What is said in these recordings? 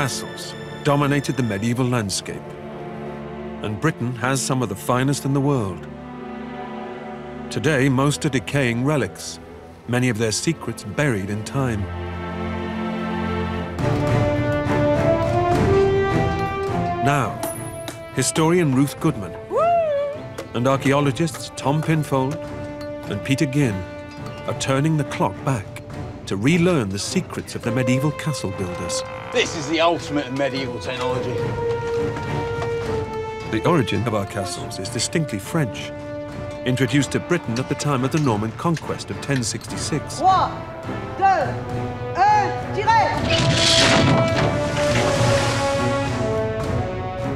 castles dominated the medieval landscape. And Britain has some of the finest in the world. Today, most are decaying relics, many of their secrets buried in time. Now, historian Ruth Goodman and archaeologists Tom Pinfold and Peter Ginn are turning the clock back to relearn the secrets of the medieval castle builders. This is the ultimate in medieval technology. The origin of our castles is distinctly French, introduced to Britain at the time of the Norman conquest of 1066. One, two, un, tirez!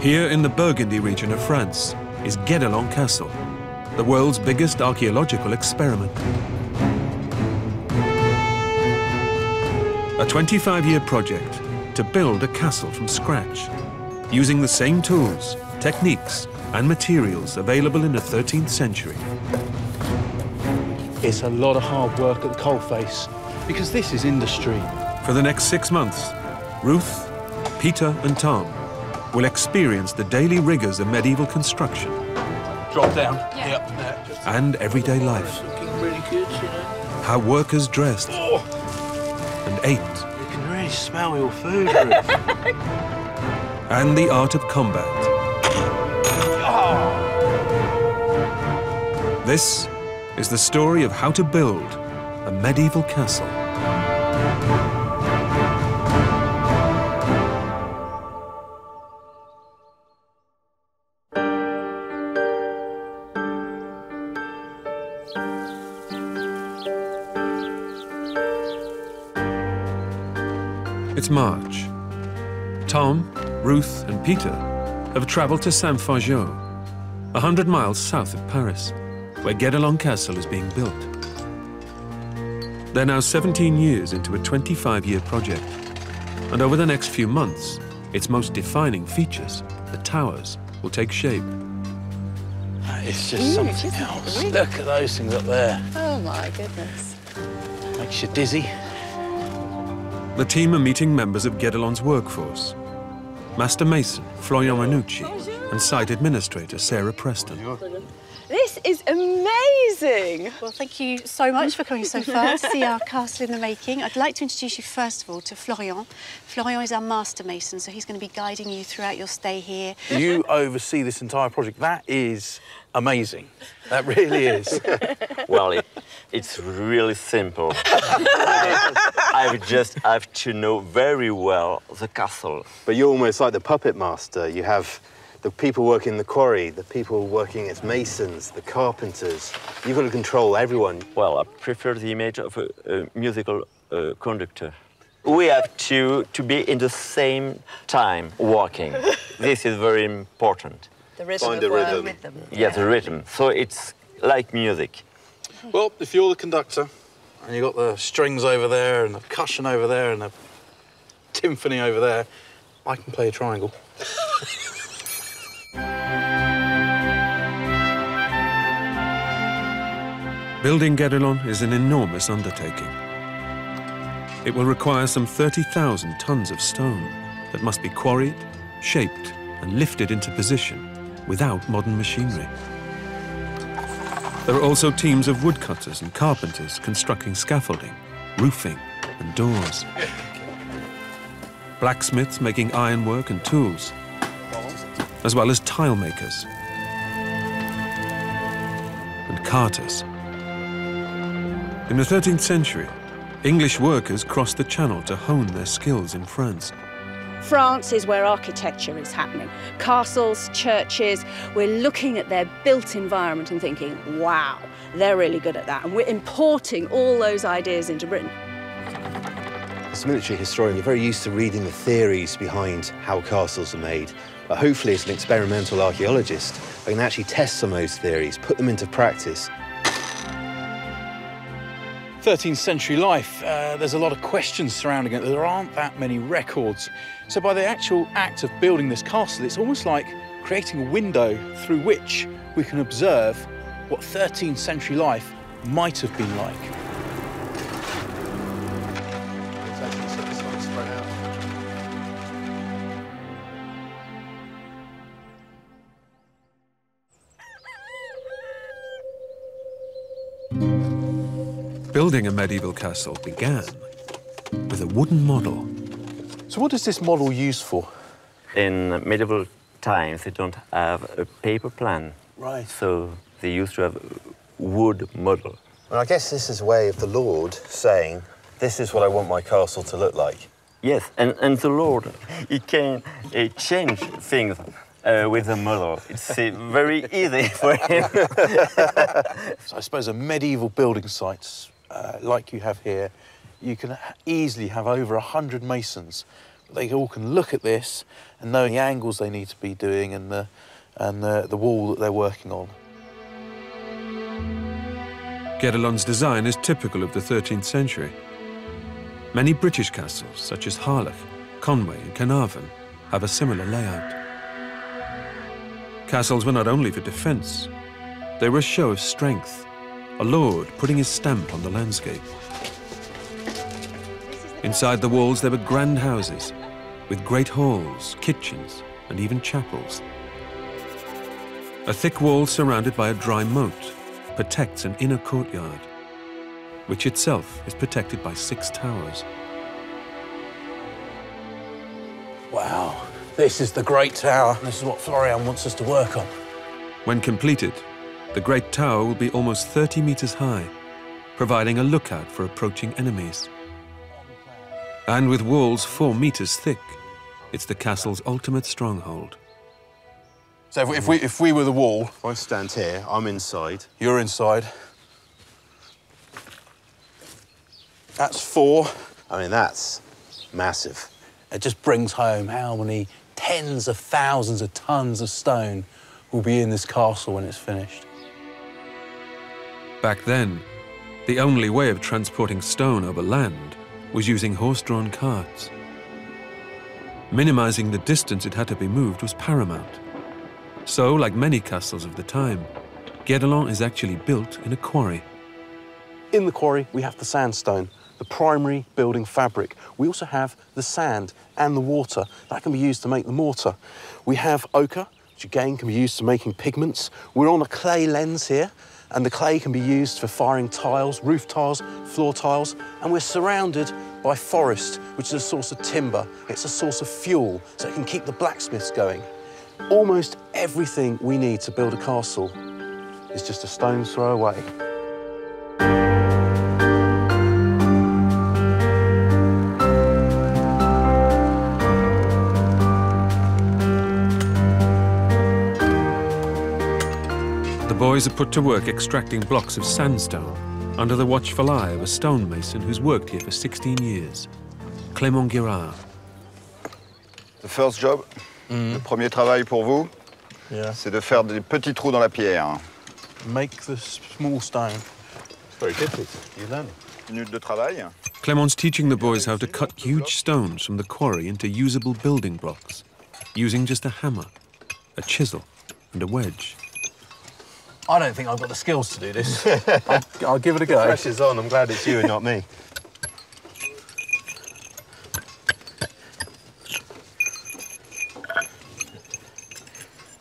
Here in the Burgundy region of France is Guédelon Castle, the world's biggest archaeological experiment. A 25-year project to build a castle from scratch, using the same tools, techniques and materials available in the 13th century. It's a lot of hard work at the coalface because this is industry. For the next six months, Ruth, Peter and Tom will experience the daily rigors of medieval construction Drop down. Yeah. Yep. And everyday life. Looking really good, you know. How workers dressed Oh, and ate, you can really smell your food. And the art of combat. Ah. This is the story of how to build a medieval castle. Peter have traveled to Saint-Fargeau, a hundred miles south of Paris, where Guédelon Castle is being built. They're now 17 years into a 25-year project, and over the next few months, its most defining features, the towers, will take shape. Uh, it's just Huge, something isn't else. Really? Look at those things up there. Oh my goodness. Makes you dizzy. The team are meeting members of Guédelon's workforce. Master Mason, Florian Ranucci, and site administrator, Sarah Preston. This is amazing. Well, thank you so much for coming so far to see our castle in the making. I'd like to introduce you first of all to Florian. Florian is our master mason, so he's going to be guiding you throughout your stay here. You oversee this entire project. That is amazing. That really is. Well, it, it's really simple. I just have to know very well the castle. But you're almost like the puppet master. You have the people working in the quarry, the people working as masons, the carpenters. You've got to control everyone. Well, I prefer the image of a, a musical uh, conductor. We have to, to be in the same time walking. this is very important. The rhythm Find of a work. rhythm. Yeah, the rhythm. So it's like music. well, if you're the conductor and you've got the strings over there and the percussion over there and the timpani over there, I can play a triangle. Building Guédelon is an enormous undertaking. It will require some 30,000 tons of stone that must be quarried, shaped, and lifted into position without modern machinery. There are also teams of woodcutters and carpenters constructing scaffolding, roofing, and doors. Blacksmiths making ironwork and tools, as well as tile makers and carters. In the 13th century, English workers crossed the Channel to hone their skills in France. France is where architecture is happening. Castles, churches, we're looking at their built environment and thinking, wow, they're really good at that. And we're importing all those ideas into Britain. As a military historian, you're very used to reading the theories behind how castles are made. But hopefully, as an experimental archaeologist, I can actually test some of those theories, put them into practice. 13th century life, uh, there's a lot of questions surrounding it. There aren't that many records. So by the actual act of building this castle, it's almost like creating a window through which we can observe what 13th century life might have been like. Building a medieval castle began with a wooden model. So what is this model used for? In medieval times, they don't have a paper plan. Right. So they used to have a wood model. And I guess this is a way of the Lord saying, this is what I want my castle to look like. Yes, and, and the Lord, he can uh, change things uh, with the model. It's uh, very easy for him. So I suppose a medieval building sites uh, like you have here, you can easily have over 100 masons. They all can look at this and know the angles they need to be doing and the, and the, the wall that they're working on. Guédelon's design is typical of the 13th century. Many British castles, such as Harlech, Conway, and Carnarvon, have a similar layout. Castles were not only for defense, they were a show of strength, a lord putting his stamp on the landscape. Inside the walls, there were grand houses with great halls, kitchens, and even chapels. A thick wall surrounded by a dry moat protects an inner courtyard, which itself is protected by six towers. Wow, this is the Great Tower. This is what Florian wants us to work on. When completed, the Great Tower will be almost 30 meters high, providing a lookout for approaching enemies. And with walls four meters thick, it's the castle's ultimate stronghold. So if we, if we, if we were the wall, If I stand here, I'm inside. you're inside. That's four. I mean, that's massive. It just brings home how many tens of thousands of tons of stone will be in this castle when it's finished. Back then, the only way of transporting stone over land was using horse-drawn carts. Minimizing the distance it had to be moved was paramount. So, like many castles of the time, Guédelon is actually built in a quarry. In the quarry, we have the sandstone, the primary building fabric. We also have the sand and the water that can be used to make the mortar. We have ochre, which again can be used to making pigments. We're on a clay lens here, and the clay can be used for firing tiles, roof tiles, floor tiles, and we're surrounded by forest, which is a source of timber. It's a source of fuel, so it can keep the blacksmiths going. Almost everything we need to build a castle is just a stone's throw away. Boys are put to work extracting blocks of sandstone under the watchful eye of a stonemason who's worked here for 16 years, Clément Girard. The first job, mm. le premier travail pour vous, Yeah. c'est de faire des petits trous dans la pierre. Make the small stone. It's Very difficult. You learn. Minute de travail. Clément's teaching the boys how to cut huge stones from the quarry into usable building blocks, using just a hammer, a chisel, and a wedge. I don't think I've got the skills to do this. I'll, I'll give it a go. Pressure's on. I'm glad it's you and not me.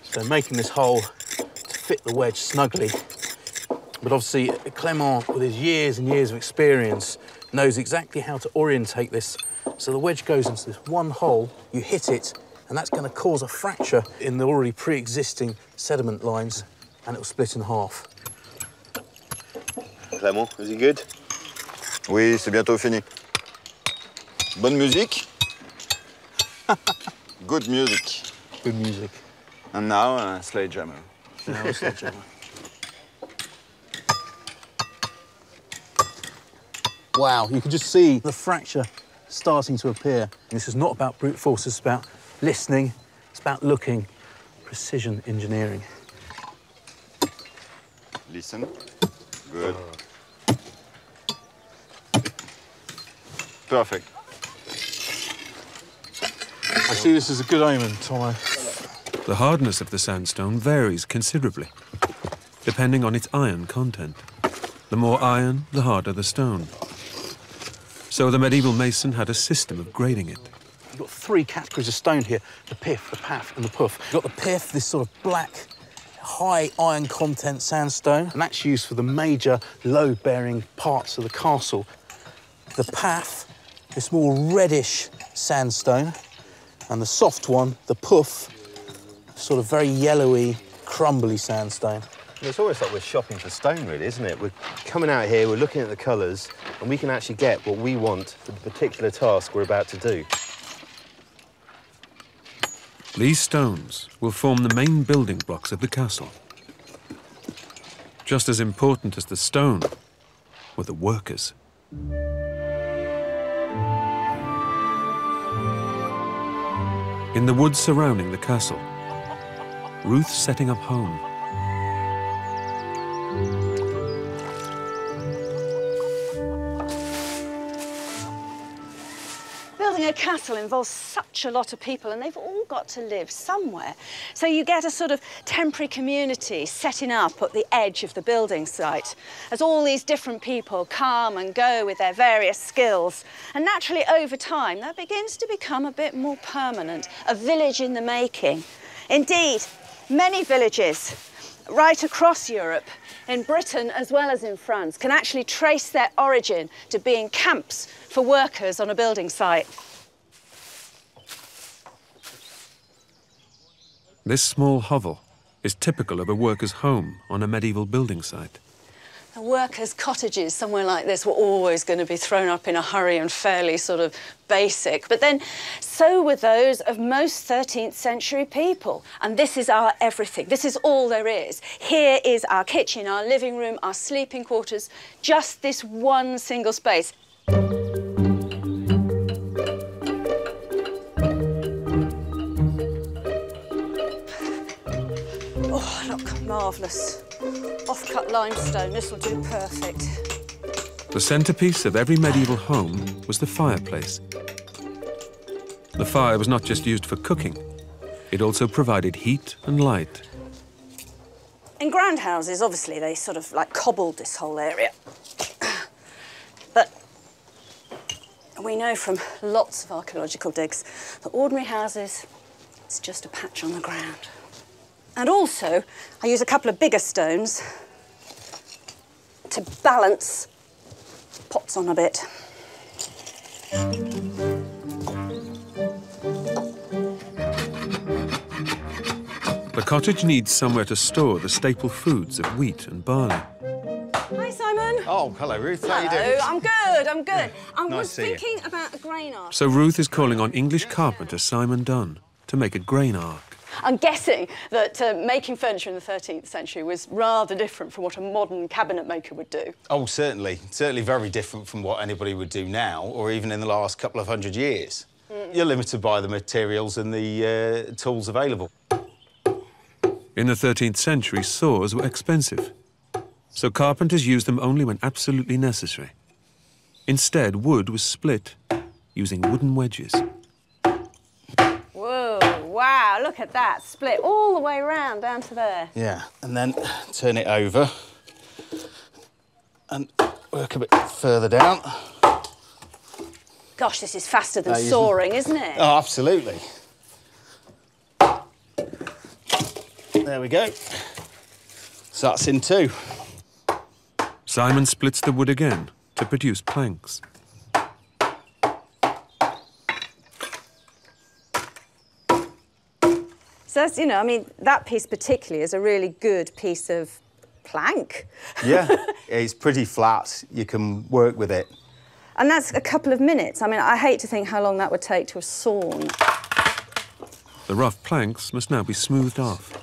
So making this hole to fit the wedge snugly. But obviously, Clement, with his years and years of experience, knows exactly how to orientate this. So the wedge goes into this one hole, you hit it, and that's going to cause a fracture in the already pre-existing sediment lines, and it will split in half. Clément, is he good? Oui, c'est bientôt fini. Bonne musique. Good music. Good music. And now, uh, sledgehammer. Now a sledgehammer. Wow, you can just see the fracture starting to appear. This is not about brute force, it's about listening, it's about looking, precision engineering. Listen. Good. Perfect. I see this as a good omen, Tomo. The hardness of the sandstone varies considerably, depending on its iron content. The more iron, the harder the stone. So the medieval mason had a system of grading it. You've got three categories of stone here the pith, the path, and the puff. You've got the pith, this sort of black, high iron content sandstone, and that's used for the major load-bearing parts of the castle. The path, this more reddish sandstone, and the soft one, the puff, sort of very yellowy, crumbly sandstone. It's almost like we're shopping for stone, really, isn't it? We're coming out here, we're looking at the colours, and we can actually get what we want for the particular task we're about to do. These stones will form the main building blocks of the castle. Just as important as the stone were the workers. In the woods surrounding the castle, Ruth's setting up home. A castle involves such a lot of people and they've all got to live somewhere. So you get a sort of temporary community setting up at the edge of the building site as all these different people come and go with their various skills. And naturally, over time, that begins to become a bit more permanent, a village in the making. Indeed, many villages right across Europe, in Britain as well as in France, can actually trace their origin to being camps for workers on a building site. This small hovel is typical of a worker's home on a medieval building site. The workers' cottages somewhere like this were always going to be thrown up in a hurry and fairly sort of basic. But then so were those of most 13th century people. And this is our everything. This is all there is. Here is our kitchen, our living room, our sleeping quarters, just this one single space. Marvellous. Off-cut limestone, this will do perfect. The centerpiece of every medieval home was the fireplace. The fire was not just used for cooking, it also provided heat and light. In grand houses, obviously, they sort of like cobbled this whole area. But we know from lots of archaeological digs that ordinary houses, it's just a patch on the ground. And also, I use a couple of bigger stones to balance pots on a bit. The cottage needs somewhere to store the staple foods of wheat and barley. Hi, Simon. Oh, hello, Ruth. How are you Hello, doing? I'm good, I'm good. I Nice was to see you. thinking about a grain ark. So Ruth is calling on English carpenter Simon Dunn to make a grain ark. I'm guessing that uh, making furniture in the 13th century was rather different from what a modern cabinet maker would do. Oh, certainly. Certainly very different from what anybody would do now, or even in the last couple of hundred years. You're limited by the materials and the uh, tools available. In the 13th century, saws were expensive, so carpenters used them only when absolutely necessary. Instead, wood was split using wooden wedges. Whoa, wow, look at that. Split all the way round down to there. Yeah, and then turn it over and work a bit further down. Gosh, this is faster than Uh, you- sawing, isn't it? Oh, absolutely. There we go. So that's in two. Simon splits the wood again to produce planks. So that's, you know, I mean, that piece particularly is a really good piece of plank. Yeah, it's pretty flat. You can work with it. And that's a couple of minutes. I mean, I hate to think how long that would take to have sawn. The rough planks must now be smoothed off.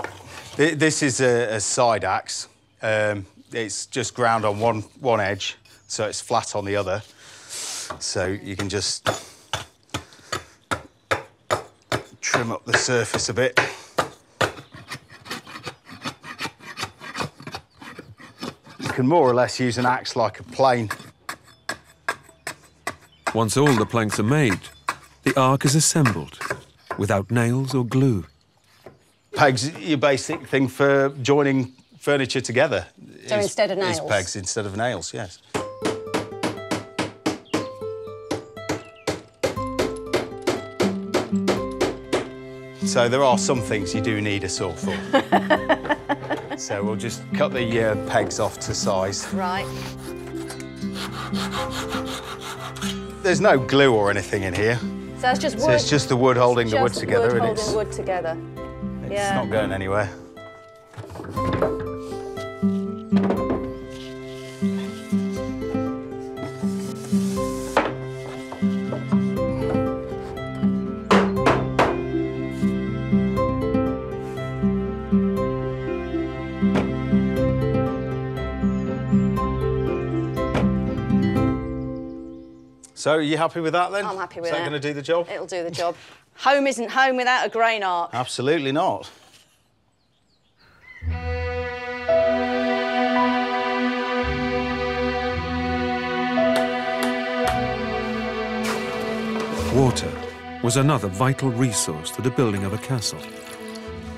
This is a, a side axe. Um, it's just ground on one, one edge, so it's flat on the other. So you can just trim up the surface a bit. Can more or less use an axe like a plane. Once all the planks are made, the ark is assembled without nails or glue. Pegs, your basic thing for joining furniture together. So is- instead of is nails? pegs instead of nails, yes. So there are some things you do need a saw for. So we'll just cut the uh, pegs off to size. Right. There's no glue or anything in here. So it's just wood. So it's just the wood holding the wood together, wood and holding it's, wood together. it's yeah. not going anywhere. So are you happy with that then? I'm happy with Is that it. going to do the job? It'll do the job. Home isn't home without a grain ark. Absolutely not. Water was another vital resource to the building of a castle,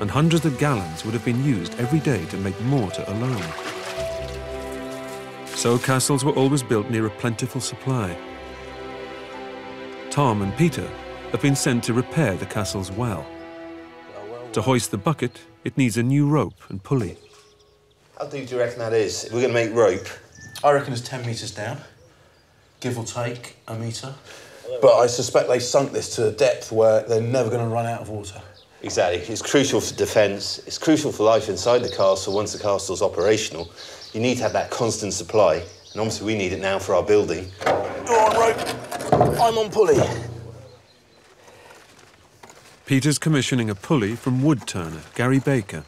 and hundreds of gallons would have been used every day to make mortar alone. So castles were always built near a plentiful supply. Tom and Peter have been sent to repair the castle's well. To hoist the bucket, it needs a new rope and pulley. How deep do you reckon that is? We're going to make rope, I reckon it's 10 metres down, give or take a metre. But I suspect they sunk this to a depth where they're never going to run out of water. Exactly. It's crucial for defence. It's crucial for life inside the castle once the castle's operational. You need to have that constant supply. And obviously, we need it now for our building. You're on rope, I'm on pulley. Peter's commissioning a pulley from wood turner Gary Baker.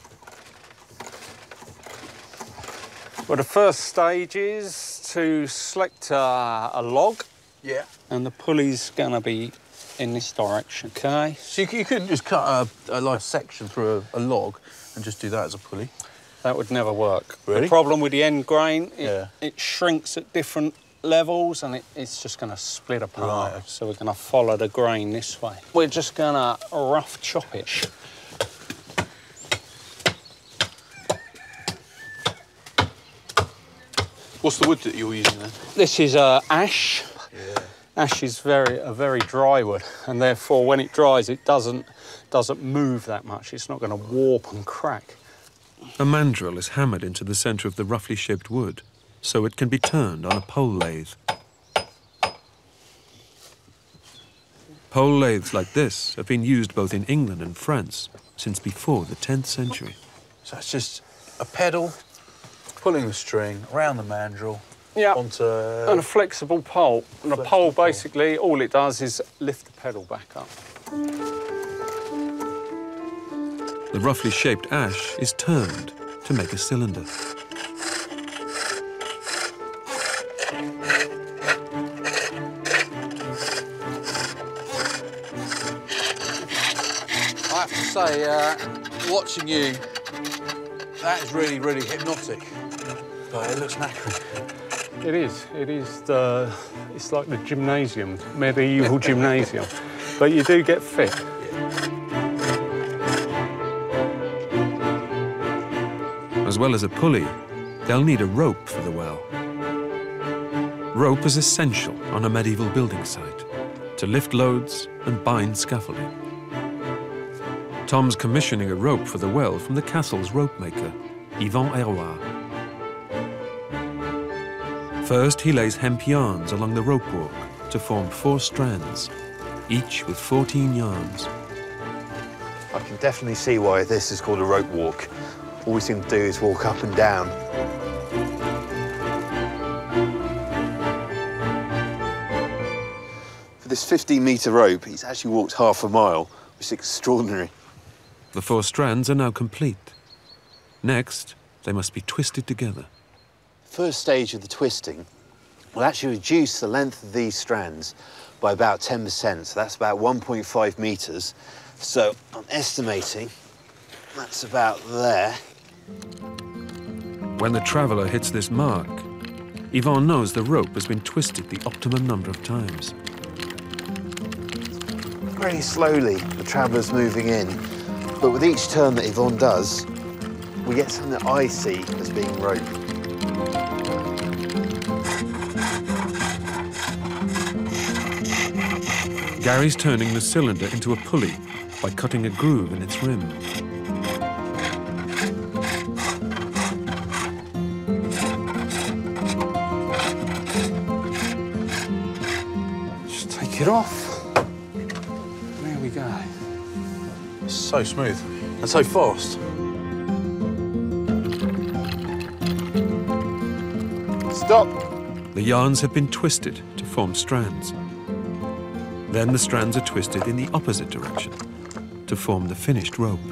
Well, the first stage is to select uh, a log, Yeah. and the pulley's going to be in this direction, okay? So you, you couldn't just cut a, a like section through a, a log and just do that as a pulley? That would never work. Really? The problem with the end grain, it, Yeah. it shrinks at different levels and it, it's just going to split apart. Right. So we're going to follow the grain this way. We're just going to rough chop it. What's the wood that you're using then? This is uh, ash. Ash is very a very dry wood, and therefore when it dries, it doesn't doesn't move that much. It's not going to warp and crack. A mandrel is hammered into the centre of the roughly shaped wood, so it can be turned on a pole lathe. Pole lathes like this have been used both in England and France since before the 10th century. So it's just a pedal, pulling the string around the mandrel Yeah. onto. And a flexible pole. And a pole basically all it does is lift the pedal back up. The roughly shaped ash is turned to make a cylinder. I have to say, uh, watching you, that is really, really hypnotic. But it looks knackering. It is. It is the. It's like the gymnasium, medieval gymnasium, but you do get fit. As well as a pulley, they'll need a rope for the well. Rope is essential on a medieval building site to lift loads and bind scaffolding. Tom's commissioning a rope for the well from the castle's rope maker, Yvan Heroir. First, he lays hemp yarns along the rope walk to form four strands, each with 14 yarns. I can definitely see why this is called a rope walk. All we seem to do is walk up and down. For this 15 metre rope, he's actually walked half a mile, which is extraordinary. The four strands are now complete. Next, they must be twisted together. First stage of the twisting will actually reduce the length of these strands by about 10%, so that's about 1.5 metres. So I'm estimating that's about there. When the traveller hits this mark, Yvonne knows the rope has been twisted the optimum number of times. Very slowly, the traveller's moving in, but with each turn that Yvonne does, we get something that I see as being rope. Gary's turning the cylinder into a pulley by cutting a groove in its rim. It off. There we go. So smooth and so fast. Stop. The yarns have been twisted to form strands. Then the strands are twisted in the opposite direction to form the finished rope.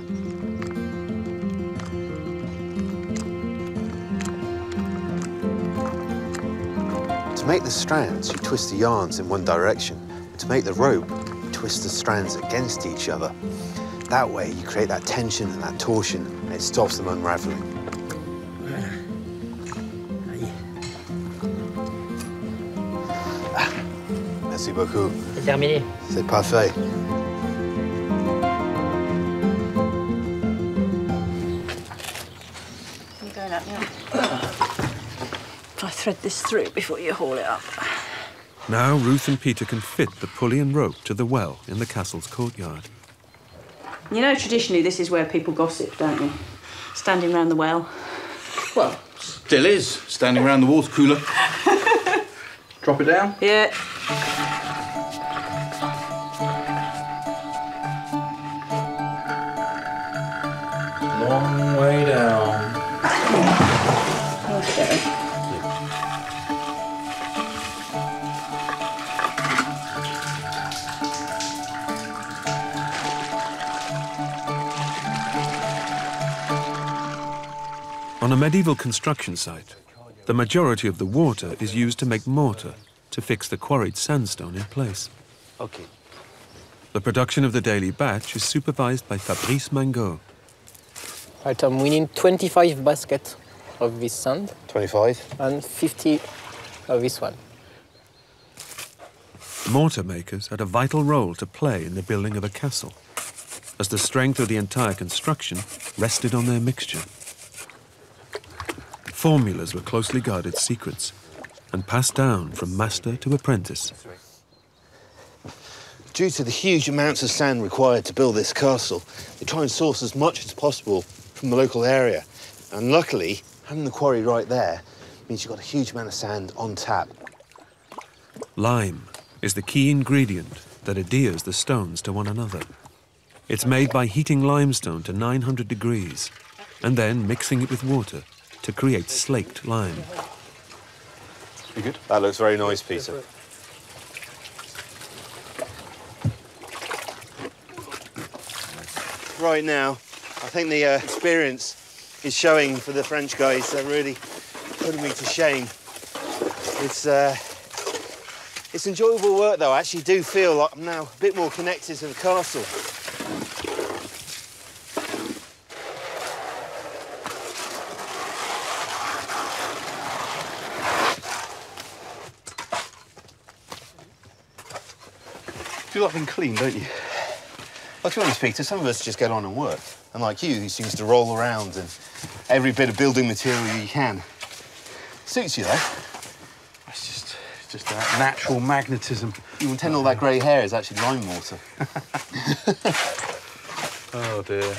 To make the strands, you twist the yarns in one direction. To make the rope, twist the strands against each other. That way, you create that tension and that torsion, and it stops them unraveling. Merci beaucoup. C'est terminé. C'est parfait. You go, let me Try thread this through before you haul it up. Now Ruth and Peter can fit the pulley and rope to the well in the castle's courtyard. You know, traditionally, this is where people gossip, don't you? Standing round the well. Well, still is. Standing around the water cooler. Drop it down. Yeah. Medieval construction site, the majority of the water is used to make mortar to fix the quarried sandstone in place. Okay. The production of the daily batch is supervised by Fabrice Mangot. Right, I'm winning 25 baskets of this sand 25. and 50 of this one. Mortar makers had a vital role to play in the building of a castle, as the strength of the entire construction rested on their mixture. Formulas were closely guarded secrets and passed down from master to apprentice. Due to the huge amounts of sand required to build this castle, they try and source as much as possible from the local area. And luckily, having the quarry right there means you've got a huge amount of sand on tap. Lime is the key ingredient that adheres the stones to one another. It's made by heating limestone to 900 degrees and then mixing it with water to create slaked lime. You good? That looks very nice, Peter. Right now, I think the uh, experience is showing for the French guys. They're really putting me to shame. It's uh, it's enjoyable work though. I actually do feel like I'm now a bit more connected to the castle. Like being clean, don't you? Well, to be honest, Peter, some of us just get on and work. And like you, who seems to roll around and every bit of building material you can. Suits you, though. It's just, it's just that natural magnetism. You intend all that grey hair is actually lime water. Oh dear.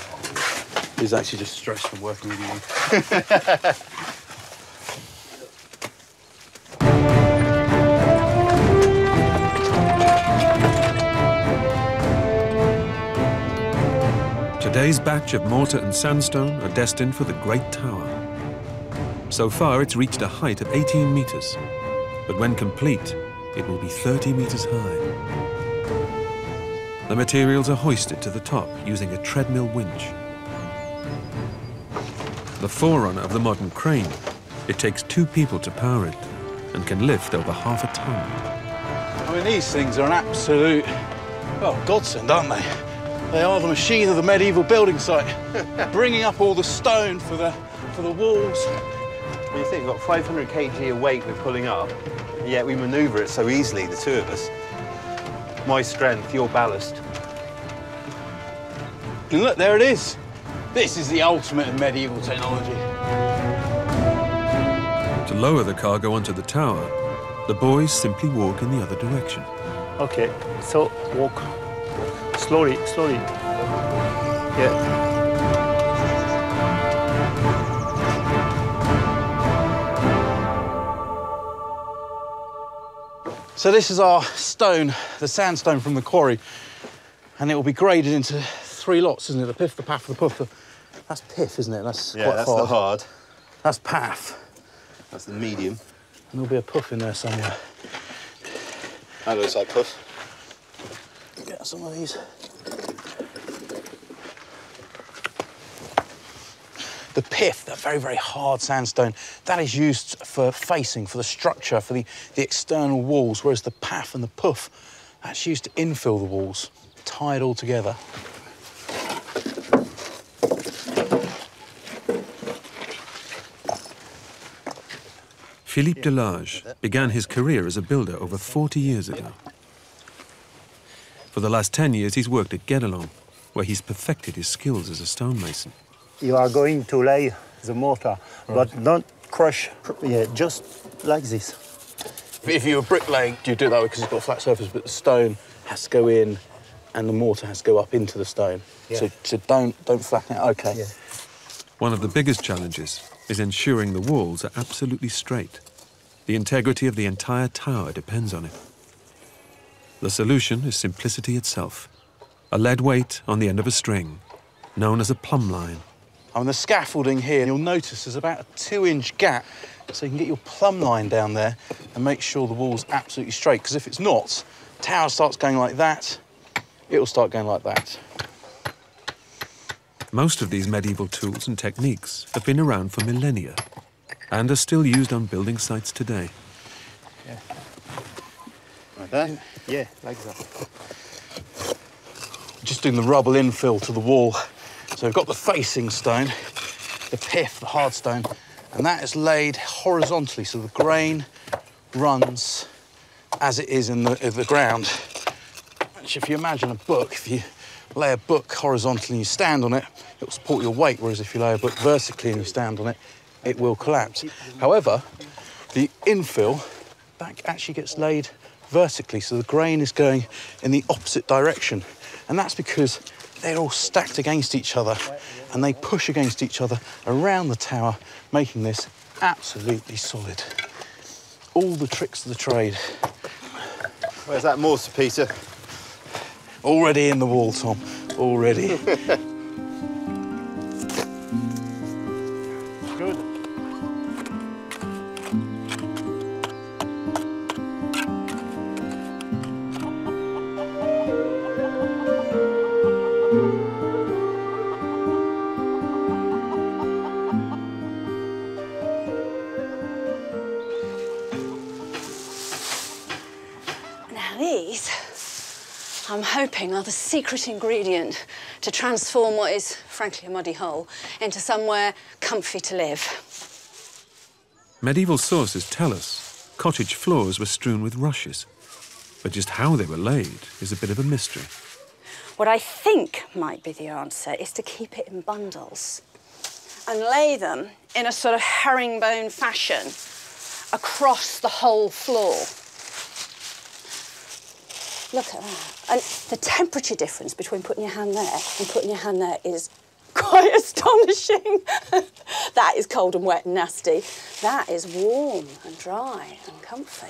He's actually just stressed from working with you. Today's batch of mortar and sandstone are destined for the Great Tower. So far, it's reached a height of 18 meters, but when complete, it will be 30 meters high. The materials are hoisted to the top using a treadmill winch. The forerunner of the modern crane, it takes two people to power it and can lift over half a ton. I mean, these things are an absolute, well, godsend, aren't they? They are the machine of the medieval building site, bringing up all the stone for the for the walls. When you think, we've got 500 kg of weight we're pulling up, and yet we manoeuvre it so easily, the two of us. My strength, your ballast. And look, there it is. This is the ultimate in medieval technology. To lower the cargo onto the tower, the boys simply walk in the other direction. Okay, so walk slowly, slowly. Yeah. So this is our stone, the sandstone from the quarry, and it will be graded into three lots, isn't it? The pith, the path, the puff. The... That's pith, isn't it? That's Yeah, quite that's hard. the hard. That's path. That's the medium. And there'll be a puff in there somewhere. That looks like puff. Get some of these. The pith, that very, very hard sandstone, that is used for facing, for the structure, for the, the external walls, whereas the path and the puff, that's used to infill the walls, tied all together. Philippe Delage began his career as a builder over 40 years ago. For the last 10 years, he's worked at Guédelon, where he's perfected his skills as a stonemason. You are going to lay the mortar, but don't crush, yeah, just like this. If you were bricklaying, do you do it that way because it's got a flat surface, but the stone has to go in and the mortar has to go up into the stone. Yeah. So, so don't, don't flatten it. OK. One of the biggest challenges is ensuring the walls are absolutely straight. The integrity of the entire tower depends on it. The solution is simplicity itself. A lead weight on the end of a string, known as a plumb line. On the scaffolding here, you'll notice there's about a two inch gap so you can get your plumb line down there and make sure the wall's absolutely straight. Because if it's not, tower starts going like that, it'll start going like that. Most of these medieval tools and techniques have been around for millennia and are still used on building sites today. Yeah. Like that? Yeah, like that. Just doing the rubble infill to the wall. So we've got the facing stone, the pith, the hard stone, and that is laid horizontally so the grain runs as it is in the, in the ground. Which if you imagine a book, if you lay a book horizontally and you stand on it, it will support your weight, whereas if you lay a book vertically and you stand on it, it will collapse. However, the infill, that actually gets laid vertically, so the grain is going in the opposite direction. And that's because they're all stacked against each other and they push against each other around the tower, making this absolutely solid. All the tricks of the trade. Where's that mortar, Peter? Already in the wall, Tom. Already. secret ingredient to transform what is, frankly, a muddy hole into somewhere comfy to live. Medieval sources tell us cottage floors were strewn with rushes, but just how they were laid is a bit of a mystery. What I think might be the answer is to keep it in bundles and lay them in a sort of herringbone fashion across the whole floor. Look at that. And the temperature difference between putting your hand there and putting your hand there is quite astonishing. that is cold and wet and nasty. That is warm and dry and comfy.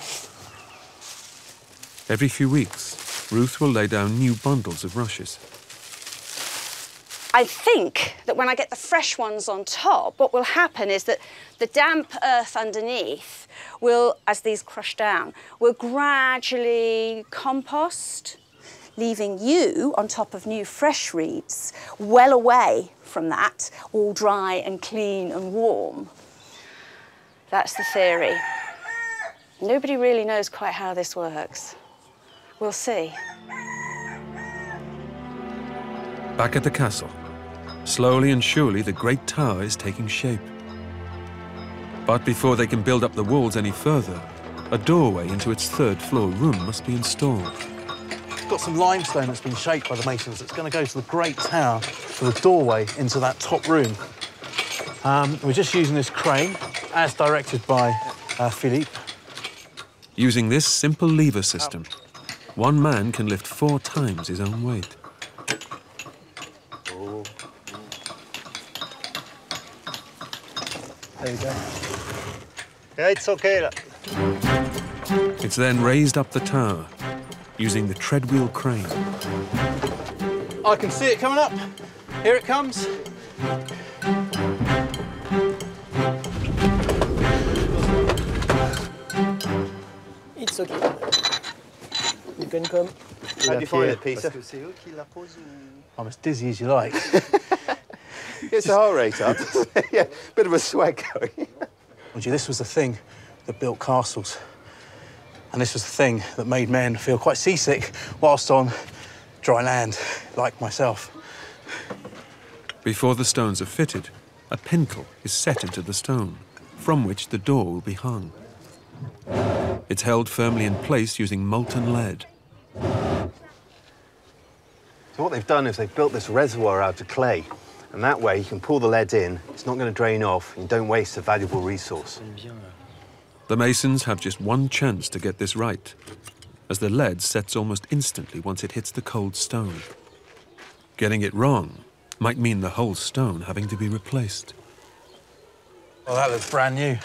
Every few weeks, Ruth will lay down new bundles of rushes. I think that when I get the fresh ones on top, what will happen is that the damp earth underneath will, as these crush down, will gradually compost, leaving you on top of new fresh reeds, well away from that, all dry and clean and warm. That's the theory. Nobody really knows quite how this works. We'll see. Back at the castle, slowly and surely the great tower is taking shape. But before they can build up the walls any further, a doorway into its third floor room must be installed. Got some limestone that's been shaped by the masons. It's going to go to the great tower for the doorway into that top room. Um, we're just using this crane, as directed by uh, Philippe. Using this simple lever system, one man can lift four times his own weight. There you go. Yeah, it's okay. It's then raised up the tower using the treadwheel crane. I can see it coming up. Here it comes. It's okay. You can come. How do you find it, Peter? I'm as dizzy as you like. Gets the heart rate up. yeah, bit of a sweat going. Would you, this was the thing that built castles. And this was the thing that made men feel quite seasick whilst on dry land, like myself. Before the stones are fitted, a pintle is set into the stone, from which the door will be hung. It's held firmly in place using molten lead. So what they've done is they've built this reservoir out of clay, and that way you can pull the lead in, it's not going to drain off, and you don't waste a valuable resource. The masons have just one chance to get this right, as the lead sets almost instantly once it hits the cold stone. Getting it wrong might mean the whole stone having to be replaced. Well, that looks brand new.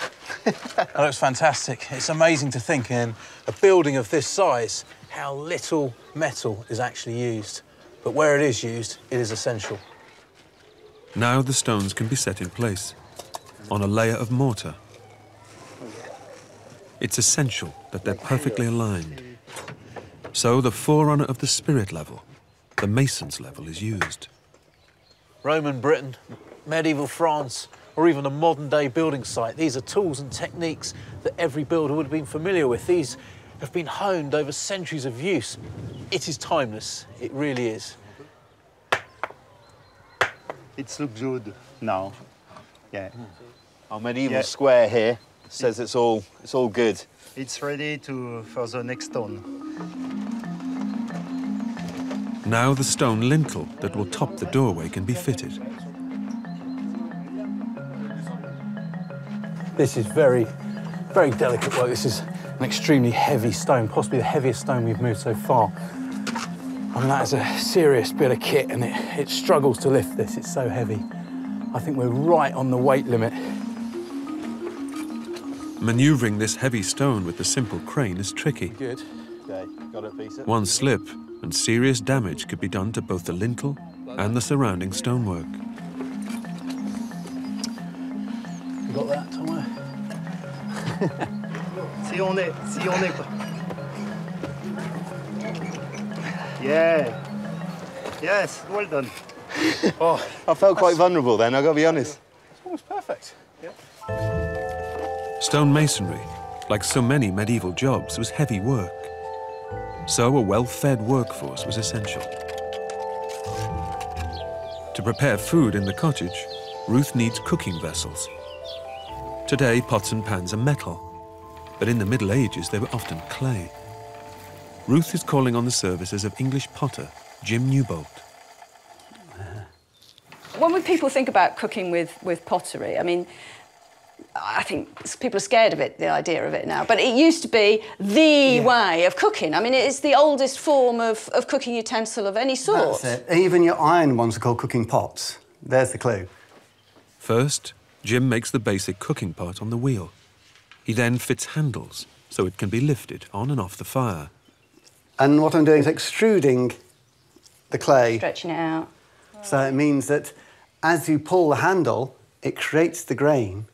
that looks fantastic. It's amazing to think in a building of this size how little metal is actually used. But where it is used, it is essential. Now the stones can be set in place on a layer of mortar. It's essential that they're perfectly aligned. So the forerunner of the spirit level, the mason's level, is used. Roman Britain, medieval France, or even a modern day building site, these are tools and techniques that every builder would have been familiar with. These have been honed over centuries of use. It is timeless, it really is. It looks good now. Yeah. Hmm. Our medieval Yeah. square here says it's all it's all good. It's ready to for the next stone. Now the stone lintel that will top the doorway can be fitted. This is very, very delicate work. This is an extremely heavy stone, possibly the heaviest stone we've moved so far. I mean, that is a serious bit of kit and it, it struggles to lift this. It's so heavy. I think we're right on the weight limit. Maneuvering this heavy stone with the simple crane is tricky. Good. Okay, got it, Peter. One slip and serious damage could be done to both the lintel and the surrounding stonework. You got that, Tomo? Si on est, si on est. Yeah. Yes, well done. oh, I felt quite vulnerable then. I've got to be honest. It's almost perfect. Stone masonry, like so many medieval jobs, was heavy work. So a well-fed workforce was essential. To prepare food in the cottage, Ruth needs cooking vessels. Today, pots and pans are metal, but in the Middle Ages they were often clay. Ruth is calling on the services of English potter Jim Newbolt. When we- people think about cooking with, with pottery, I mean, I think people are scared of it, the idea of it now. But it used to be the way of cooking. I mean, it is the oldest form of, of cooking utensil of any sort. That's it. Even your iron ones are called cooking pots. There's the clue. First, Jim makes the basic cooking pot on the wheel. He then fits handles so it can be lifted on and off the fire. And what I'm doing is extruding the clay. Stretching it out. So it means that as you pull the handle, it creates the grain.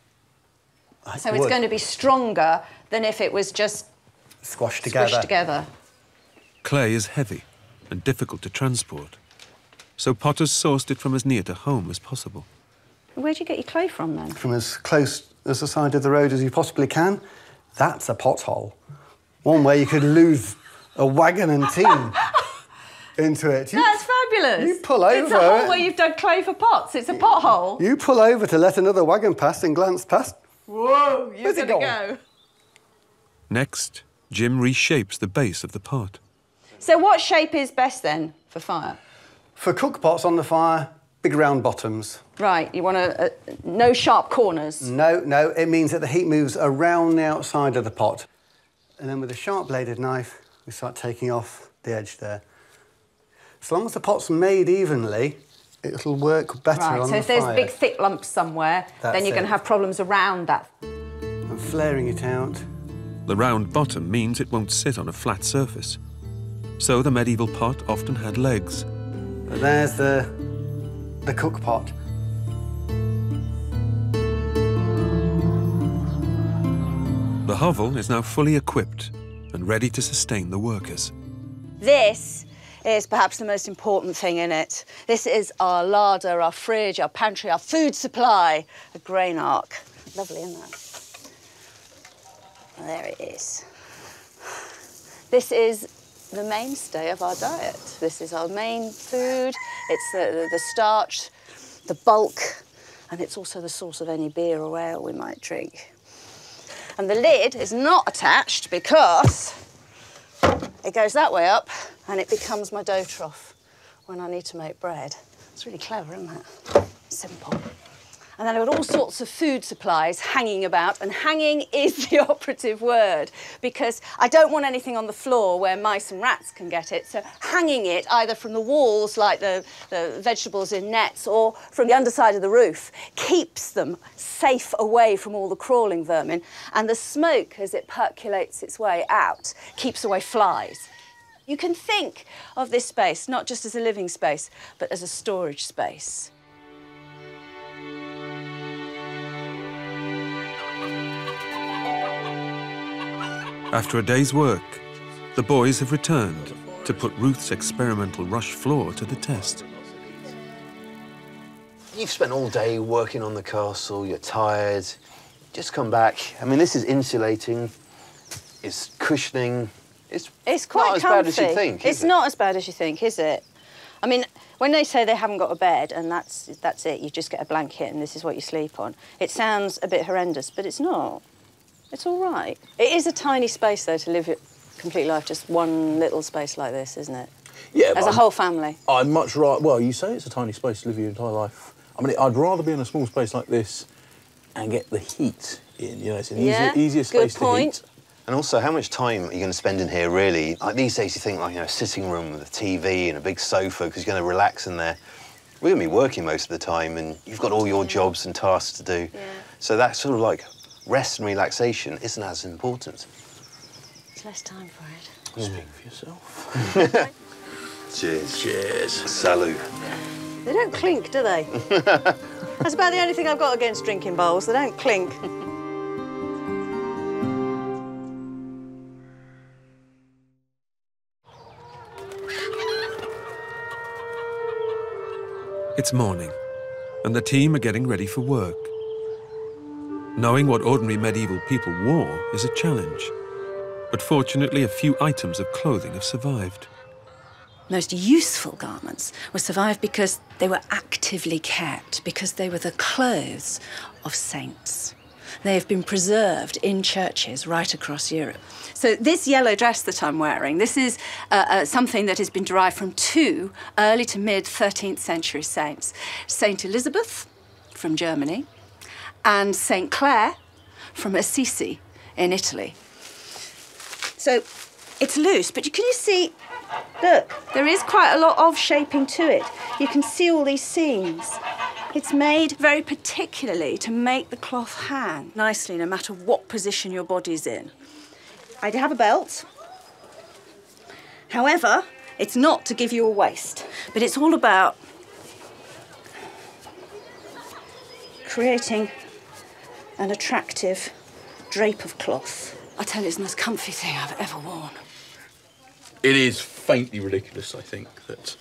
like So it's going to be stronger than if it was just squashed together. squished together. Clay is heavy and difficult to transport, so potters sourced it from as near to home as possible. Where do you get your clay from then? From as close as the side of the road as you possibly can. That's a pothole. One way you could lose a wagon and team into it. You, That's fabulous. you pull over. It's a hole where you've dug clay for pots. It's a pothole. you pull over to let another wagon pass and glance past. Whoa, you're Where's going to go. Next, Jim reshapes the base of the pot. So what shape is best then for fire? For cook pots on the fire, big round bottoms. Right, you want to, uh, no sharp corners. No, no, it means that the heat moves around the outside of the pot. And then with a sharp bladed knife, we start taking off the edge there. As long as the pot's made evenly, it'll work better Right, on so the if there's big thick lumps somewhere, That's then you're going to have problems around that. I'm flaring it out. The round bottom means it won't sit on a flat surface. So the medieval pot often had legs. But there's the, the cook pot. The hovel is now fully equipped and ready to sustain the workers. This is perhaps the most important thing in it. This is our larder, our fridge, our pantry, our food supply, a grain ark. Lovely, isn't that? There it is. This is the mainstay of our diet. This is our main food. It's the, the, the starch, the bulk, and it's also the source of any beer or ale we might drink. And the lid is not attached because it goes that way up and it becomes my dough trough when I need to make bread. It's really clever, isn't it? Simple. And then I've got all sorts of food supplies hanging about, and hanging is the operative word because I don't want anything on the floor where mice and rats can get it. So hanging it either from the walls, like the, the vegetables in nets, or from the underside of the roof, keeps them safe away from all the crawling vermin. And the smoke, as it percolates its way out, keeps away flies. You can think of this space not just as a living space, but as a storage space. After a day's work, the boys have returned to put Ruth's experimental rush floor to the test. You've spent all day working on the castle, you're tired, just come back. I mean, this is insulating, it's cushioning, it's, It's quite not as comfy. bad as you think, is it's it? not as bad as you think, is it? I mean, when they say they haven't got a bed and that's that's it, you just get a blanket and this is what you sleep on. It sounds a bit horrendous, but it's not. It's all right. It is a tiny space though to live your complete life, just one little space like this, isn't it? Yeah, As but a I'm- whole family. I'd much rather. Well, you say it's a tiny space to live your entire life. I mean, I'd rather be in a small space like this and get the heat in. You know, it's an Yeah, easier, easier good space point. to heat. And also, how much time are you going to spend in here, really? Like these days, you think like you know, a sitting room with a TV and a big sofa because you're going to relax in there. We're going to be working most of the time, and you've got all your jobs and tasks to do. Yeah. So that's sort of like rest and relaxation isn't as important. It's less time for it. Speak for yourself. Cheers. Cheers. Salute. They don't clink, do they? That's about the only thing I've got against drinking bowls. They don't clink. It's morning, and the team are getting ready for work. Knowing what ordinary medieval people wore is a challenge, but fortunately, a few items of clothing have survived. most useful garments were survived because they were actively kept, because they were the clothes of saints. They have been preserved in churches right across Europe. So this yellow dress that I'm wearing, this is uh, uh, something that has been derived from two early to mid 13th century saints. Saint Elizabeth from Germany and Saint Clare from Assisi in Italy. So it's loose, but can you see Look, there is quite a lot of shaping to it. You can see all these seams. It's made very particularly to make the cloth hang nicely no matter what position your body's in. I have a belt. However, it's not to give you a waist, but it's all about creating an attractive drape of cloth. I tell you, it's the most comfy thing I've ever worn. It is faintly ridiculous, I think, that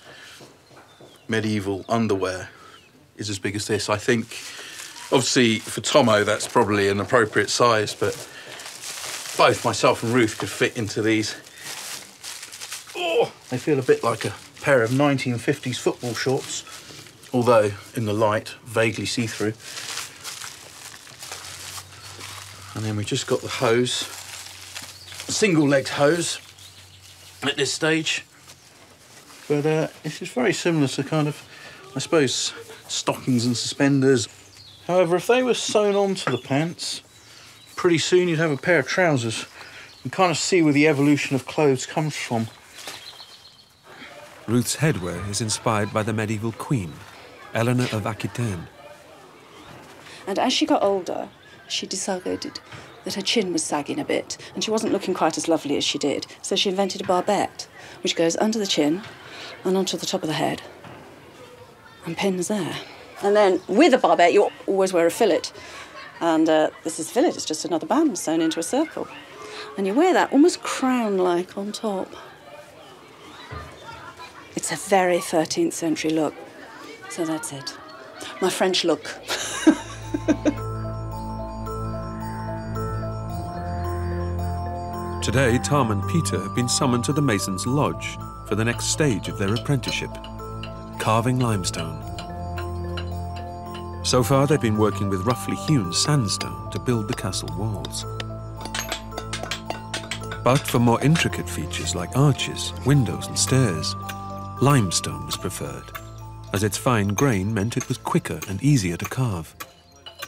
medieval underwear is as big as this. I think, obviously, for Tomo, that's probably an appropriate size, but both myself and Ruth could fit into these. Oh, they feel a bit like a pair of 1950s football shorts, although in the light, vaguely see through. And then we just got the hose, single legged hose at this stage. But uh, it's just very similar to kind of, I suppose, stockings and suspenders. However, if they were sewn onto the pants, pretty soon you'd have a pair of trousers. You kind of see where the evolution of clothes comes from. Ruth's headwear is inspired by the medieval queen, Eleanor of Aquitaine. And as she got older, she decided that her chin was sagging a bit and she wasn't looking quite as lovely as she did. So she invented a barbette, which goes under the chin and onto the top of the head and pins there. And then with a barbette, you always wear a fillet. And uh, this is fillet, it's just another band sewn into a circle. And you wear that almost crown like on top. It's a very 13th century look. So that's it. My French look. Today, Tom and Peter have been summoned to the Masons' Lodge for the next stage of their apprenticeship carving limestone. So far, they've been working with roughly hewn sandstone to build the castle walls. But for more intricate features like arches, windows, and stairs, limestone was preferred, as its fine grain meant it was quicker and easier to carve.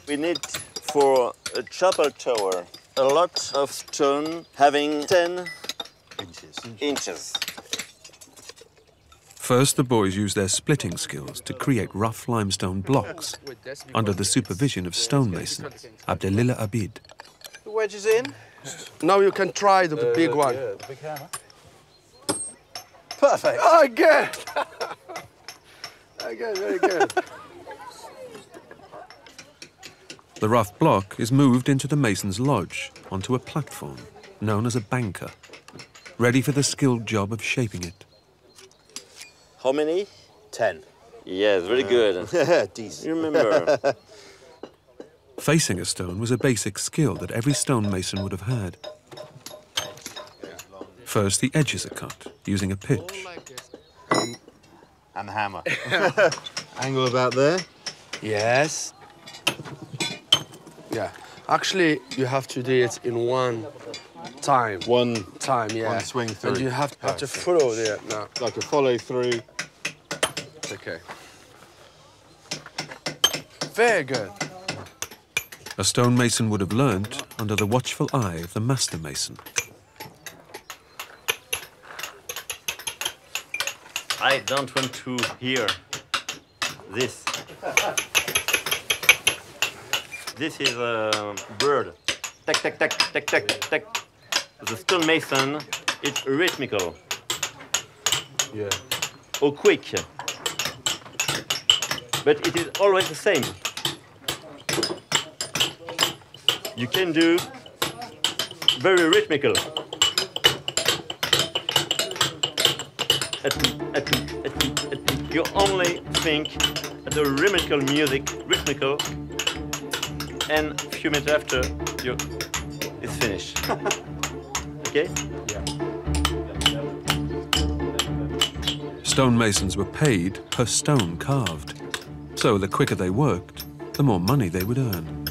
We need for a chapel tower a lot of stone having 10 inches. inches. First, the boys use their splitting skills to create rough limestone blocks under the supervision of stonemason Abdelillah Abid. The wedge is in. Now you can try the uh, big one. the big hammer. Perfect. Oh, good. okay, very good. The rough block is moved into the mason's lodge onto a platform known as a banker, ready for the skilled job of shaping it. How many? Ten. Yes, very good. Decent. You remember. Facing a stone was a basic skill that every stonemason would have had. First, the edges are cut using a pitch. And the hammer. Angle about there. Yes. Yeah. Actually, you have to do it in one time. One time, yeah. One swing through. And you have, have to follow there now. Like a follow through. Okay. Very good. A stonemason would have learnt under the watchful eye of the master mason. I don't want to hear this. This is a bird. Tack, tack, tack, tack, tack, tack. The stonemason, it's rhythmical. Yeah. Or quick. But it is always the same. You can do very rhythmical. At, at, at, at, you only think at the rhythmical music, rhythmical, and a few minutes after, you it's finished. okay? Stonemasons were paid per stone carved. So the quicker they worked, the more money they would earn.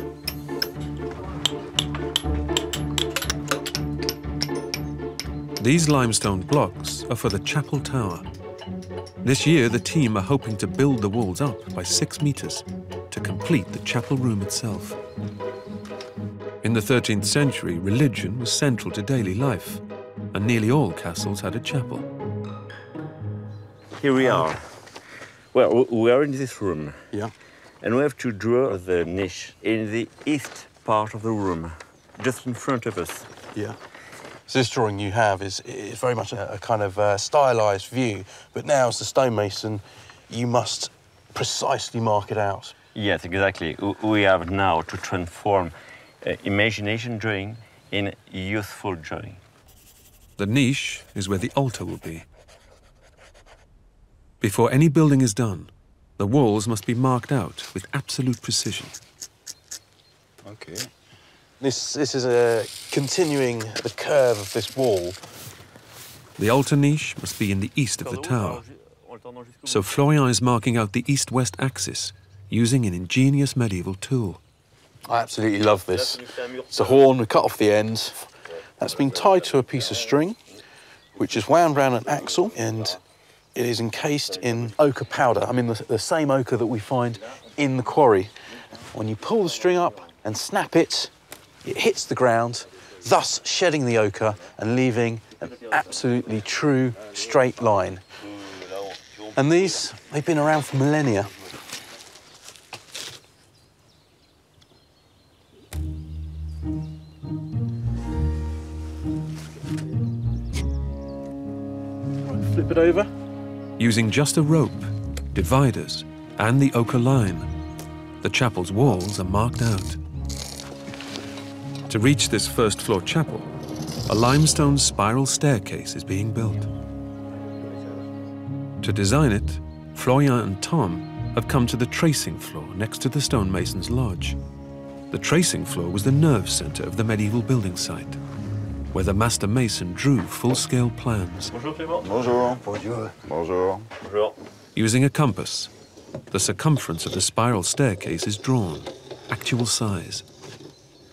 These limestone blocks are for the chapel tower. This year, the team are hoping to build the walls up by six meters to complete the chapel room itself. In the 13th century, religion was central to daily life, and nearly all castles had a chapel. Here we are. Well, we are in this room. Yeah. And we have to draw the niche in the east part of the room, just in front of us. Yeah. So this drawing you have is, is very much a, a kind of uh, stylised view, but now as the stonemason, you must precisely mark it out. Yes, exactly. We have now to transform uh, imagination drawing in useful drawing. The niche is where the altar will be. Before any building is done, the walls must be marked out with absolute precision. Okay. This, this is a continuing the curve of this wall. The altar niche must be in the east of the tower. So Florian is marking out the east-west axis using an ingenious medieval tool. I absolutely love this. It's a horn, we cut off the ends. That's been tied to a piece of string, which is wound round an axle, and it is encased in ochre powder. I mean, the, the same ochre that we find in the quarry. When you pull the string up and snap it, it hits the ground, thus shedding the ochre and leaving an absolutely true straight line. And these, they've been around for millennia. Flip it over. Using just a rope, dividers, and the ochre line, the chapel's walls are marked out. To reach this first floor chapel, a limestone spiral staircase is being built. To design it, Florian and Tom have come to the tracing floor next to the stonemason's lodge. The tracing floor was the nerve center of the medieval building site, where the master mason drew full-scale plans. Bonjour Clément. Bonjour. Bonjour. Bonjour. Bonjour. Using a compass, the circumference of the spiral staircase is drawn, actual size.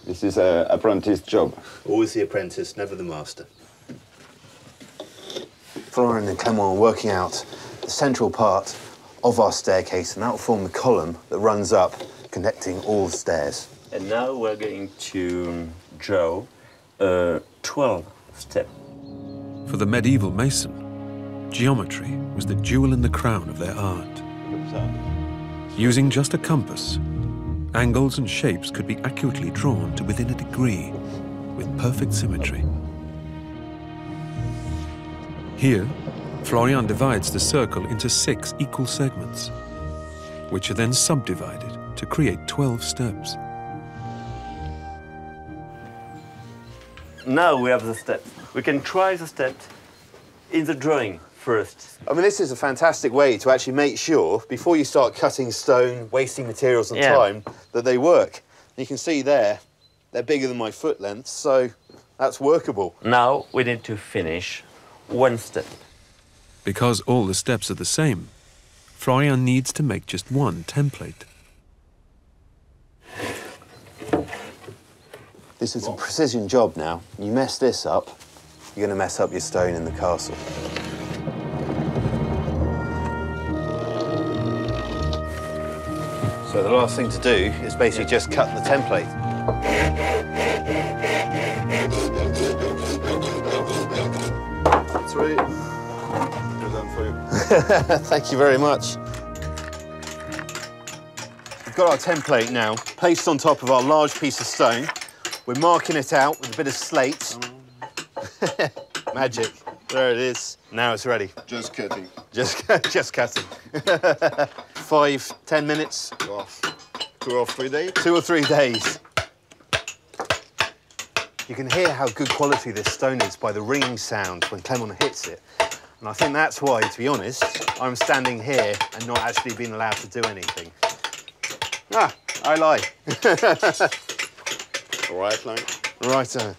This is an apprentice job. Always the apprentice, never the master. Florian and Clement are working out the central part of our staircase, and that will form the column that runs up, connecting all the stairs. And now we're going to draw a 12 step. For the medieval mason, geometry was the jewel in the crown of their art. Using just a compass, angles and shapes could be accurately drawn to within a degree, with perfect symmetry. Here, Florian divides the circle into six equal segments, which are then subdivided to create 12 steps. Now we have the steps. We can try the steps in the drawing first. I mean, this is a fantastic way to actually make sure, before you start cutting stone, wasting materials and Yeah. time, that they work. You can see there, they're bigger than my foot length, so that's workable. Now we need to finish one step. Because all the steps are the same, Florian needs to make just one template. This is a precision job now. You mess this up, you're going to mess up your stone in the castle. So the last thing to do is basically just cut the template. It's ready. Present for you. Thank you very much. We've got our template now placed on top of our large piece of stone. We're marking it out with a bit of slate. Magic. There it is. Now it's ready. Just cutting. Just, just cutting. Five, ten minutes. Two or three days. Two or three days. You can hear how good quality this stone is by the ringing sound when Clement hits it. And I think that's why, to be honest, I'm standing here and not actually being allowed to do anything. Ah, I lie. Right line. Right. Uh,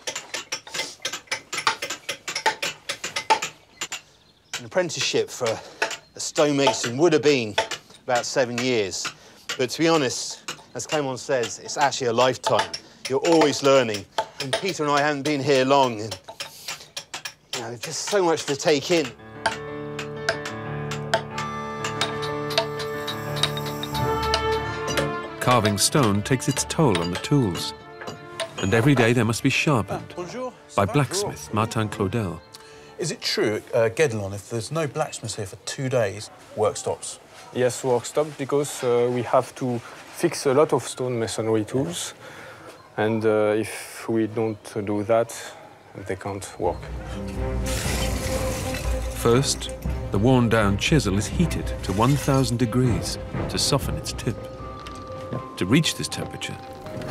an apprenticeship for a stonemason would have been about seven years. But to be honest, as Clement says, it's actually a lifetime. You're always learning. And Peter and I haven't been here long. And, you know, just so much to take in. Carving stone takes its toll on the tools, and every day they must be sharpened by blacksmith Martin Claudel. Is it true at uh, Guédelon, if there's no blacksmith here for two days, work stops? Yes, work stops because uh, we have to fix a lot of stone masonry tools, and uh, if we don't do that, they can't work. First, the worn down chisel is heated to 1000 degrees to soften its tip. To reach this temperature,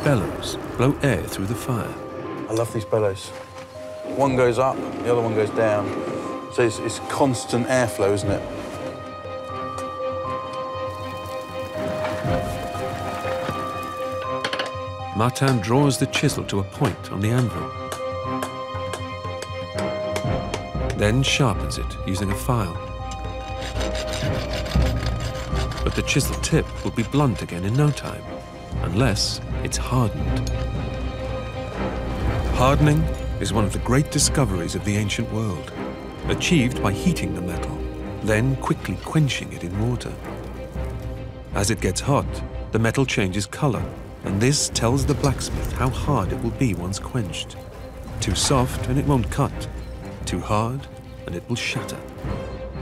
bellows blow air through the fire. I love these bellows. One goes up, the other one goes down. So it's, it's constant airflow, isn't it? Martin draws the chisel to a point on the anvil, then sharpens it using a file. But the chisel tip will be blunt again in no time, unless it's hardened. Hardening is one of the great discoveries of the ancient world, achieved by heating the metal, then quickly quenching it in water. As it gets hot, the metal changes color, and this tells the blacksmith how hard it will be once quenched. Too soft and it won't cut, too hard and it will shatter.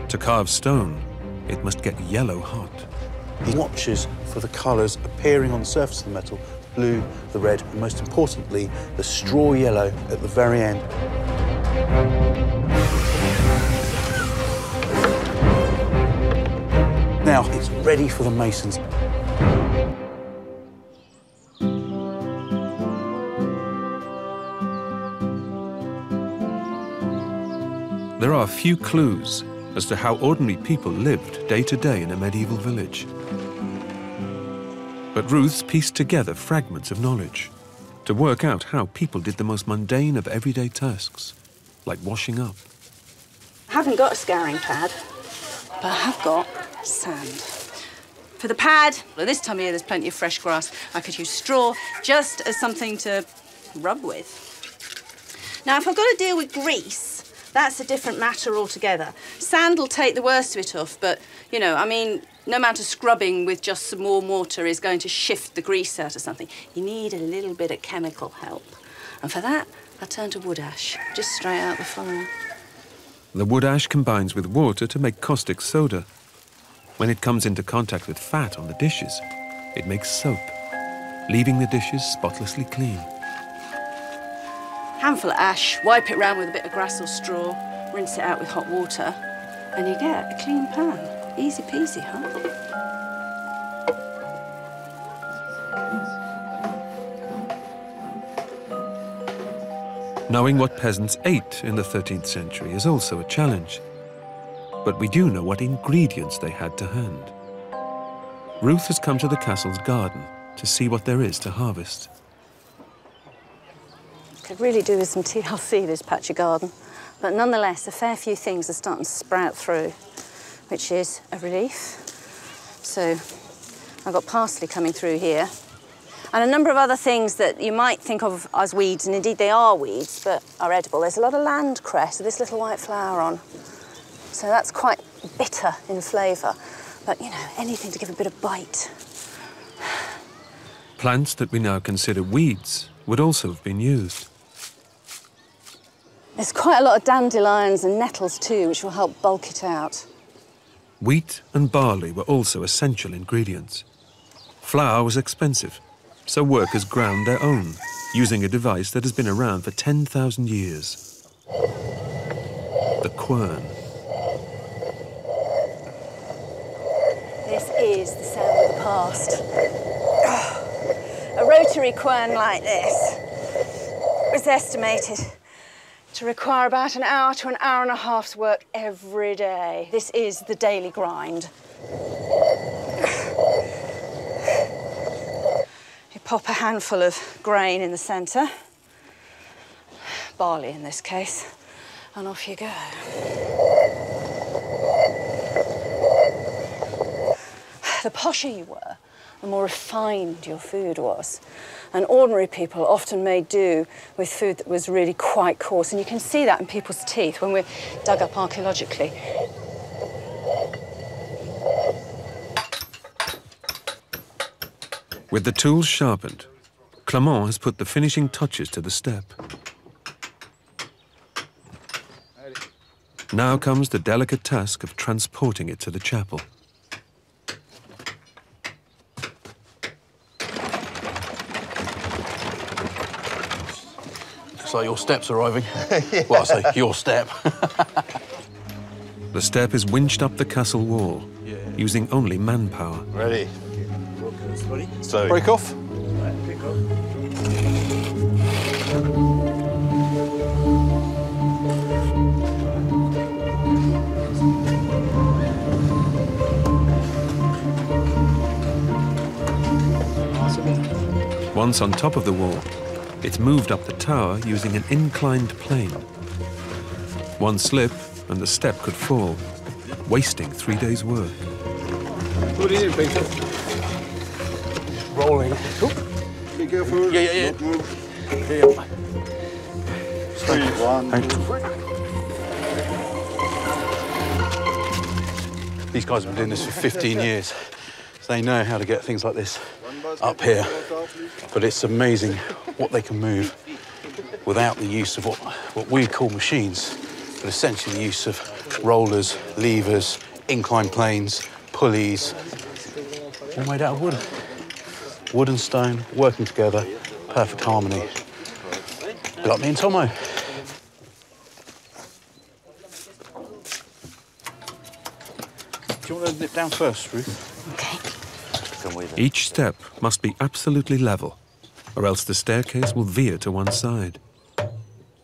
To carve stone, it must get yellow hot. He watches for the colours appearing on the surface of the metal, blue, the red, and most importantly, the straw yellow at the very end. Now, it's ready for the masons. There are few clues as to how ordinary people lived day to day in a medieval village. But Ruth's pieced together fragments of knowledge to work out how people did the most mundane of everyday tasks, like washing up. I haven't got a scouring pad, but I have got sand. For the pad, well, this time of year there's plenty of fresh grass. I could use straw just as something to rub with. Now, if I've got to deal with grease, that's a different matter altogether. Sand will take the worst of it off, but, you know, I mean, no amount of scrubbing with just some warm water is going to shift the grease out of something. You need a little bit of chemical help. And for that, I turn to wood ash, just straight out the fire. The wood ash combines with water to make caustic soda. When it comes into contact with fat on the dishes, it makes soap, leaving the dishes spotlessly clean. Handful of ash, wipe it round with a bit of grass or straw, rinse it out with hot water, and you get a clean pan. Easy peasy, huh? Knowing what peasants ate in the 13th century is also a challenge. But we do know what ingredients they had to hand. Ruth has come to the castle's garden to see what there is to harvest. Could really do with some TLC, this patch of garden. But nonetheless, a fair few things are starting to sprout through, which is a relief. So I've got parsley coming through here. And a number of other things that you might think of as weeds, and indeed they are weeds, but are edible. There's a lot of land cress with this little white flower on. So that's quite bitter in flavour. But, you know, anything to give a bit of bite. Plants that we now consider weeds would also have been used. There's quite a lot of dandelions and nettles too, which will help bulk it out. Wheat and barley were also essential ingredients. Flour was expensive, so workers ground their own, using a device that has been around for 10,000 years. The quern. This is the sound of the past. A rotary quern like this was estimated to require about an hour to an hour and a half's work every day. This is the daily grind. You pop a handful of grain in the centre, barley in this case, and off you go. The posher you were, the more refined your food was. And ordinary people often made do with food that was really quite coarse. And you can see that in people's teeth when we're dug up archaeologically. With the tools sharpened, Clement has put the finishing touches to the step. Now comes the delicate task of transporting it to the chapel. Looks like your step's arriving. Well, I say your step. The step is winched up the castle wall, using only manpower. Ready. So Break off. Once on top of the wall, it's moved up the tower using an inclined plane. One slip and the step could fall, wasting three days' work. What do you do, Peter? Rolling. Be careful. Yeah, yeah, yeah. Don't move. Yeah, yeah. Three, one, Thanks. two. These guys have been doing this for 15 years. So they know how to get things like this up here. But it's amazing what they can move without the use of what, what we call machines, but essentially the use of rollers, levers, inclined planes, pulleys, all made out of wood. Wood and stone working together, perfect harmony. Got me and Tomo. Do you want to nip down first, Ruth? Us. Each step must be absolutely level, or else the staircase will veer to one side.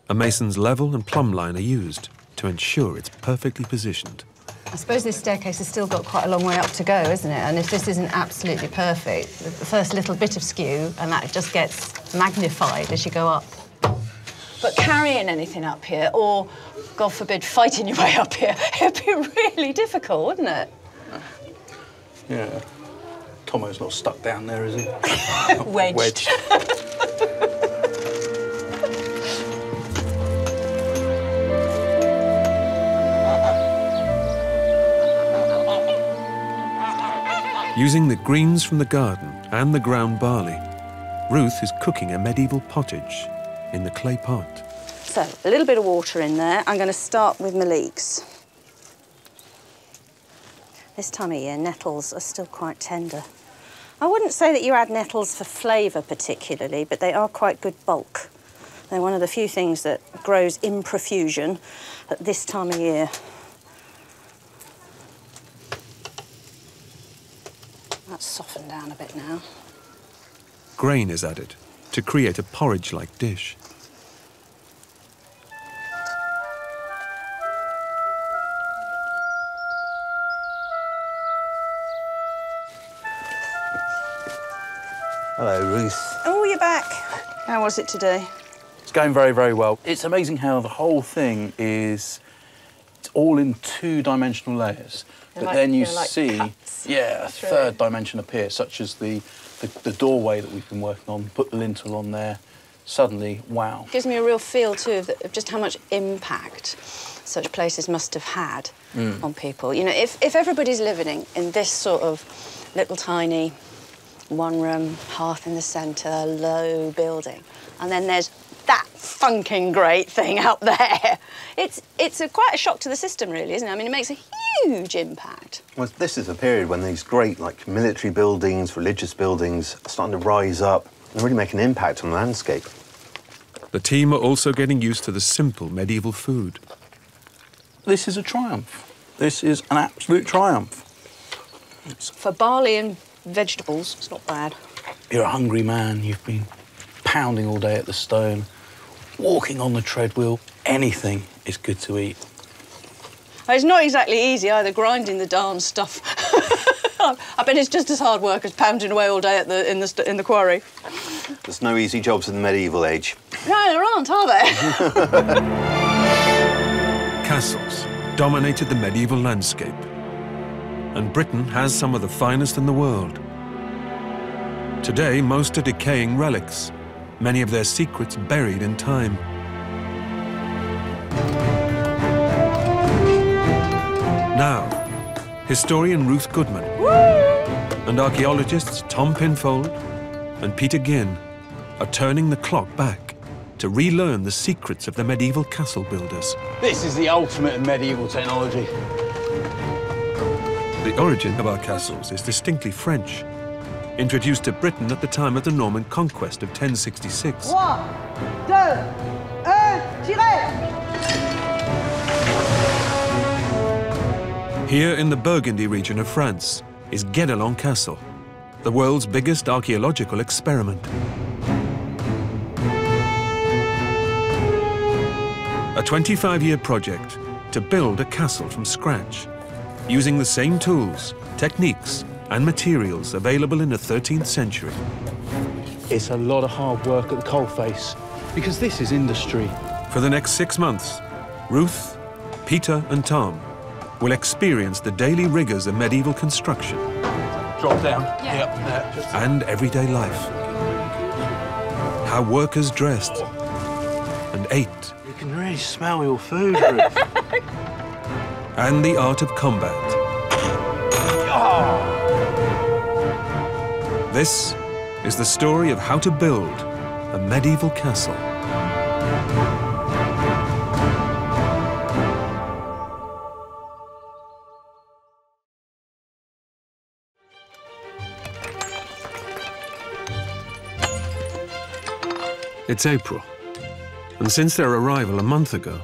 A mason's level and plumb line are used to ensure it's perfectly positioned. I suppose this staircase has still got quite a long way up to go, isn't it? And if this isn't absolutely perfect, the first little bit of skew, and that just gets magnified as you go up. But carrying anything up here, or, God forbid, fighting your way up here, it'd be really difficult, wouldn't it? Yeah. Tomo's not stuck down there, is he? Wedged. Wedged. Using the greens from the garden and the ground barley, Ruth is cooking a medieval pottage in the clay pot. So, a little bit of water in there. I'm going to start with my leeks. This time of year, nettles are still quite tender. I wouldn't say that you add nettles for flavour particularly, but they are quite good bulk. They're one of the few things that grows in profusion at this time of year. That's softened down a bit now. Grain is added to create a porridge-like dish. Hello, Ruth. Oh, you're back. How was it today? It's going very, very well. It's amazing how the whole thing is it's all in two-dimensional layers. They're but like- then you like see, cuts yeah, a through. third dimension appear, such as the, the the doorway that we've been working on. Put the lintel on there. Suddenly, wow. Gives me a real feel too of, the, of just how much impact such places must have had Mm. on people. You know, if, if everybody's living in, in this sort of little tiny one room, hearth in the centre, low building, and then there's that funking great thing out there, it's, it's a, quite a shock to the system, really, isn't it? I mean, it makes a huge impact. Well, this is a period when these great, like, military buildings, religious buildings are starting to rise up and really make an impact on the landscape. The team are also getting used to the simple medieval food. This is a triumph. This is an absolute triumph. For barley and vegetables, it's not bad. You're a hungry man. You've been pounding all day at the stone, walking on the treadwheel. Anything is good to eat. Uh, it's not exactly easy either, grinding the darn stuff. I bet it's just as hard work as pounding away all day at the, in, the, in the quarry. There's no easy jobs in the medieval age. No, there aren't, are there? Castles dominated the medieval landscape, and Britain has some of the finest in the world. Today, most are decaying relics, many of their secrets buried in time. Now, historian Ruth Goodman and archaeologists Tom Pinfold and Peter Ginn are turning the clock back to relearn the secrets of the medieval castle builders. This is the ultimate in medieval technology. The origin of our castles is distinctly French, introduced to Britain at the time of the Norman conquest of 1066. Trois, deux, un, tirez Here in the Burgundy region of France is Guédelon Castle, the world's biggest archaeological experiment. A 25-year project to build a castle from scratch, using the same tools, techniques and materials available in the 13th century. It's a lot of hard work at the coalface because this is industry. For the next six months, Ruth, Peter and Tom will experience the daily rigors of medieval construction Drop down. Yep. and everyday life. How workers dressed and ate, You can really smell your food, Ruth. and the art of combat. This is the story of how to build a medieval castle. It's April, and since their arrival a month ago,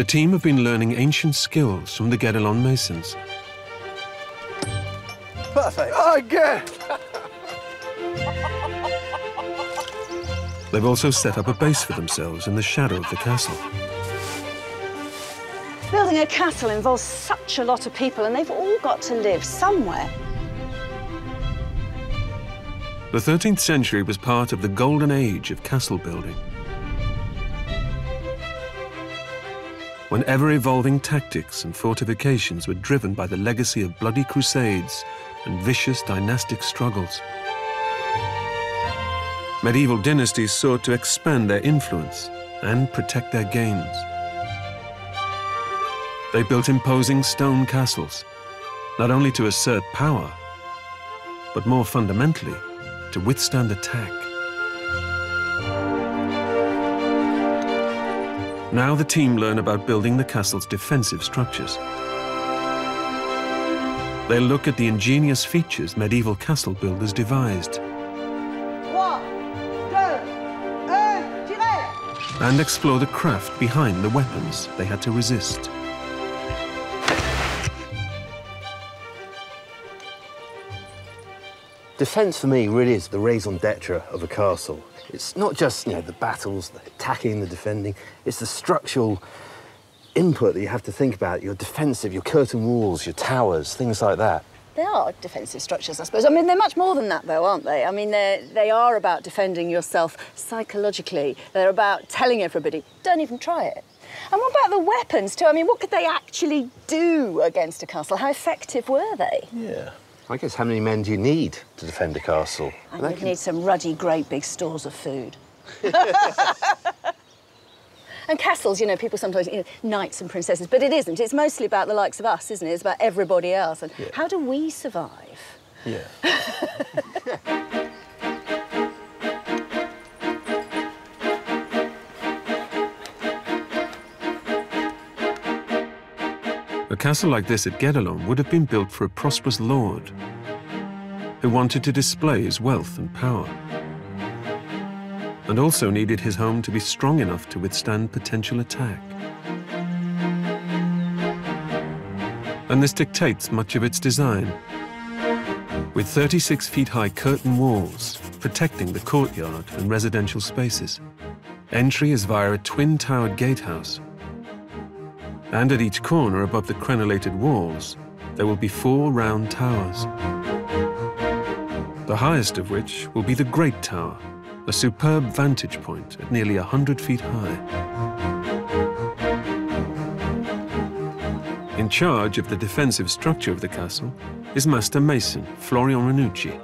the team have been learning ancient skills from the Guédelon masons. Perfect. Good. They've also set up a base for themselves in the shadow of the castle. Building a castle involves such a lot of people, and they've all got to live somewhere. The 13th century was part of the golden age of castle building. When ever evolving tactics and fortifications were driven by the legacy of bloody crusades and vicious dynastic struggles. Medieval dynasties sought to expand their influence and protect their gains. They built imposing stone castles, not only to assert power, but more fundamentally, to withstand attack. Now the team learn about building the castle's defensive structures. They look at the ingenious features medieval castle builders devised 3, 2, 1, tirez and explore the craft behind the weapons they had to resist. Defence for me really is the raison d'etre of a castle. It's not just you know the battles, the attacking, the defending. It's the structural input that you have to think about. Your defensive, your curtain walls, your towers, things like that. They are defensive structures, I suppose. I mean, they're much more than that, though, aren't they? I mean, they are about defending yourself psychologically. They're about telling everybody, don't even try it. And what about the weapons, too? I mean, what could they actually do against a castle? How effective were they? Yeah. I guess how many men do you need to defend a castle? And you'd need some ruddy, great big stores of food. and castles, you know, people sometimes, you know, knights and princesses, but it isn't. It's mostly about the likes of us, isn't it? It's about everybody else. And how do we survive? Yeah. castle like this at Guédelon would have been built for a prosperous lord who wanted to display his wealth and power, and also needed his home to be strong enough to withstand potential attack. And this dictates much of its design, with 36 feet high curtain walls protecting the courtyard and residential spaces. Entry is via a twin-towered gatehouse and at each corner above the crenellated walls, there will be four round towers. The highest of which will be the Great Tower, a superb vantage point at nearly 100 feet high. In charge of the defensive structure of the castle is Master Mason Florian Ranucci.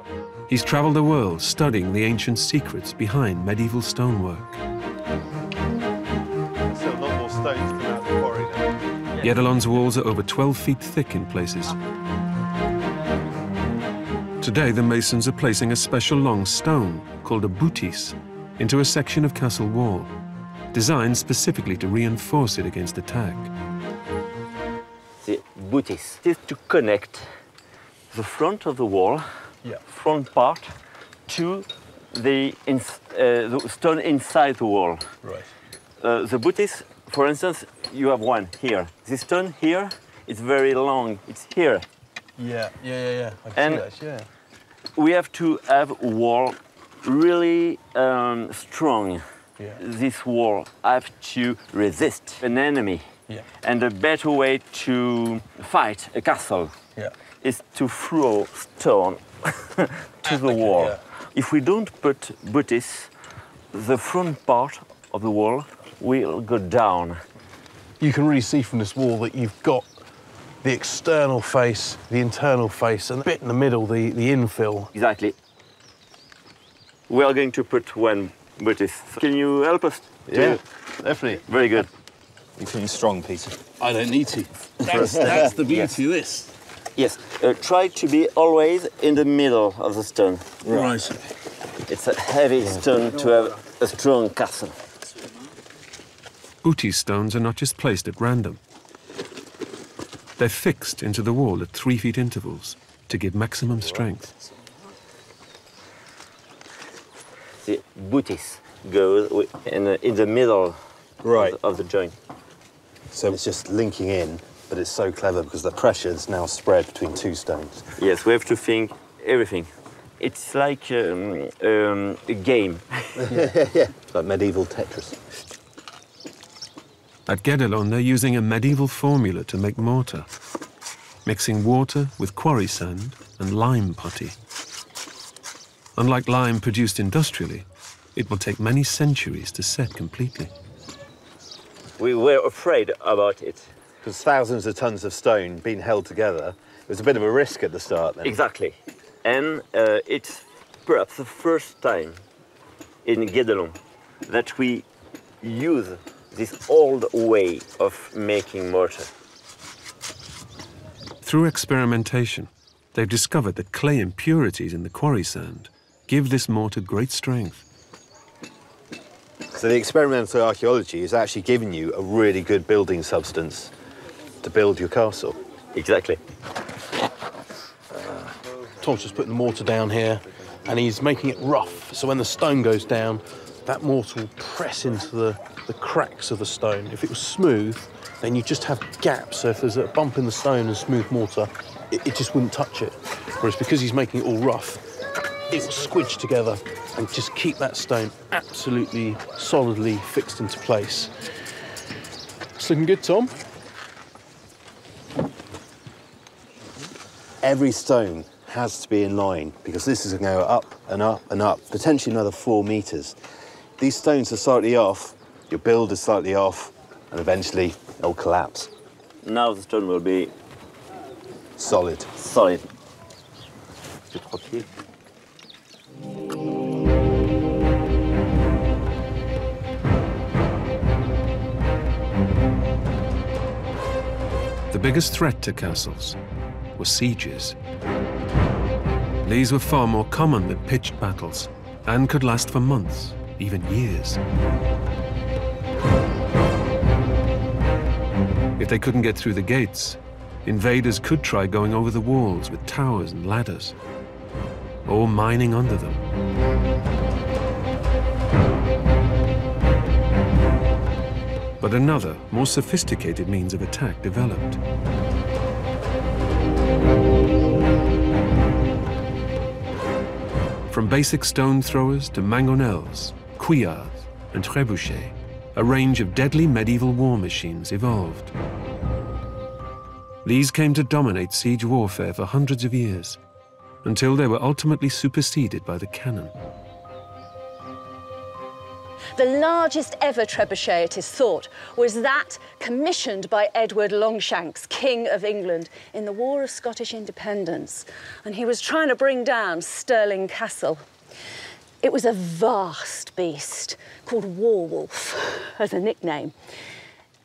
He's traveled the world studying the ancient secrets behind medieval stonework. Now. Walls are over 12 feet thick in places. Today, the masons are placing a special long stone called a boutis into a section of castle wall, designed specifically to reinforce it against attack. The boutis is to connect the front of the wall, front part, to the, ins- uh, the stone inside the wall. Right. Uh, the boutis, for instance, you have one here. This stone here is very long. It's here. Yeah, yeah, yeah, yeah. I can And- see that, yeah. We have to have wall really um, strong. Yeah. This wall have to resist an enemy. Yeah. And the better way to fight a castle Yeah. is to throw stone to the wall. yeah. If we don't put boutis, the front part of the wall will go down. You can really see from this wall that you've got the external face, the internal face, and the bit in the middle, the, the infill. Exactly. We are going to put one British. Can you help us? Yeah, definitely. Very good. You're feeling strong, Peter. I don't need to. That's, that's the beauty of this. Yes, uh, try to be always in the middle of the stone. Right. It's a heavy stone to have a strong castle. Boutis stones are not just placed at random. They're fixed into the wall at three feet intervals to give maximum strength. The boutis goes wi- in the, in the middle Right. of, the, of the joint. So it's just linking in. but it's so clever because the pressure is now spread between two stones. Yes, we have to think everything. It's like um, um, a game. yeah, yeah. Like medieval Tetris. At Guédelon, they're using a medieval formula to make mortar, mixing water with quarry sand and lime putty. Unlike lime produced industrially, it will take many centuries to set completely. We were afraid about it. Because thousands of tons of stone being held together, it was a bit of a risk at the start then. Exactly. And uh, it's perhaps the first time in Guédelon that we use this old way of making mortar. Through experimentation, they've discovered that clay impurities in the quarry sand give this mortar great strength. So the experimental archaeology is actually giving you a really good building substance to build your castle. Exactly. Uh, Tom's just putting the mortar down here and he's making it rough. So when the stone goes down, that mortar will press into the, the cracks of the stone. If it was smooth, then you just have gaps. So if there's a bump in the stone and smooth mortar, it, it just wouldn't touch it. Whereas because he's making it all rough, it will squidge together and just keep that stone absolutely solidly fixed into place. It's looking good, Tom. Every stone has to be in line because this is going to go up and up and up, potentially another four meters. These stones are slightly off, your build is slightly off, and eventually it'll collapse. Now the stone will be solid. Solid. The biggest threat to castles were sieges. These were far more common than pitched battles and could last for months, even years. If they couldn't get through the gates, invaders could try going over the walls with towers and ladders, or mining under them. But another, more sophisticated means of attack developed. From basic stone throwers to mangonels, couillards, and trebuchets, a range of deadly medieval war machines evolved. These came to dominate siege warfare for hundreds of years, until they were ultimately superseded by the cannon. The largest ever trebuchet, it is thought, was that commissioned by Edward Longshanks, King of England, in the War of Scottish Independence. And he was trying to bring down Stirling Castle. It was a vast beast called Warwolf as a nickname.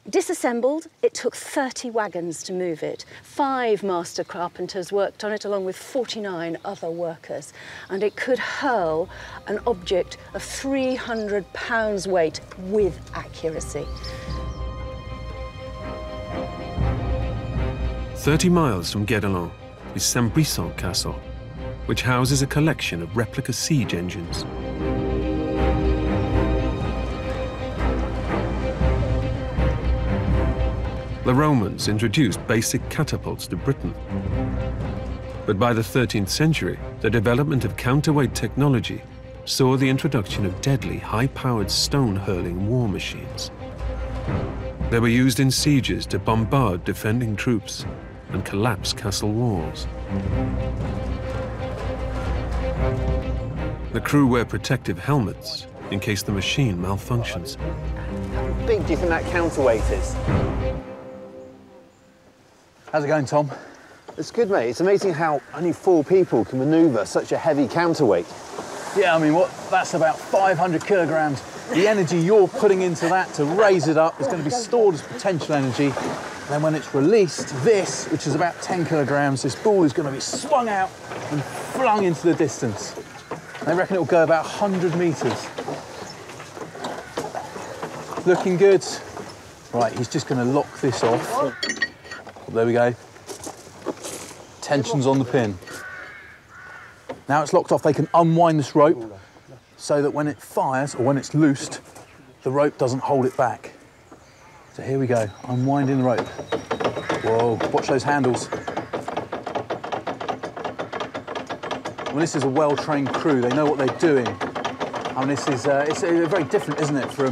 Disassembled, it took 30 wagons to move it. Five master carpenters worked on it along with 49 other workers. And it could hurl an object of 300 pounds weight with accuracy. 30 miles from Guédelon is Saint-Brisson Castle, which houses a collection of replica siege engines. The Romans introduced basic catapults to Britain. But by the 13th century, the development of counterweight technology saw the introduction of deadly, high-powered stone-hurling war machines. They were used in sieges to bombard defending troops and collapse castle walls. The crew wear protective helmets in case the machine malfunctions. How big do you think that counterweight is? How's it going, Tom? It's good, mate. It's amazing how only four people can manoeuvre such a heavy counterweight. Yeah, I mean, what? That's about 500 kilograms. The energy you're putting into that to raise it up is going to be stored as potential energy. And then when it's released, this, which is about 10 kilograms, this ball is going to be swung out and flung into the distance. They reckon it'll go about 100 metres. Looking good. Right, he's just going to lock this off. There we go. Tension's on the pin. Now it's locked off, they can unwind this rope so that when it fires or when it's loosed, the rope doesn't hold it back. So here we go, unwinding the rope. Whoa, watch those handles. Well, this is a well-trained crew. They know what they're doing. I mean, this is uh, it's uh, very different, isn't it, from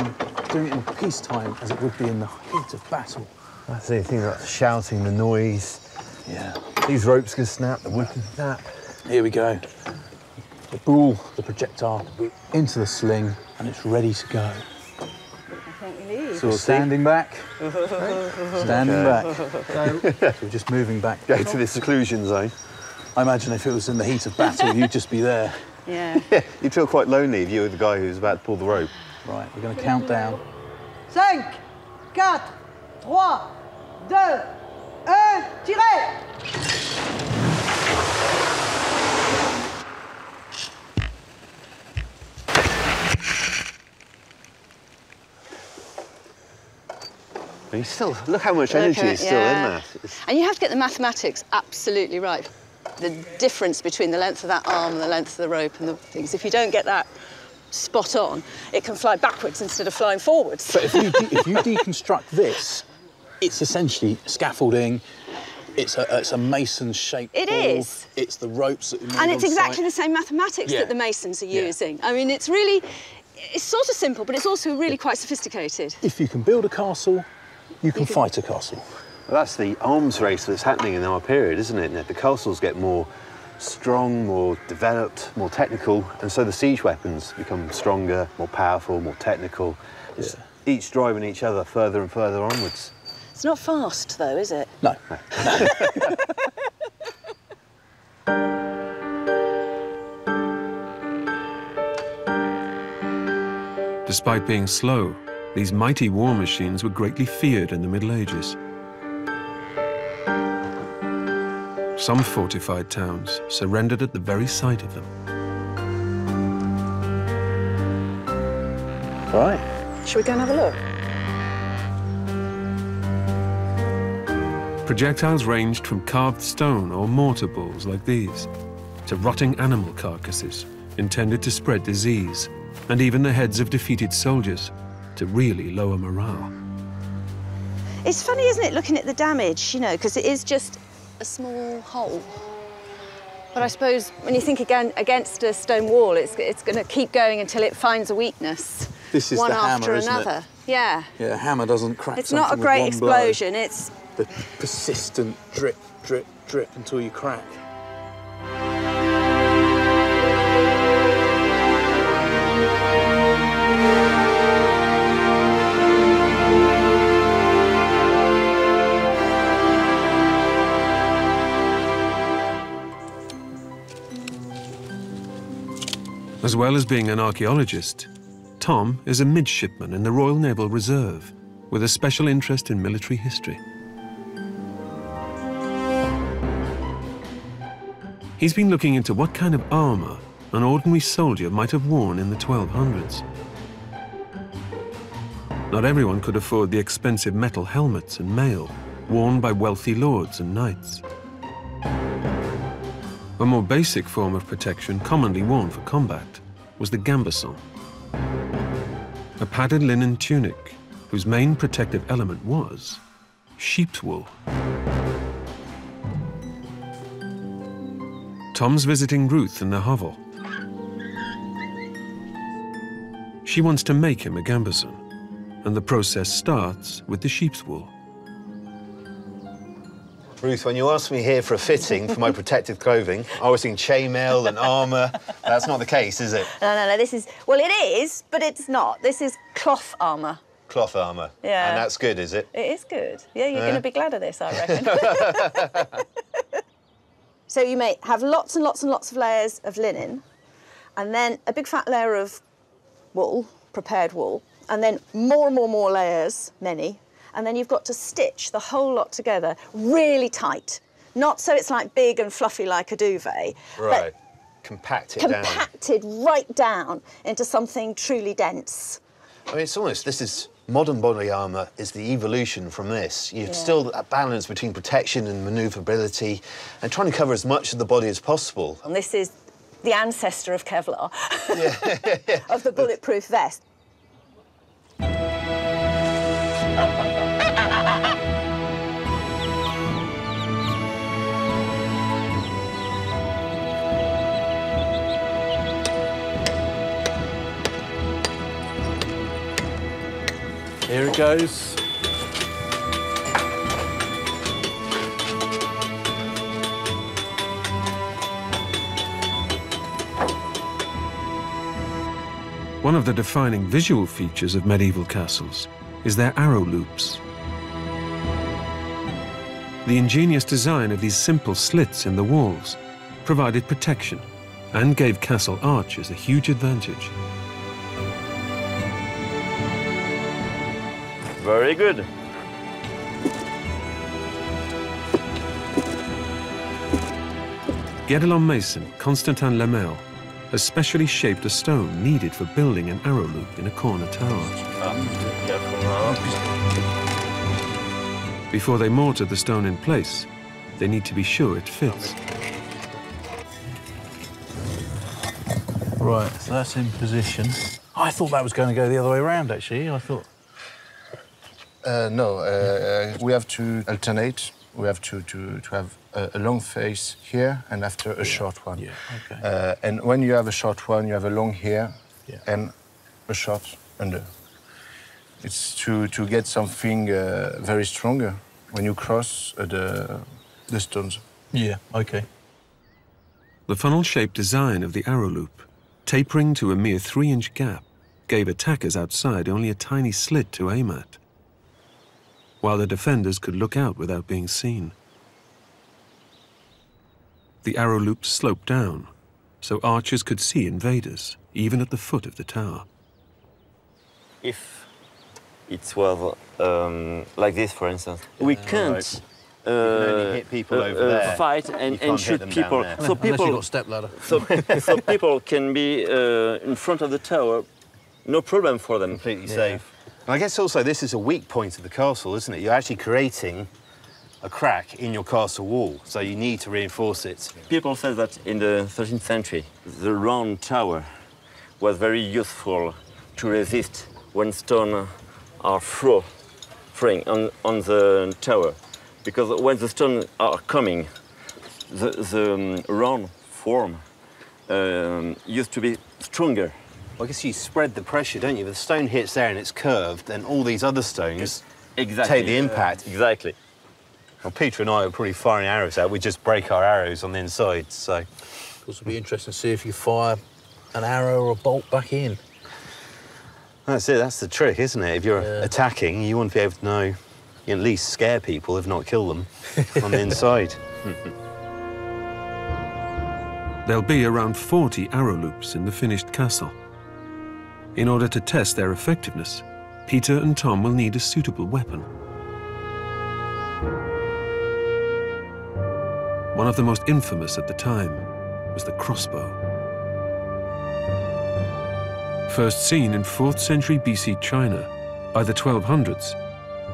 doing it in peacetime as it would be in the heat of battle. That's the thing about shouting, the noise. Yeah. These ropes can snap, the wood can snap. Here we go. The ball, the projectile, into the sling, and it's ready to go. So we're standing back, standing back. So we're just moving back. Go to the seclusion zone. I imagine if it was in the heat of battle, you'd just be there. Yeah. Yeah, you'd feel quite lonely if you were the guy who's about to pull the rope. Right, we're going to count down. 5, 4, 3, 2, 1, tirez But you still, look how much Look energy at- is still yeah. in that. It's- And you have to get the mathematics absolutely right. The difference between the length of that arm and the length of the rope and the things. If you don't get that spot on, it can fly backwards instead of flying forwards. But if you, de- if you deconstruct this, it's essentially scaffolding. It's a, it's a mason-shaped It ball. is. It's the ropes that and it's exactly site. the same mathematics Yeah. that the masons are Yeah. using. I mean, it's really, it's sort of simple, but it's also really quite sophisticated. If you can build a castle, you can fight a castle. Well, that's the arms race that's happening in our period, isn't it? The castles get more strong, more developed, more technical, and so the siege weapons become stronger, more powerful, more technical. It's Each driving each other further and further onwards. It's not fast, though, is it? No. Despite being slow, these mighty war machines were greatly feared in the Middle Ages. Some fortified towns surrendered at the very sight of them. Right. Shall we go and have a look? Projectiles ranged from carved stone or mortar balls like these to rotting animal carcasses intended to spread disease, and even the heads of defeated soldiers to really lower morale. It's funny, isn't it, looking at the damage, you know, because it is just a small hole. But I suppose when you think again against a stone wall, it's, it's going to keep going until it finds a weakness. This is one the hammer, after isn't it? another. Yeah. Yeah, a hammer doesn't crack It's not a great one blow. explosion. It's The persistent drip, drip, drip until you crack. As well as being an archaeologist, Tom is a midshipman in the Royal Naval Reserve with a special interest in military history. He's been looking into what kind of armour an ordinary soldier might have worn in the 1200s. Not everyone could afford the expensive metal helmets and mail worn by wealthy lords and knights. A more basic form of protection commonly worn for combat was the gambeson, a padded linen tunic whose main protective element was sheep's wool. Tom's visiting Ruth in the hovel. She wants to make him a gambeson, and the process starts with the sheep's wool. Ruth, when you asked me here for a fitting for my protective clothing, I was thinking chainmail and armour. That's not the case, is it? no, no, no. This is well, it is, but it's not. This is cloth armour. Cloth armour. Yeah. And that's good, is it? It is good. Yeah, you're Yeah. going to be glad of this, I reckon. so you may have lots and lots and lots of layers of linen, and then a big fat layer of wool, prepared wool, and then more and more and more layers, many, and then you've got to stitch the whole lot together really tight. Not so it's like big and fluffy like a duvet, Right. Compact it but down. compacted right down into something truly dense. I mean, it's almost, this is, modern body armour is the evolution from this. You've Yeah. still that balance between protection and manoeuvrability and trying to cover as much of the body as possible. And this is the ancestor of Kevlar, of the bulletproof vest. It goes. One of the defining visual features of medieval castles is their arrow loops. The ingenious design of these simple slits in the walls provided protection and gave castle archers a huge advantage. Very good. Guédelon mason Constantin Lemel has specially shaped a stone needed for building an arrow loop in a corner tower. Before they mortar the stone in place, they need to be sure it fits. Right, so that's in position. I thought that was going to go the other way around, actually. I thought. Uh, no, uh, uh, we have to alternate. We have to, to, to have a, a long face here and after a short one. Yeah, okay. Uh, and when you have a short one, you have a long here and a short under. It's to, to get something uh, very stronger when you cross uh, the, the stones. Yeah, okay. The funnel-shaped design of the arrow loop, tapering to a mere three-inch gap, gave attackers outside only a tiny slit to aim at, while the defenders could look out without being seen. The arrow loops sloped down, so archers could see invaders, even at the foot of the tower. If it was um, like this, for instance, we can't. right. Uh, only hit people uh, over uh, there. fight and, and shoot people. So Unless you people got stepladder. So, so people can be uh, in front of the tower, no problem for them. Completely safe. And I guess also this is a weak point of the castle, isn't it? You're actually creating a crack in your castle wall, so you need to reinforce it. People say that in the 13th century, the round tower was very useful to resist when stone are thrown on, on the tower. Because when the stones are coming, the, the um, round form um, used to be stronger. Well, I guess you spread the pressure, don't you? If the stone hits there and it's curved, and all these other stones Exactly. take the impact. exactly. Well, Peter and I are probably firing arrows out. We just break our arrows on the inside, so. Of course, it'll be interesting to see if you fire an arrow or a bolt back in. That's it, that's the trick, isn't it? If you're Yeah. attacking, you want to be able to know, you at least scare people, if not kill them, on the inside. There'll be around 40 arrow loops in the finished castle. In order to test their effectiveness, Peter and Tom will need a suitable weapon. One of the most infamous at the time was the crossbow. First seen in 4th century BC China, by the 1200s,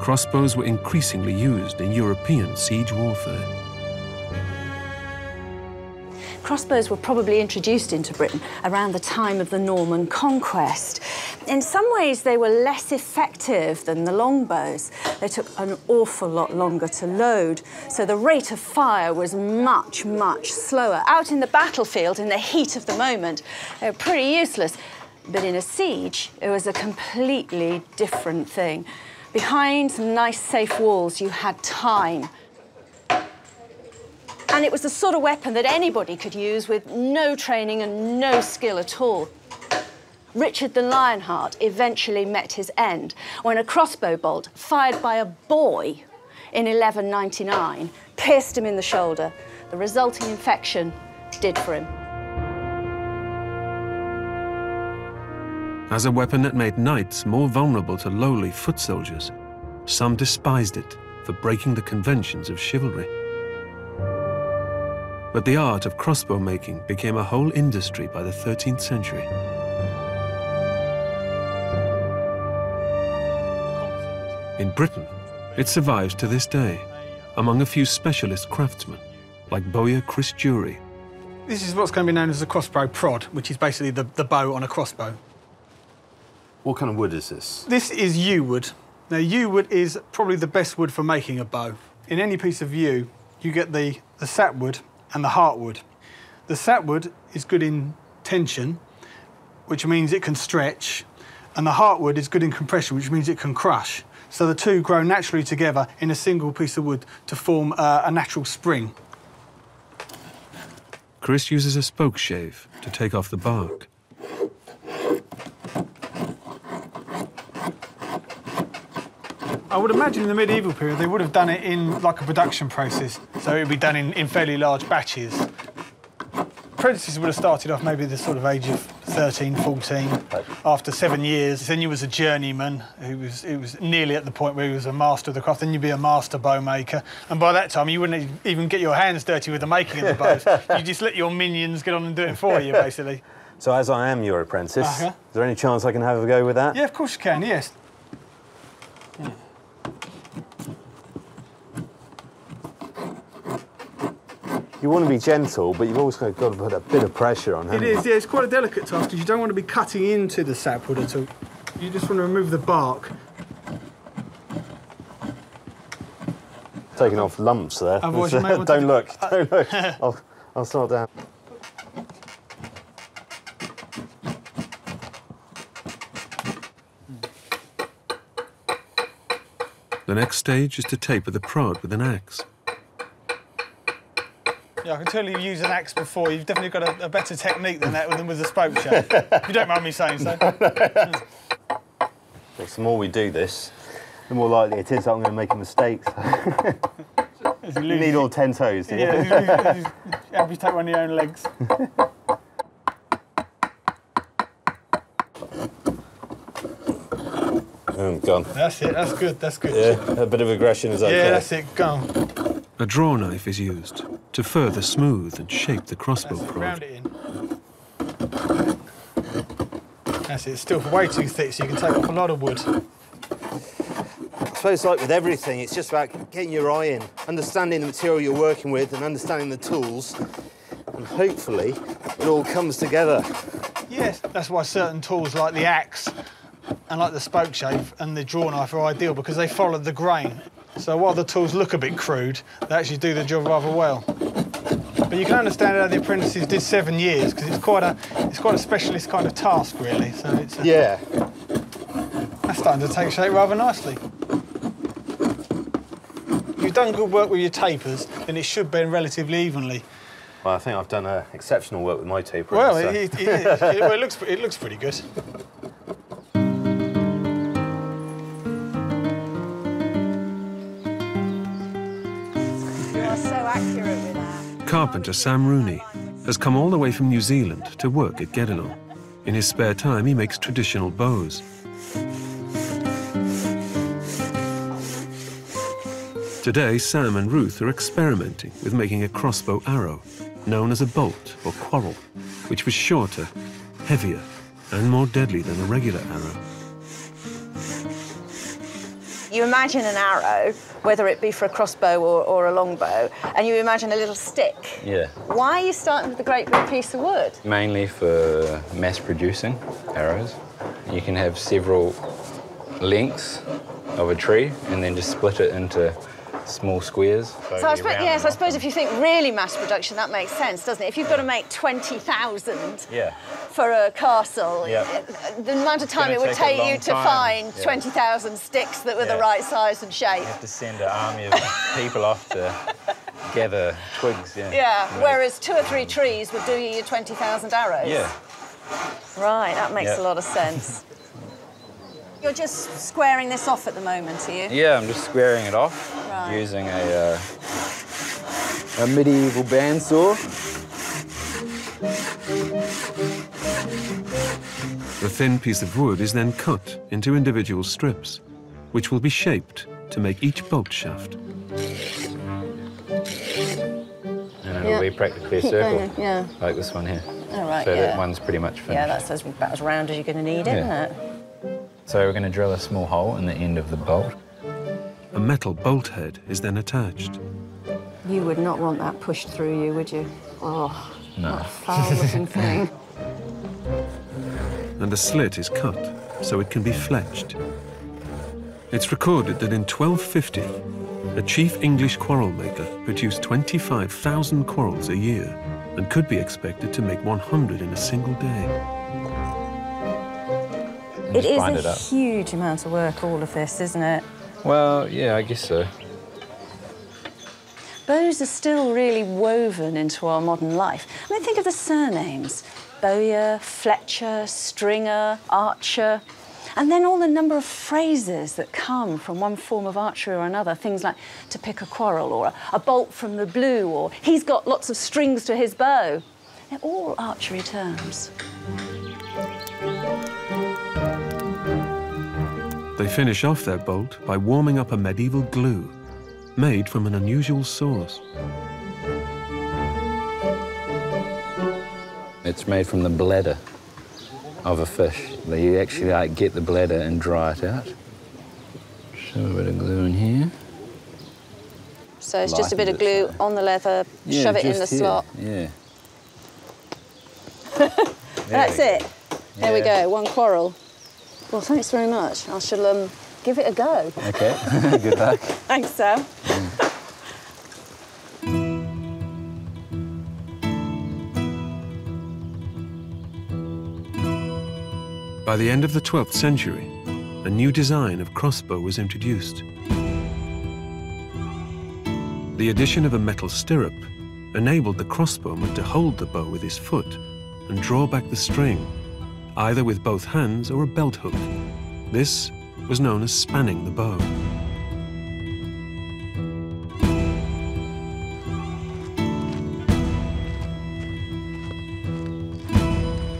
crossbows were increasingly used in European siege warfare. Crossbows were probably introduced into Britain around the time of the Norman conquest. In some ways, they were less effective than the longbows. They took an awful lot longer to load, so the rate of fire was much, much slower. Out in the battlefield, in the heat of the moment, they were pretty useless. But in a siege, it was a completely different thing. Behind some nice, safe walls, you had time. And it was the sort of weapon that anybody could use with no training and no skill at all. Richard the Lionheart eventually met his end when a crossbow bolt fired by a boy in 1199 pierced him in the shoulder. The resulting infection did for him. As a weapon that made knights more vulnerable to lowly foot soldiers, some despised it for breaking the conventions of chivalry. But the art of crossbow making became a whole industry by the 13th century. In Britain, it survives to this day, among a few specialist craftsmen, like bowyer Chris Jury. This is what's going to be known as a crossbow prod, which is basically the, the bow on a crossbow. What kind of wood is this? This is yew wood. Now, yew wood is probably the best wood for making a bow. In any piece of yew, you get the, the sapwood and the heartwood. The sapwood is good in tension, which means it can stretch, and the heartwood is good in compression, which means it can crush. So the two grow naturally together in a single piece of wood to form uh, a natural spring. Chris uses a spoke shave to take off the bark. I would imagine in the medieval period they would have done it in like a production process, so it would be done in, in fairly large batches. Apprentices would have started off maybe the sort of age of 13, 14. After seven years, then you was a journeyman who was, who was nearly at the point where he was a master of the craft. Then you'd be a master bow maker. And by that time, you wouldn't even get your hands dirty with the making of the bows. you just let your minions get on and do it for you, basically. So as I am your apprentice, Uh-huh. is there any chance I can have a go with that? Yeah, of course you can, yes. You want to be gentle, but you've also got to put a bit of pressure on, It haven't yeah, it's quite a delicate task because you don't want to be cutting into the sapwood at all. You just want to remove the bark. Taking off lumps there. Otherwise you may want don't look, don't look. I'll, I'll start down. The next stage is to taper the prod with an axe. Yeah, I can tell you've used an axe before. You've definitely got a, a better technique than that than with a spoke shave. if you don't mind me saying so. Well, the more we do this, the more likely it is that I'm going to make a mistake. you need all ten toes, do you? Yeah, you- you- you amputate one of your own legs. Oh, gone. That's it, that's good, that's good. Yeah, a bit of aggression is okay. Yeah, that's it, go on. A draw knife is used to further smooth and shape the crossbow Round prod. it in. That's it, it's still way too thick so you can take off a lot of wood. I suppose, like with everything, it's just about getting your eye in, understanding the material you're working with, and understanding the tools, and hopefully it all comes together. Yes, that's why certain tools like the axe and like the spoke shave and the draw knife are ideal because they follow the grain. So while the tools look a bit crude, they actually do the job rather well. But you can understand how the apprentices did seven years because it's quite a it's quite a specialist kind of task really. So it's uh, Yeah. that's starting to take shape rather nicely. If you've done good work with your tapers, then it should bend relatively evenly. Well, I think I've done uh, exceptional work with my tapering. Well, so- it, it, it, it- well, it looks it looks pretty good. Carpenter Sam Rooney has come all the way from New Zealand to work at Guédelon. In his spare time, he makes traditional bows. Today, Sam and Ruth are experimenting with making a crossbow arrow, known as a bolt or quarrel, which was shorter, heavier, and more deadly than a regular arrow. You imagine an arrow, whether it be for a crossbow or, or a longbow, and you imagine a little stick. Yeah, Why are you starting with a great big piece of wood? mainly for mass producing arrows. You can have several lengths of a tree and then just split it into small squares. So I suppose, yes, I suppose if you think really mass production, that makes sense, doesn't it? If you've got to make 20,000 Yeah. for a castle, Yeah. the amount of time it would take take you to time. find Yeah. 20,000 sticks that were the right size and shape. You have to send an army of people off to gather twigs. Yeah. Yeah, whereas two or three trees would do you your 20,000 arrows. Yeah. Right, that makes Yeah. a lot of sense. You're just squaring this off at the moment, are you? Yeah, I'm just squaring it off Right. using a, uh, a medieval bandsaw. The thin piece of wood is then cut into individual strips, which will be shaped to make each bolt shaft. And it'll Yeah. be practically a circle, going, yeah. like this one here. All right, so yeah. that one's pretty much finished. Yeah, that's as, about as round as you're going to need, isn't it? So we're going to drill a small hole in the end of the bolt. A metal bolt head is then attached. You would not want that pushed through you, would you? Oh, No. what a foul-looking thing. and a slit is cut so it can be fletched. It's recorded that in 1250, a chief English quarrel maker produced 25,000 quarrels a year and could be expected to make 100 in a single day. It is a it huge amount of work, all of this, isn't it? Well, yeah, I guess so. Bows are still really woven into our modern life. I mean, think of the surnames Bowyer, Fletcher, Stringer, Archer. And then all the number of phrases that come from one form of archery or another, things like to pick a quarrel or a, a bolt from the blue or he's got lots of strings to his bow. They're all archery terms. They finish off their bolt by warming up a medieval glue made from an unusual source. It's made from the bladder of a fish. You actually like get the bladder and dry it out. So a bit of glue in here. So it's just a bit of glue on the leather, Yeah, shove it in the here. slot. Yeah. That's it. There we go, one quarrel. Well, thanks very much. I shall um, give it a go. Okay. Good luck. Thanks, Sam. By the end of the 12th century, a new design of crossbow was introduced. The addition of a metal stirrup enabled the crossbowman to hold the bow with his foot and draw back the string, either with both hands or a belt hook. This was known as spanning the bow.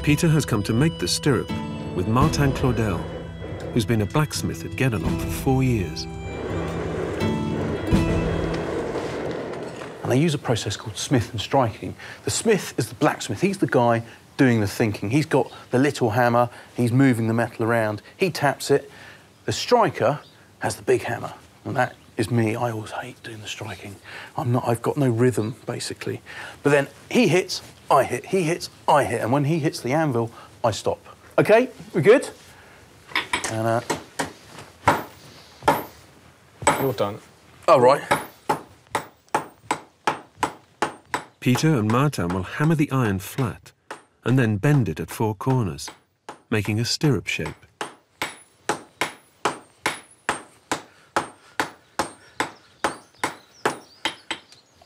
Peter has come to make the stirrup with Martin Claudel, who's been a blacksmith at Guédelon for four years. And they use a process called smith and striking. The smith is the blacksmith. He's the guy doing the thinking. He's got the little hammer. He's moving the metal around. He taps it. The striker has the big hammer, and that is me. I always hate doing the striking. I'm not. I've got no rhythm basically. But then he hits, I hit. He hits, I hit. And when he hits the anvil, I stop. Okay, we good? And uh, You're done. all right. Peter and Martin will hammer the iron flat and then bend it at four corners, making a stirrup shape.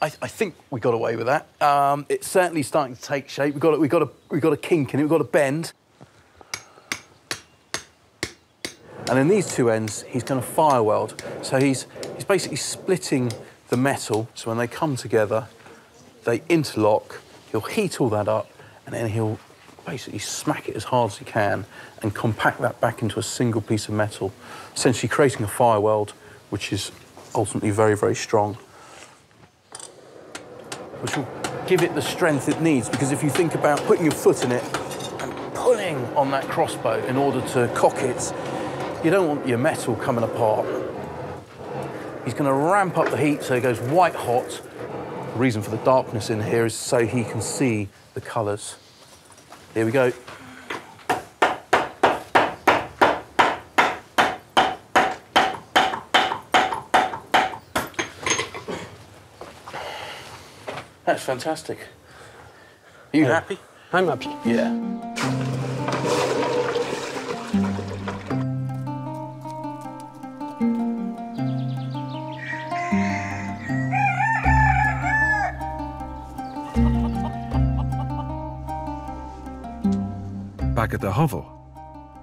I, I think we got away with that. Um, it's certainly starting to take shape. We've got, a, we've, got a, we've got a kink in it, we've got a bend. And in these two ends, he's going to fire weld. So he's, he's basically splitting the metal, so when they come together, they interlock. He'll heat all that up, and then he'll basically smack it as hard as he can and compact that back into a single piece of metal, essentially creating a fire weld, which is ultimately very, very strong which will give it the strength it needs. Because if you think about putting your foot in it and pulling on that crossbow in order to cock it, you don't want your metal coming apart. He's going to ramp up the heat so it goes white hot. The reason for the darkness in here is so he can see the colours. Here we go. That's fantastic. Are you happy? I'm happy. Yeah. Back at the hovel,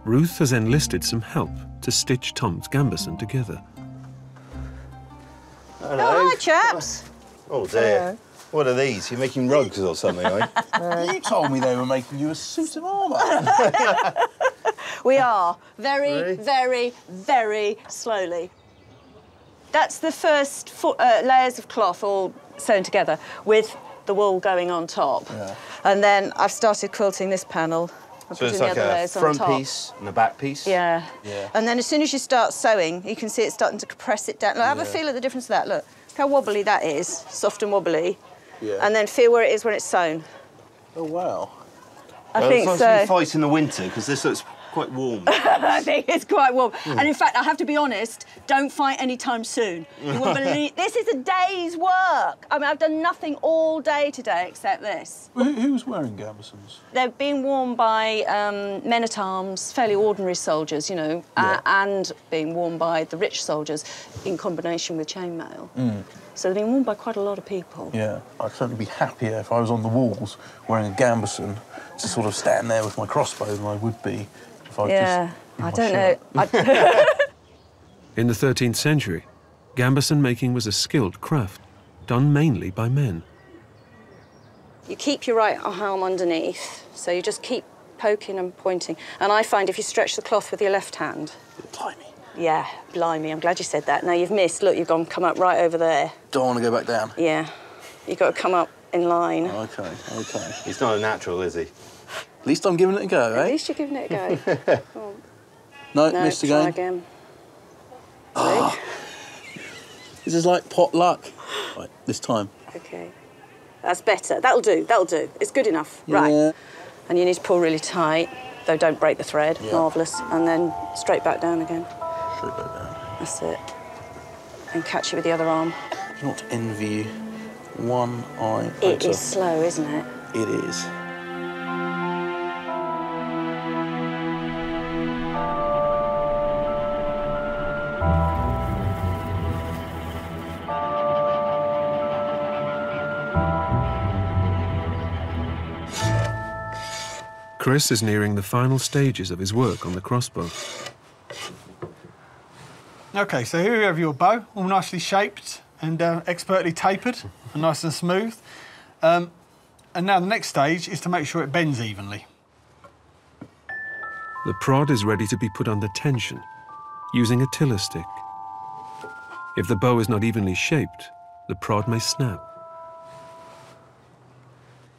Ruth has enlisted some help to stitch Tom's gambeson together. Oh, hi, chaps. Oh dear. What are these? You're making rugs or something, are you? you told me they were making you a suit of armour. We are very, very, very slowly. That's the first fo- uh, layers of cloth all sewn together with the wool going on top. Yeah. And then I've started quilting this panel. So it's like the other a layers on front top. piece and a back piece? Yeah. Yeah. And then as soon as you start sewing, you can see it starting to compress it down. Look, have a feel of the difference of that. Look how wobbly that is, soft and wobbly. Yeah. And then feel where it is when it's sewn. Oh, wow. I well, think it's nice to be fight in the winter because this looks quite warm. I think it's quite warm. Hmm. And in fact, I have to be honest, don't fight anytime soon. You won't believe this is a day's work. I mean, I've done nothing all day today except this. Who, who's wearing gambesons? They're being worn by um, men at arms, fairly ordinary soldiers, you know, uh, and being worn by the rich soldiers in combination with chainmail. Mm. So they're being worn by quite a lot of people. Yeah, I'd certainly be happier if I was on the walls wearing a gambeson to sort of stand there with my crossbow than I would be if I was yeah, just. in I don't know. I- In the 13th century, gambeson making was a skilled craft, done mainly by men. You keep your right arm underneath, so you just keep poking and pointing. And I find if you stretch the cloth with your left hand. Blimey. Yeah, blimey. I'm glad you said that. Now you've missed. Look, you've gone come up right over there. Don't want to go back down. Yeah. You've got to come up in line. Okay, okay. He's not a natural, is he? At least I'm giving it a go, At eh? least you're giving it a go. No, no, missed try again. again. This is like pot luck. Right, this time. Okay. That's better. That'll do. That'll do. It's good enough. Yeah. Right. And you need to pull really tight, though don't break the thread. Yeah. Marvellous. And then straight back down again. Straight back down. That's it. And catch it with the other arm. Do not envy you. One eye. It is slow, isn't it? It is. Chris is nearing the final stages of his work on the crossbow. Okay, so here we have your bow, all nicely shaped and uh, expertly tapered and nice and smooth. Um, and now the next stage is to make sure it bends evenly. The prod is ready to be put under tension using a tiller stick. If the bow is not evenly shaped, the prod may snap.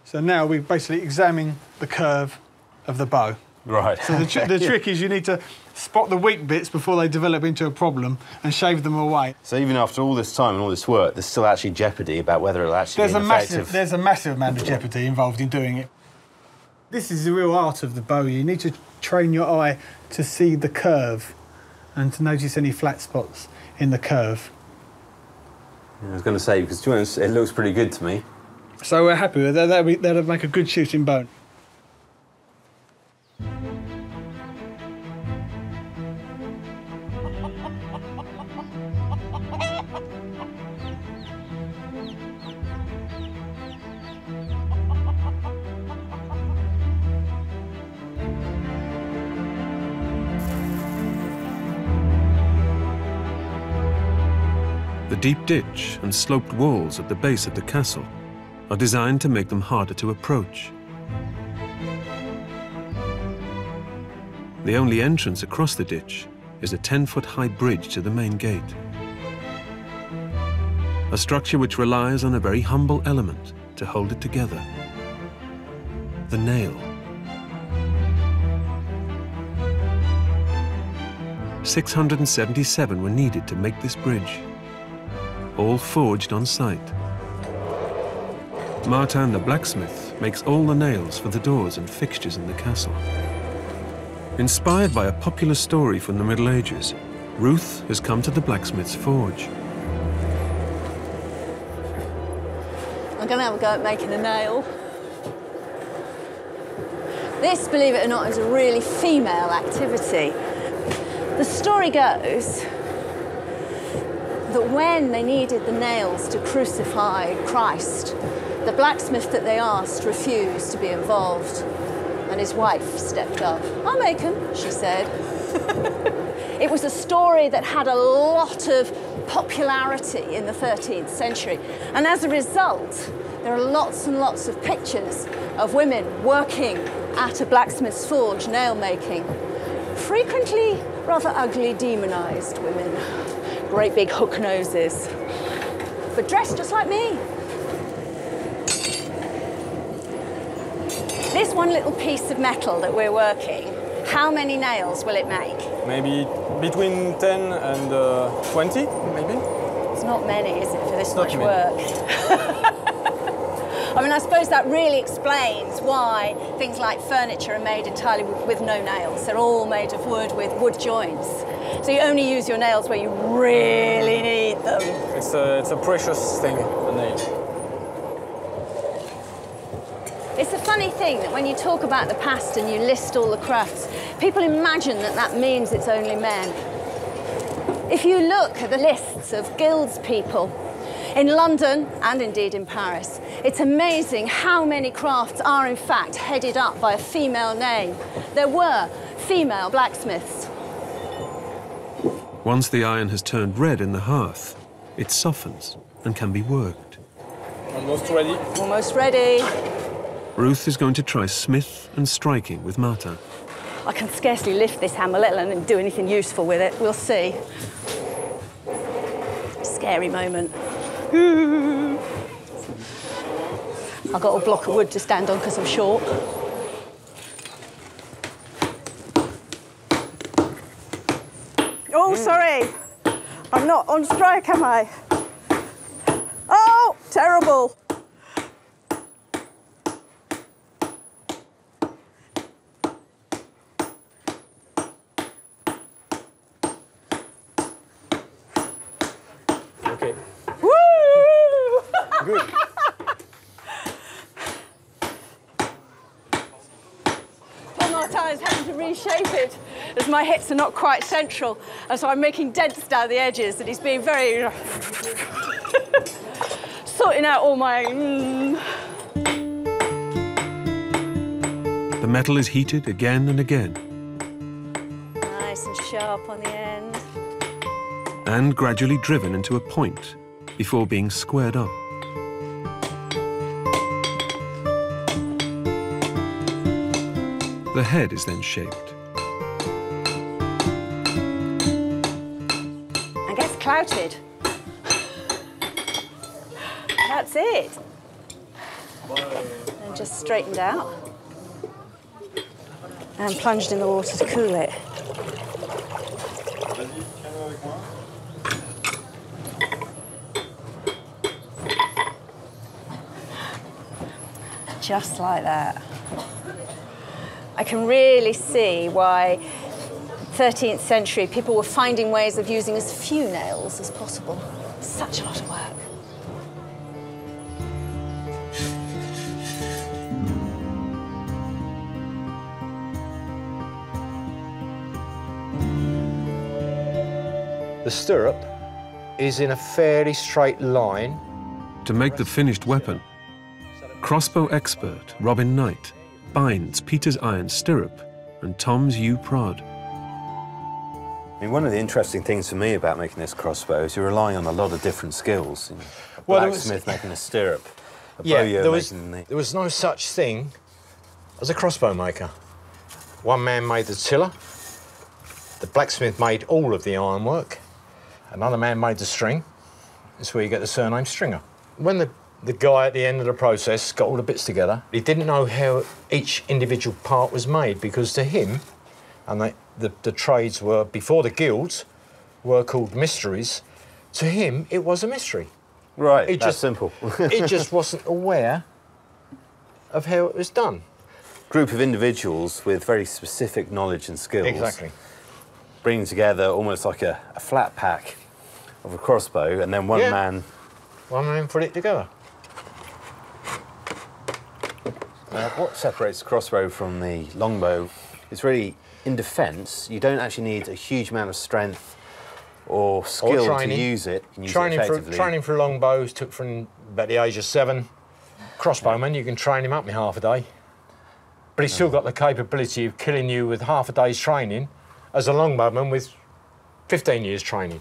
So now we've basically examined the curve of the bow. Right. So the, tr- the trick is you need to spot the weak bits before they develop into a problem and shave them away. So even after all this time and all this work, there's still actually jeopardy about whether it'll actually There's be a massive, there's a massive amount of jeopardy involved in doing it. This is the real art of the bow. You need to train your eye to see the curve and to notice any flat spots in the curve. I was going to say because to be honest, it looks pretty good to me. So we're happy with that. That'll, be, that'll make a good shooting bow. Deep ditch and sloped walls at the base of the castle are designed to make them harder to approach. The only entrance across the ditch is a 10-foot high bridge to the main gate. A structure which relies on a very humble element to hold it together. The nail. 677 were needed to make this bridge, all forged on site. Martin the blacksmith makes all the nails for the doors and fixtures in the castle. Inspired by a popular story from the Middle Ages, Ruth has come to the blacksmith's forge. I'm going to have a go at making a nail. This, believe it or not, is a really female activity. The story goes that when they needed the nails to crucify Christ, the blacksmith that they asked refused to be involved, and his wife stepped up. I'll make she said. it was a story that had a lot of popularity in the 13th century, and as a result, there are lots and lots of pictures of women working at a blacksmith's forge, nail making. Frequently rather ugly, demonized women. Great big hook noses. But dressed just like me. This one little piece of metal that we're working, how many nails will it make? Maybe between 10 and uh, 20, maybe? It's not many, is it, for this Not much many. work? I mean, I suppose that really explains why things like furniture are made entirely with, no nails. They're all made of wood with wood joints. So you only use your nails where you really need them. It's a, it's a precious thing, the nail. It's a funny thing that when you talk about the past and you list all the crafts, people imagine that that means it's only men. If you look at the lists of guilds people in London and indeed in Paris, it's amazing how many crafts are in fact headed up by a female name. There were female blacksmiths. Once the iron has turned red in the hearth, it softens and can be worked. Almost ready. Almost ready. Ruth is going to try smith and striking with Marta. I can scarcely lift this hammer, let alone do anything useful with it. We'll see. Scary moment. I've got a block of wood to stand on because I'm short. Oh, sorry. I'm not on strike, am I? Oh, terrible. Okay. Woo! Good. Paul Martin is having to reshape it as my hits are not quite central, and so I'm making dents down the edges, and he's being very sorting out all my. Mm. The metal is heated again and again, Nice and sharp on the end. and gradually driven into a point before being squared up. The head is then shaped. Clouted. That's it. And just straightened out. And plunged in the water to cool it. Just like that. I can really see why 13th century people were finding ways of using as few nails as possible. Such a lot of work. The stirrup is in a fairly straight line. To make the finished weapon, crossbow expert Robin Knight binds Peter's iron stirrup and Tom's yew prod. I mean, one of the interesting things for me about making this crossbow is you're relying on a lot of different skills. You know, a Well, there was- blacksmith making a stirrup, a Yeah, bowyer there was, the... there was no such thing as a crossbow maker. One man made the tiller, the blacksmith made all of the ironwork, another man made the string. That's where you get the surname Stringer. When the, the guy at the end of the process got all the bits together, he didn't know how each individual part was made because to him, and they, the, the trades were, before the guilds, were called mysteries, to him it was a mystery. Right, He that's just, simple. he just wasn't aware of how it was done. Group of individuals with very specific knowledge and skills. Exactly. Bringing together almost like a, a flat pack of a crossbow, and then one Yeah. man One man put it together. Uh, what separates the crossbow from the longbow is really in defence. You don't actually need a huge amount of strength or skill to training. use it. Use training it for training for longbows took from about the age of seven. Crossbowman, you can train him up in half a day, but he's still got the capability of killing you with half a day's training, as a longbowman with 15 years training.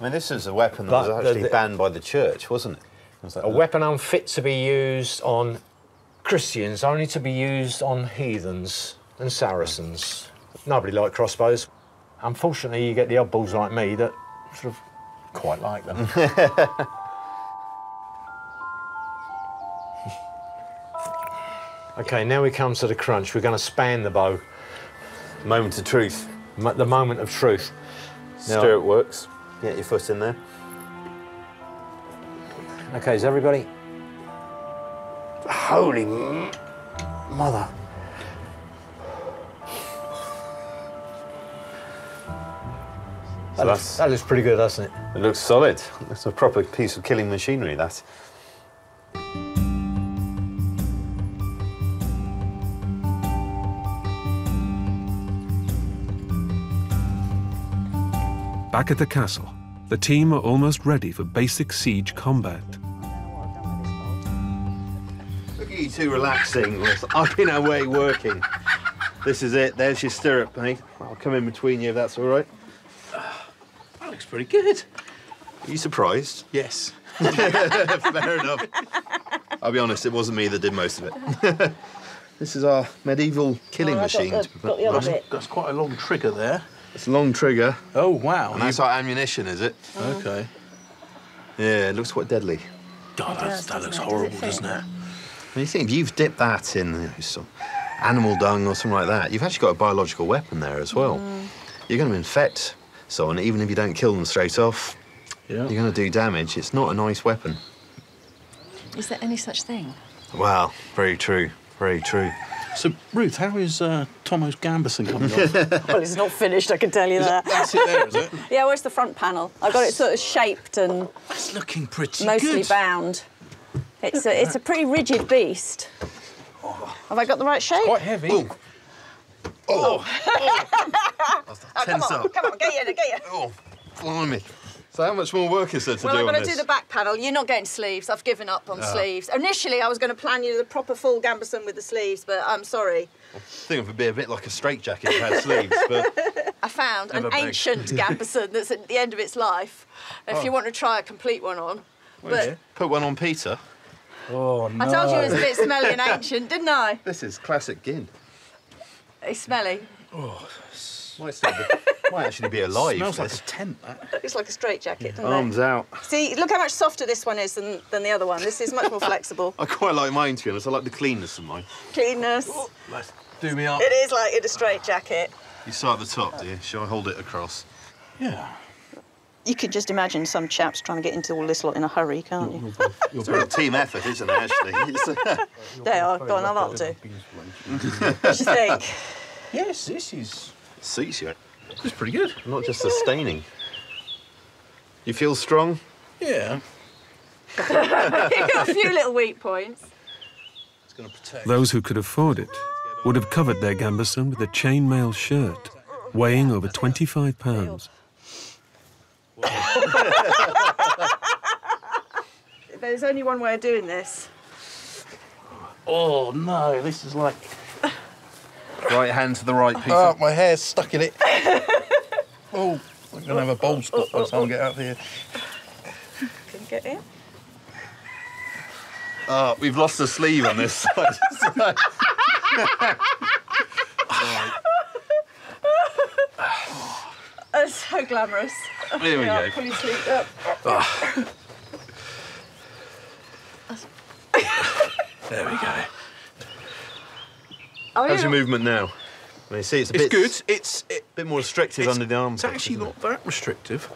I mean, this is a weapon that But was actually the- banned by the church, wasn't it? It was A that. weapon unfit to be used on Christians, only to be used on heathens and Saracens. Nobody liked crossbows. Unfortunately, you get the oddballs like me that sort of quite like them. okay, now we come to the crunch. We're going to span the bow. Moment of truth. the moment of truth. Now- Stirrup works. Get your foot in there. Okay, is everybody Holy mother. So That looks, that looks pretty good, doesn't it? It looks solid. It's a proper piece of killing machinery, that. Back at the castle, the team are almost ready for basic siege combat. Look at you two relaxing. I've been away working. This is it. There's your stirrup, mate. I'll come in between you if that's all right. That looks pretty good. Are you surprised? Yes. Fair enough. I'll be honest, it wasn't me that did most of it. this is our medieval killing Oh, I've got machine. the- got the other prevent- bit. That's quite a long trigger there. It's a long trigger. Oh, wow. And that's our ammunition, is it? Oh. Okay. Yeah, it looks quite deadly. God, that, that looks horrible, doesn't it? When you think if you've dipped that in you know, some animal dung or something like that, you've actually got a biological weapon there as well. Mm. You're going to infect someone, even if you don't kill them straight off. Yeah. You're going to do damage. It's not a nice weapon. Is there any such thing? Wow, very true. Very true. So, Ruth, how is uh, Tomo's Gambeson coming off? well, it's not finished, I can tell you Is that. it- that's it there, is it? yeah, where's the front panel? I got it sort of shaped and That's looking pretty mostly good. bound. It's a, it's a pretty rigid beast. Have I got the right shape? Quite heavy. Oh, Oh, come on, up. come on, get you, get you. Oh, blimey. So how much more work is there to well, do I'm going to do the back panel. You're not getting sleeves. I've given up on Ah. sleeves. Initially, I was going to plan you the proper full gambeson with the sleeves, but I'm sorry. I think it would be a bit like a straitjacket if it had sleeves, but I found an beg. ancient gambeson that's at the end of its life. If Oh. you want to try a complete one on, but Okay. put one on Peter. Oh no. I told you it was a bit smelly and ancient, didn't I? This is classic gin. It's smelly. Oh, might, still be, might actually be alive. Smells like a tent, that. It's like a straight jacket, Arms it? out. See, look how much softer this one is than, than the other one. This is much more flexible. I quite like mine, to be honest. I like the cleanness of mine. Cleanness. Oh, let's do me up. It is like in a straight jacket. You start at the top, do you? Shall I hold it across? Yeah. You could just imagine some chaps trying to get into all this lot in a hurry, can't you? It's a real team effort, isn't it, actually? It's- They are. Go on, I'll not do. What do you think? Yes, this is. Suits you. It's pretty good. Not just sustaining. You feel strong? Yeah. You've got a few little weak points. It's going to protect. Those who could afford it would have covered their gambeson with a chainmail shirt, weighing over 25 pounds. There's only one way of doing this. Oh no, this is like. Right hand to the right piece. Oh, of- my hair's stuck in it. oh, I'm going to have a bald spot by the time I get out of here. Can get in? Oh, we've lost a sleeve on this side. That's so glamorous. Here we Yeah, go. Pull your sleeve up. Ah. There we go. Oh, How's yeah. your movement now? I mean, see, it's a It's bit, good. It's it, bit more restrictive it's- under the arms. It's actually not that restrictive.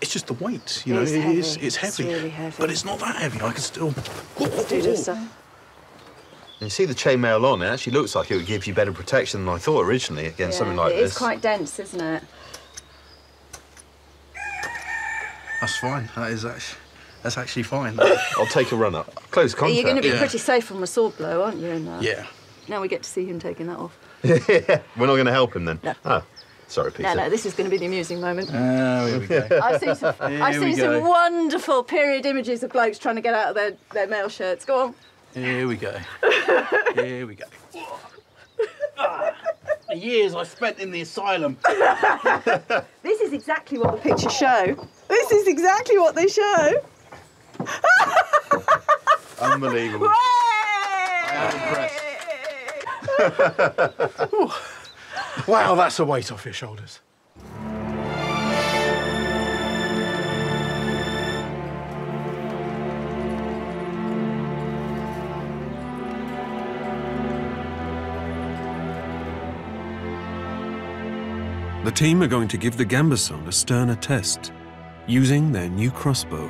It's just the weight, you know. It's it heavy. is. It's It's heavy. really heavy. But it's not that heavy. I can still. Do this stuff. Uh, you see the chainmail on, it actually looks like it would give you better protection than I thought originally against something like it this. is quite dense, isn't it? That's fine. That is actually. That's actually fine. I'll take a run up. Close contact. You're going to be Yeah. pretty safe from a sword blow, aren't you? In that? Yeah. Now we get to see him taking that off. We're not going to help him then. No. Oh, sorry, Peter. No, no, this is going to be the amusing moment. Oh, here we go. I've seen some, I've we seen some wonderful period images of blokes trying to get out of their, their mail shirts. Go on. Here we go. Here we go. The years I spent in the asylum. This is exactly what the pictures show. This is exactly what they show. Unbelievable. Wow, that's a weight off your shoulders. The team are going to give the gambeson a sterner test, using their new crossbow.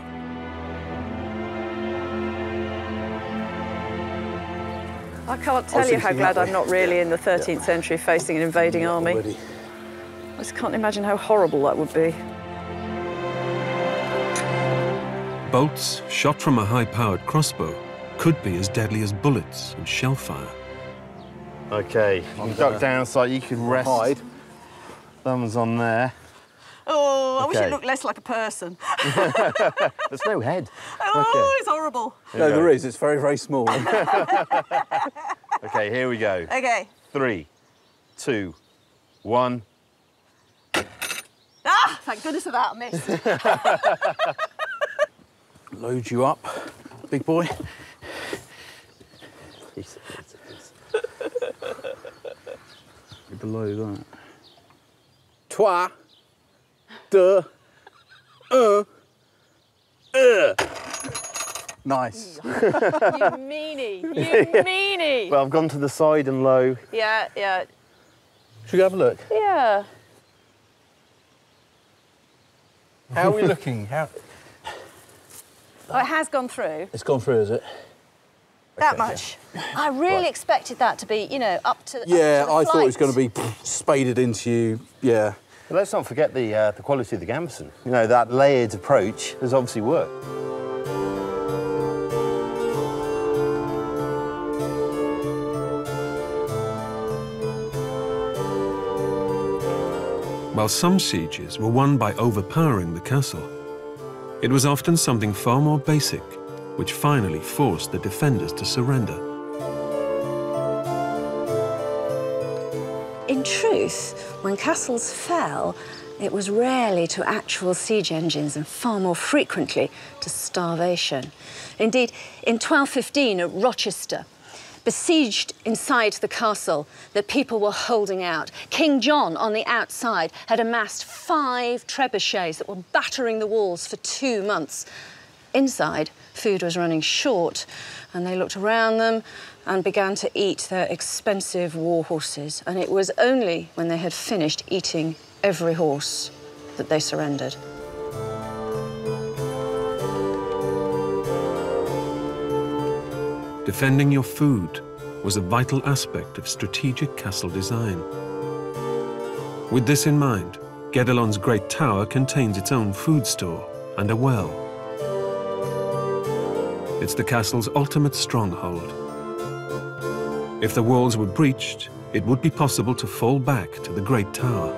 I can't tell was you how glad I'm not really in the 13th century facing an invading army. Already. I just can't imagine how horrible that would be. Bolts shot from a high-powered crossbow could be as deadly as bullets and shell fire. Okay, you can duck down so you can rest. Hide. Thumbs on there. Oh, I wish it looked less like a person. There's no head. Oh, okay. it's horrible. No, there is. It's very, very small. okay, here we go. Okay. Three, two, one. Ah, thank goodness for that, I missed. Load you up, big boy. You're below that. 3, 2, un, uh. Nice. you meanie, you meanie. Well, I've gone to the side and low. Yeah, yeah. Should we have a look? Yeah. How are we looking? How? Oh, it has gone through. It's gone through, is it? That okay, much. Yeah. I really right. expected that to be, you know, up to. Yeah, up to I flight. thought it was going to be spaded into you. Yeah. But let's not forget the, uh, the quality of the gambeson. You know, that layered approach has obviously worked. While some sieges were won by overpowering the castle, it was often something far more basic which finally forced the defenders to surrender. In truth, when castles fell, it was rarely to actual siege engines and far more frequently to starvation. Indeed, in 1215 at Rochester, besieged inside the castle the people were holding out, King John on the outside had amassed five trebuchets that were battering the walls for two months. Inside, food was running short, and they looked around them and began to eat their expensive war horses. And it was only when they had finished eating every horse that they surrendered. Defending your food was a vital aspect of strategic castle design. With this in mind, Guédelon's Great Tower contains its own food store and a well. It's the castle's ultimate stronghold. If the walls were breached, it would be possible to fall back to the Great Tower.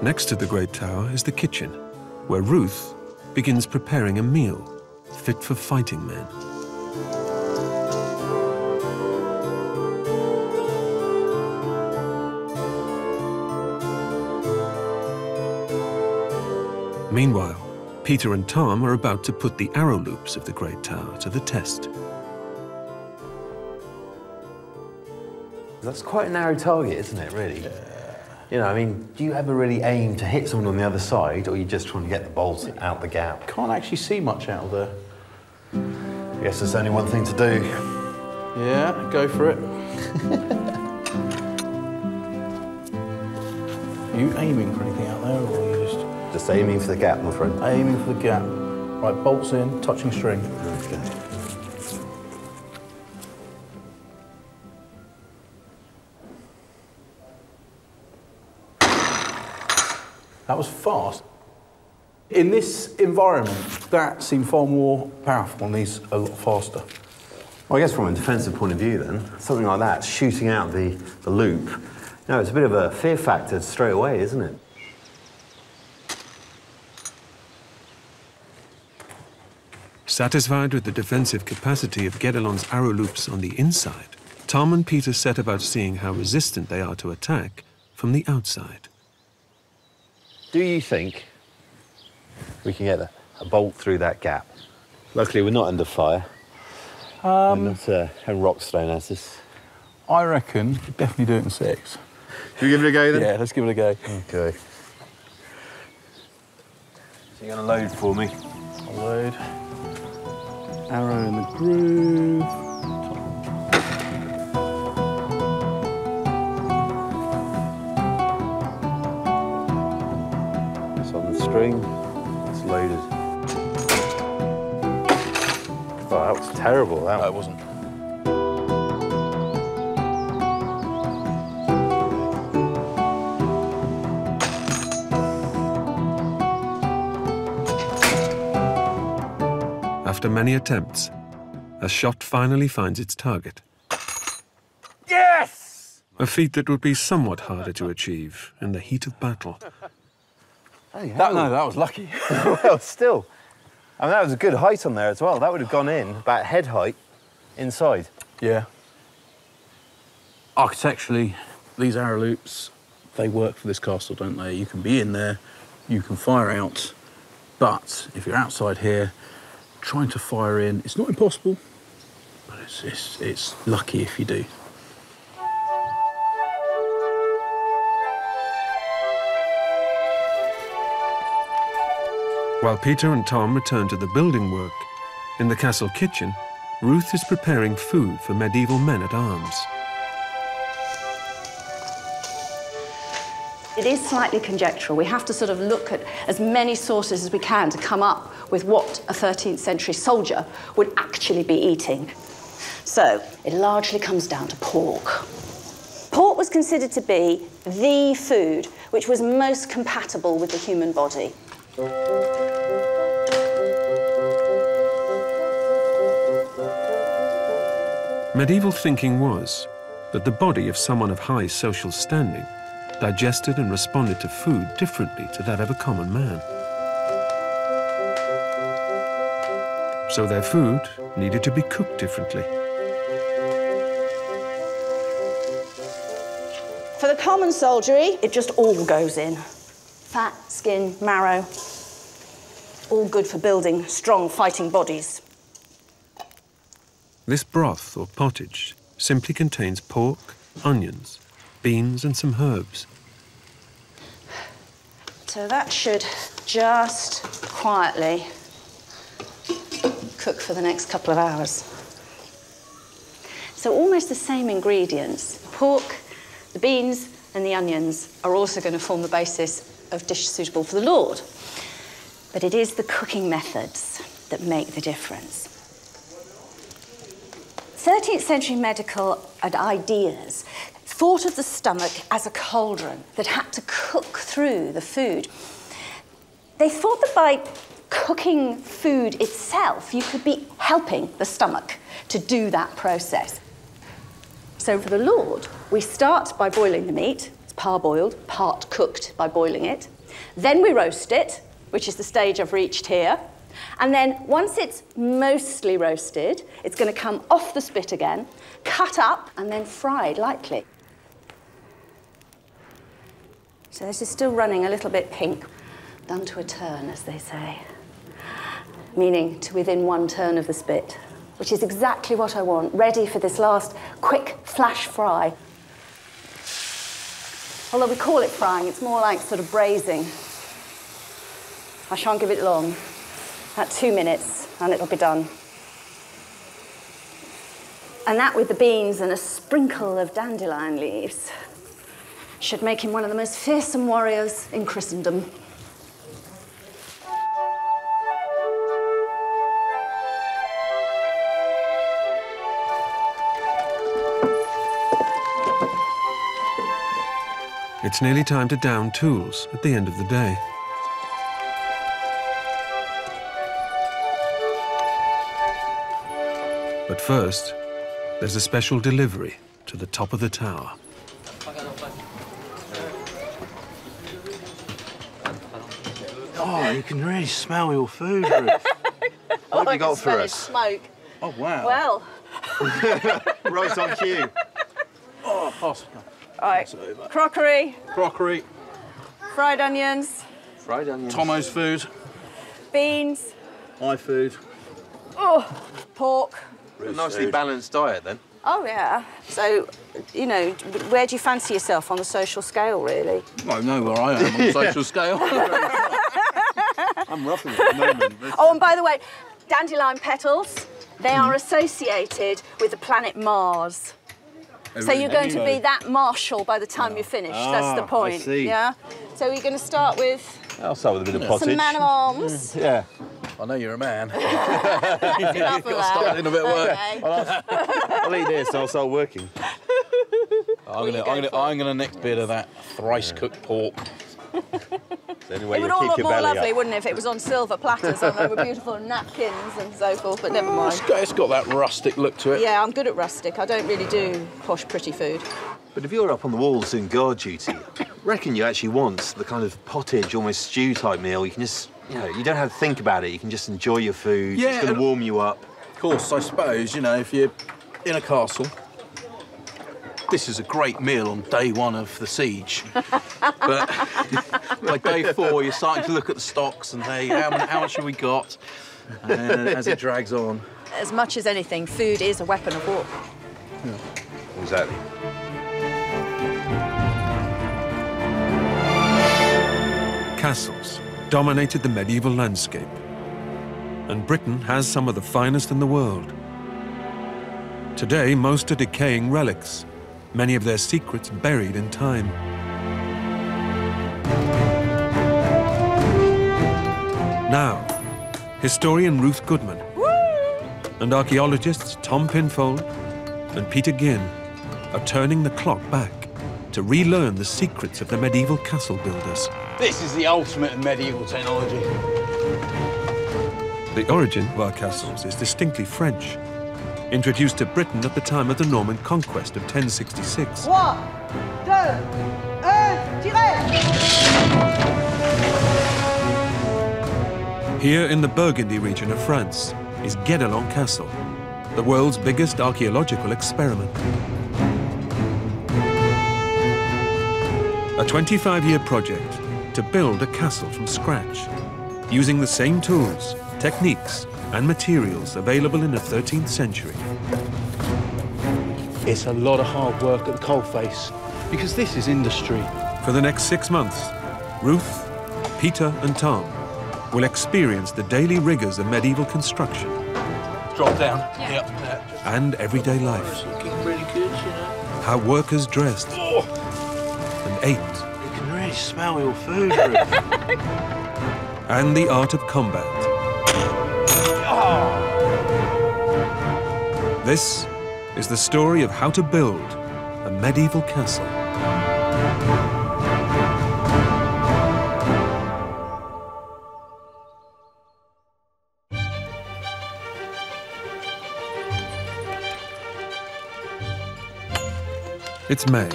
Next to the Great Tower is the kitchen, where Ruth begins preparing a meal fit for fighting men. Meanwhile, Peter and Tom are about to put the arrow loops of the Great Tower to the test. That's quite a narrow target, isn't it, really? Yeah. You know, I mean, do you ever really aim to hit someone on the other side, or are you just trying to get the bolt out the gap? Can't actually see much out of there. I guess there's only one thing to do. Yeah, go for it. Are you aiming for anything out there, or are you just... Aiming for the gap, my friend. Aiming for the gap. Right, bolts in, touching string. Okay. That was fast. In this environment, that seemed far more powerful and these a lot faster. Well, I guess from a defensive point of view, then, something like that, shooting out the, the loop, you know, it's a bit of a fear factor straight away, isn't it? Satisfied with the defensive capacity of Guédelon's arrow loops on the inside, Tom and Peter set about seeing how resistant they are to attack from the outside. Do you think we can get a, a bolt through that gap? Luckily, we're not under fire. Um, we're not uh, a rockstone at us. I reckon we could definitely do it in six. Should we give it a go then? Yeah, let's give it a go. Okay. So you're going to load for me? I'll load. Arrow in the groove. It's on the string. It's loaded. Oh, that was terrible. That no, it wasn't. After many attempts, a shot finally finds its target. Yes! A feat that would be somewhat harder to achieve in the heat of battle. That, no, that was lucky. well, still. I mean, that was a good height on there as well. That would have gone in about head height inside. Yeah. Architecturally, these arrow loops, they work for this castle, don't they? You can be in there, you can fire out, but if you're outside here, trying to fire in, it's not impossible, but it's, it's, it's lucky if you do. While Peter and Tom return to the building work, in the castle kitchen, Ruth is preparing food for medieval men at arms. It is slightly conjectural. We have to sort of look at as many sources as we can to come up with what a 13th century soldier would actually be eating. So it largely comes down to pork. Pork was considered to be the food which was most compatible with the human body. Medieval thinking was that the body of someone of high social standing digested and responded to food differently to that of a common man. So their food needed to be cooked differently. For the common soldiery, it just all goes in. Fat, skin, marrow, all good for building strong fighting bodies. This broth or pottage simply contains pork, onions, beans and some herbs. So that should just quietly cook for the next couple of hours. So almost the same ingredients. Pork, the beans and the onions are also going to form the basis of dishes suitable for the Lord. But it is the cooking methods that make the difference. 13th century medical ideas thought of the stomach as a cauldron that had to cook through the food. They thought that by cooking food itself, you could be helping the stomach to do that process. So for the Lord, we start by boiling the meat. It's parboiled, part cooked by boiling it. Then we roast it, which is the stage I've reached here. And then once it's mostly roasted, it's going to come off the spit again, cut up, and then fried lightly. So this is still running a little bit pink, done to a turn, as they say, meaning to within one turn of the spit, which is exactly what I want, ready for this last quick flash fry. Although we call it frying, it's more like sort of braising. I shan't give it long. About two minutes, and it'll be done. And that with the beans and a sprinkle of dandelion leaves should make him one of the most fearsome warriors in Christendom. It's nearly time to down tools at the end of the day. But first, there's a special delivery to the top of the tower. Oh, you can really smell your food, Ruth. What have you got for us? Smoke. Oh, wow. Well, right on cue. Oh, pass all right. Crockery, Crockery, fried onions, Fried onions. Tomo's food, beans, my food. oh, pork. A nicely balanced diet then. Oh, yeah. So, you know, where do you fancy yourself on the social scale, really? I know where I am on the social scale. I'm roughing it at the moment. but- Oh, and by the way, dandelion petals, they are associated with the planet Mars. So you're going to be that martial by the time you finish. finished. That's the Ah, I point. see. Yeah. So we're going to start with I'll start with a bit of some pottage. man of arms. Yeah. I know you're a man. Enough You've got to start doing a bit of work. Okay. I'll eat this and I'll start working. I'm gonna, I'm gonna, I'm gonna next bit of that thrice cooked pork. The only it would all look more lovely, wouldn't it, if it was on silver platters and there were beautiful napkins and so forth, but never mind. It's got, it's got that rustic look to it. Yeah, I'm good at rustic. I don't really do posh, pretty food. But if you're up on the walls doing guard duty, reckon you actually want the kind of pottage, almost stew type meal. You can just, you know, you don't have to think about it. You can just enjoy your food. Yeah, It's going to warm you up. Of course, I suppose, you know, if you're in a castle, this is a great meal on day one of the siege. but by day four, you're starting to look at the stocks and, hey, how, how much have we got? And as it drags on. As much as anything, food is a weapon of war. Exactly. Castles dominated the medieval landscape, and Britain has some of the finest in the world. Today, most are decaying relics, many of their secrets buried in time. Now, historian Ruth Goodman and archaeologists Tom Pinfold and Peter Ginn are turning the clock back to relearn the secrets of the medieval castle builders. This is the ultimate in medieval technology. The origin of our castles is distinctly French, introduced to Britain at the time of the Norman conquest of 1066. 3, 2, 1, Here in the Burgundy region of France is Guédelon Castle, the world's biggest archaeological experiment. A 25-year project to build a castle from scratch, using the same tools, techniques and materials available in the 13th century. It's a lot of hard work at the coalface because this is industry. For the next six months, Ruth, Peter and Tom will experience the daily rigors of medieval construction Drop down. Yep. and everyday life. Looking really good, you know. How workers dressed Oh, and ate you can really smell your food. Ruth. and the art of combat. This is the story of how to build a medieval castle. It's May,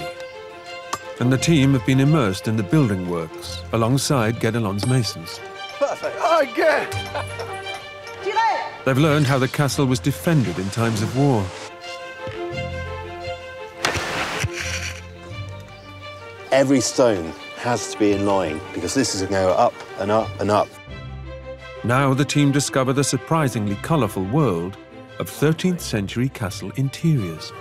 and the team have been immersed in the building works alongside Guédelon's masons. Perfect. Again! Tirez They've learned how the castle was defended in times of war. Every stone has to be in line because this is going to go up and up and up. Now the team discover the surprisingly colourful world of 13th century castle interiors.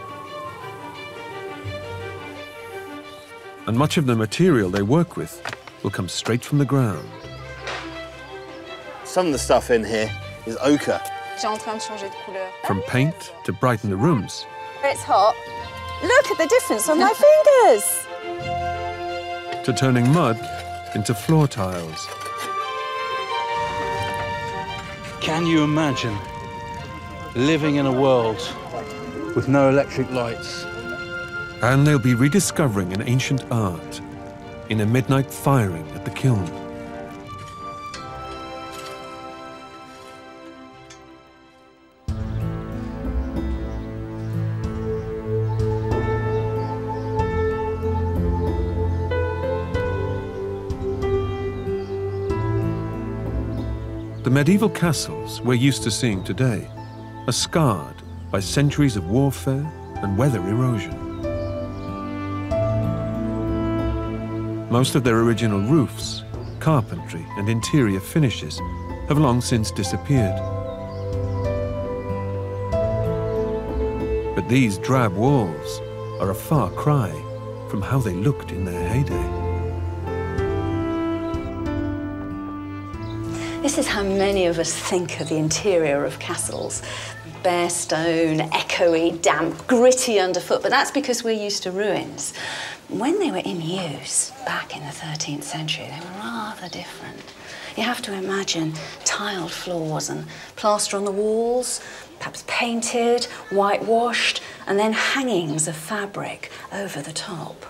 And much of the material they work with will come straight from the ground. Some of the stuff in here is ochre. J'ai en train de changer de couleur. From paint to brighten the rooms, It's hot. Look at the difference on my fingers. to turning mud into floor tiles. Can you imagine living in a world with no electric lights? And they'll be rediscovering an ancient art in a midnight firing at the kiln. The medieval castles we're used to seeing today are scarred by centuries of warfare and weather erosion. Most of their original roofs, carpentry and interior finishes have long since disappeared. But these drab walls are a far cry from how they looked in their heyday. This is how many of us think of the interior of castles. Bare stone, echoey, damp, gritty underfoot, but that's because we're used to ruins. When they were in use back in the 13th century, they were rather different. You have to imagine tiled floors and plaster on the walls, perhaps painted, whitewashed, and then hangings of fabric over the top.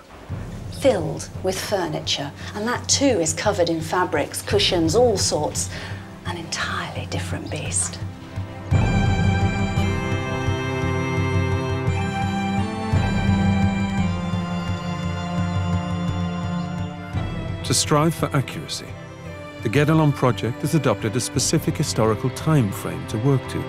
Filled with furniture, and that too is covered in fabrics, cushions, all sorts. An entirely different beast. To strive for accuracy, the Guédelon project has adopted a specific historical time frame to work to.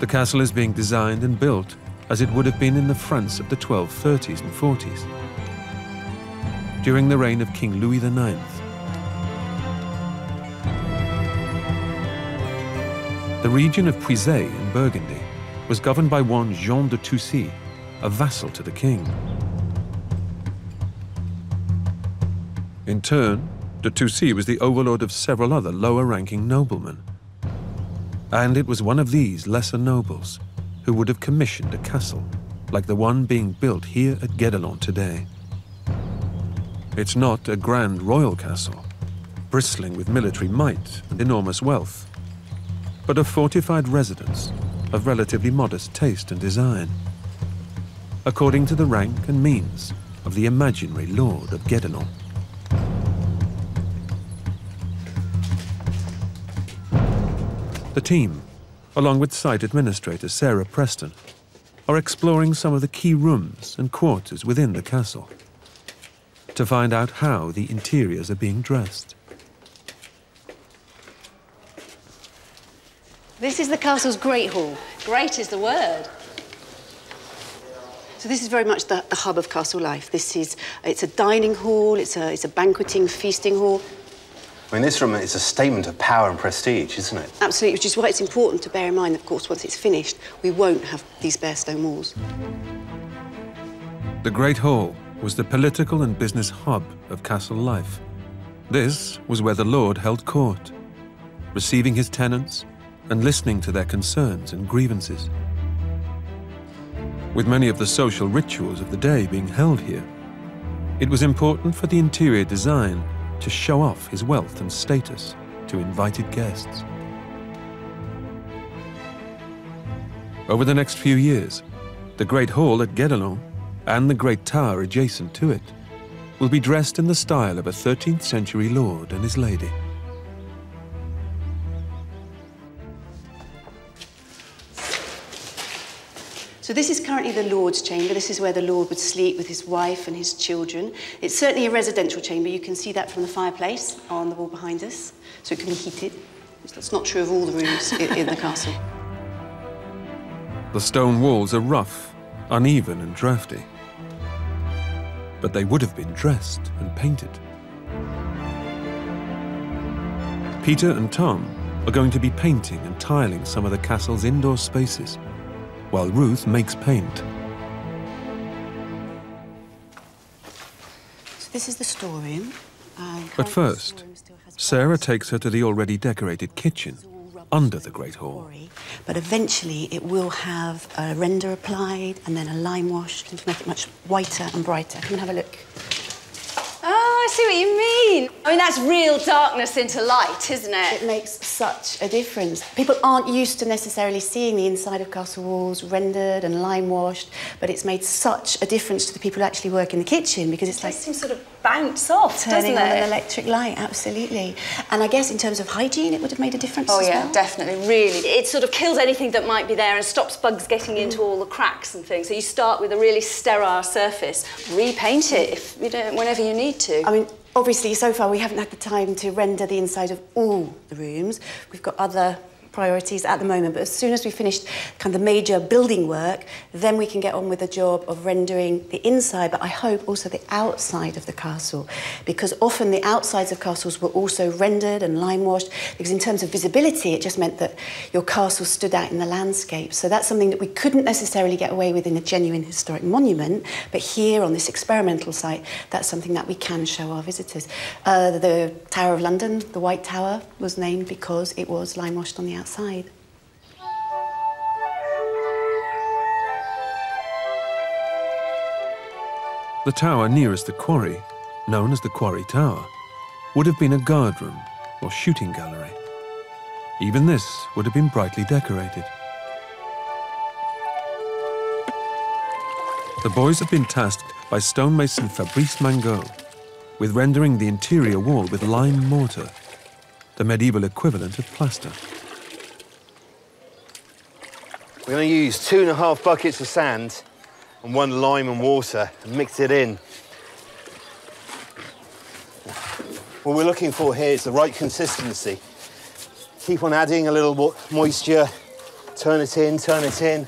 The castle is being designed and built as it would have been in the France of the 1230s and 40s, during the reign of King Louis IX. The region of Puisaye in Burgundy was governed by one Jean de Toucy, a vassal to the king. In turn, de Toucy was the overlord of several other lower-ranking noblemen. And it was one of these lesser nobles who would have commissioned a castle like the one being built here at Guédelon today. It's not a grand royal castle, bristling with military might and enormous wealth, but a fortified residence of relatively modest taste and design, according to the rank and means of the imaginary lord of Guédelon. The team, along with site administrator Sarah Preston, are exploring some of the key rooms and quarters within the castle to find out how the interiors are being dressed. This is the castle's great hall. Great is the word. So this is very much the, the hub of castle life. This is, it's a dining hall, it's a, it's a banqueting, feasting hall. I mean, this room is a statement of power and prestige, isn't it? Absolutely, which is why it's important to bear in mind, of course, once it's finished, we won't have these bare stone walls. The Great Hall was the political and business hub of castle life. This was where the Lord held court, receiving his tenants and listening to their concerns and grievances. With many of the social rituals of the day being held here, it was important for the interior design to show off his wealth and status to invited guests. Over the next few years, the Great Hall at Guédelon and the Great Tower adjacent to it will be dressed in the style of a 13th century lord and his lady. So this is currently the Lord's chamber. This is where the Lord would sleep with his wife and his children. It's certainly a residential chamber. You can see that from the fireplace on the wall behind us. So it can be heated. That's not true of all the rooms in, the castle. The stone walls are rough, uneven and drafty. But they would have been dressed and painted. Peter and Tom are going to be painting and tiling some of the castle's indoor spaces while Ruth makes paint. So this is the storeroom. Um, But first, Sarah takes her to the already decorated kitchen under the Great Hall. but eventually it will have a render applied and then a lime wash to make it much whiter and brighter. Come and have a look. Oh, I see what you mean. I mean, that's real darkness into light, isn't it? It makes such a difference. People aren't used to necessarily seeing the inside of castle walls rendered and lime washed, but it's made such a difference to the people who actually work in the kitchen because it's like seems sort of bounce off, turning doesn't on it? an electric light. Absolutely. And I guess in terms of hygiene, it would have made a difference. Oh yeah, well. definitely, really. It sort of kills anything that might be there and stops bugs getting into all the cracks and things. So you start with a really sterile surface, repaint it if you don't, whenever you need to. I mean, obviously, so far we haven't had the time to render the inside of all the rooms. We've got other priorities at the moment, but as soon as we finished kind of the major building work, then we can get on with the job of rendering the inside, but I hope also the outside of the castle, because often the outsides of castles were also rendered and lime washed, because in terms of visibility, it just meant that your castle stood out in the landscape. So that's something that we couldn't necessarily get away with in a genuine historic monument, but here on this experimental site, that's something that we can show our visitors. Uh, the Tower of London, the White Tower, was named because it was lime washed on the outside. The tower nearest the quarry known as the Quarry Tower, would have been a guard room or shooting gallery. Even this would have been brightly decorated. The boys have been tasked by stonemason Fabrice Mangot with rendering the interior wall with lime mortar, the medieval equivalent of plaster. We're going to use two and a half buckets of sand and one lime and water and mix it in. What we're looking for here is the right consistency. Keep on adding a little mo- moisture, turn it in, turn it in.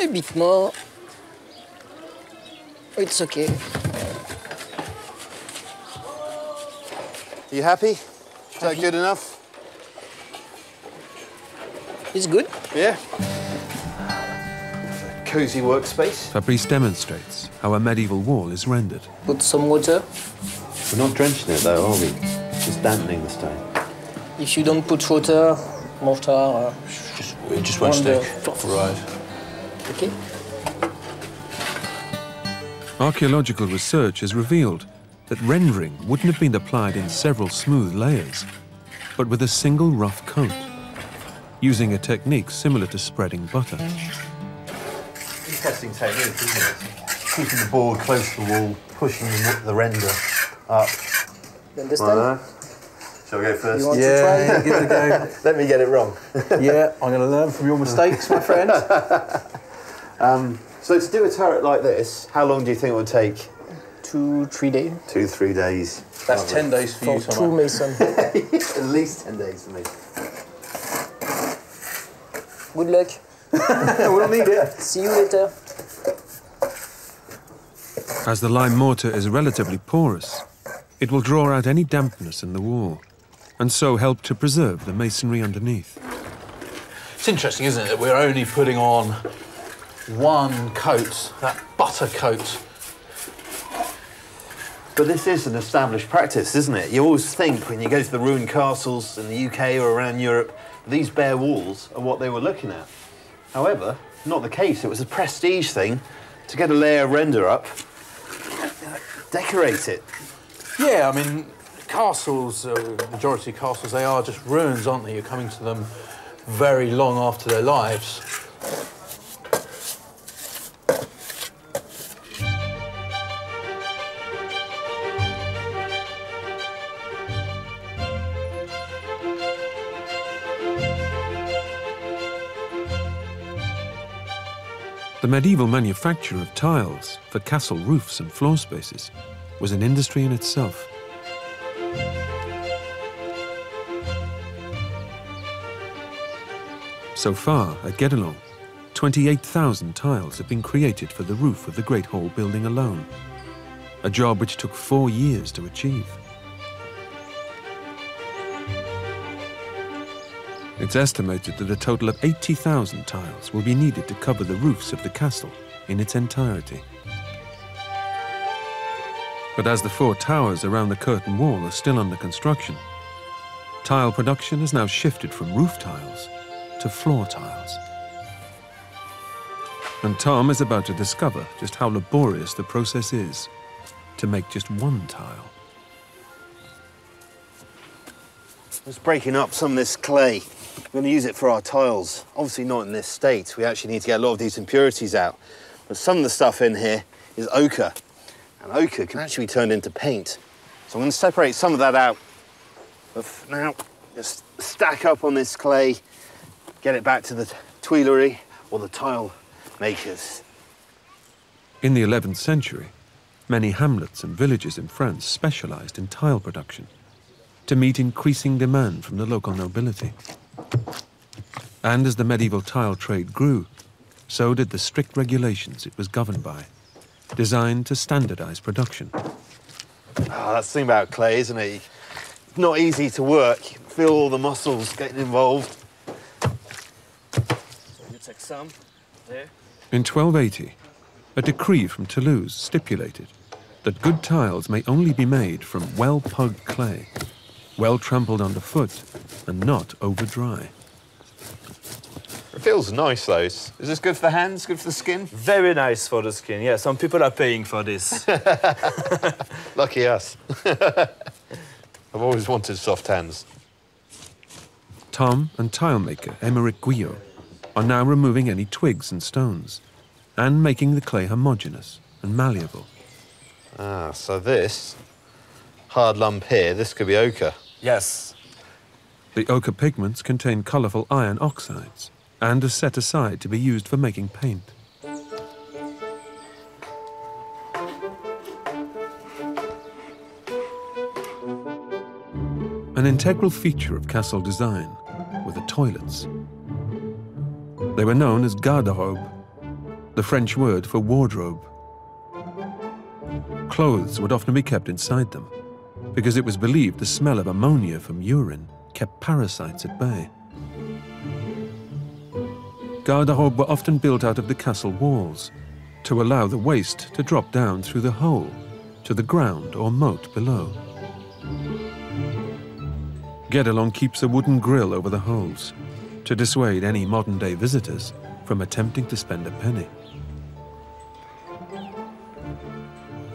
A bit more. It's okay. Are you happy? Is that good enough? It's good. Yeah. Cozy workspace. Fabrice demonstrates how a medieval wall is rendered. Put some water. We're not drenching it though, are we? Just dampening the stone. If you don't put water, mortar. Uh, just, it just won't stick. Right. Okay. Archaeological research has revealed that rendering wouldn't have been applied in several smooth layers, but with a single rough coat, using a technique similar to spreading butter. Interesting technique, isn't it? Keeping the board close to the wall, pushing the, the render up. You understand? Right. Shall I go first? You want to try? Yeah, give it a go. Let me get it wrong. yeah, I'm going to learn from your mistakes, my friend. Um, so to do a turret like this, how long do you think it would take? Two, three days. Two, three days. That's 10 days for, you, For Thomas. two mason. At least 10 days for me. Good luck. we'll need it. See you later. As the lime mortar is relatively porous, it will draw out any dampness in the wall, and so help to preserve the masonry underneath. It's interesting, isn't it, that we're only putting on one coat, that butter coat. But this is an established practice, isn't it? You always think when you go to the ruined castles in the UK or around Europe, these bare walls are what they were looking at. However, not the case. It was a prestige thing to get a layer render up, decorate it. Yeah, I mean, castles, uh, majority of castles, they are just ruins, aren't they? You're coming to them very long after their lives. The medieval manufacture of tiles for castle roofs and floor spaces was an industry in itself. So far, at Guédelon, 28,000 tiles have been created for the roof of the Great Hall building alone, a job which took four years to achieve. It's estimated that a total of 80,000 tiles will be needed to cover the roofs of the castle in its entirety. But as the four towers around the curtain wall are still under construction, tile production has now shifted from roof tiles to floor tiles. And Tom is about to discover just how laborious the process is to make just one tile. Just breaking up some of this clay. We're going to use it for our tiles. Obviously not in this state. We actually need to get a lot of these impurities out. But some of the stuff in here is ochre. And ochre can actually be turned into paint. So I'm going to separate some of that out. But now, just stack up on this clay, get it back to the Tuileries or the tile makers. In the 11th century, many hamlets and villages in France specialized in tile production to meet increasing demand from the local nobility. And as the medieval tile trade grew, so did the strict regulations it was governed by, designed to standardize production. Ah, that's the thing about clay, isn't it? It's not easy to work. You can feel all the muscles getting involved. You take some there. In 1280, a decree from Toulouse stipulated that good tiles may only be made from well-pugged clay, well trampled underfoot, and not over dry. It feels nice, though. Is this good for the hands, good for the skin? Very nice for the skin, yeah. Some people are paying for this. Lucky us. I've always wanted soft hands. Tom and tilemaker Emeric Guyot are now removing any twigs and stones and making the clay homogeneous and malleable. Ah, so this hard lump here, this could be ochre. Yes. The ochre pigments contain colourful iron oxides and are set aside to be used for making paint. An integral feature of castle design were the toilets. They were known as garde-robe, the French word for wardrobe. Clothes would often be kept inside them because it was believed the smell of ammonia from urine kept parasites at bay. Garde-robe were often built out of the castle walls to allow the waste to drop down through the hole to the ground or moat below. Guédelon keeps a wooden grill over the holes to dissuade any modern-day visitors from attempting to spend a penny.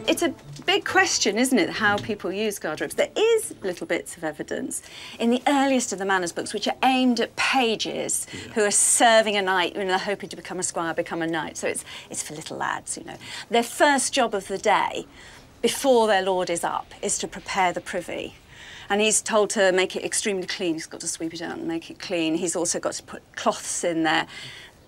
It's a big question, isn't it, how people use garde-robes? There is little bits of evidence in the earliest of the manners books, which are aimed at pages who are serving a knight and they're hoping to become a squire, become a knight. So it's, it's for little lads, you know. Their first job of the day, before their lord is up, is to prepare the privy. And he's told to make it extremely clean. He's got to sweep it out and make it clean. He's also got to put cloths in there.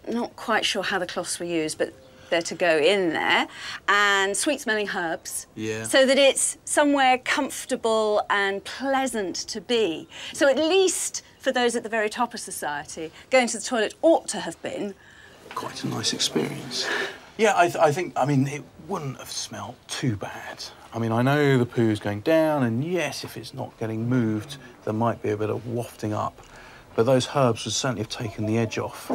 Not quite sure how the cloths were used, but they're to go in there. And sweet-smelling herbs. Yeah. So that it's somewhere comfortable and pleasant to be. So at least for those at the very top of society, going to the toilet ought to have been Quite a nice experience. Yeah, I, th I think, I mean, it wouldn't have smelt too bad. I mean, I know the poo's going down, and yes, if it's not getting moved, there might be a bit of wafting up. But those herbs would certainly have taken the edge off.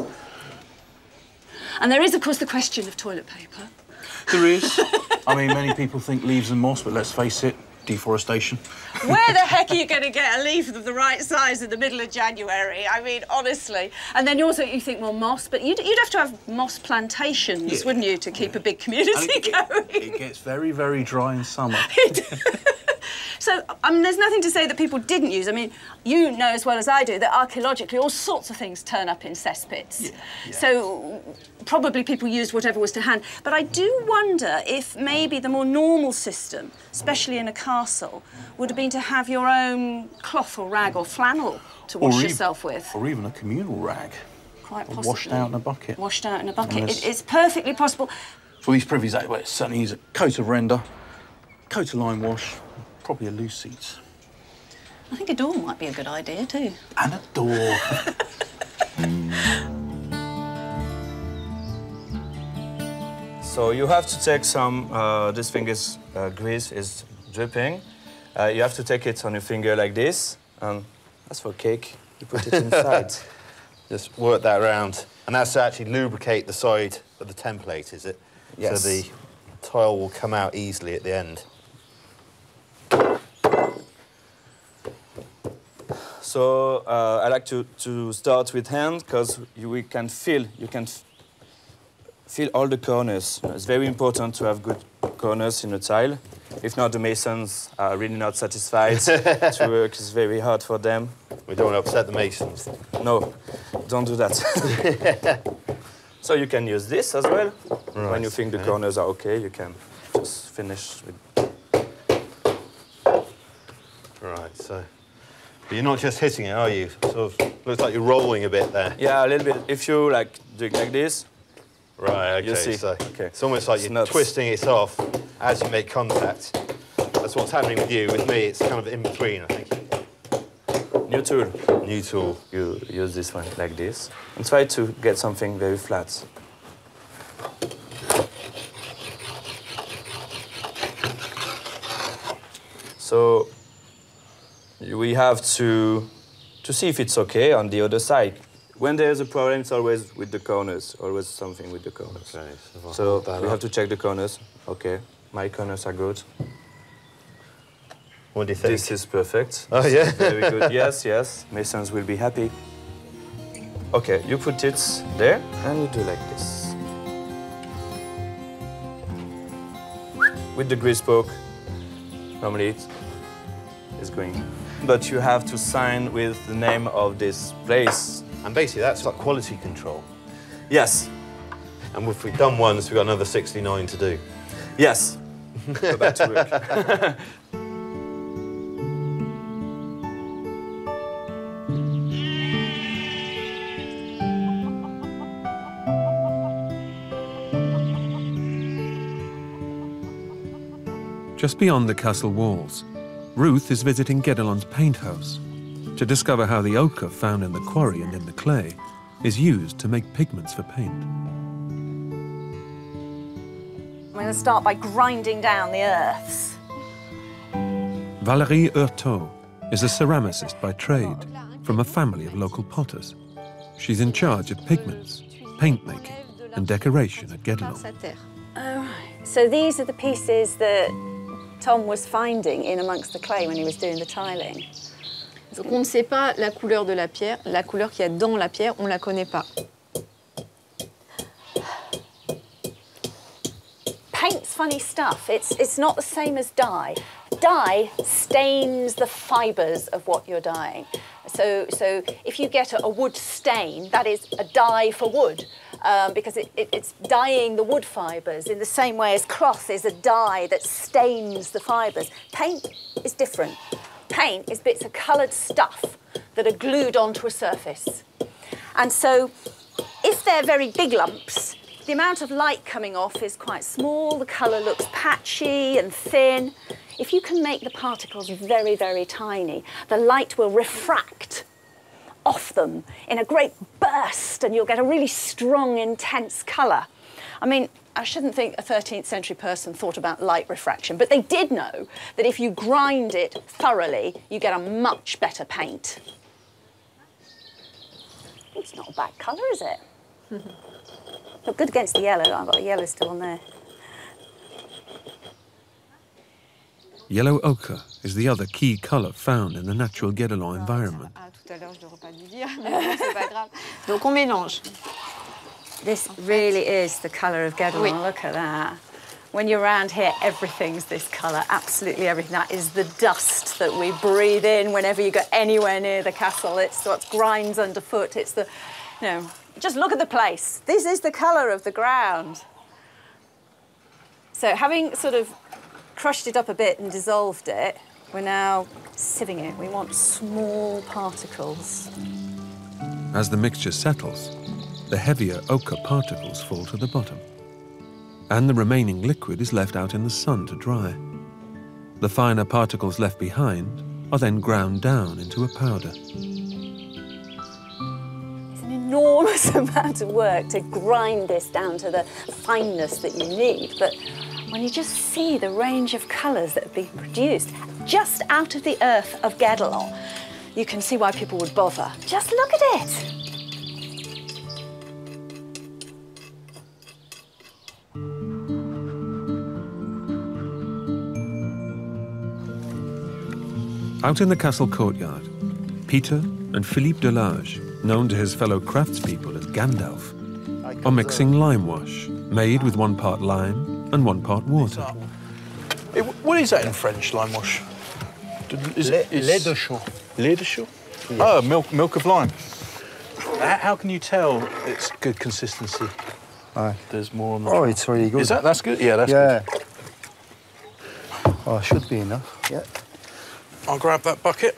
And there is, of course, the question of toilet paper. There is. I mean, many people think leaves and moss, but let's face it, deforestation. Where the heck are you going to get a leaf of the right size in the middle of January? I mean, honestly. And then you also you think, well, moss, but you'd, you'd have to have moss plantations, Yeah. wouldn't you, to keep a big community going? It gets very, very dry in summer. So, I mean, there's nothing to say that people didn't use. I mean, you know as well as I do that archaeologically all sorts of things turn up in cesspits. So, probably people used whatever was to hand. But I do wonder if maybe the more normal system, especially in a castle, would have been to have your own cloth or rag or flannel to wash yourself with. Or even a communal rag. Quite Or possibly. washed out in a bucket. Washed out in a bucket. It, it's perfectly possible. For these privies, that well, it certainly needs a coat of render, coat of lime wash, probably a loose seat. I think a door might be a good idea too. And a door. So you have to take some, uh, this thing is, uh, grease is dripping. Uh, you have to take it on your finger like this, and that's for cake. You put it inside. Just work that around. And that's to actually lubricate the side of the template, is it? Yes. So the tile will come out easily at the end. So uh, I like to, to start with hand because we can feel, you can feel all the corners. You know, it's very important to have good corners in a tile. If not, the masons are really not satisfied to work. It's very hard for them. We don't upset the masons. No, don't do that. so you can use this as well. when you think the corners are okay, you can just finish with Right, so. But you're not just hitting it, are you? Sort of looks like you're rolling a bit there. Yeah, a little bit. If you like do it like this, Right, okay. You see. So Okay. it's almost like It's you're nuts. twisting it off as you make contact. That's what's happening with you. With me, it's kind of in between, I think. new tool. New tool. You use this one like this and try to get something very flat. So we have to to see if it's okay on the other side. When there's a problem, it's always with the corners, always something with the corners. Okay, so So we up. have to check the corners. Okay, my corners are good. What do you think? This is perfect. Oh, yeah? Very good. Yes, yes. Masons will be happy. Okay, you put it there and you do like this. With the grease poke, normally it is going. But you have to sign with the name of this place. And basically, that's like quality control. Yes. And if we've done once, we've got another 69 to do. Yes. Go back to work. Just beyond the castle walls, Ruth is visiting Guédelon's paint house to discover how the ochre found in the quarry and in the clay is used to make pigments for paint. I'm going to start by grinding down the earths. Valérie Heurtaud is a ceramicist by trade from a family of local potters. She's in charge of pigments, paint making, and decoration at Guédelon. Oh, so these are the pieces that Tom was finding in amongst the clay when he was doing the tiling. Donc on ne sait pas la couleur de la pierre. La couleur qu'il y a dans la pierre, on ne la connaît pas. Paint's funny stuff. It's, it's not the same as dye. Dye stains the fibres of what you're dyeing. So, so if you get a, a wood stain, that is a dye for wood. Um, because it, it, it's dyeing the wood fibres in the same way as cloth is a dye that stains the fibres. Paint is different. Paint is bits of coloured stuff that are glued onto a surface. And so if they're very big lumps, the amount of light coming off is quite small, the colour looks patchy and thin. If you can make the particles very, very tiny, the light will refract off them in a great burst and you'll get a really strong, intense colour. I mean, I shouldn't think a 13th century person thought about light refraction, but they did know that if you grind it thoroughly, you get a much better paint. It's not a bad colour, is it? Look good against the yellow. I've got the yellow still on there. Yellow ochre is the other key colour found in the natural Guédelon ah, environment. Ah, tout à l'heure, je n'aurais pas dire, mais bon, c'est pas grave. Donc on mélange. This really is the colour of Guédelon. Oui. Look at that. When you're around here, everything's this colour. Absolutely everything. That is the dust that we breathe in whenever you go anywhere near the castle. It's what grinds underfoot. It's the, you know, just look at the place. This is the colour of the ground. So having sort of crushed it up a bit and dissolved it, we're now sieving it. We want small particles. As the mixture settles, the heavier ochre particles fall to the bottom, and the remaining liquid is left out in the sun to dry. The finer particles left behind are then ground down into a powder. It's an enormous amount of work to grind this down to the fineness that you need, but when you just see the range of colours that have been produced just out of the earth of Guédelon, you can see why people would bother. Just look at it. Out in the castle courtyard, Peter and Philippe Delage, known to his fellow craftspeople as Gandalf, are mixing lime wash, made with one part lime and one part water. Wh- what is that in French, lime wash? D- Is it is- lait de chaux. Lait de chaux? Oh, milk, milk of lime. How, how can you tell it's good consistency? There's more. on the Oh, it's really good. Is that that's good? Yeah, that's yeah. good. Oh, should be enough. Yeah. I'll grab that bucket.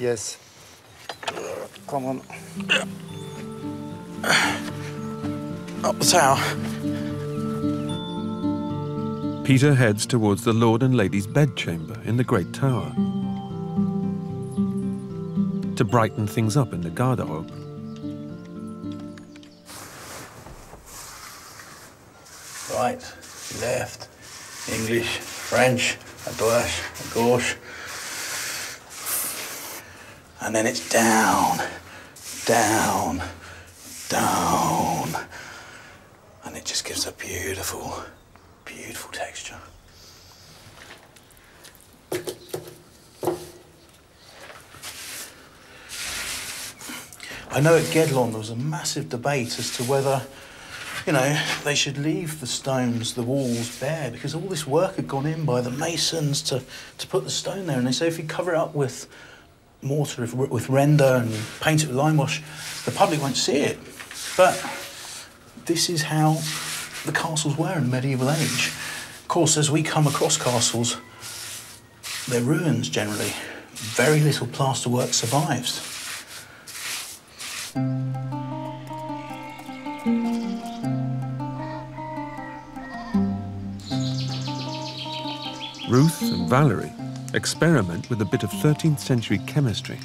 Yes. Come on. Up the tower. Peter heads towards the Lord and Lady's bedchamber in the Great Tower. To brighten things up in the garderobe, Right, left, English, French, à droite, à gauche. And then it's down, down, down. And it just gives a beautiful, beautiful texture. I know at Guédelon there was a massive debate as to whether, you know, they should leave the stones, the walls bare, because all this work had gone in by the masons to, to put the stone there. And they say if you cover it up with mortar, if, with render, and paint it with lime wash, the public won't see it. But this is how the castles were in the medieval age. Of course, as we come across castles, they're ruins generally. Very little plasterwork survives. Ruth and Valerie experiment with a bit of 13th century chemistry.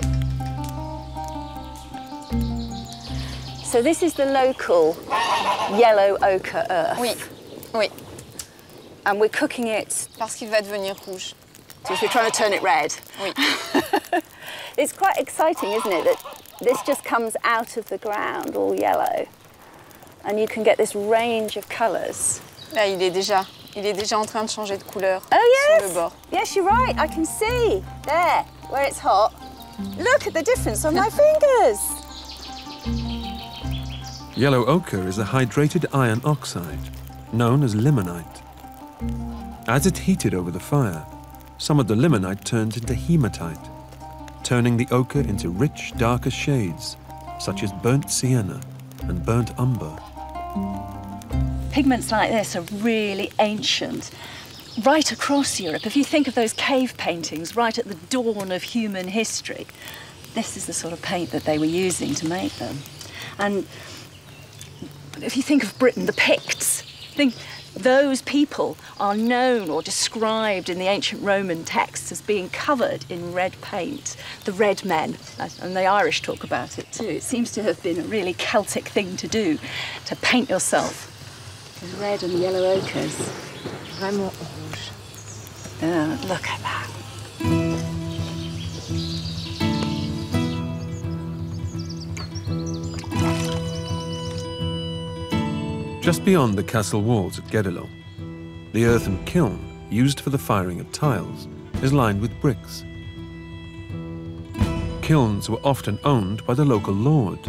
So this is the local yellow ochre earth. Oui, oui. And we're cooking it. Parce qu'il va devenir rouge. So we're trying to turn it red. Oui. It's quite exciting, isn't it, that this just comes out of the ground all yellow. And you can get this range of colours. Là, il est déjà, il est déjà en train de changer de couleur Oh yes. sur le bord. Yes, you're right. I can see there where it's hot. Look at the difference on my fingers. Yellow ochre is a hydrated iron oxide, known as limonite. As it heated over the fire, some of the limonite turns into hematite, turning the ochre into rich, darker shades, such as burnt sienna and burnt umber. Pigments like this are really ancient. Right across Europe, if you think of those cave paintings right at the dawn of human history, this is the sort of paint that they were using to make them. And if you think of Britain, the Picts, think those people are known or described in the ancient Roman texts as being covered in red paint, the red men, and the Irish talk about it too. It seems to have been a really Celtic thing to do, to paint yourself with red and yellow ochres. Vraiment rouge. Oh, uh, look at that. Just beyond the castle walls at Guédelon, the earthen kiln used for the firing of tiles is lined with bricks. Kilns were often owned by the local lord,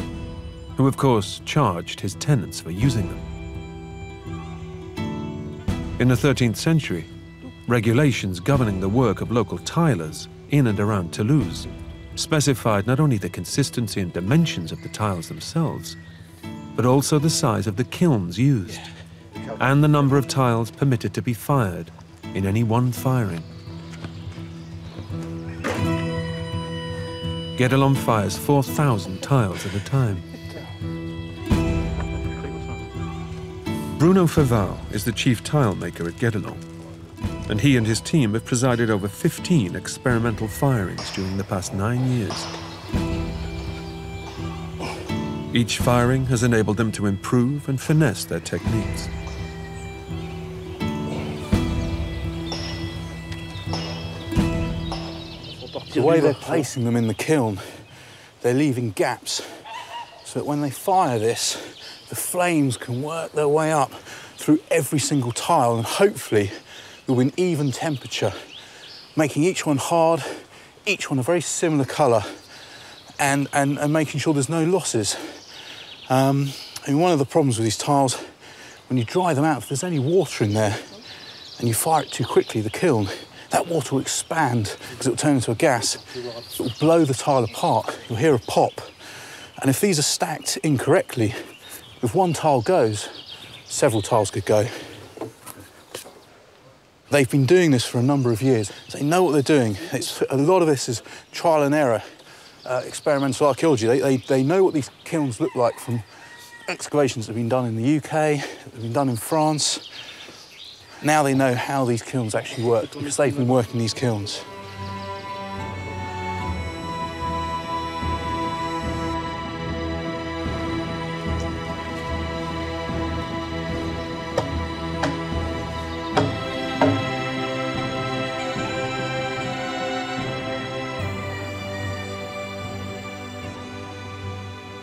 who of course charged his tenants for using them. In the 13th century, regulations governing the work of local tilers in and around Toulouse specified not only the consistency and dimensions of the tiles themselves, but also the size of the kilns used and the number of tiles permitted to be fired in any one firing. Guédelon fires 4,000 tiles at a time. Bruno Faval is the chief tile maker at Guédelon, and he and his team have presided over 15 experimental firings during the past nine years. Each firing has enabled them to improve and finesse their techniques. The way they're placing them in the kiln, they're leaving gaps so that when they fire this, the flames can work their way up through every single tile and hopefully be an even temperature, making each one hard, each one a very similar colour and, and, and making sure there's no losses. Um, mean, one of the problems with these tiles, when you dry them out, if there's any water in there and you fire it too quickly, the kiln, that water will expand because it will turn into a gas. It will blow the tile apart. You'll hear a pop. And if these are stacked incorrectly, if one tile goes, several tiles could go. They've been doing this for a number of years. They know what they're doing. It's, a lot of this is trial and error, uh, experimental archaeology. They, they, they know what these kilns look like from excavations that have been done in the UK, that have been done in France. Now they know how these kilns actually work because they've been working these kilns.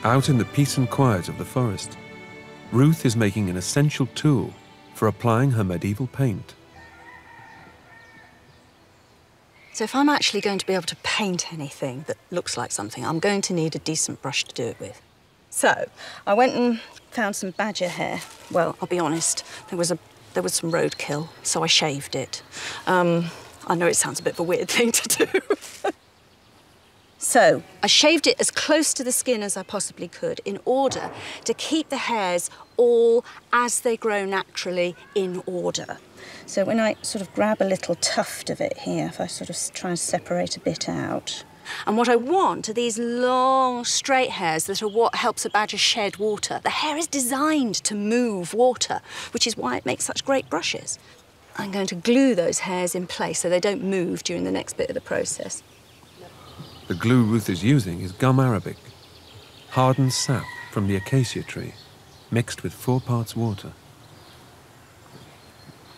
Out in the peace and quiet of the forest, Ruth is making an essential tool for applying her medieval paint. So if I'm actually going to be able to paint anything that looks like something, I'm going to need a decent brush to do it with. So I went and found some badger hair. Well, I'll be honest, there was a there was some roadkill, so I shaved it. Um, I know it sounds a bit of a weird thing to do. So I shaved it as close to the skin as I possibly could in order to keep the hairs all as they grow naturally in order. So when I sort of grab a little tuft of it here, if I sort of try and separate a bit out, and what I want are these long, straight hairs that are what helps a badger shed water. The hair is designed to move water, which is why it makes such great brushes. I'm going to glue those hairs in place so they don't move during the next bit of the process. The glue Ruth is using is gum arabic, hardened sap from the acacia tree, mixed with four parts water.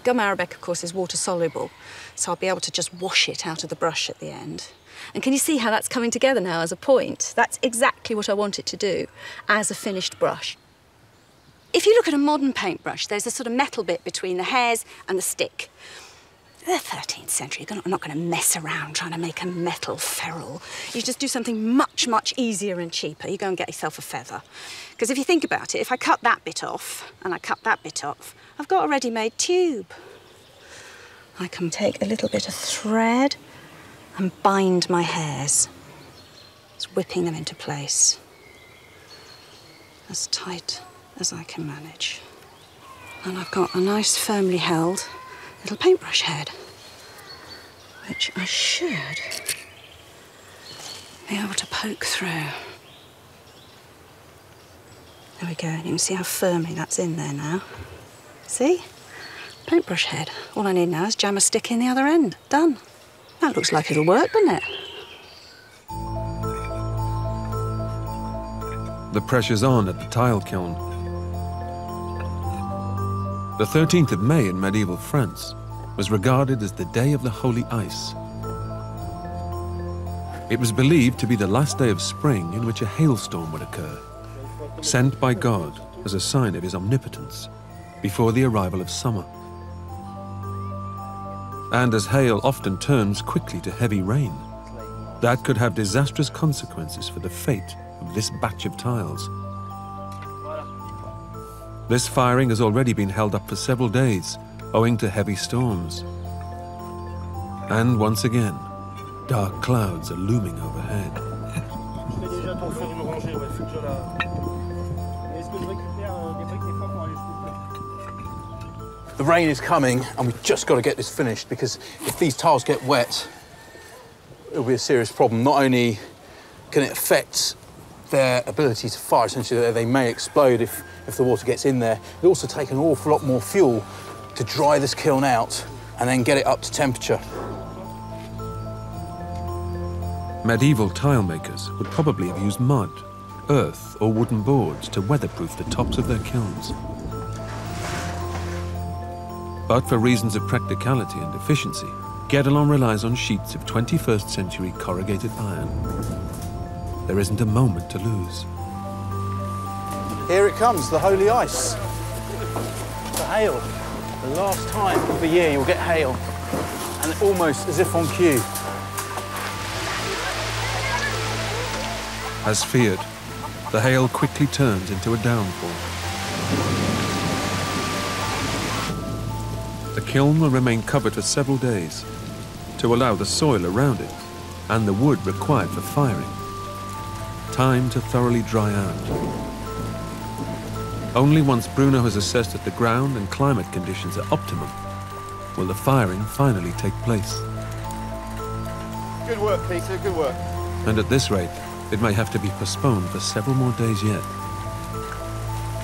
Gum arabic, of course, is water soluble, so I'll be able to just wash it out of the brush at the end. And can you see how that's coming together now as a point? That's exactly what I want it to do as a finished brush. If you look at a modern paintbrush, there's a sort of metal bit between the hairs and the stick. The 13th century, you're not going to mess around trying to make a metal ferrule. You just do something much, much easier and cheaper. You go and get yourself a feather. Because if you think about it, if I cut that bit off and I cut that bit off, I've got a ready-made tube. I can take a little bit of thread and bind my hairs. Just whipping them into place. As tight as I can manage. And I've got a nice firmly held little paintbrush head, which I should be able to poke through. There we go, you can see how firmly that's in there now. See? Paintbrush head. All I need now is jam a stick in the other end. Done. That looks like it'll work, doesn't it? The pressure's on at the tile kiln. The 13th of May in medieval France was regarded as the day of the holy ice. It was believed to be the last day of spring in which a hailstorm would occur, sent by God as a sign of his omnipotence before the arrival of summer. And as hail often turns quickly to heavy rain, that could have disastrous consequences for the fate of this batch of tiles. This firing has already been held up for several days, owing to heavy storms. And once again, dark clouds are looming overhead. The rain is coming and we've just got to get this finished because if these tiles get wet, it'll be a serious problem. Not only can it affect their ability to fire, essentially they may explode if, if the water gets in there, it'll also take an awful lot more fuel to dry this kiln out and then get it up to temperature. Medieval tile makers would probably have used mud, earth or wooden boards to weatherproof the tops of their kilns. But for reasons of practicality and efficiency, Guédelon relies on sheets of 21st century corrugated iron. There isn't a moment to lose. Here it comes, the holy ice. The hail. The last time of the year you'll get hail. And almost as if on cue. As feared, the hail quickly turns into a downpour. The kiln will remain covered for several days to allow the soil around it and the wood required for firing time to thoroughly dry out. Only once Bruno has assessed that the ground and climate conditions are optimum will the firing finally take place. Good work, Peter, good work. And at this rate, it may have to be postponed for several more days yet.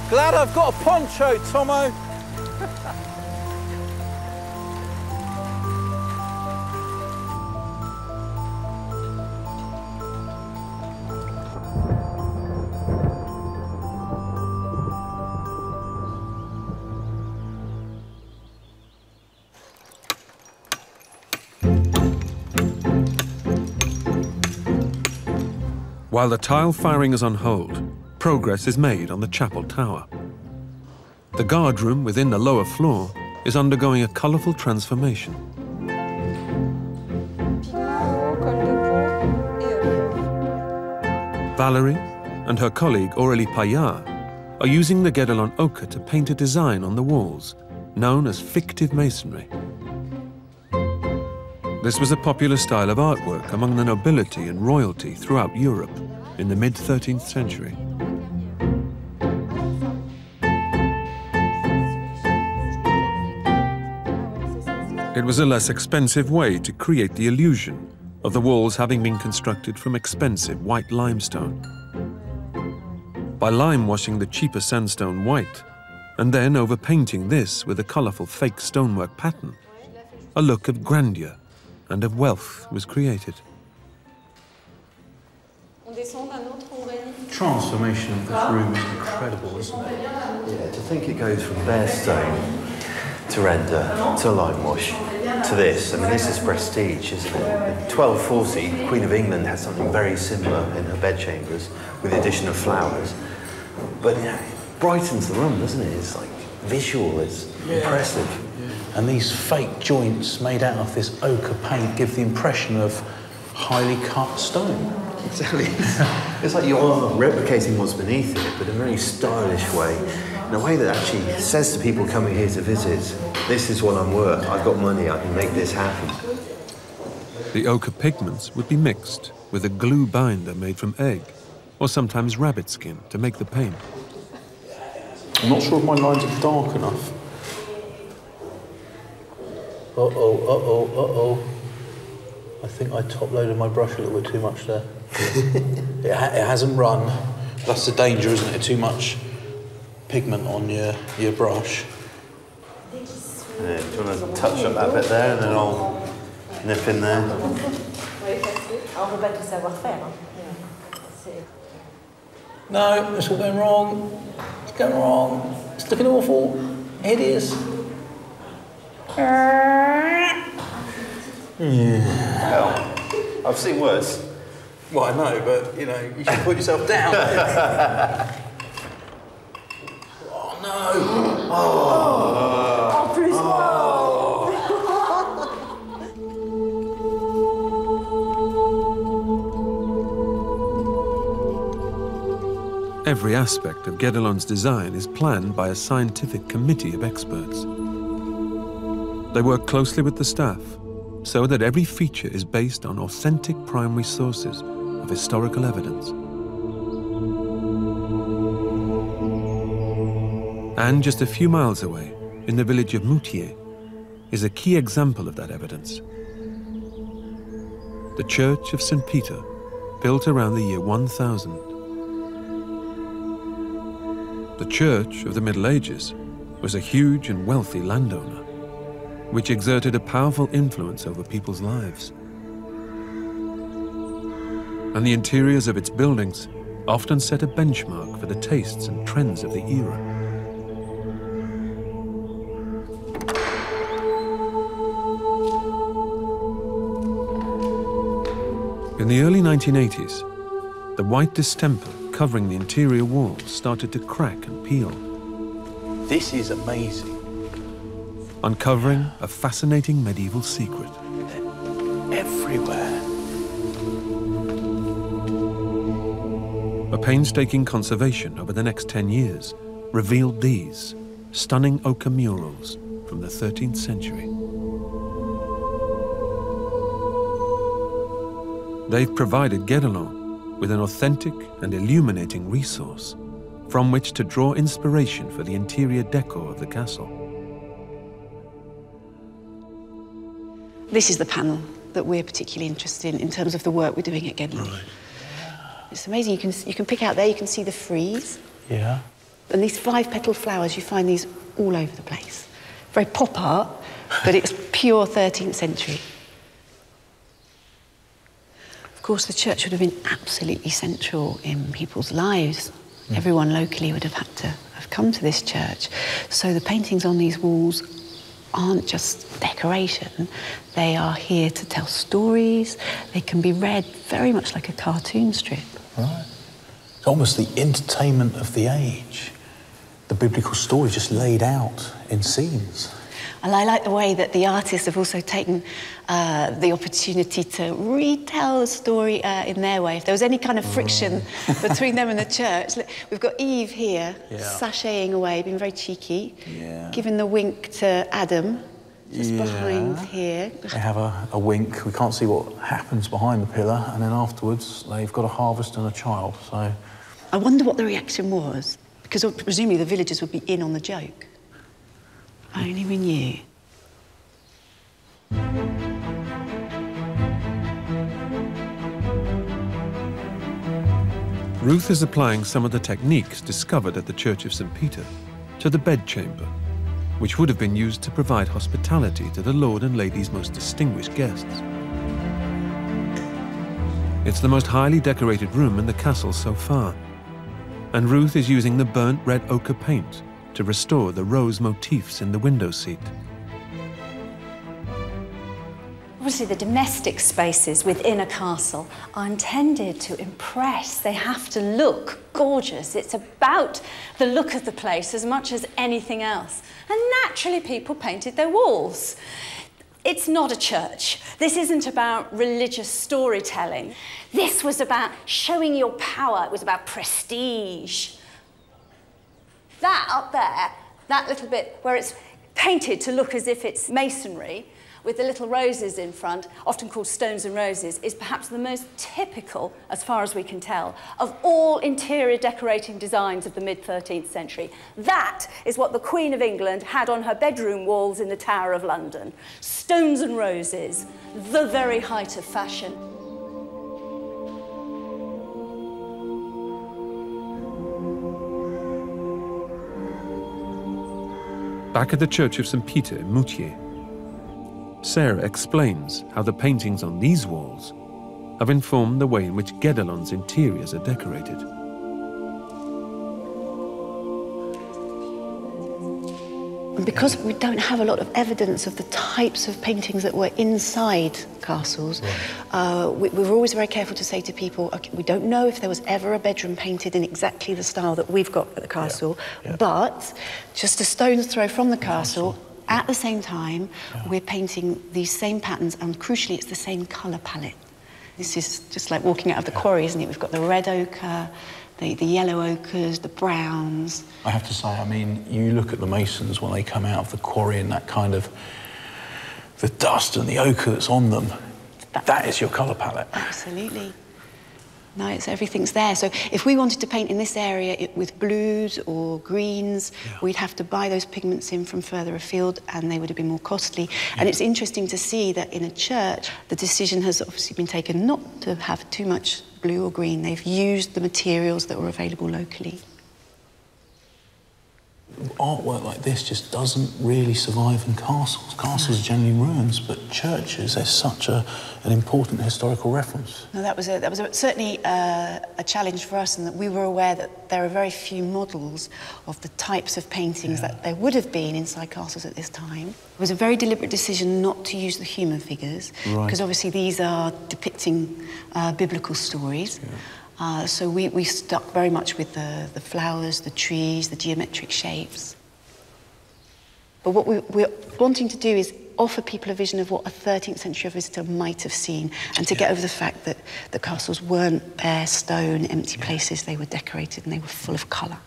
Glad I've got a poncho, Tomo. While the tile firing is on hold, progress is made on the chapel tower. The guardroom within the lower floor is undergoing a colourful transformation. Valerie and her colleague Aurélie Payard are using the Guédelon ochre to paint a design on the walls, known as fictive masonry. This was a popular style of artwork among the nobility and royalty throughout Europe in the mid 13th century. It was a less expensive way to create the illusion of the walls having been constructed from expensive white limestone. By lime washing the cheaper sandstone white, and then overpainting this with a colourful fake stonework pattern, a look of grandeur and of wealth was created. Transformation of this room is incredible, isn't it? Yeah, to think it goes from bare stone to render to lime wash to this. I mean, this is prestige, isn't it? In 1240, Queen of England had something very similar in her bedchambers with the addition of flowers. But yeah, it brightens the room, doesn't it? It's like visual, it's impressive. And these fake joints made out of this ochre paint give the impression of highly cut stone. Exactly. it's like you are replicating what's beneath it, but in a very stylish way. In a way that actually says to people coming here to visit, this is what I'm worth, I've got money, I can make this happen. The ochre pigments would be mixed with a glue binder made from egg, or sometimes rabbit skin, to make the paint. I'm not sure if my lines are dark enough. Uh oh, uh oh, uh oh. I think I top loaded my brush a little bit too much there. it, ha- it hasn't run. That's the danger, isn't it? Too much pigment on your, your brush. Yeah, do you want to touch up that bit there and then I'll nip in there? On veut pas tout savoir faire. Hein. C'est- No, it's all going wrong. It's going wrong. It's looking awful. Hideous. Yeah. Hell, I've seen worse. Well, I know, but you know, you should put yourself down. oh no! Oh, oh en plus, Every aspect of Guédelon's design is planned by a scientific committee of experts. They work closely with the staff so that every feature is based on authentic primary sources of historical evidence. And just a few miles away, in the village of Moutier, is a key example of that evidence. The Church of St. Peter, built around the year 1000. The Church of the Middle Ages was a huge and wealthy landowner, which exerted a powerful influence over people's lives. And the interiors of its buildings often set a benchmark for the tastes and trends of the era. In the early 1980s, the white distemper covering the interior walls started to crack and peel, This is amazing. Uncovering a fascinating medieval secret. Everywhere. A painstaking conservation over the next 10 years revealed these stunning ochre murals from the 13th century. They've provided Guédelon with an authentic and illuminating resource from which to draw inspiration for the interior decor of the castle. This is the panel that we're particularly interested in in terms of the work we're doing at Guédelon. It's amazing. You can you can pick out there. You can see the frieze Yeah. and these five petal flowers. You find these all over the place. Very pop art, but it's pure 13th century. Of course, the church would have been absolutely central in people's lives. Hmm. Everyone locally would have had to have come to this church. So the paintings on these walls aren't just decoration, they are here to tell stories. They can be read very much like a cartoon strip. Right. It's almost the entertainment of the age. The biblical story just laid out in scenes. And I like the way that the artists have also taken uh, the opportunity to retell the story uh, in their way. If there was any kind of friction between them and the church, look, we've got Eve here, Yeah. sashaying away, being very cheeky, Yeah. giving the wink to Adam, just Yeah. behind here. They have a, a wink. We can't see what happens behind the pillar, and then afterwards they've got a harvest and a child. So I wonder what the reaction was, because presumably the villagers would be in on the joke. Only we knew. Ruth is applying some of the techniques discovered at the Church of St. Peter to the bedchamber, which would have been used to provide hospitality to the Lord and Lady's most distinguished guests. It's the most highly decorated room in the castle so far, and Ruth is using the burnt red ochre paint to restore the rose motifs in the window seat. Obviously, the domestic spaces within a castle are intended to impress. They have to look gorgeous. It's about the look of the place as much as anything else. And naturally, people painted their walls. It's not a church. This isn't about religious storytelling. This was about showing your power, it was about prestige. That up there, that little bit where it's painted to look as if it's masonry, with the little roses in front, often called stones and roses, is perhaps the most typical, as far as we can tell, of all interior decorating designs of the mid 13th century. That is what the Queen of England had on her bedroom walls in the Tower of London. Stones and roses, the very height of fashion. Back at the Church of St. Peter in Moutier, Sarah explains how the paintings on these walls have informed the way in which Guédelon's interiors are decorated. And because we don't have a lot of evidence of the types of paintings that were inside castles, uh, we, we were always very careful to say to people, okay, we don't know if there was ever a bedroom painted in exactly the style that we've got at the castle, but just a stone's throw from the castle, at the same time, we're painting these same patterns, and crucially, it's the same colour palette. This is just like walking out of the quarry, isn't it? We've got the red ochre, the, the yellow ochres, the browns. I have to say, I mean, you look at the masons when they come out of the quarry and that kind of the dust and the ochre that's on them. that is your colour palette. Absolutely. No, it's everything's there. So if we wanted to paint in this area it, with blues or greens, we'd have to buy those pigments in from further afield, and they would have been more costly. And it's interesting to see that in a church, the decision has obviously been taken not to have too much blue or green. They've used the materials that were available locally. Artwork like this just doesn't really survive in castles. Castles are generally ruins, but churches, they're such a, an important historical reference. No, that was a, that was a, certainly a, a challenge for us, in that we were aware that there are very few models of the types of paintings that there would have been inside castles at this time. It was a very deliberate decision not to use the human figures, Right. because obviously these are depicting uh, biblical stories. Uh, so we, we stuck very much with the, the flowers, the trees, the geometric shapes. But what we, we're wanting to do is offer people a vision of what a 13th century visitor might have seen and to get over the fact that the castles weren't bare stone, empty places. They were decorated and they were full of colour.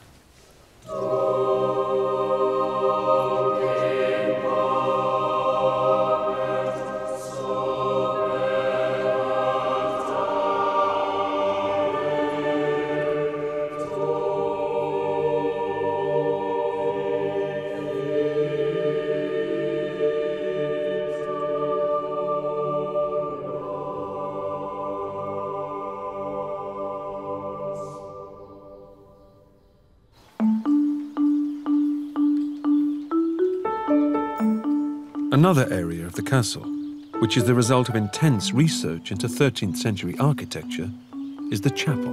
Another area of the castle, which is the result of intense research into 13th century architecture, is the chapel.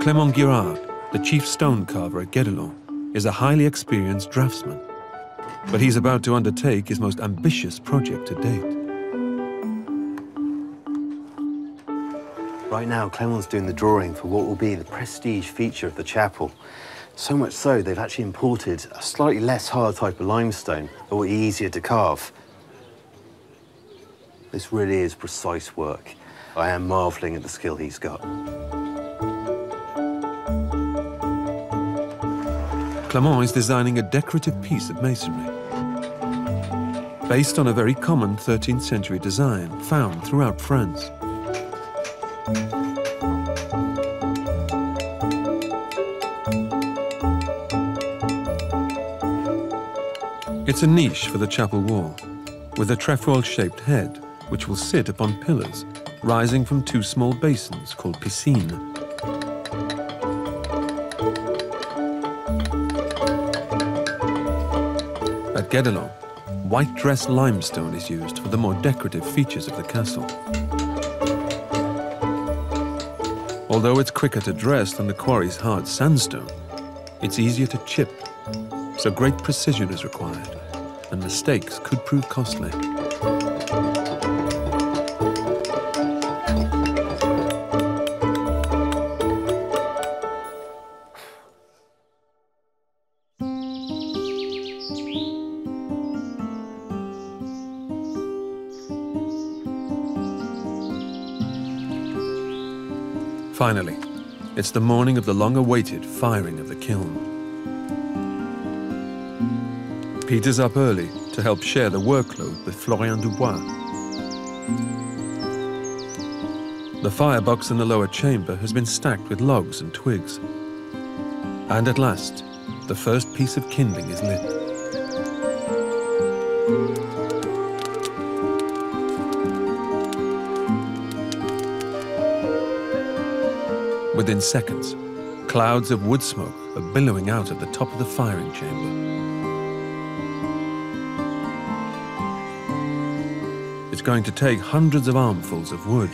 Clement Girard, the chief stone carver at Guédelon, is a highly experienced draftsman, but he's about to undertake his most ambitious project to date. Right now, Clement's doing the drawing for what will be the prestige feature of the chapel. So much so, they've actually imported a slightly less hard type of limestone that will be easier to carve. This really is precise work. I am marvelling at the skill he's got. Clement is designing a decorative piece of masonry based on a very common 13th century design found throughout France. It's a niche for the chapel wall, with a trefoil-shaped head, which will sit upon pillars, rising from two small basins called piscines. At Guédelon, white dressed limestone is used for the more decorative features of the castle. Although it's quicker to dress than the quarry's hard sandstone, it's easier to chip, so great precision is required, and mistakes could prove costly. Finally, it's the morning of the long-awaited firing of the kiln. Peter's up early to help share the workload with Florian Dubois. The firebox in the lower chamber has been stacked with logs and twigs. And at last, the first piece of kindling is lit. Within seconds, clouds of wood smoke are billowing out of the top of the firing chamber. Going to take hundreds of armfuls of wood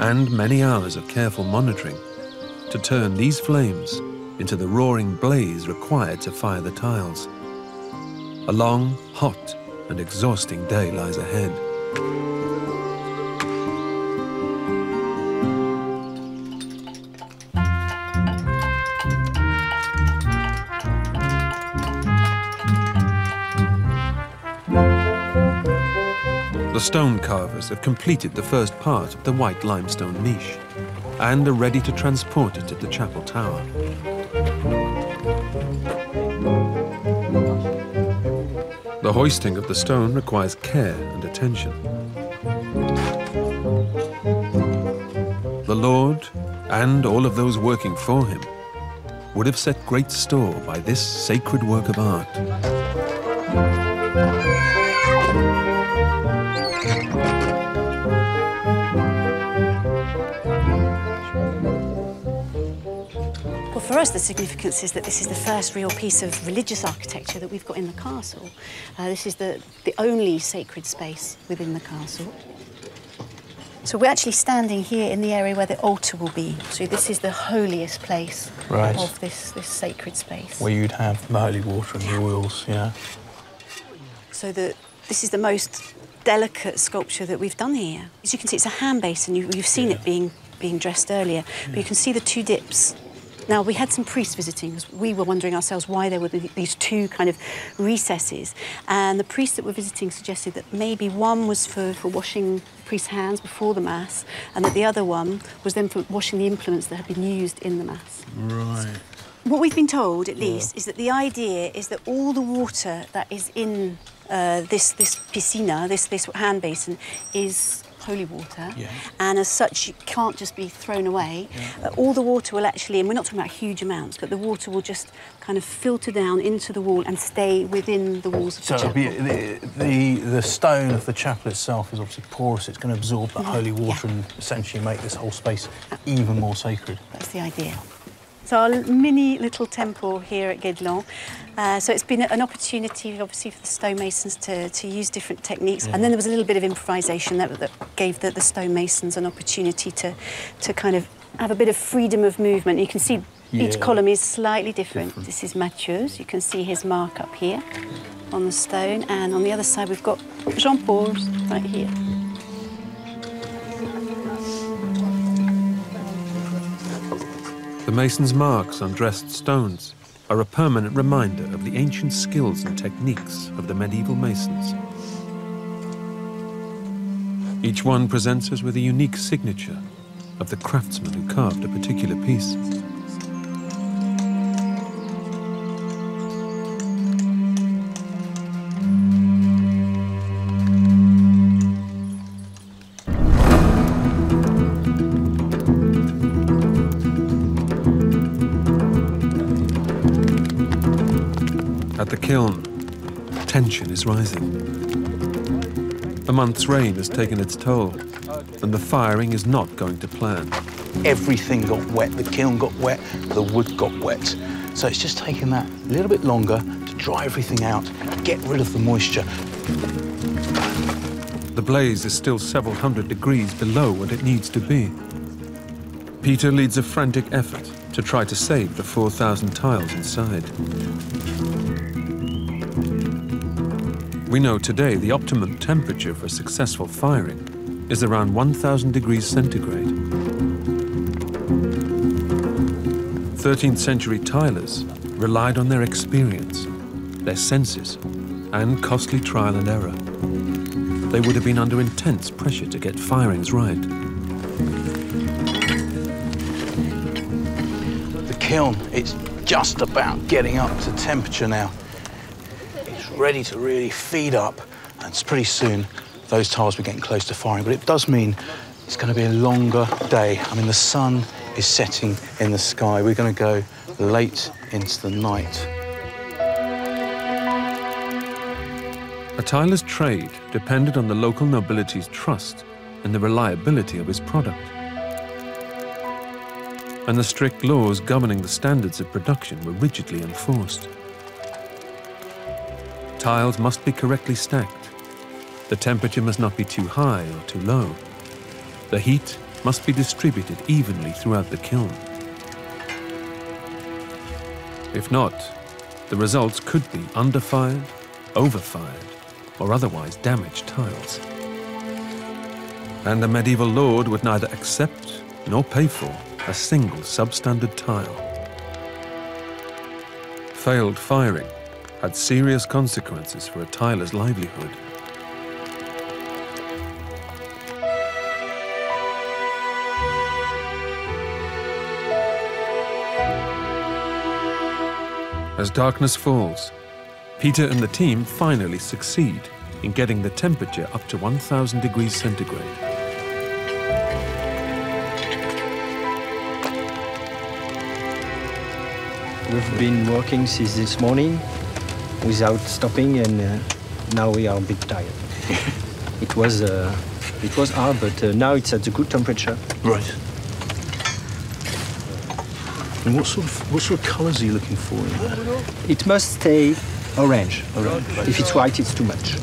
and many hours of careful monitoring to turn these flames into the roaring blaze required to fire the tiles. A long, hot, and exhausting day lies ahead. Stone carvers have completed the first part of the white limestone niche and are ready to transport it to the chapel tower. The hoisting of the stone requires care and attention. The Lord, and all of those working for him, would have set great store by this sacred work of art. Us, the significance is that this is the first real piece of religious architecture that we've got in the castle. Uh, this is the, the only sacred space within the castle. So we're actually standing here in the area where the altar will be. So this is the holiest place Right. of this, this sacred space. Where you'd have the holy water and the oils, yeah. So the, this is the most delicate sculpture that we've done here. As you can see, it's a hand basin. You, you've seen it being, being dressed earlier. But you can see the two dips. Now, we had some priests visiting. 'cause We were wondering ourselves why there were these two kind of recesses. And the priests that were visiting suggested that maybe one was for, for washing the priest's hands before the Mass, and that the other one was then for washing the implements that had been used in the Mass. Right. What we've been told, at least, is that the idea is that all the water that is in uh, this this piscina, this this hand basin, is holy water, Yeah. and as such, it can't just be thrown away. Uh, all the water will actually, and we're not talking about huge amounts, but the water will just kind of filter down into the wall and stay within the walls of So the chapel. be, the, the the stone of the chapel itself is obviously porous. It's going to absorb that holy water and essentially make this whole space even more sacred. That's the idea. So our mini little temple here at Guédelon. Uh, so it's been an opportunity, obviously, for the stonemasons to, to use different techniques. Yeah. And then there was a little bit of improvisation that, that gave the, the stonemasons an opportunity to, to kind of have a bit of freedom of movement. You can see each column is slightly different. This is Mathieu's. You can see his mark up here on the stone. And on the other side, we've got Jean Paul's right here. The mason's marks on dressed stones are a permanent reminder of the ancient skills and techniques of the medieval masons. Each one presents us with a unique signature of the craftsman who carved a particular piece. Is rising. A month's rain has taken its toll, and the firing is not going to plan. Everything got wet. The kiln got wet. The wood got wet. So it's just taken that a little bit longer to dry everything out, get rid of the moisture. The blaze is still several hundred degrees below what it needs to be. Peter leads a frantic effort to try to save the 4,000 tiles inside. We know today the optimum temperature for successful firing is around 1,000 degrees centigrade. 13th century tilers relied on their experience, their senses, and costly trial and error. They would have been under intense pressure to get firings right. The kiln, it's just about getting up to temperature now. Ready to really feed up, and it's pretty soon those tiles will be getting close to firing. But it does mean it's going to be a longer day. I mean, the sun is setting in the sky. We're going to go late into the night. A tiler's trade depended on the local nobility's trust and the reliability of his product. And the strict laws governing the standards of production were rigidly enforced. Tiles must be correctly stacked. The temperature must not be too high or too low. The heat must be distributed evenly throughout the kiln. If not, the results could be underfired, overfired, or otherwise damaged tiles. And a medieval lord would neither accept nor pay for a single substandard tile. Failed firing had serious consequences for a tiler's livelihood. As darkness falls, Peter and the team finally succeed in getting the temperature up to 1000 degrees centigrade. We've been working since this morning without stopping, and uh, now we are a bit tired. it was uh, it was hard, but uh, now it's at a good temperature. Right. And what sort of what sort of colours are you looking for in? It must stay orange. Orange. If it's white, it's too much.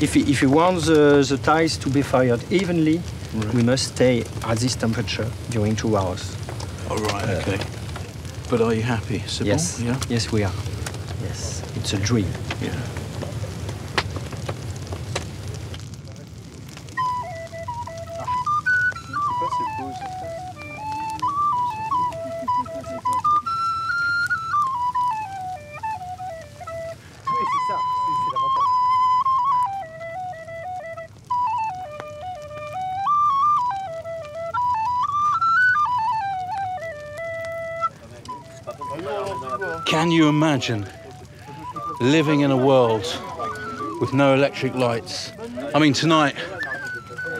If, you- if you want the, the tiles to be fired evenly, we must stay at this temperature during two hours. All right. Okay. But are you happy? Yes. Yeah. Yes, we are. Yes. It's a dream. Yeah. Can you imagine living in a world with no electric lights? I mean, tonight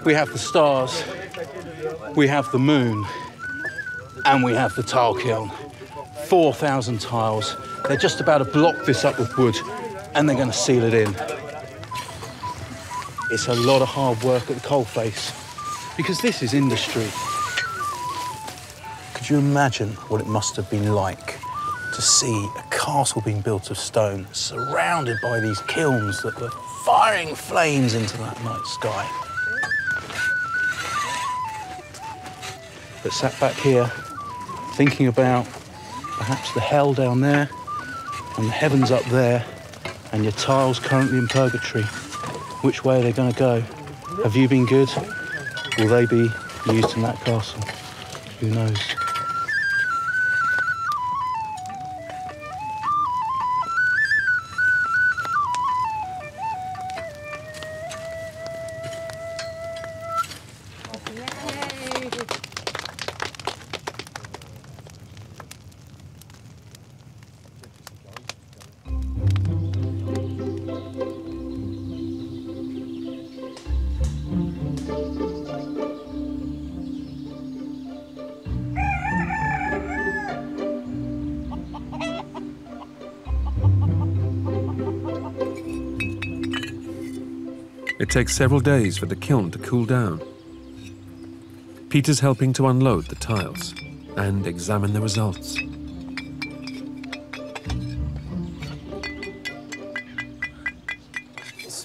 we have the stars, we have the moon, and we have the tile kiln. 4,000 tiles. They're just about to block this up with wood and they're going to seal it in. It's a lot of hard work at the coalface because this is industry. Could you imagine what it must have been like to see a castle being built of stone, surrounded by these kilns that were firing flames into that night sky? But sat back here, thinking about perhaps the hell down there and the heavens up there, and your tiles currently in purgatory. Which way are they going to go? Have you been good? Will they be used in that castle? Who knows? It takes several days for the kiln to cool down. Peter's helping to unload the tiles and examine the results.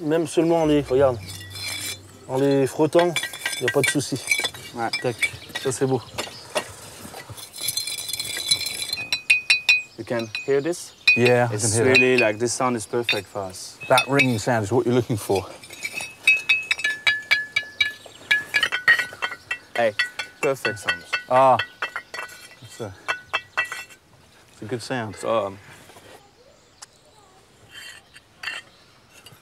Même seulement en les, regarde, en les frottant, il n'y a pas de souci. Ouais. Tac, ça c'est beau. You can hear this? Yeah, I it's can hear that. really like this sound is perfect for us. That ringing sound is what you're looking for. Hey, perfect sound. Ah, it's a, it's a good sound. So, um,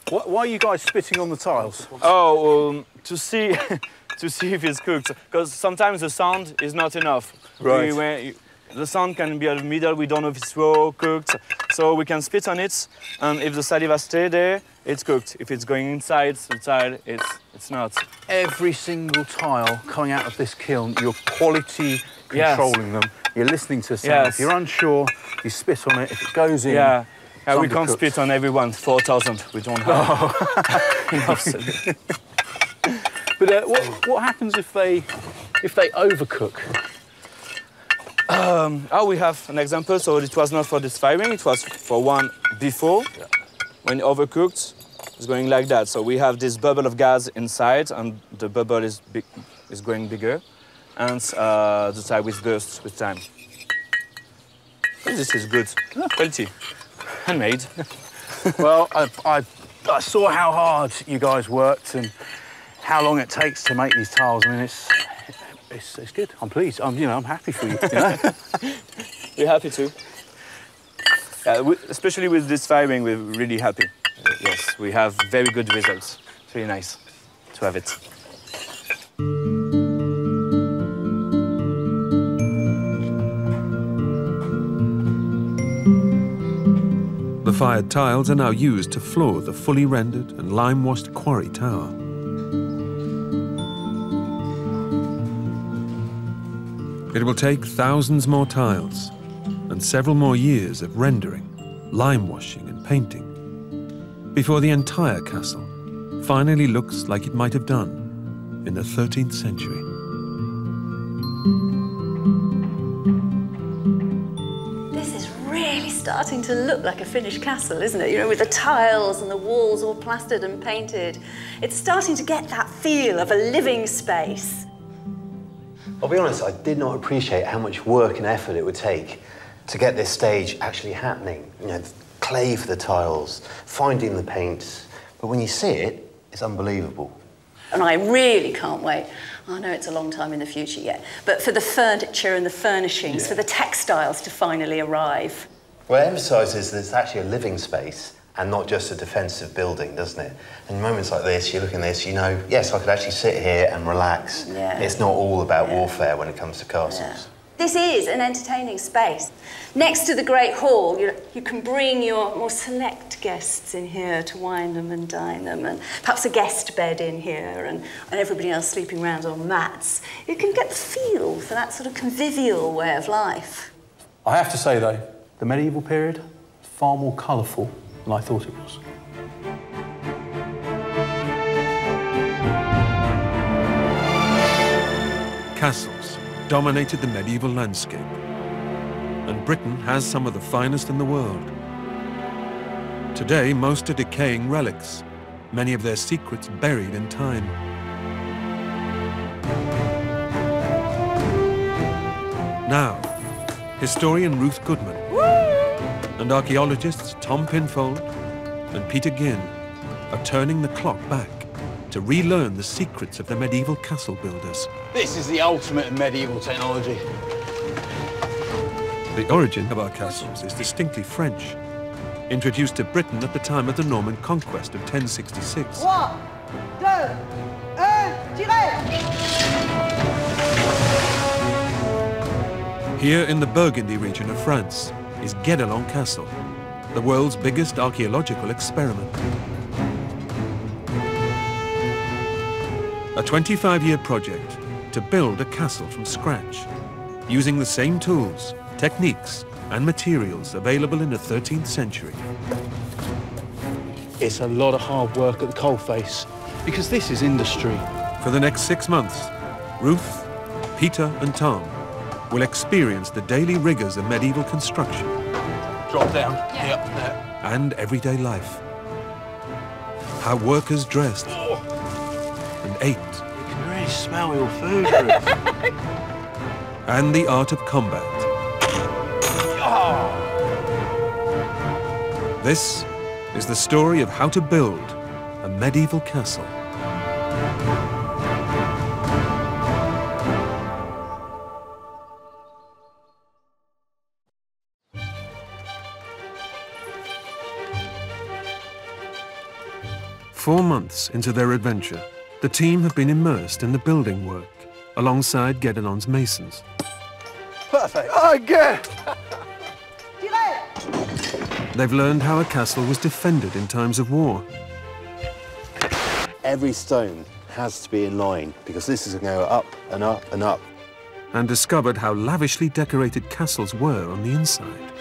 Why, why are you guys spitting on the tiles? Oh, um, to see to see if it's cooked. Because sometimes the sound is not enough. Right. We- the sound can be at the middle. We don't know if it's raw cooked. So we can spit on it, and if the saliva stay there, it's cooked. If it's going inside tile, it's it's not. Every single tile coming out of this kiln, you're quality Yes. controlling them. You're listening to sound. Yes. If you're unsure, you spit on it. If it goes in, Yeah. Yeah, we can't spit on everyone. Four thousand. We don't have enough. But uh, what, what happens if they if they overcook? Um, oh, we have an example. So it was not for this firing. It was for one before. When overcooked, it's going like that. So we have this bubble of gas inside, and the bubble is big, is growing bigger, and uh, the tile will burst with time. This is good quality, handmade. well, I, I, I saw how hard you guys worked and how long it takes to make these tiles. I mean, it's it's, it's good. I'm pleased. I'm you know I'm happy for you. you know? We're happy too. Yeah, we, especially with this firing, we're really happy. Yes, we have very good results. It's really nice to have it. The fired tiles are now used to floor the fully rendered and lime-washed quarry tower. It will take thousands more tiles and several more years of rendering, lime washing and painting before the entire castle finally looks like it might have done in the 13th century. This is really starting to look like a finished castle, isn't it? You know, with the tiles and the walls all plastered and painted. It's starting to get that feel of a living space. I'll be honest, I did not appreciate how much work and effort it would take to get this stage actually happening. You know, clay for the tiles, finding the paints. But when you see it, it's unbelievable. And I really can't wait. I know it's a long time in the future yet, but for the furniture and the furnishings, for the textiles to finally arrive. Well, it emphasises that it's actually a living space and not just a defensive building, doesn't it? And moments like this, you look at this, you know, yes, I could actually sit here and relax. Yeah. It's not all about warfare when it comes to castles. This is an entertaining space. Next to the Great Hall, you, you can bring your more select guests in here to wine them and dine them, and perhaps a guest bed in here, and, and everybody else sleeping around on mats. You can get the feel for that sort of convivial way of life. I have to say though, the medieval period is far more colourful than I thought it was. Castles dominated the medieval landscape, and Britain has some of the finest in the world. Today, most are decaying relics, many of their secrets buried in time. Now, historian Ruth Goodman and archaeologists Tom Pinfold and Peter Ginn are turning the clock back to relearn the secrets of the medieval castle builders. This is the ultimate in medieval technology. The origin of our castles is distinctly French, introduced to Britain at the time of the Norman conquest of 1066. One, Here in the Burgundy region of France is Guédelon Castle, the world's biggest archaeological experiment. A 25-year project to build a castle from scratch, using the same tools, techniques and materials available in the 13th century. It's a lot of hard work at the coalface because this is industry. For the next six months, Ruth, Peter and Tom will experience the daily rigors of medieval construction Drop down. Yep, there. and everyday life. How workers dressed and ate You can really smell your food, and the art of combat. This is the story of how to build a medieval castle. Four months into their adventure, the team have been immersed in the building work alongside Guédelon's masons. Perfect. Oh, good. They've learned how a castle was defended in times of war. Every stone has to be in line because this is going to go up and up and up. and discovered how lavishly decorated castles were on the inside.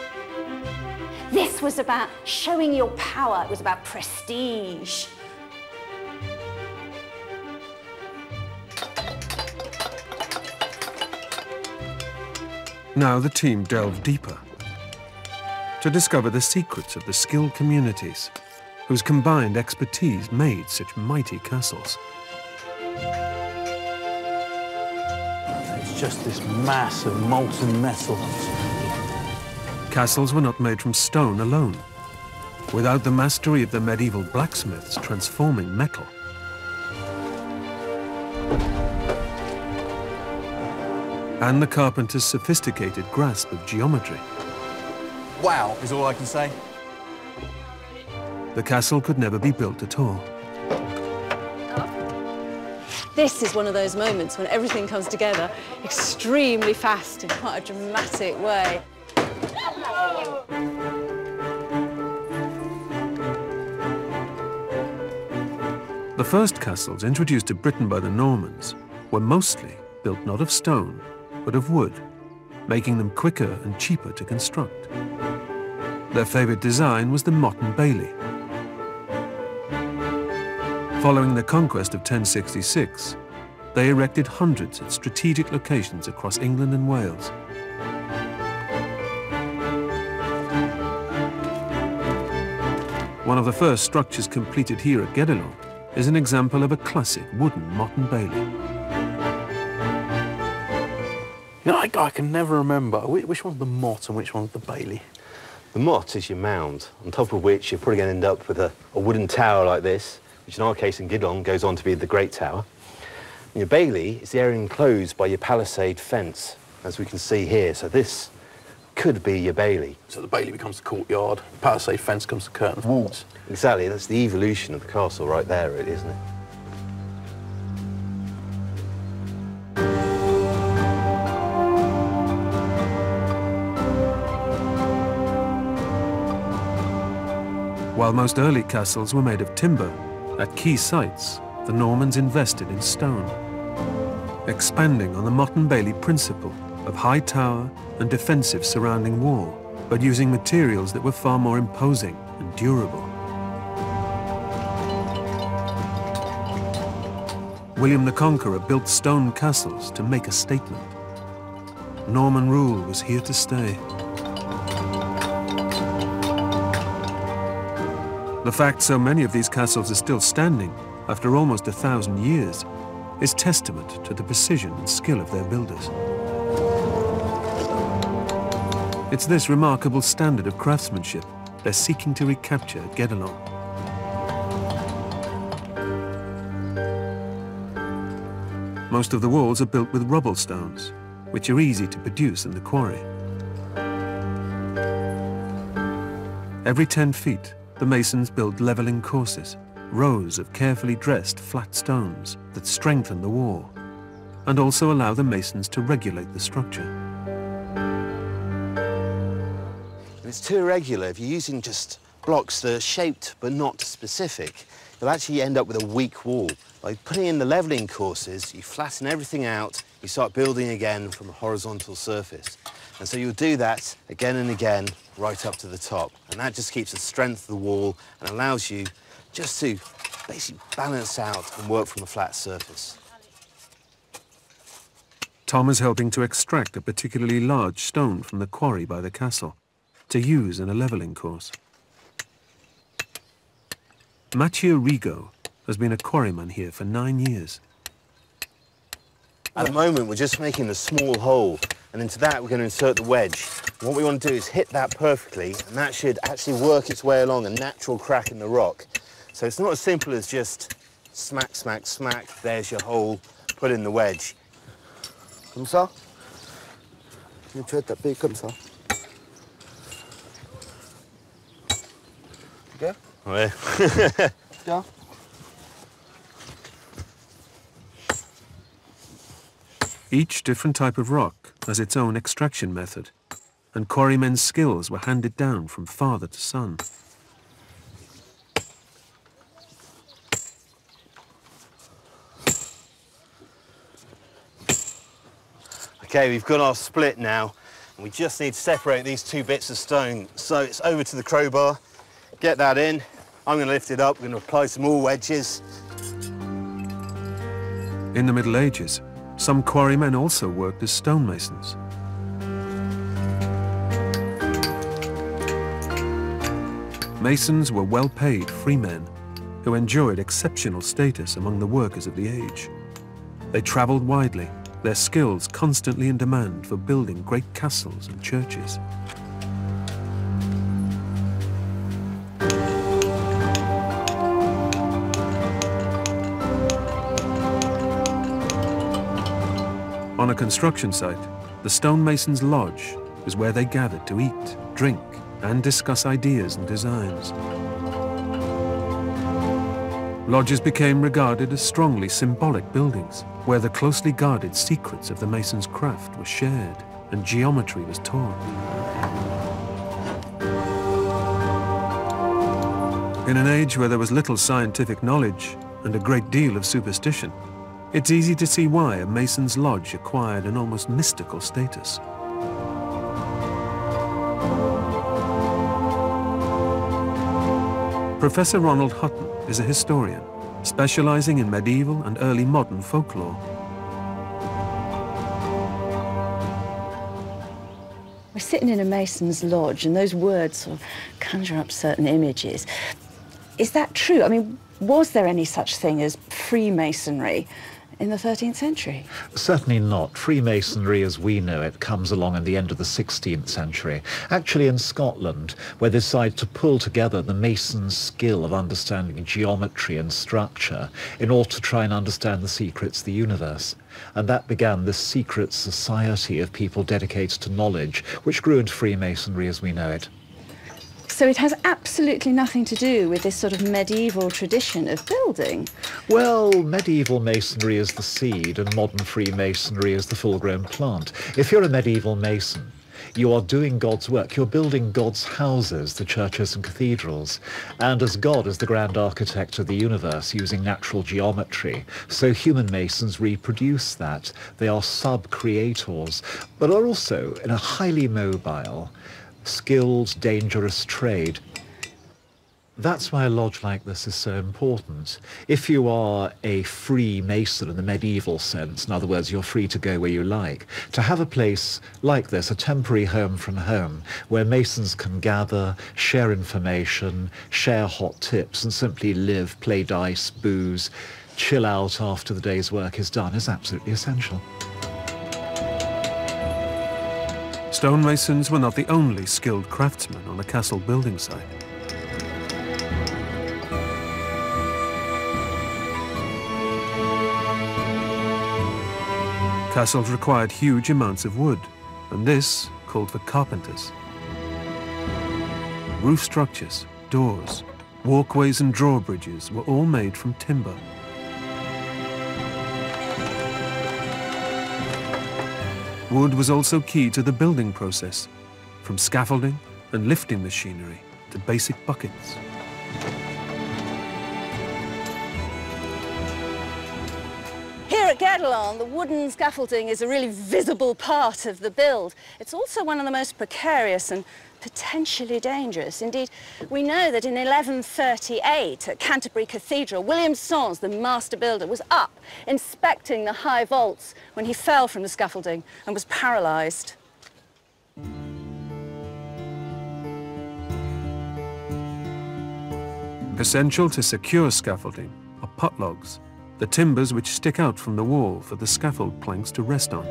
This was about showing your power, it was about prestige. Now the team delved deeper to discover the secrets of the skilled communities whose combined expertise made such mighty castles. It's just this mass of molten metal. Castles were not made from stone alone. Without the mastery of the medieval blacksmiths transforming metal, and the carpenter's sophisticated grasp of geometry, Wow, is all I can say. the castle could never be built at all. This is one of those moments when everything comes together extremely fast in quite a dramatic way. The first castles introduced to Britain by the Normans were mostly built not of stone, but of wood, making them quicker and cheaper to construct. Their favourite design was the Motte and Bailey. Following the conquest of 1066, they erected hundreds at strategic locations across England and Wales. One of the first structures completed here at Guédelon is an example of a classic wooden Motte and Bailey. You know, I, I can never remember which, one's the Motte and which one's the Bailey. The motte is your mound, on top of which you're probably going to end up with a, a wooden tower like this, which in our case in Guédelon goes on to be the Great Tower. And your bailey is the area enclosed by your palisade fence, as we can see here. So this could be your bailey. So the Bailey becomes the courtyard, the palisade fence comes the curtain of walls. Exactly, that's the evolution of the castle right there, really, isn't it? While most early castles were made of timber, at key sites, the Normans invested in stone, expanding on the Motte and Bailey principle of high tower and defensive surrounding wall, but using materials that were far more imposing and durable. William the Conqueror built stone castles to make a statement. Norman rule was here to stay. The fact so many of these castles are still standing after almost a thousand years is testament to the precision and skill of their builders. It's this remarkable standard of craftsmanship they're seeking to recapture at Guédelon. Most of the walls are built with rubble stones, which are easy to produce in the quarry. Every 10 feet, the masons build leveling courses, rows of carefully dressed flat stones that strengthen the wall and also allow the masons to regulate the structure. If it's too irregular, if you're using just blocks that are shaped but not specific, you'll actually end up with a weak wall. By putting in the levelling courses, you flatten everything out, you start building again from a horizontal surface. And so you'll do that again and again right up to the top. And that just keeps the strength of the wall and allows you just to basically balance out and work from a flat surface. Tom is helping to extract a particularly large stone from the quarry by the castle to use in a levelling course. Mathieu Rigaud has been a quarryman here for nine years. At the moment, we're just making a small hole, and into that we're going to insert the wedge. And what we want to do is hit that perfectly, and that should actually work its way along a natural crack in the rock. So it's not as simple as just smack, smack, smack, there's your hole, put in the wedge. Comme ça Tu vas taper comme ça. Ok Ouais. Tiens. Each different type of rock has its own extraction method, and quarrymen's skills were handed down from father to son. Okay, we've got our split now, and we just need to separate these two bits of stone. So it's over to the crowbar, get that in. I'm going to lift it up, we're going to apply some more wedges. In the Middle Ages, some quarrymen also worked as stonemasons. Masons were well-paid free men who enjoyed exceptional status among the workers of the age. They travelled widely, their skills constantly in demand for building great castles and churches. Construction site, the stonemasons' lodge is where they gathered to eat, drink, and discuss ideas and designs. Lodges became regarded as strongly symbolic buildings, where the closely guarded secrets of the mason's craft were shared and geometry was taught. In an age where there was little scientific knowledge and a great deal of superstition, it's easy to see why a Mason's Lodge acquired an almost mystical status. Professor Ronald Hutton is a historian, specializing in medieval and early modern folklore. We're sitting in a Mason's lodge, and those words sort of conjure up certain images. Is that true? I mean, was there any such thing as Freemasonry in the 13th century? Certainly not. Freemasonry as we know it comes along in the end of the 16th century. Actually in Scotland, where they decided to pull together the mason's skill of understanding geometry and structure in order to try and understand the secrets of the universe. And that began this secret society of people dedicated to knowledge, which grew into Freemasonry as we know it. So it has absolutely nothing to do with this sort of medieval tradition of building. Well, medieval masonry is the seed and modern Freemasonry is the full-grown plant. If you're a medieval mason, you are doing God's work. You're building God's houses, the churches and cathedrals. And as God is the grand architect of the universe using natural geometry, so human masons reproduce that. They are sub-creators, but are also in a highly mobile, skilled, dangerous trade. That's why a lodge like this is so important. If you are a free mason in the medieval sense, in other words, you're free to go where you like, to have a place like this, a temporary home from home, where masons can gather, share information, share hot tips, and simply live, play dice, booze, chill out after the day's work is done, is absolutely essential. Stonemasons were not the only skilled craftsmen on a castle building site. Castles required huge amounts of wood, and this called for carpenters. Roof structures, doors, walkways and drawbridges were all made from timber. Wood was also key to the building process, from scaffolding and lifting machinery to basic buckets. Here at Guédelon, the wooden scaffolding is a really visible part of the build. It's also one of the most precarious and potentially dangerous. Indeed, we know that in 1138 at Canterbury Cathedral, William Sens, the master builder, was up inspecting the high vaults when he fell from the scaffolding and was paralysed. Essential to secure scaffolding are putlogs, the timbers which stick out from the wall for the scaffold planks to rest on.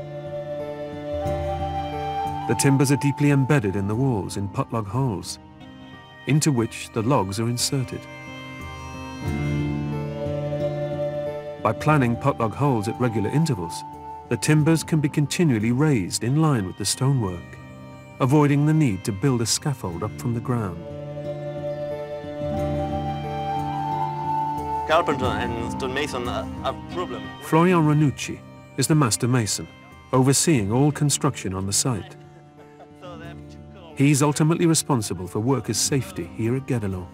The timbers are deeply embedded in the walls in putlog holes, into which the logs are inserted. By planning putlog holes at regular intervals, the timbers can be continually raised in line with the stonework, avoiding the need to build a scaffold up from the ground. Carpenter and stonemason have problem. Florian Ranucci is the master mason, overseeing all construction on the site. He's ultimately responsible for workers' safety here at Guédelon.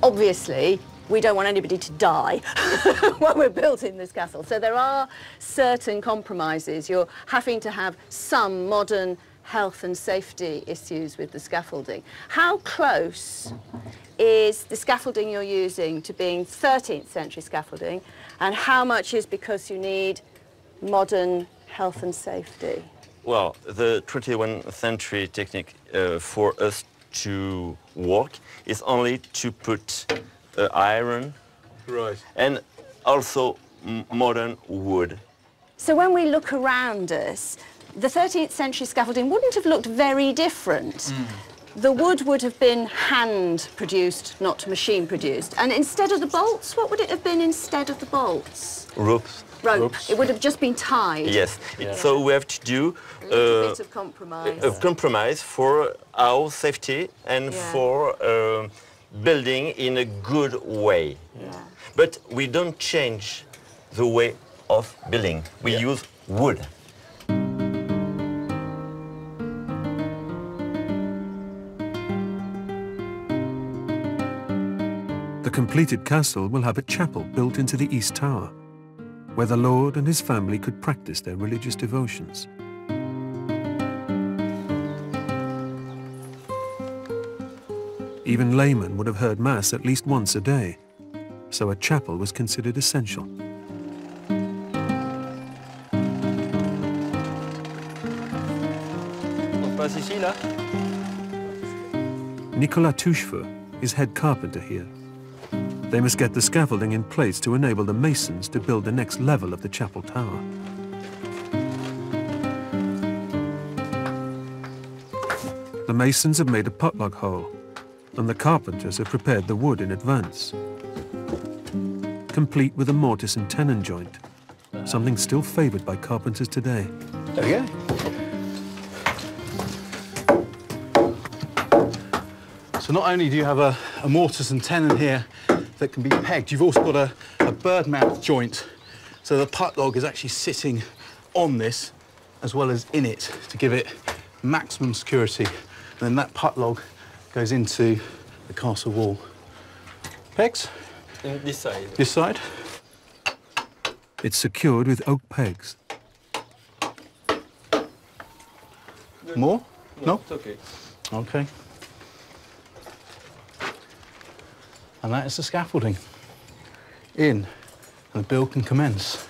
Obviously, we don't want anybody to die when we're building this castle. So there are certain compromises. You're having to have some modern health and safety issues with the scaffolding. How close is the scaffolding you're using to being 13th century scaffolding and how much is because you need modern health and safety? Well, the 21st century technique uh, for us to work is only to put uh, iron right. and also modern wood. So when we look around us, the 13th century scaffolding wouldn't have looked very different. Mm. The wood would have been hand produced, not machine produced. And instead of the bolts, what would it have been instead of the bolts? Ropes. Rope. Ropes. It would have just been tied. Yes. Yeah. So we have to do a uh, bit of compromise. A, compromise for our safety and yeah. for uh, building in a good way. Yeah. But we don't change the way of building. We yeah. use wood. The completed castle will have a chapel built into the east tower, where the Lord and his family could practice their religious devotions. Even laymen would have heard Mass at least once a day, so a chapel was considered essential. Nicolas Touchefeu is head carpenter here. They must get the scaffolding in place to enable the masons to build the next level of the chapel tower. The masons have made a putlog hole, and the carpenters have prepared the wood in advance. Complete with a mortise and tenon joint, something still favoured by carpenters today. There we go. So not only do you have a, a mortise and tenon here that can be pegged. You've also got a, a bird mouth joint. So the putlog is actually sitting on this as well as in it to give it maximum security. And then that putlog goes into the castle wall. Pegs? In this side. This side. It's secured with oak pegs. More? No? no? It's okay. Okay. And that is the scaffolding. In, and the build can commence.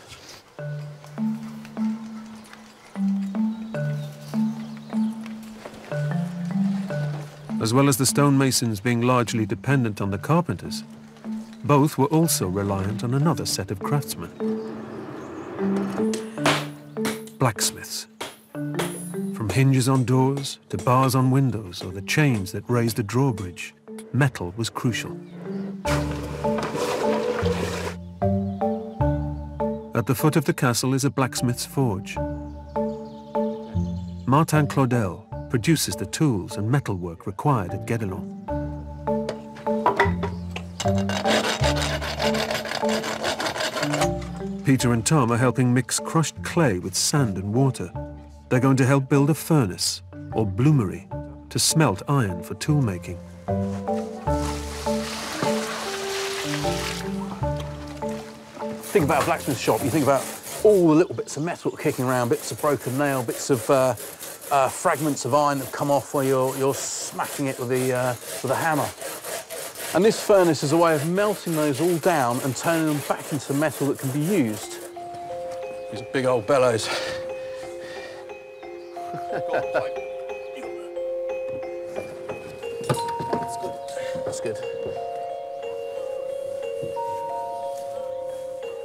As well as the stonemasons being largely dependent on the carpenters, both were also reliant on another set of craftsmen. Blacksmiths. From hinges on doors to bars on windows or the chains that raised a drawbridge, metal was crucial. At the foot of the castle is a blacksmith's forge. Martin Claudel produces the tools and metalwork required at Guédelon. Peter and Tom are helping mix crushed clay with sand and water. They're going to help build a furnace, or bloomery, to smelt iron for tool making. Think about a blacksmith shop, you think about all the little bits of metal kicking around, bits of broken nail, bits of uh, uh, fragments of iron that have come off where you're, you're smacking it with, the, uh, with a hammer. And this furnace is a way of melting those all down and turning them back into metal that can be used. These big old bellows.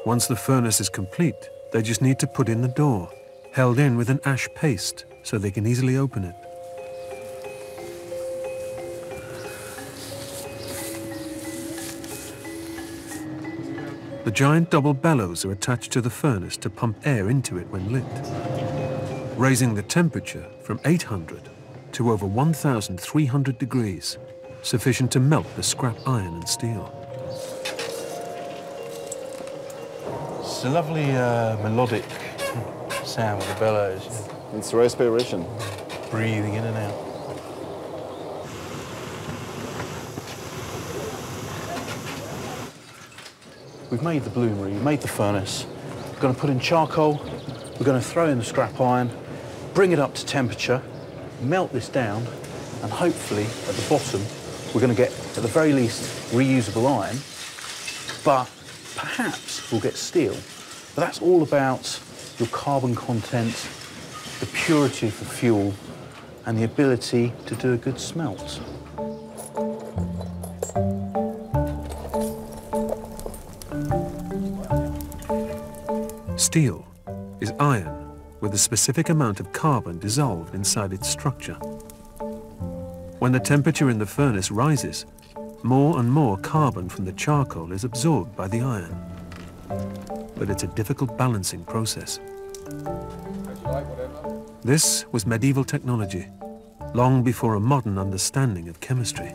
Once the furnace is complete, they just need to put in the door, held in with an ash paste so they can easily open it. The giant double bellows are attached to the furnace to pump air into it when lit, raising the temperature from 800 to over 1,300 degrees, sufficient to melt the scrap iron and steel. It's a lovely uh, melodic sound with the bellows. It's the respiration. Breathing in and out. We've made the bloomery, we've made the furnace. We're going to put in charcoal, we're going to throw in the scrap iron, bring it up to temperature, melt this down, and hopefully at the bottom we're going to get, at the very least, reusable iron, but perhaps we'll get steel. But that's all about your carbon content, the purity of the fuel, and the ability to do a good smelt. Steel is iron with a specific amount of carbon dissolved inside its structure. When the temperature in the furnace rises, more and more carbon from the charcoal is absorbed by the iron. But it's a difficult balancing process. This was medieval technology, long before a modern understanding of chemistry.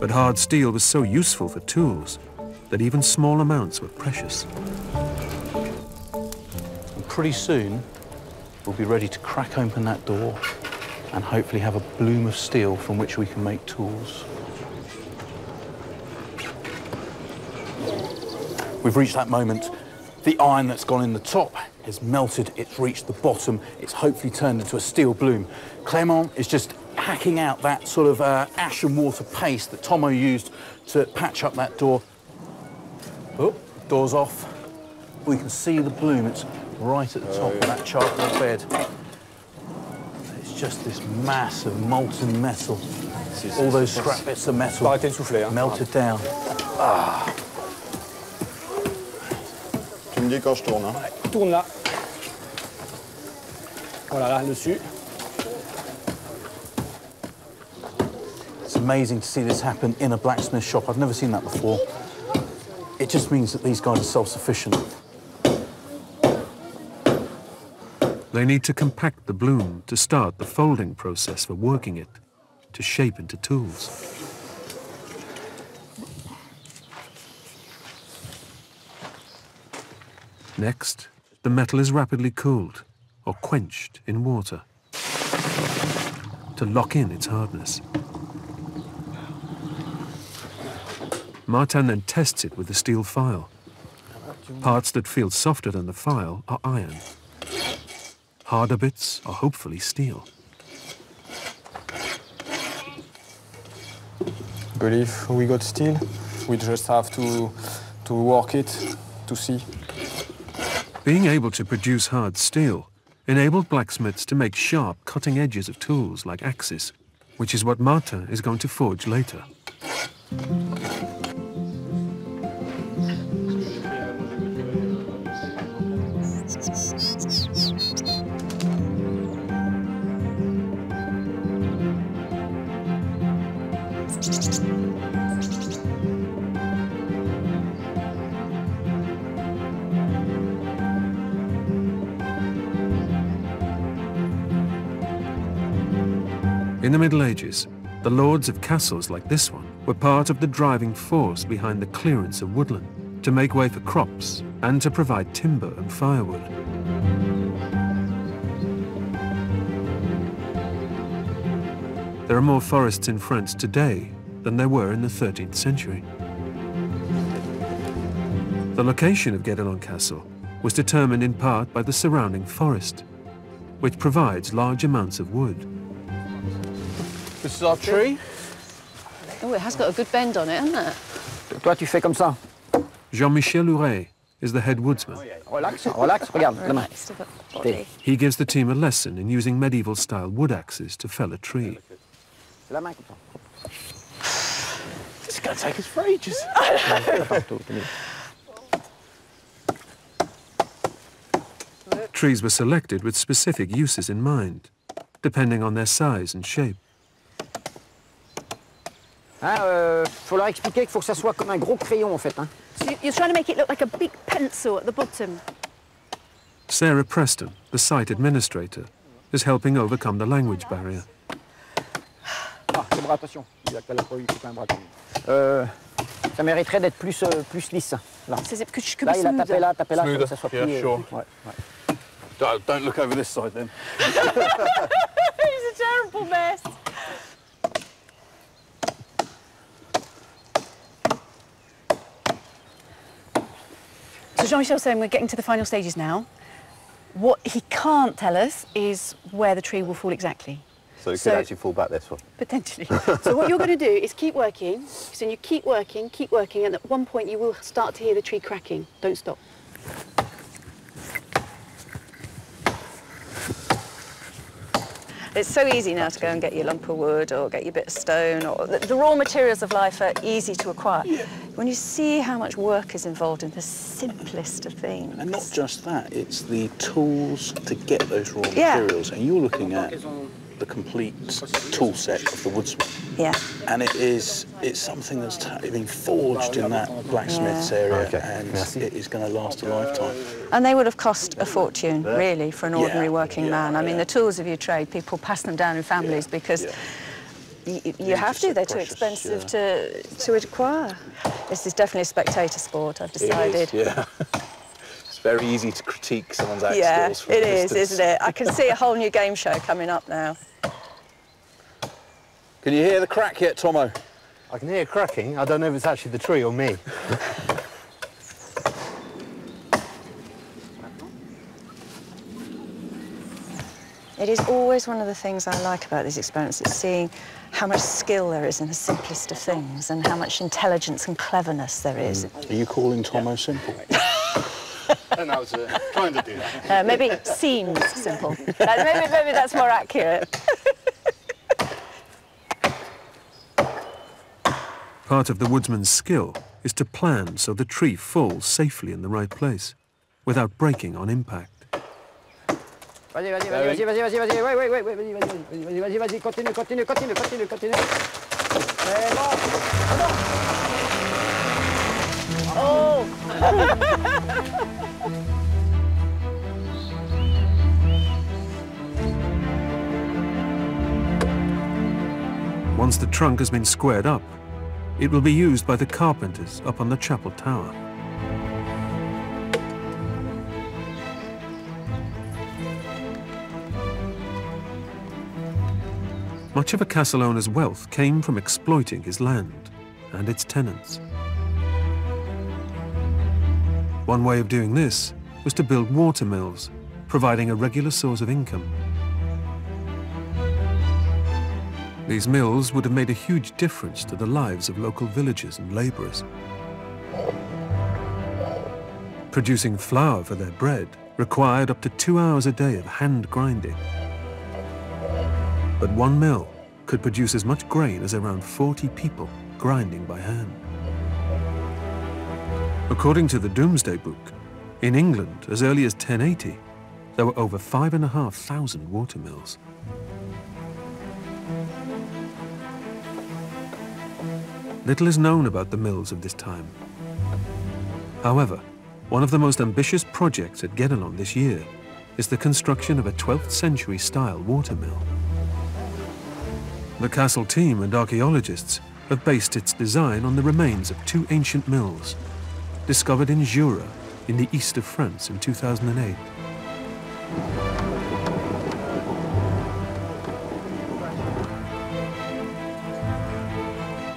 But hard steel was so useful for tools that even small amounts were precious. And pretty soon, we'll be ready to crack open that door and hopefully have a bloom of steel from which we can make tools. We've reached that moment. The iron that's gone in the top has melted, it's reached the bottom, it's hopefully turned into a steel bloom. Clermont is just hacking out that sort of uh, ash and water paste that Tomo used to patch up that door. Oh, door's off. We can see the bloom, it's right at the top of that charcoal bed. It's just this mass of molten metal. All those scrap bits of metal melted down. Ah. Tu me dis quand je tourne. Hein. Tourne là. Voilà, là, dessus. It's amazing to see this happen in a blacksmith shop. I've never seen that before. It just means that these guys are self-sufficient. They need to compact the bloom to start the folding process for working it, to shape into tools. Next, the metal is rapidly cooled or quenched in water to lock in its hardness. Martin then tests it with a steel file. Parts that feel softer than the file are iron. Harder bits are hopefully steel. But if we got steel, we just have to, to work it to see. Being able to produce hard steel enabled blacksmiths to make sharp cutting edges of tools like axes, which is what Marta is going to forge later. In the Middle Ages, the lords of castles like this one were part of the driving force behind the clearance of woodland to make way for crops and to provide timber and firewood. There are more forests in France today than there were in the 13th century. The location of Guédelon Castle was determined in part by the surrounding forest, which provides large amounts of wood. This is our tree. Oh, it has got a good bend on it, hasn't it? Toi, tu fais comme ça. Jean-Michel Houret is the head woodsman. Oh, relax, relax, regarde, la He gives the team a lesson in using medieval-style wood axes to fell a tree. La main. It's going to take us for ages. Trees were selected with specific uses in mind, depending on their size and shape. Hein, euh, faut leur expliquer qu'il faut que ça soit comme un gros crayon en fait. Hein. So you're trying to make it look like a big pencil at the bottom. Sarah Preston, the site administrator, is helping overcome the language barrier. Ah, les bras, attention. Il a qu'à la fois, il faut un bras quand même. Euh, ça mériterait d'être plus, euh, plus lisse. Là, là il a tapé là, tapé là, pour que ça soit yeah, plus... euh, sure. ouais, ouais. Don't, don't look over this side then. It's a terrible mess. So Jean-Michel's saying we're getting to the final stages now. What he can't tell us is where the tree will fall exactly. So it could actually fall back this way. Potentially. so what you're going to do is keep working. So you keep working, keep working, and at one point you will start to hear the tree cracking. Don't stop. It's so easy now to go and get your lump of wood or get your bit of stone or the, the raw materials of life are easy to acquire. Yeah. When you see how much work is involved in the simplest of things. And not just that, it's the tools to get those raw Yeah. materials. And you're looking at the complete tool set of the woodsman. Yeah. And it is, it's something that's t- been forged in that blacksmith's Yeah. area Okay. and it is going to last a lifetime. And they would have cost a fortune, really, for an Yeah, ordinary working yeah, man. I mean, the tools of your trade, people pass them down in families because y- y- you, have to. They're too expensive to, to acquire. This is definitely a spectator sport, I've decided. yeah. it's very easy to critique someone's axe Yeah, skills from it a is, distance. isn't it? I can see a whole new game show coming up now. Can you hear the crack yet, Tomo? I can hear cracking. I don't know if it's actually the tree or me. It is always one of the things I like about these experiments, is seeing how much skill there is in the simplest of things and how much intelligence and cleverness there is. Are you calling Tomo simple? and I was uh, trying to do that. Uh, maybe seems simple. That- maybe, maybe that's more accurate. Part of the woodsman's skill is to plan so the tree falls safely in the right place, without breaking on impact. Vas-y, vas-y, vas-y, vas-y, vas-y, vas-y, vas-y, ouais, ouais, ouais, ouais, vas-y, vas-y, vas-y, vas-y, vas-y, continue, continue, continue, continue, continue. Eh, c'est bon, c'est bon. Oh! Once the trunk has been squared up, it will be used by the carpenters up on the chapel tower. Much of a castle owner's wealth came from exploiting his land and its tenants. One way of doing this was to build water mills, providing a regular source of income. These mills would have made a huge difference to the lives of local villagers and labourers. Producing flour for their bread required up to two hours a day of hand grinding. But one mill could produce as much grain as around 40 people grinding by hand. According to the Domesday Book, in England, as early as 1080, there were over 5,500 watermills. Little is known about the mills of this time. However, one of the most ambitious projects at Guédelon this year is the construction of a 12th century style watermill. The castle team and archaeologists have based its design on the remains of two ancient mills, discovered in Jura in the east of France in 2008.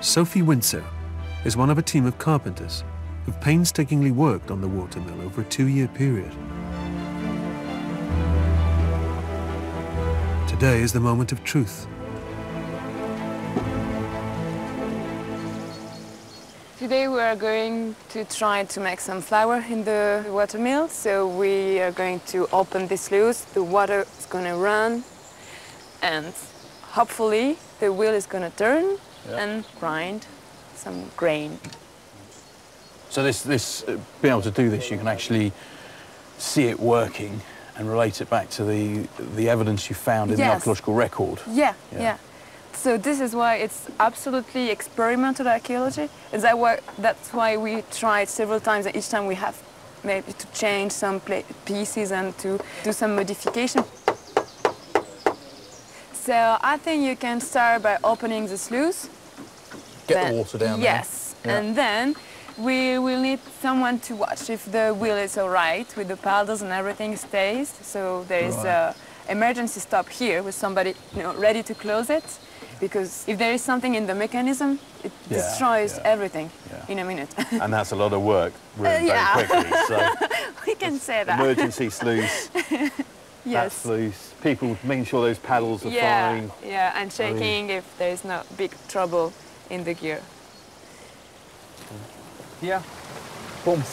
Sophie Windsor is one of a team of carpenters who've painstakingly worked on the watermill over a two-year period. Today is the moment of truth. Today we are going to try to make some flour in the watermill. So we are going to open this sluice, the water is going to run and hopefully the wheel is going to turn Yeah. and grind some grain. So this, this, uh, being able to do this, you can actually see it working and relate it back to the, the evidence you found in the archaeological record. Yeah, Yeah. yeah, So this is why it's absolutely experimental archaeology. Is that why, that's why we tried several times and each time we have maybe to change some pieces and to do some modification. So I think you can start by opening the sluice. Get Then- the water down there. Yes, Yeah. and then we will need someone to watch if the wheel is all right with the paddles and everything stays. So there is Right. a emergency stop here with somebody you know, ready to close it. Because if there is something in the mechanism, it Yeah, destroys yeah. everything in a minute. and that's a lot of work, Uh, really, very quickly. So we can say that. emergency sluice, that yes. sluice, people making sure those paddles are Yeah, fine. yeah, and checking if there is no big trouble in the gear. Yeah. Boom.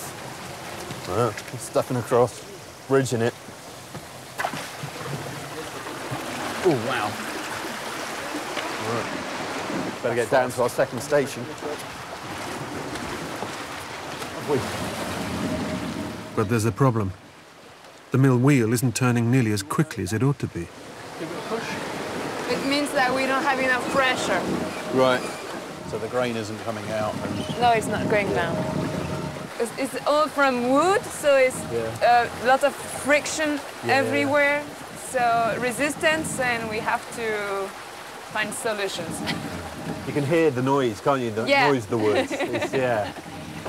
Right. Stepping across, bridging it. Oh, wow. Right. Better get down to our second station. But there's a problem. The mill wheel isn't turning nearly as quickly as it ought to be. It means that we don't have enough pressure. Right. So the grain isn't coming out. And... No, it's not going down. It's, it's all from wood, so it's a lot of friction Yeah. everywhere. So resistance, and we have to find solutions. You can hear the noise, can't you? The Yeah. noise of the woods. It's, yeah.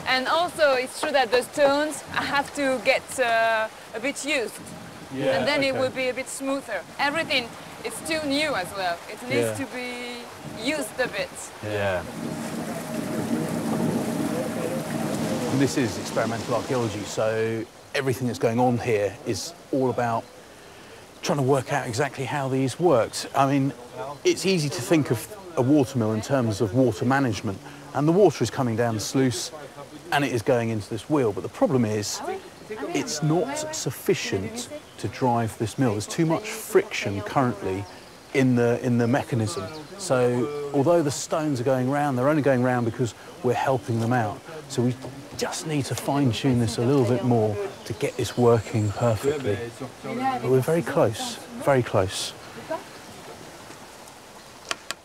And also, it's true that the stones have to get uh, a bit used, Yeah, and then it will be a bit smoother. Everything is too new as well. It needs Yeah. to be used a bit. Yeah. And this is experimental archaeology, so everything that's going on here is all about trying to work out exactly how these worked. I mean, it's easy to think of a watermill in terms of water management, and the water is coming down the sluice and it is going into this wheel. But the problem is, it's not sufficient to drive this mill. There's too much friction currently in the in the mechanism. So although the stones are going round, they're only going round because we're helping them out. So we just need to fine tune this a little bit more to get this working perfectly. But we're very close, very close.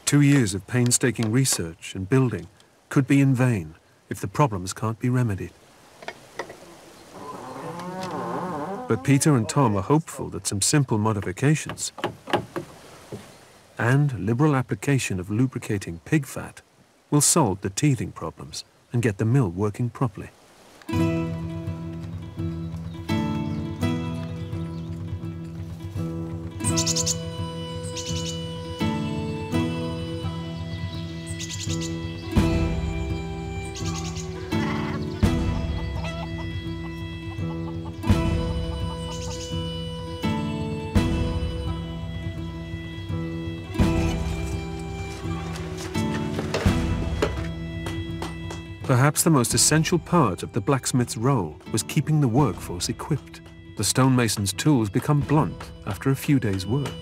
Two years of painstaking research and building could be in vain if the problems can't be remedied. But Peter and Tom are hopeful that some simple modifications and liberal application of lubricating pig fat will solve the teething problems and get the mill working properly. Perhaps the most essential part of the blacksmith's role was keeping the workforce equipped. The stonemason's tools become blunt after a few days' work.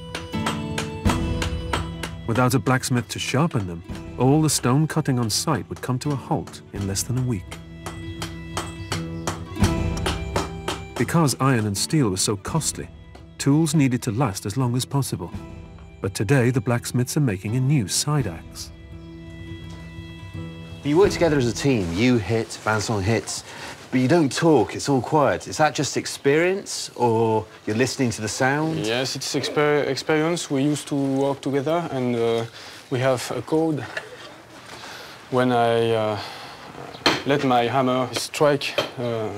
Without a blacksmith to sharpen them, all the stone cutting on site would come to a halt in less than a week. Because iron and steel were so costly, tools needed to last as long as possible. But today the blacksmiths are making a new side axe. You work together as a team. You hit, Vincent hits, but you don't talk. It's all quiet. Is that just experience, or you're listening to the sound? Yes, it's exper experience. We used to work together and uh, we have a code. When I uh, let my hammer strike uh,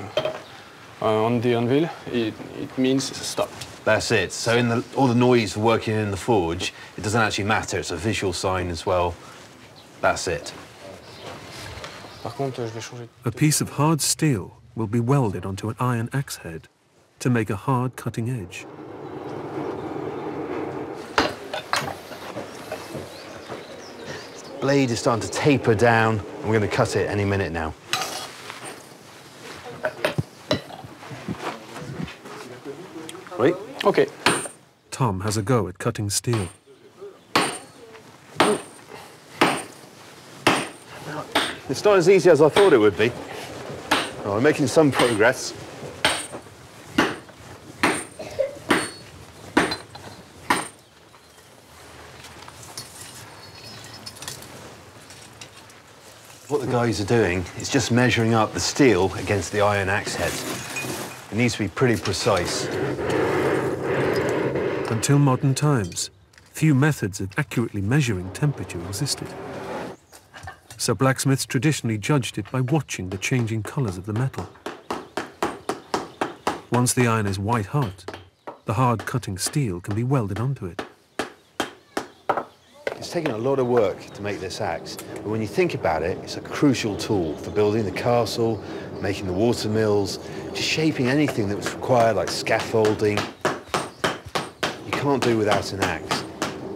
uh, on the anvil, it, it means stop. That's it. So in the, all the noise of working in the forge, it doesn't actually matter. It's a visual sign as well. That's it. Par contre, je vais changer. A piece of hard steel will be welded onto an iron axe head to make a hard cutting edge. Blade is starting to taper down, and we're going to cut it any minute now. Right? Okay. Tom has a go at cutting steel. It's not as easy as I thought it would be. Oh, I'm making some progress. What the guys are doing is just measuring up the steel against the iron axe head. It needs to be pretty precise. Until modern times, few methods of accurately measuring temperature existed. So blacksmiths traditionally judged it by watching the changing colours of the metal. Once the iron is white hot, the hard cutting steel can be welded onto it. It's taken a lot of work to make this axe, but when you think about it, it's a crucial tool for building the castle, making the water mills, just shaping anything that was required, like scaffolding. You can't do without an axe.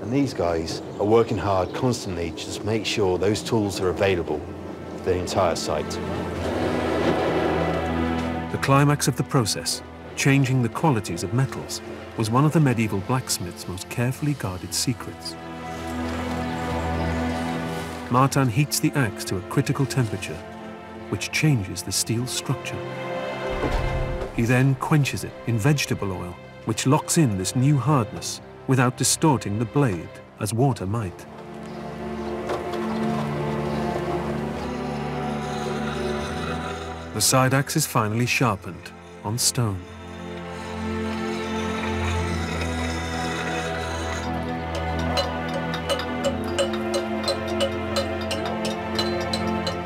And these guys are working hard constantly to just make sure those tools are available for the entire site. The climax of the process, changing the qualities of metals, was one of the medieval blacksmith's most carefully guarded secrets. Martin heats the axe to a critical temperature, which changes the steel's structure. He then quenches it in vegetable oil, which locks in this new hardness without distorting the blade as water might. The side axe is finally sharpened on stone.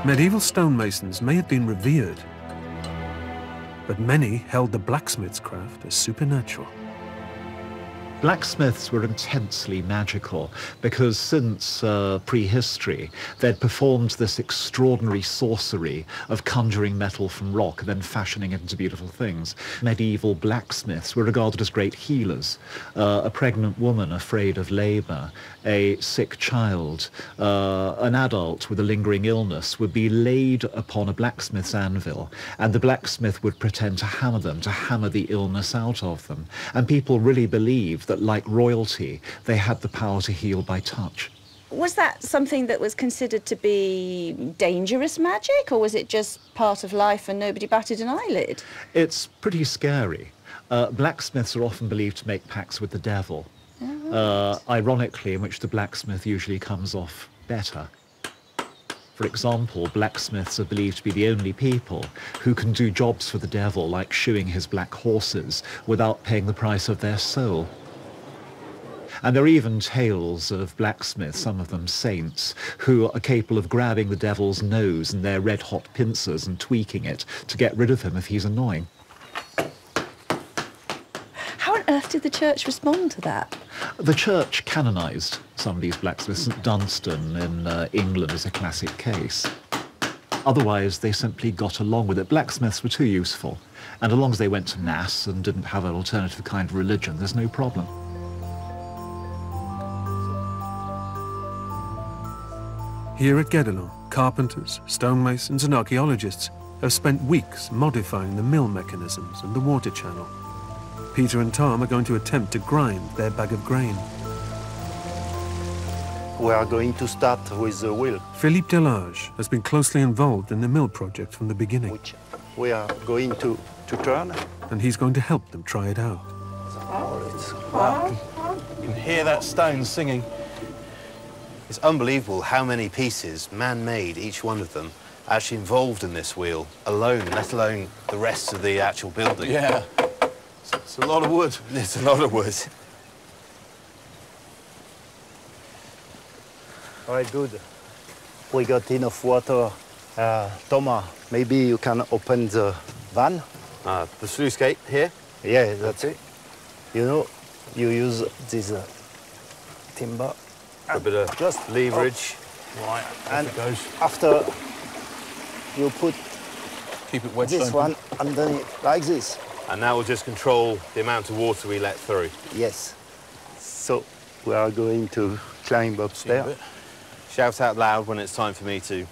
Medieval stonemasons may have been revered, but many held the blacksmith's craft as supernatural. Blacksmiths were intensely magical because since uh, prehistory they'd performed this extraordinary sorcery of conjuring metal from rock and then fashioning it into beautiful things. Medieval blacksmiths were regarded as great healers. Uh, a pregnant woman afraid of labour, a sick child, uh, an adult with a lingering illness would be laid upon a blacksmith's anvil and the blacksmith would pretend to hammer them, to hammer the illness out of them. And people really believed that like royalty, they had the power to heal by touch. Was that something that was considered to be dangerous magic, or was it just part of life and nobody batted an eyelid? It's pretty scary. Uh, blacksmiths are often believed to make pacts with the devil, uh, ironically, in which the blacksmith usually comes off better. For example, blacksmiths are believed to be the only people who can do jobs for the devil, like shoeing his black horses, without paying the price of their soul. And there are even tales of blacksmiths, some of them saints, who are capable of grabbing the devil's nose in their red-hot pincers and tweaking it to get rid of him if he's annoying. How on earth did the church respond to that? The church canonised some of these blacksmiths. St Dunstan in uh, England is a classic case. Otherwise, they simply got along with it. Blacksmiths were too useful. And as long as they went to Mass and didn't have an alternative kind of religion, there's no problem. Here at Guédelon, carpenters, stonemasons and archaeologists have spent weeks modifying the mill mechanisms and the water channel. Peter and Tom are going to attempt to grind their bag of grain. We are going to start with the wheel. Philippe Delage has been closely involved in the mill project from the beginning. We are going to, to turn. And he's going to help them try it out. Wow. You can hear that stone singing. It's unbelievable how many pieces, man-made, each one of them, actually involved in this wheel alone, let alone the rest of the actual building. Yeah. It's, it's a lot of wood. It's a lot of wood. All right, good. We got enough water. Uh, Thomas, maybe you can open the vanne. Uh, the sluice gate here? Yeah, that's it. You know, you use this uh, timber. A bit of just leverage. Right, and it goes. after you put Keep it wedged this open. one underneath, like this. And that will just control the amount of water we let through. Yes. So we are going to climb upstairs. Shout out loud when it's time for me to.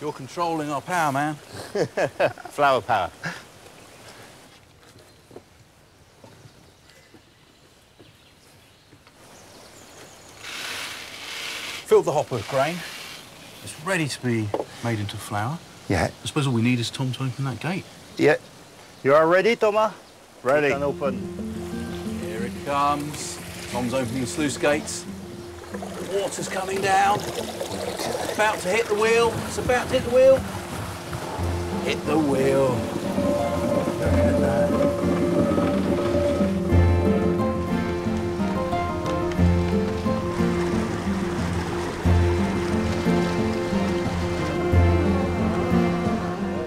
You're controlling our power, man. Flower power. Fill the hopper with grain. It's ready to be made into flour. Yeah. I suppose all we need is Tom to open that gate. Yeah. You are ready, Thomas? Ready. Can open. Here it comes. Tom's opening the sluice gates. The Water's coming down. About to hit the wheel. It's about to hit the wheel. Hit the wheel.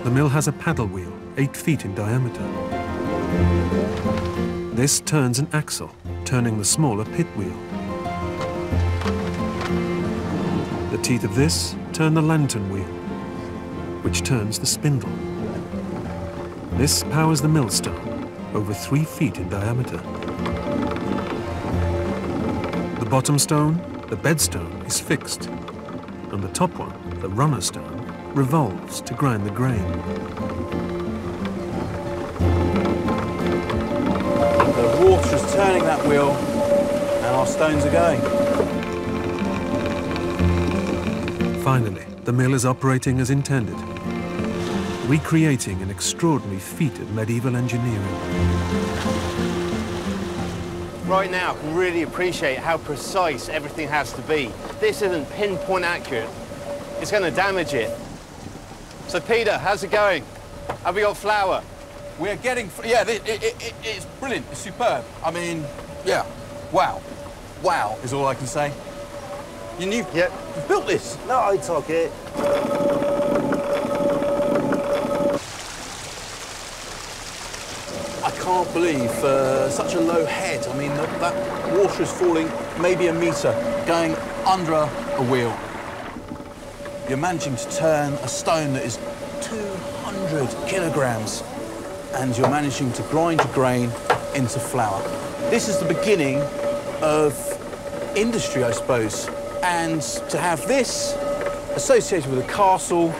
The mill has a paddle wheel, eight feet in diameter. This turns an axle, turning the smaller pit wheel. The teeth of this turn the lantern wheel, which turns the spindle. This powers the millstone, over three feet in diameter. The bottom stone, the bedstone, is fixed, and the top one, the runner stone, revolves to grind the grain. Turning that wheel, and our stones are going. Finally, the mill is operating as intended, recreating an extraordinary feat of medieval engineering. Right now, I can really appreciate how precise everything has to be. This isn't pinpoint accurate. It's going to damage it. So, Peter, how's it going? Have we got flour? We're getting, yeah, it, it, it, it's brilliant, it's superb. I mean, yeah, wow. Wow is all I can say. You, you, yeah. you've built this. No, it's it. I can't believe uh, such a low head. I mean, that, that water is falling maybe a metre, going under a, a wheel. You're managing to turn a stone that is 200 kilograms, and you're managing to grind your grain into flour. This is the beginning of industry, I suppose. And to have this associated with a castle,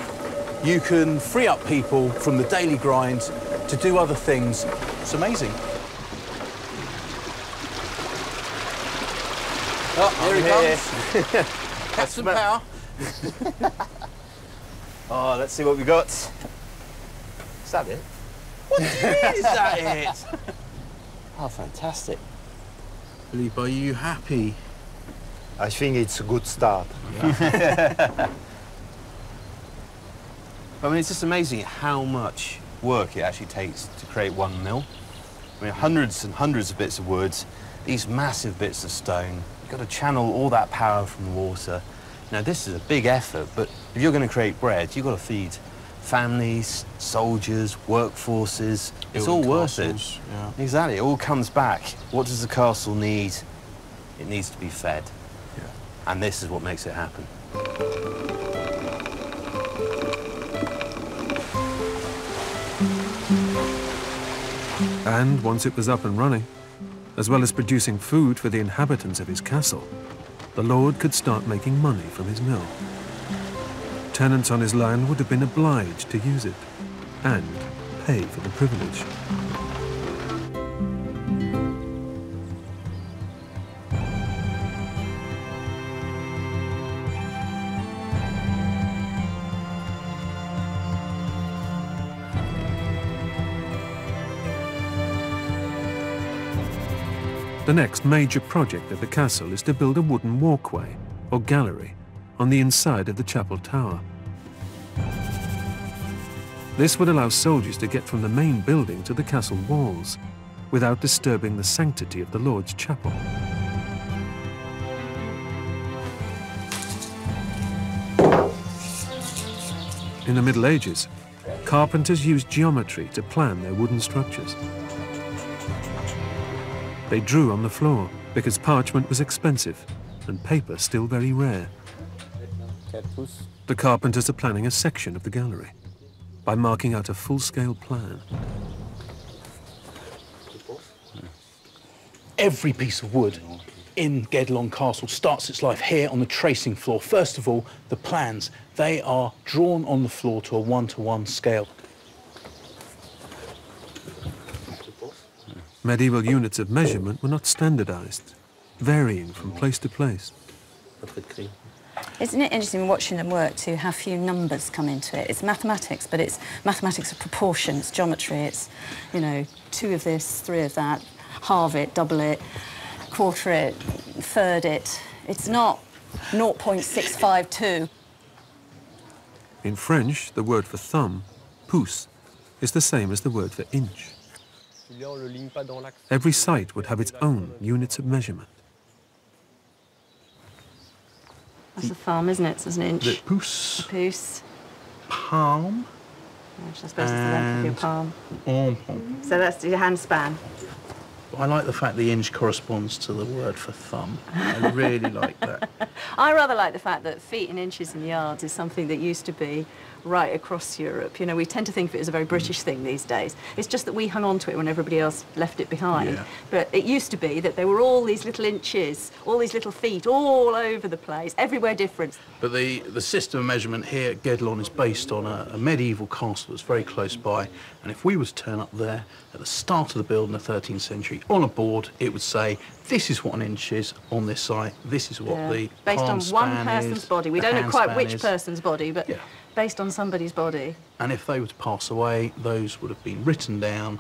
you can free up people from the daily grind to do other things. It's amazing. Oh, here he here. comes. Captain Power. oh, let's see what we got. Is that it? What do you mean, is that it? Oh, fantastic. Philippe, are you happy? I think it's a good start. I mean, it's just amazing how much work it actually takes to create one mill. I mean, hundreds and hundreds of bits of wood, these massive bits of stone. You've got to channel all that power from the water. Now, this is a big effort, but if you're going to create bread, you've got to feed families, soldiers, workforces. it's all Building worth it. yeah. Exactly. It all comes back. What does the castle need? It needs to be fed. And this is what makes it happen. And once it was up and running, as well as producing food for the inhabitants of his castle, the lord could start making money from his mill. Tenants on his land would have been obliged to use it and pay for the privilege. The next major project at the castle is to build a wooden walkway, or gallery, on the inside of the chapel tower. This would allow soldiers to get from the main building to the castle walls, without disturbing the sanctity of the Lord's chapel. In the Middle Ages, carpenters used geometry to plan their wooden structures. They drew on the floor because parchment was expensive and paper still very rare. The carpenters are planning a section of the gallery. by marking out a full-scale plan. Every piece of wood in Guédelon Castle starts its life here on the tracing floor. First of all, the plans. They are drawn on the floor to a one-to-one scale. Medieval units of measurement were not standardized, varying from place to place. Isn't it interesting watching them work to how few numbers come into it? It's mathematics, but it's mathematics of proportion, it's geometry, it's, you know, two of this, three of that, halve it, double it, quarter it, third it. It's not 0.652. In French, the word for thumb, pouce, is the same as the word for inch. Every site would have its own units of measurement. That's a thumb, isn't it? It's an inch. The pouce. Pouce. Palm. Which I suppose is the length of your palm. Arm. So that's your hand span. I like the fact the inch corresponds to the word for thumb. I really like that. I rather like the fact that feet in inches and yards is something that used to be right across Europe. You know, we tend to think of it as a very British thing these days. It's just that we hung on to it when everybody else left it behind. Yeah. But it used to be that there were all these little inches, all these little feet all over the place, everywhere different. But the, the system of measurement here at Guédelon is based on a, a medieval castle that's very close by. And if we were to turn up there at the start of the build in the 13th century, on a board, it would say, this is what an inch is on this site, this is what Yeah. the Based on one person's is, body. We don't know quite which is. person's body, but based on somebody's body. And if they were to pass away, those would have been written down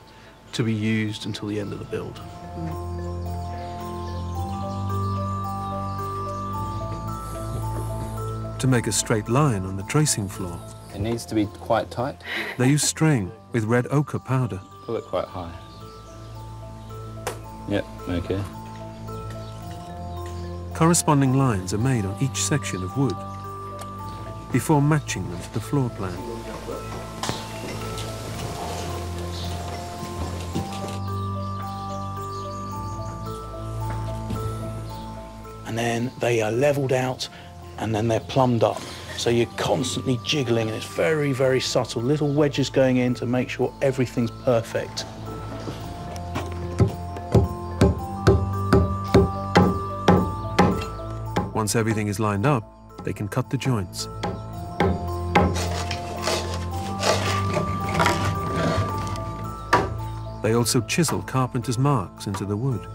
to be used until the end of the build. To make a straight line on the tracing floor, It needs to be quite tight. they use string with red ochre powder. Pull it quite high. Yep, okay. Corresponding lines are made on each section of wood before matching them to the floor plan. and then they are leveled out and then they're plumbed up. So you're constantly jiggling and it's very, very subtle. Little wedges going in to make sure everything's perfect. Once everything is lined up, they can cut the joints. They also chisel carpenter's marks into the wood.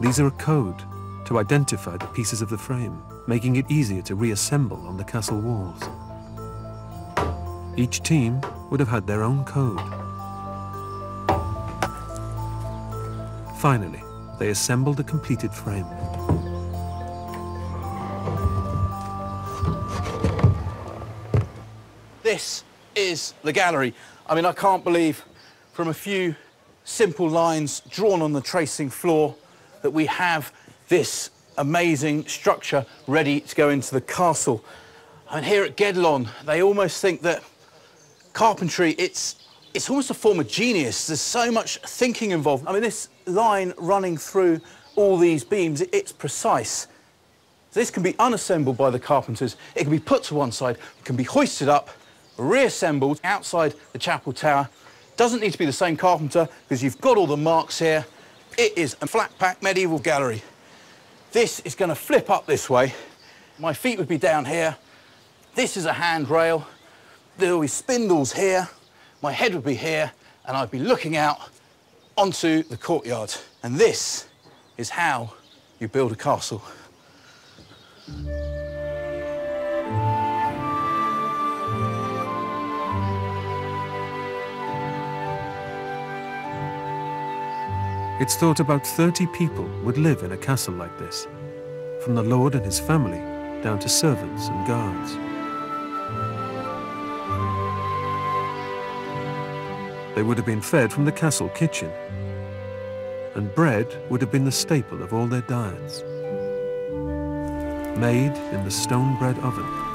These are a code to identify the pieces of the frame, making it easier to reassemble on the castle walls. Each team would have had their own code. Finally, they assembled the completed frame. This is the gallery. I mean, I can't believe from a few simple lines drawn on the tracing floor that we have this amazing structure ready to go into the castle. And here at Guédelon, they almost think that carpentry, it's, it's almost a form of genius. There's so much thinking involved. I mean, this line running through all these beams, it's precise. This can be unassembled by the carpenters. It can be put to one side, it can be hoisted up, reassembled outside the chapel tower. Doesn't need to be the same carpenter because you've got all the marks here. It is a flat pack medieval gallery. This is going to flip up this way. My feet would be down here. This is a handrail. There will be spindles here. My head would be here, and I'd be looking out onto the courtyard. And this is how you build a castle. It's thought about 30 people would live in a castle like this, from the lord and his family down to servants and guards. They would have been fed from the castle kitchen, and bread would have been the staple of all their diets. Made in the stone bread oven.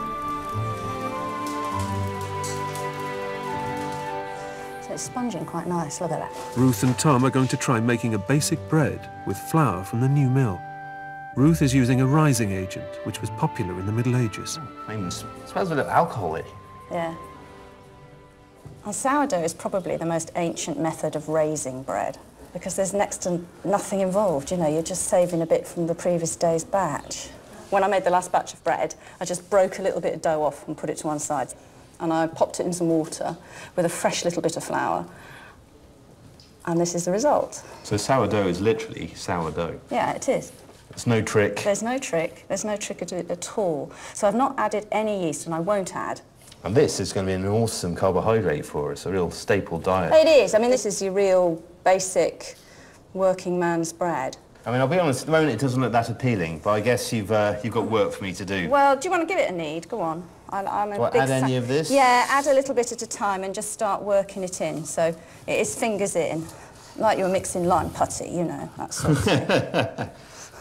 So it's spongy and quite nice, look at that. Ruth and Tom are going to try making a basic bread with flour from the new mill. Ruth is using a rising agent, which was popular in the Middle Ages. Oh, I mean, it smells a little alcoholic. Yeah. And sourdough is probably the most ancient method of raising bread because there's next to nothing involved. You know, you're just saving a bit from the previous day's batch. When I made the last batch of bread, I just broke a little bit of dough off and put it to one side. And I popped it in some water with a fresh little bit of flour. And this is the result. So sourdough is literally sourdough. Yeah, it is. There's no trick. There's no trick. There's no trick at, at all. So I've not added any yeast, and I won't add. And this is going to be an awesome carbohydrate for us, a real staple diet. It is. I mean, this is your real basic working man's bread. I mean, I'll be honest, at the moment it doesn't look that appealing, but I guess you've, uh, you've got work for me to do. Well, do you want to give it a knead? Go on. I'm, I'm a I big add any of this? Yeah, add a little bit at a time and just start working it in. So it is fingers in, like you're mixing lime putty, you know, that sort of thing.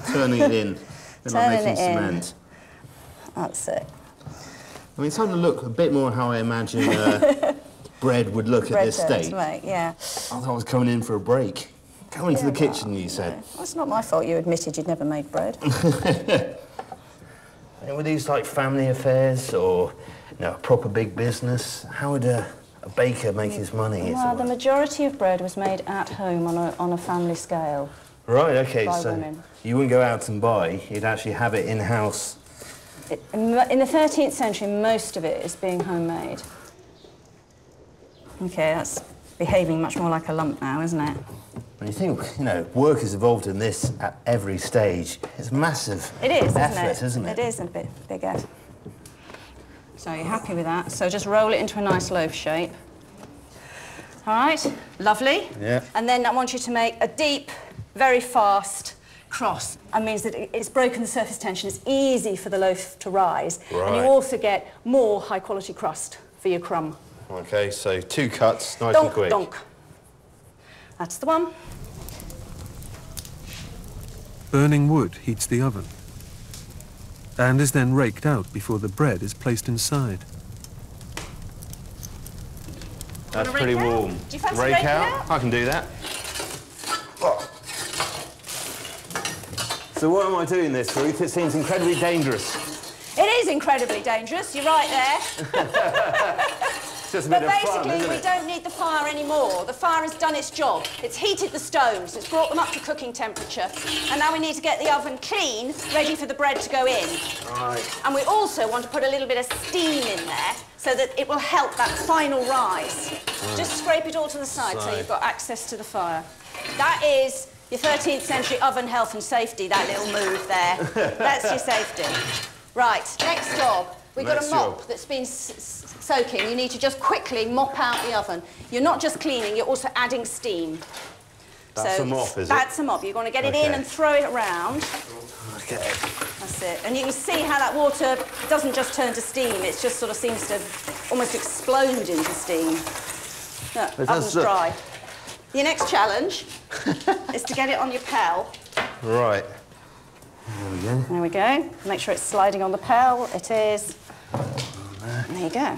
Turning it in. Like Turning making it in. cement. That's it. I mean, it's starting to look a bit more how I imagine uh, bread would look Bread at this to make, yeah. I thought I was coming in for a break. Come into Yeah, the kitchen, you said. That's not my fault you admitted you'd never made bread. And were these like family affairs or you know, a proper big business? How would a, a baker make his money? Well, the majority of bread was made at home on a, on a family scale. Right, okay, so women. you wouldn't go out and buy, you'd actually have it in-house. In the 13th century, most of it is being homemade. Okay, that's behaving much more like a lump now, isn't it? When you think, you know, work is involved in this at every stage, it's massive It is, effort, isn't it? isn't it? It is a bit big effort. So you're happy with that? So just roll it into a nice loaf shape. All right, lovely. Yeah. And then I want you to make a deep, very fast cross. That means that it's broken the surface tension. It's easy for the loaf to rise. Right. And you also get more high quality crust for your crumb. Okay, so two cuts, nice donk, and quick. donk. That's the one. Burning wood heats the oven and is then raked out before the bread is placed inside. That's Wanna pretty out? warm. Do you fancy rake raking out? out? I can do that. So what am I doing this, Ruth? It seems incredibly dangerous. It is incredibly dangerous. You're right there. Just But bit of fun, basically, we it? don't need the fire anymore. The fire has done its job. It's heated the stones, it's brought them up to cooking temperature, and now we need to get the oven clean, ready for the bread to go in. Right. And we also want to put a little bit of steam in there so that it will help that final rise. Mm. Just scrape it all to the side so you've got access to the fire. That is your 13th century oven health and safety, that little move there. That's your safety. Right, next job. We've got a mop job. that's been soaking. You need to just quickly mop out the oven. You're not just cleaning, you're also adding steam. That's so a mop, is it? That's a mop. You're going to get it in and throw it around. Okay. That's it. And you can see how that water doesn't just turn to steam, it just sort of seems to almost explode into steam. Look, It oven's look- dry. Your next challenge is to get it on your pail. Right. There we go. There we go. Make sure it's sliding on the pail. It is. There you go.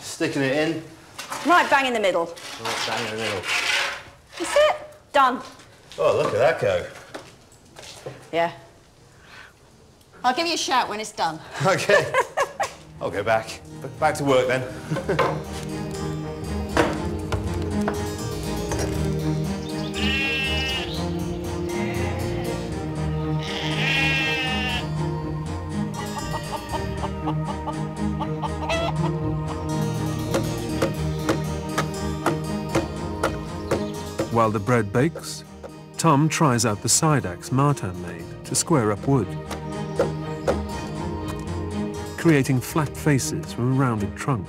Sticking it in. Right bang in the middle. Right, bang in the middle. That's it. Done. Oh, look at that go. Yeah. I'll give you a shout when it's done. Okay. I'll go back. Back to work then. While the bread bakes, Tom tries out the side axe Martin made to square up wood, creating flat faces from a rounded trunk.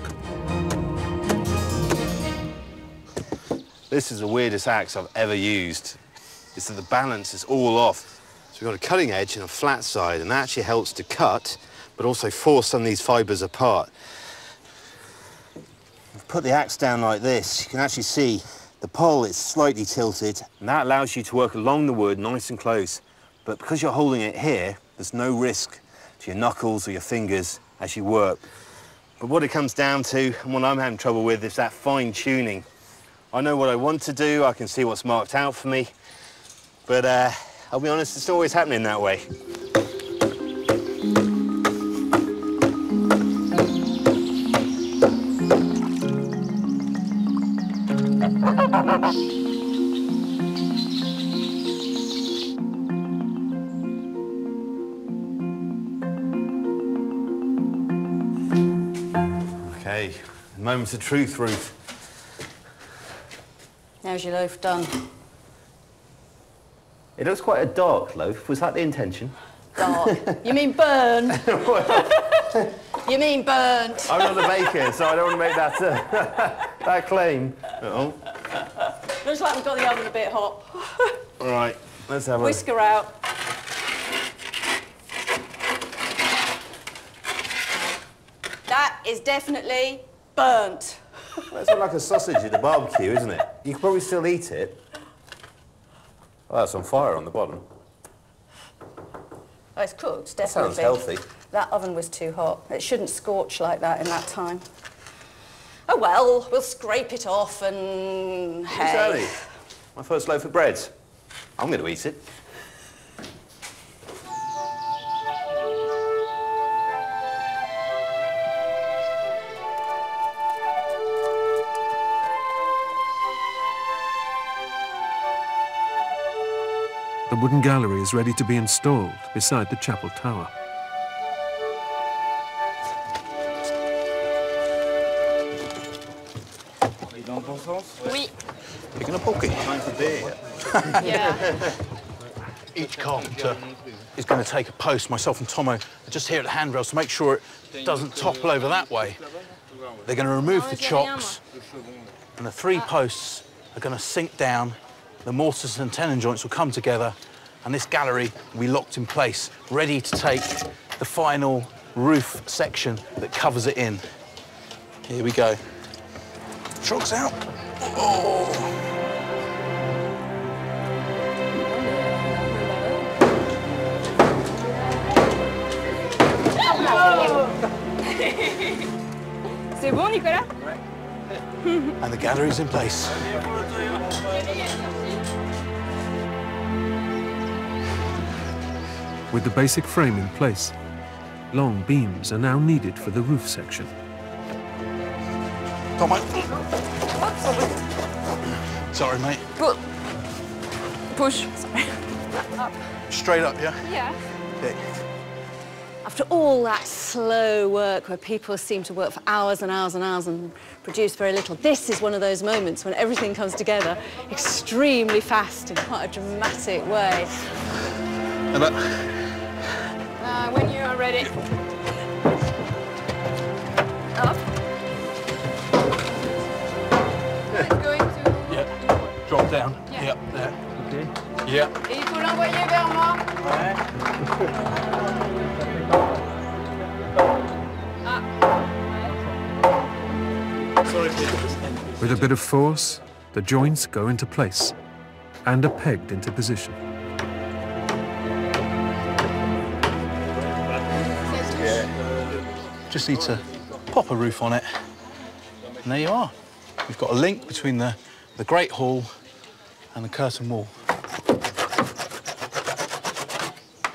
This is the weirdest axe I've ever used. It's that the balance is all off. So we've got a cutting edge and a flat side, and that actually helps to cut, but also force some of these fibres apart. Put the axe down like this, you can actually see the pole is slightly tilted, and that allows you to work along the wood nice and close. But because you're holding it here, there's no risk to your knuckles or your fingers as you work. But what it comes down to, and what I'm having trouble with, is that fine tuning. I know what I want to do, I can see what's marked out for me, but uh, I'll be honest, it's always happening that way. Okay, moments of truth, Ruth. There's your loaf done. It looks quite a dark loaf. Was that the intention? Dark. you mean burned? you mean burnt? I'm not a baker, so I don't want to make that uh, that claim. Oh, Looks like we've got the oven a bit hot. all right. Let's have a. Whisker out. That is definitely burnt. Well, it's like a sausage at a barbecue, isn't it? You could probably still eat it. Oh, that's on fire on the bottom. Oh, it's cooked, definitely. That definitely. sounds healthy. That oven was too hot. It shouldn't scorch like that in that time. Oh well, we'll scrape it off and hey. Exactly. My first loaf of bread. I'm going to eat it. The wooden gallery is ready to be installed beside the chapel tower. Picking a pocket. time for Yeah. Each carpenter is going to take a post, myself and Tomo, are just here at the handrails to make sure it doesn't topple over that way. They're going to remove the chocks, and the three posts are going to sink down. The mortise and tenon joints will come together, and this gallery will be locked in place, ready to take the final roof section that covers it in. Here we go. Chocks out. Oh. C'est bon, Nicolas And the gallery's in place. With the basic frame in place, long beams are now needed for the roof section. Tomo. Sorry, mate. Pu- Push. Sorry. Up. Straight up, yeah? Yeah. Okay. After all that slow work where people seem to work for hours and hours and hours and produce very little, this is one of those moments when everything comes together extremely fast in quite a dramatic way. And that, Uh, when you are ready. Up. It's going to... yeah. Drop down. Yeah. Yep, there. Yeah. Et il faut l'envoyer vers moi. With a bit of force, the joints go into place and are pegged into position. Just need to pop a roof on it. And there you are. We've got a link between the, the Great Hall and the curtain wall.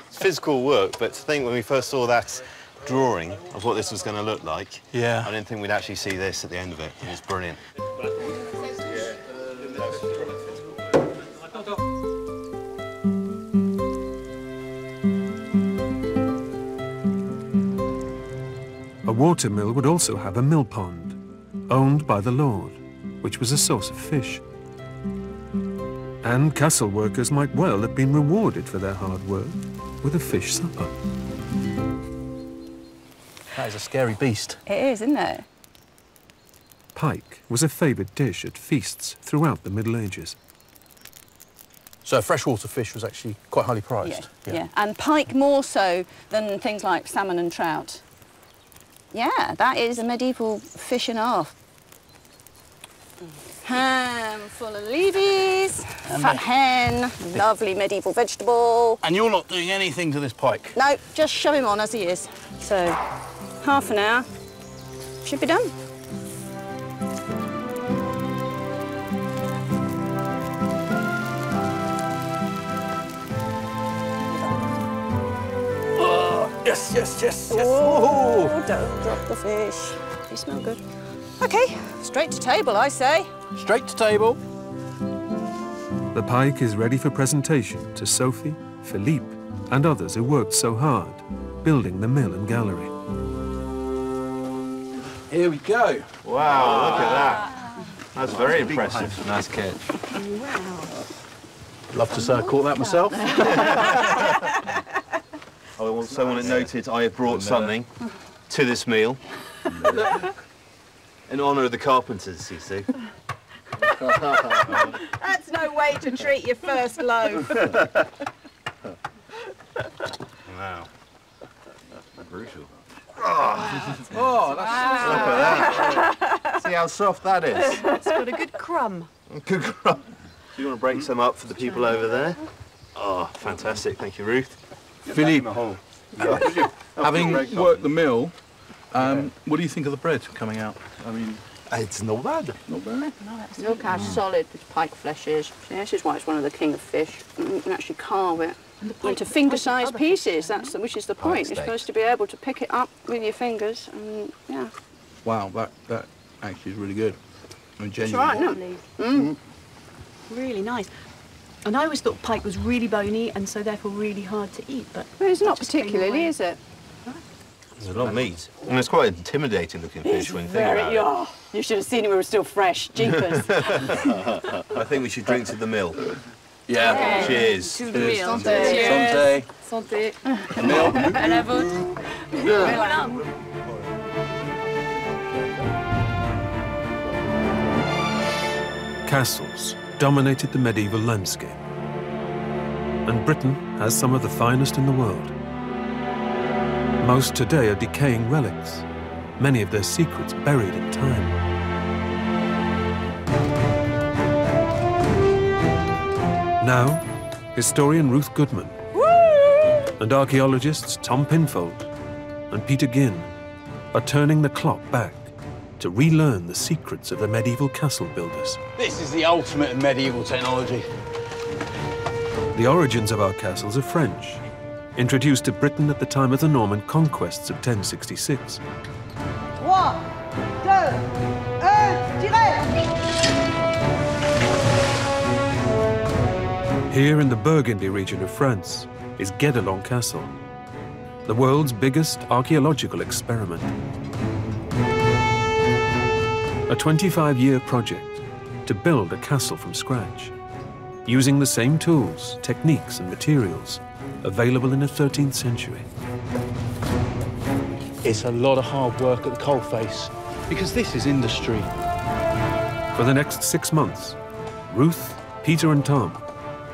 It's physical work, but to think when we first saw that drawing of what this was going to look like, Yeah. I didn't think we'd actually see this at the end of it. It was brilliant. A water mill would also have a mill pond, owned by the Lord, which was a source of fish. And castle workers might well have been rewarded for their hard work with a fish supper. That is a scary beast. It is, isn't it? Pike was a favoured dish at feasts throughout the Middle Ages. So freshwater fish was actually quite highly prized. Yeah. And pike more so than things like salmon and trout. Yeah, that is a medieval fish and a half. Ham full of leavies, And fat the- hen, lovely medieval vegetable. And you're not doing anything to this pike. No, just shove him on as he is. So, half an hour should be done. Oh, yes, yes, yes, yes. Oh, don't drop the fish. You smell good. Okay, straight to table, I say. Straight to table. The pike is ready for presentation to Sophie, Philippe, and others who worked so hard building the mill and gallery. Here we go. Wow, look at that. That's very impressive. Nice catch. Wow. Love to say I caught that myself. Oh, I also want it noted I have brought something to this meal in honour of the carpenters, you see. That's no way to treat your first loaf. Wow. That's brutal. Oh, that's Look at that. See how soft that is? It's got a good crumb. Good crumb. Do you want to break some up for the people over there? Oh, fantastic. Thank you, Ruth. Philippe, having worked the mill, um, what do you think of the bread coming out? I mean, it's not bad. Not bad. Look how solid this pike flesh is. See, this is why it's one of the king of fish. You can actually carve it into finger-sized pieces. That's the, which is the point. You're supposed to be able to pick it up with your fingers, and yeah, Wow, that that actually is really good. I mean, It's right, isn't it? Mm. Really nice. And I always thought pike was really bony and so therefore really hard to eat, but well, it's not particularly, is it? There's a lot of meat. And it's quite intimidating looking fish when you think Very, about it. oh, you should have seen it when it was still fresh. Jeepers. I think we should drink to the mill. Yeah. Cheers. To the meal. Santé. Santé. Meal. À la vôtre. Voilà. Castles dominated the medieval landscape. And Britain has some of the finest in the world. Most today are decaying relics, many of their secrets buried in time. Now, historian Ruth Goodman and archaeologists Tom Pinfold and Peter Ginn are turning the clock back to relearn the secrets of the medieval castle builders. This is the ultimate in medieval technology. The origins of our castles are French, introduced to Britain at the time of the Norman conquests of 1066. 3, 2, Here in the Burgundy region of France is Guédelon Castle, the world's biggest archaeological experiment. A 25-year project to build a castle from scratch, using the same tools, techniques and materials available in the 13th century. It's a lot of hard work at the coalface because this is industry. For the next six months, Ruth, Peter and Tom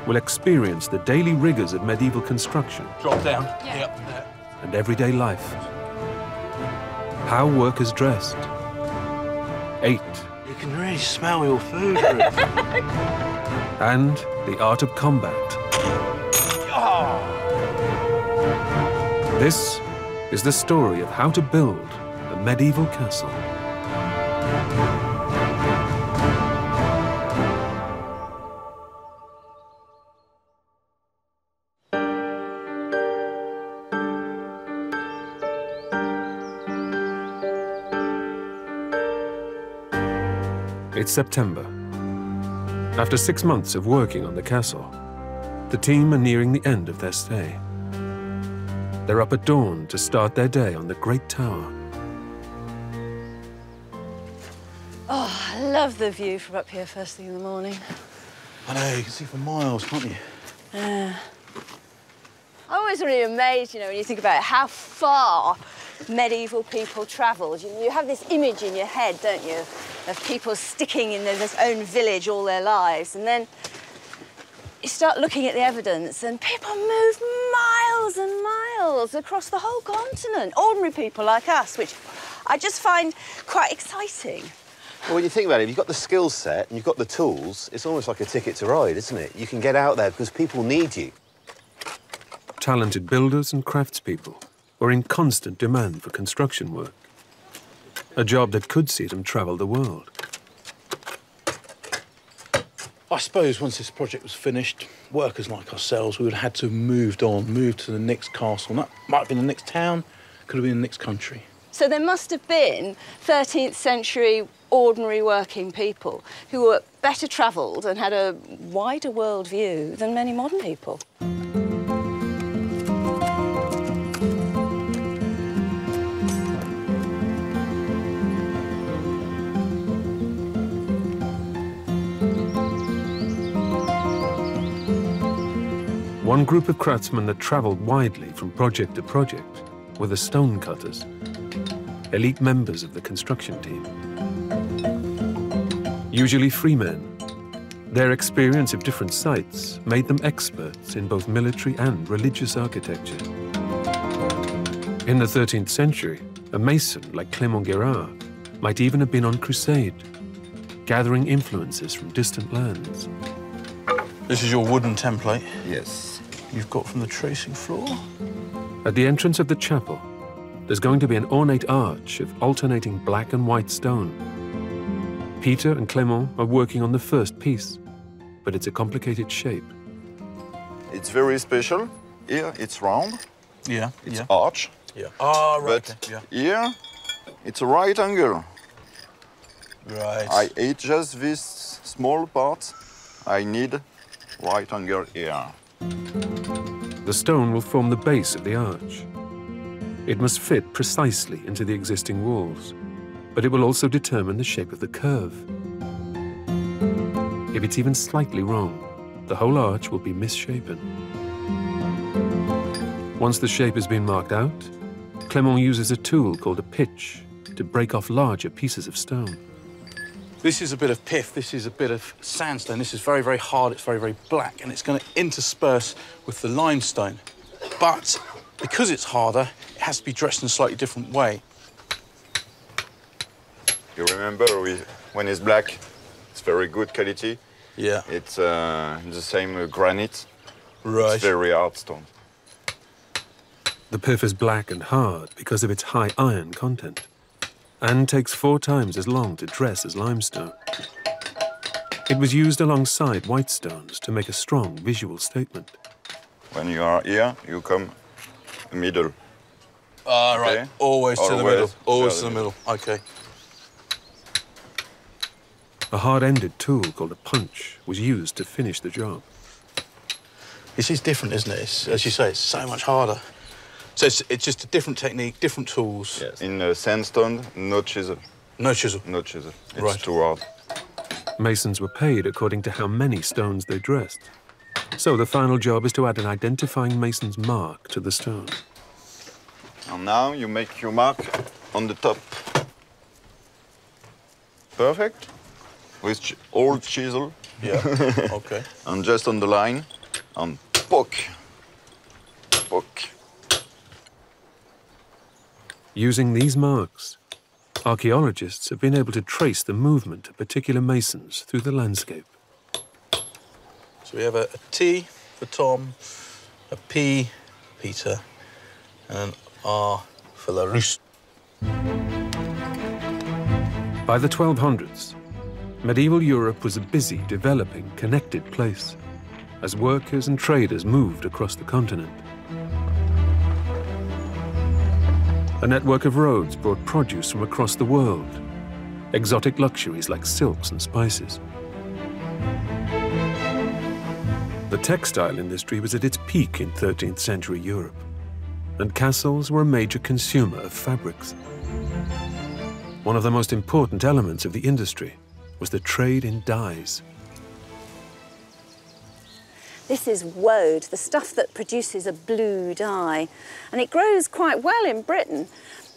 will experience the daily rigors of medieval construction Drop down. Yep. and everyday life. How workers dressed, ate, You can really smell your food. And the art of combat. This is the story of how to build a medieval castle. It's September. After six months of working on the castle, the team are nearing the end of their stay. They're up at dawn to start their day on the Great Tower. Oh, I love the view from up here first thing in the morning. I know, you can see for miles, can't you? Yeah. I'm always really amazed, you know, when you think about how far medieval people travelled. You, you have this image in your head, don't you, of people sticking in their their own village all their lives. And then you start looking at the evidence and people move miles and miles across the whole continent. Ordinary people like us, which I just find quite exciting. Well, when you think about it, if you've got the skill set and you've got the tools, it's almost like a ticket to ride, isn't it? You can get out there because people need you. Talented builders and craftspeople were in constant demand for construction work. A job that could see them travel the world. I suppose once this project was finished, workers like ourselves, we would have had to have moved on, moved to the next castle. That might have been the next town, could have been the next country. So there must have been 13th century ordinary working people who were better travelled and had a wider world view than many modern people. One group of craftsmen that travelled widely from project to project were the stonecutters, elite members of the construction team. Usually free men, their experience of different sites made them experts in both military and religious architecture. In the 13th century, a mason like Clément Guérard might even have been on crusade, gathering influences from distant lands. This is your wooden template. Yes. You've got from the tracing floor. At the entrance of the chapel, there's going to be an ornate arch of alternating black and white stone. Peter and Clément are working on the first piece, but it's a complicated shape. It's very special. Here it's round. Yeah. It's yeah. arch. Yeah. Ah, right. But okay, here it's a right angle. Right. I ate just this small part. I need right angle here. The stone will form the base of the arch. It must fit precisely into the existing walls, but it will also determine the shape of the curve. If it's even slightly wrong, the whole arch will be misshapen. Once the shape has been marked out, Clément uses a tool called a pitch to break off larger pieces of stone. This is a bit of pith, this is a bit of sandstone. This is very, very hard, it's very, very black, and it's going to intersperse with the limestone. But because it's harder, it has to be dressed in a slightly different way. You remember when it's black, it's very good quality. Yeah. It's uh, the same uh, granite. Right. It's very hard stone. The pith is black and hard because of its high iron content, and takes four times as long to dress as limestone. It was used alongside white stones to make a strong visual statement. When you are here, you come middle. Ah, right. Okay. Always to the middle. Always to to the the middle. Okay. A hard-ended tool called a punch was used to finish the job. This is different, isn't it? It's, as you say, it's so much harder. So it's, it's just a different technique, different tools. Yes. In uh, sandstone, no chisel. No chisel. No chisel. It's Right. too hard. Masons were paid according to how many stones they dressed. So the final job is to add an identifying mason's mark to the stone. And now you make your mark on the top. Perfect. With ch old chisel. Yeah. okay. and just on the line, and poke. Poke. Using these marks, archaeologists have been able to trace the movement of particular masons through the landscape. So we have a, a T for Tom, a P, Peter, and an R for La Russe. By the 1200s, medieval Europe was a busy, developing, connected place as workers and traders moved across the continent. A network of roads brought produce from across the world, exotic luxuries like silks and spices. The textile industry was at its peak in 13th century Europe, and castles were a major consumer of fabrics. One of the most important elements of the industry was the trade in dyes. This is woad, the stuff that produces a blue dye. And it grows quite well in Britain,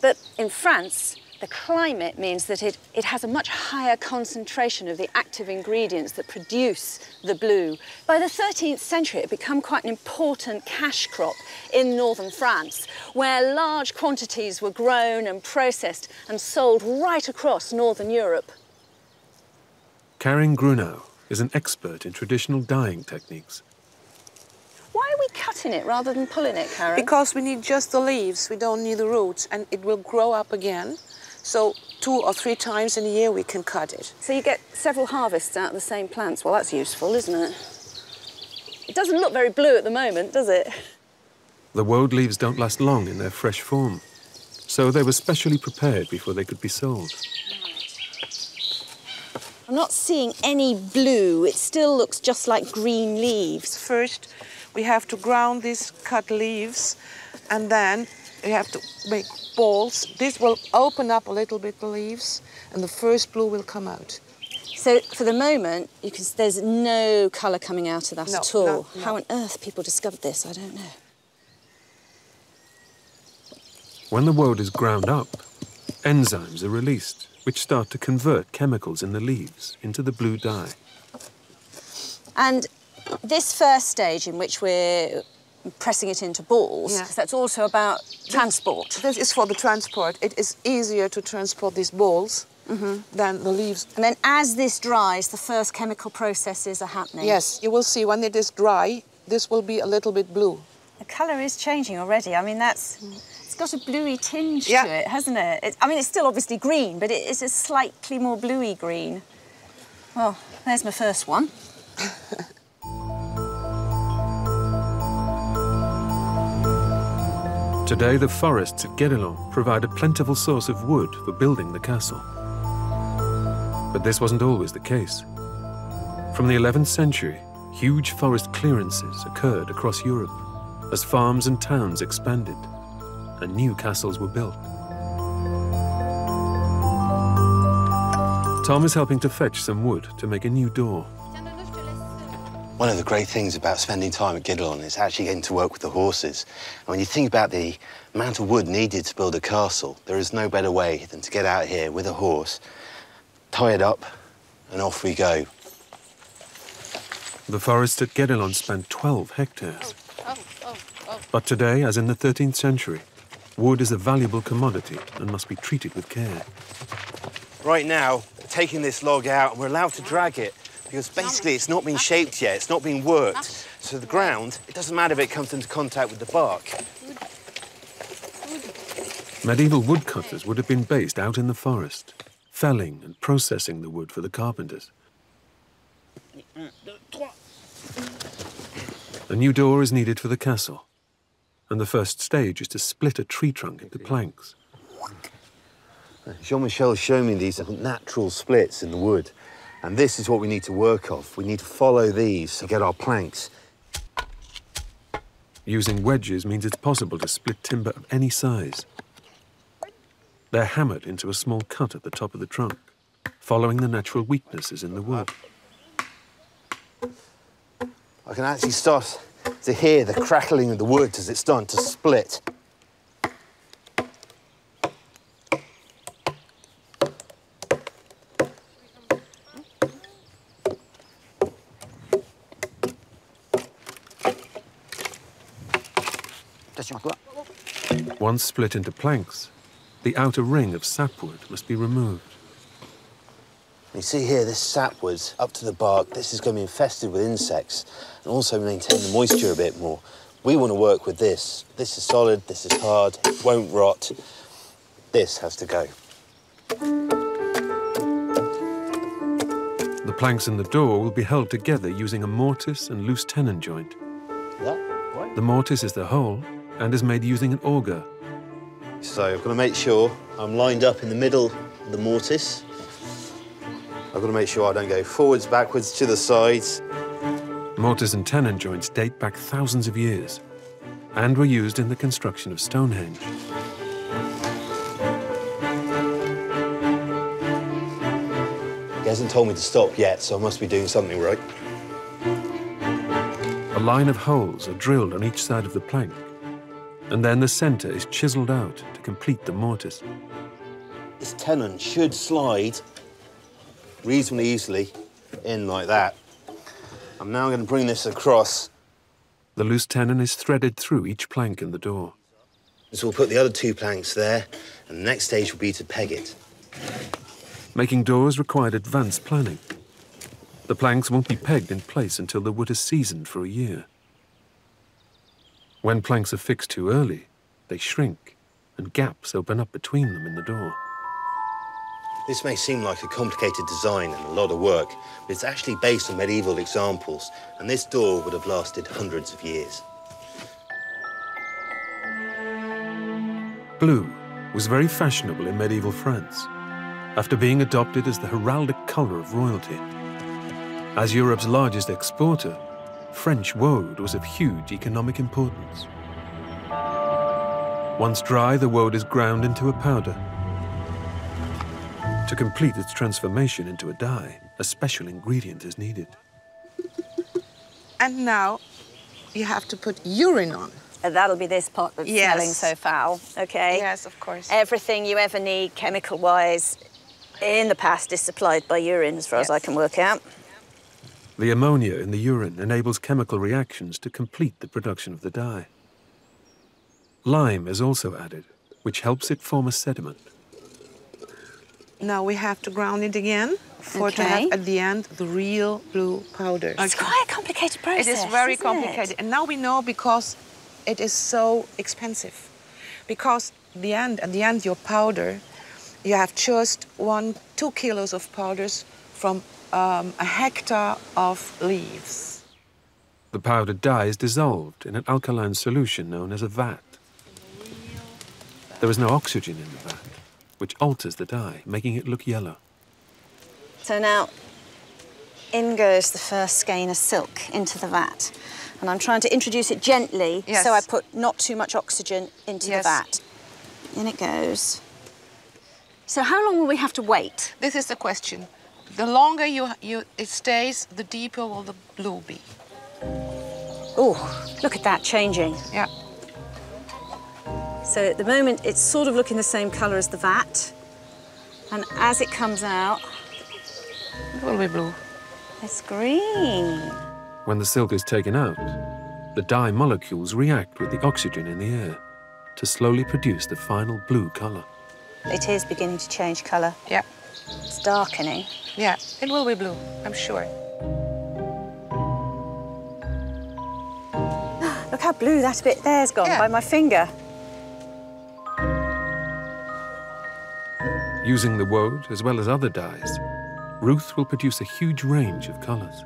but in France, the climate means that it, it has a much higher concentration of the active ingredients that produce the blue. By the 13th century, it became quite an important cash crop in northern France, where large quantities were grown and processed and sold right across northern Europe. Karin Grunau is an expert in traditional dyeing techniques. Why are we cutting it rather than pulling it, Karen? Because we need just the leaves, we don't need the roots, and it will grow up again. So two or three times in a year we can cut it. So you get several harvests out of the same plants. Well, that's useful, isn't it? It doesn't look very blue at the moment, does it? The woad leaves don't last long in their fresh form. so they were specially prepared before they could be sold. I'm not seeing any blue. It still looks just like green leaves. First, we have to ground these cut leaves, and then we have to make balls. This will open up a little bit the leaves, and the first blue will come out. So for the moment, you can, there's no colour coming out of that No, at all. no, no. How on earth people discovered this, I don't know. When the woad is ground up, enzymes are released, which start to convert chemicals in the leaves into the blue dye. And this first stage in which we're pressing it into balls, Yeah. that's also about transport. This is for the transport. It is easier to transport these balls mm-hmm. than the leaves. And then as this dries, the first chemical processes are happening. Yes, you will see when it is dry, this will be a little bit blue. The colour is changing already. I mean, that's it's got a bluey tinge Yeah. to it, hasn't it? it? I mean, it's still obviously green, but it is a slightly more bluey green. Well, there's my first one. Today, the forests at Guédelon provide a plentiful source of wood for building the castle. But this wasn't always the case. From the 11th century, huge forest clearances occurred across Europe as farms and towns expanded and new castles were built. Tom is helping to fetch some wood to make a new door. One of the great things about spending time at Guédelon is actually getting to work with the horses. And when you think about the amount of wood needed to build a castle, there is no better way than to get out here with a horse, tie it up, and off we go. The forest at Guédelon spanned 12 hectares. Oh, oh, oh, but today, as in the 13th century, wood is a valuable commodity and must be treated with care. Right now, taking this log out we're allowed to drag it because basically it's not been shaped yet, it's not been worked. So the ground, it doesn't matter if it comes into contact with the bark. Medieval woodcutters would have been based out in the forest, felling and processing the wood for the carpenters. A new door is needed for the castle, and the first stage is to split a tree trunk into planks. Jean-Michel showed me these natural splits in the wood. And this is what we need to work off. We need to follow these to get our planks. Using wedges means it's possible to split timber of any size. They're hammered into a small cut at the top of the trunk, following the natural weaknesses in the wood. I can actually start to hear the crackling of the wood as it's starting to split. Once split into planks, the outer ring of sapwood must be removed. You see here, this sapwood up to the bark, this is going to be infested with insects and also maintain the moisture a bit more. We want to work with this. This is solid, this is hard, it won't rot. This has to go. The planks in the door will be held together using a mortise and loose tenon joint. The mortise is the hole and is made using an auger. So I've got to make sure I'm lined up in the middle of the mortise. I've got to make sure I don't go forwards, backwards, to the sides. Mortise and tenon joints date back thousands of years and were used in the construction of Stonehenge. He hasn't told me to stop yet, so I must be doing something right. A line of holes are drilled on each side of the plank, and then the centre is chiselled out to complete the mortise. This tenon should slide reasonably easily in like that. I'm now going to bring this across. The loose tenon is threaded through each plank in the door. So we'll put the other two planks there, and the next stage will be to peg it. Making doors required advanced planning. The planks won't be pegged in place until the wood is seasoned for a year. When planks are fixed too early, they shrink, and gaps open up between them in the door. This may seem like a complicated design and a lot of work, but it's actually based on medieval examples, and this door would have lasted hundreds of years. Blue was very fashionable in medieval France, after being adopted as the heraldic colour of royalty. As Europe's largest exporter, French woad was of huge economic importance. Once dry, the woad is ground into a powder. To complete its transformation into a dye, a special ingredient is needed. And now you have to put urine on. And that'll be this pot that's Yes. smelling so foul, okay? Yes, of course. Everything you ever need chemical-wise in the past is supplied by urine, as far as I can work out. The ammonia in the urine enables chemical reactions to complete the production of the dye. Lime is also added, which helps it form a sediment. Now we have to ground it again for to have at the end the real blue powder. It's quite a complicated process. It is very isn't complicated. It? And now we know because it is so expensive. Because the end, at the end, your powder, you have just one, two kilos of powders from um, a hectare of leaves. The powdered dye is dissolved in an alkaline solution known as a vat. There is no oxygen in the vat, which alters the dye, making it look yellow. So now, in goes the first skein of silk into the vat. And I'm trying to introduce it gently, Yes. so I put not too much oxygen into Yes. the vat. In it goes. So how long will we have to wait? This is the question. The longer you, you it stays, the deeper will the blue be. Oh, look at that changing. Yeah. So at the moment, it's sort of looking the same colour as the vat. And as it comes out, It will be blue. it's green. When the silk is taken out, the dye molecules react with the oxygen in the air to slowly produce the final blue color. It is beginning to change colour. Yeah. It's darkening. Yeah, it will be blue, I'm sure. Look how blue that bit there's gone by my finger. Using the woad as well as other dyes, Ruth will produce a huge range of colors.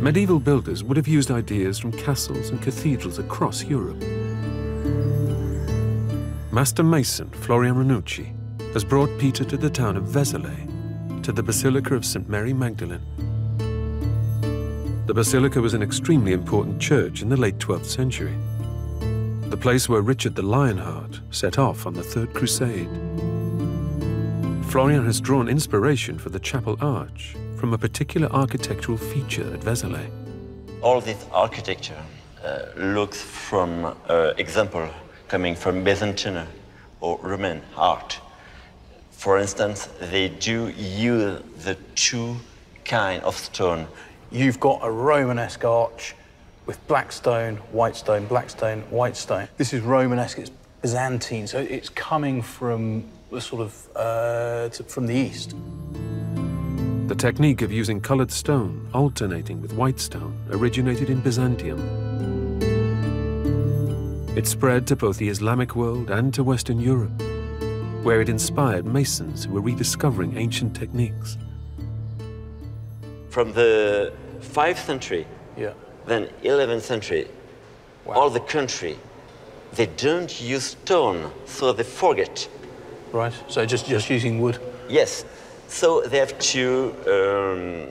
Medieval builders would have used ideas from castles and cathedrals across Europe. Master mason Florian Renucci has brought Peter to the town of Vézelay, to the Basilica of St. Mary Magdalene. The basilica was an extremely important church in the late 12th century, the place where Richard the Lionheart set off on the Third Crusade. Florian has drawn inspiration for the chapel arch from a particular architectural feature at Vézelay. All this architecture uh, looks from uh, example coming from Byzantine or Roman art. For instance, they do use the two kind of stone. You've got a Romanesque arch with black stone, white stone, black stone, white stone. This is Romanesque, it's Byzantine, so it's coming from the sort of, uh, to- from the east. The technique of using colored stone alternating with white stone originated in Byzantium. It spread to both the Islamic world and to Western Europe, where it inspired masons who were rediscovering ancient techniques. From the 5th century, Yeah. then 11th century, all the country, they don't use stone, so they forget. Right, so just, just using wood. Yes, so they have to um,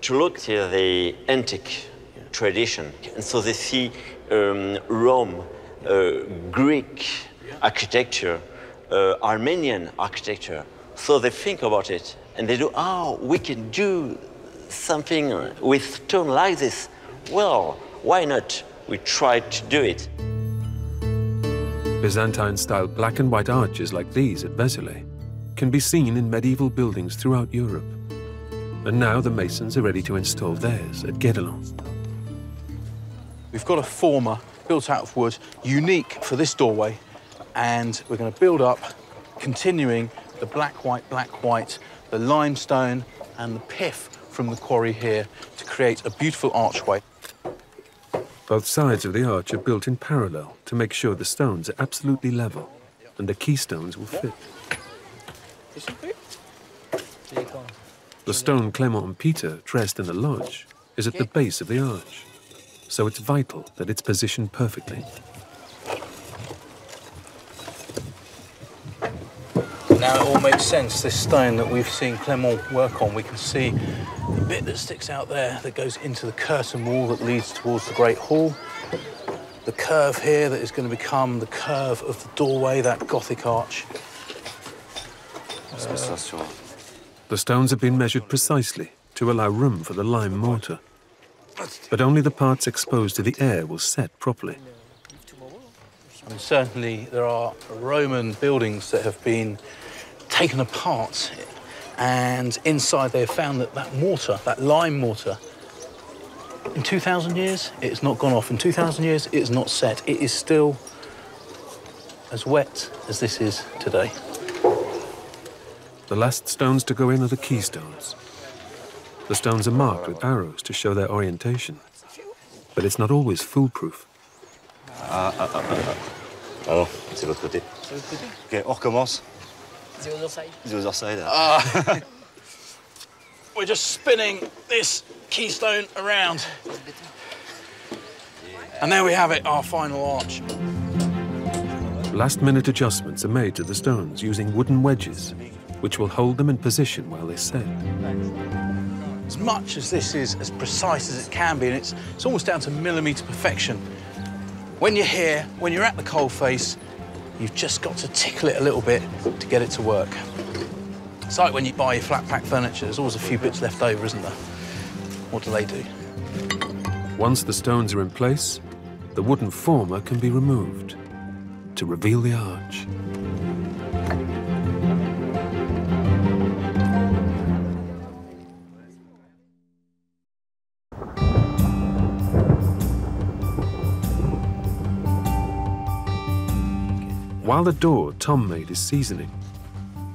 to look to the antique tradition, and so they see um, Rome, uh, Greek architecture, uh, Armenian architecture. So they think about it, and they do. Oh, we can do something with stone like this. Well, why not? We tried to do it. Byzantine-style black and white arches like these at Vézelay can be seen in medieval buildings throughout Europe. And now the masons are ready to install theirs at Guédelon. We've got a former built out of wood, unique for this doorway, and we're going to build up, continuing the black, white, black, white, the limestone and the pith from the quarry here to create a beautiful archway. Both sides of the arch are built in parallel to make sure the stones are absolutely level and the keystones will fit. The stone Clement and Peter dressed in the lodge is at the base of the arch, so it's vital that it's positioned perfectly. Now it all makes sense. This stone that we've seen Clement work on, we can see the bit that sticks out there that goes into the curtain wall that leads towards the Great Hall. The curve here that is going to become the curve of the doorway, that Gothic arch. The stones have been measured precisely to allow room for the lime mortar. But only the parts exposed to the air will set properly. And certainly there are Roman buildings that have been taken apart and inside they have found that that mortar, that lime mortar, in 2,000 years, it's not gone off. In 2,000 years, it is not set. It is still as wet as this is today. The last stones to go in are the keystones. The stones are marked with arrows to show their orientation. But it's not always foolproof. Ah, ah, ah, ah. Ah non, c'est l'autre côté. Ok, on recommence. The other side. Ah. We're just spinning this keystone around. And there we have it, our final arch. Last minute adjustments are made to the stones using wooden wedges, which will hold them in position while they set. As much as this is as precise as it can be, and it's, it's almost down to millimetre perfection, when you're here, when you're at the coalface, you've just got to tickle it a little bit to get it to work. It's like when you buy your flat pack furniture, there's always a few bits left over, isn't there? What do they do? Once the stones are in place, the wooden former can be removed to reveal the arch. While the door Tom made is seasoning,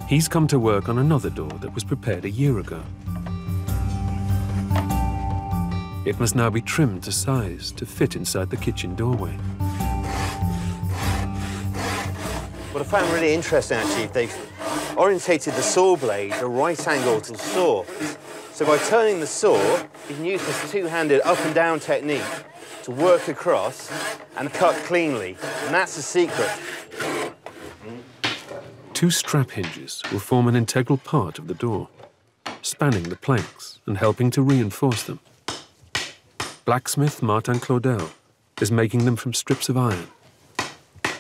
he's come to work on another door that was prepared a year ago. It must now be trimmed to size to fit inside the kitchen doorway. What I found really interesting, actually, they've orientated the saw blade at a right angle to the saw. So by turning the saw, you can use this two-handed up and down technique to work across and cut cleanly. And that's the secret. Two strap hinges will form an integral part of the door, spanning the planks and helping to reinforce them. Blacksmith Martin Claudel is making them from strips of iron.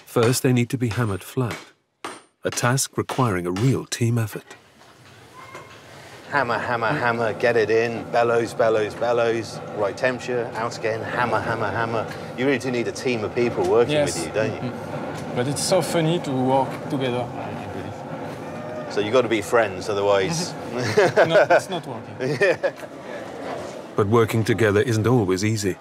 First, they need to be hammered flat, a task requiring a real team effort. Hammer, hammer, hammer, get it in, bellows, bellows, bellows, right temperature, out again, hammer, hammer, hammer. You really do need a team of people working Yes. with you, don't you? But it's so funny to work together. So you've got to be friends, otherwise... no, it's not working. yeah. But working together isn't always easy.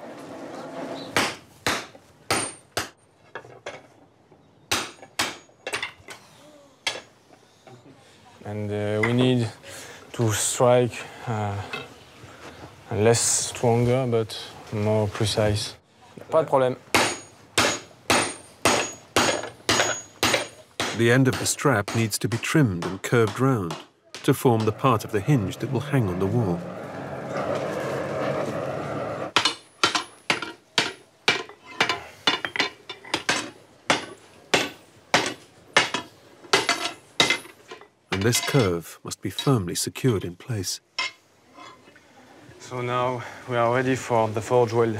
and uh, we need to strike uh, less stronger but more precise. Pas de problème. The end of the strap needs to be trimmed and curved round to form the part of the hinge that will hang on the wall. This curve must be firmly secured in place. So now we are ready for the forge weld.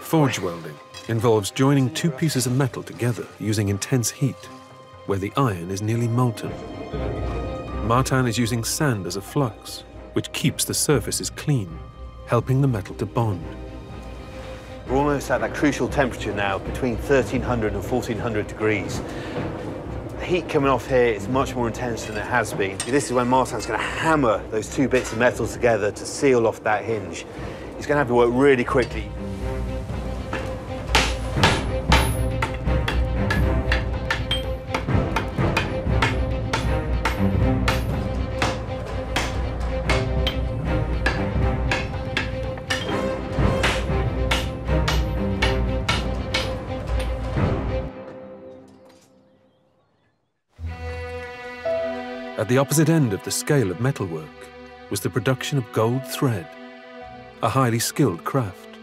Forge welding involves joining two pieces of metal together using intense heat, where the iron is nearly molten. Martin is using sand as a flux, which keeps the surfaces clean, helping the metal to bond. We're almost at that crucial temperature now, between 1300 and 1400 degrees. Heat coming off here is much more intense than it has been. This is when Martin's going to hammer those two bits of metal together to seal off that hinge. He's going to have to work really quickly. The opposite end of the scale of metalwork was the production of gold thread, a highly skilled craft,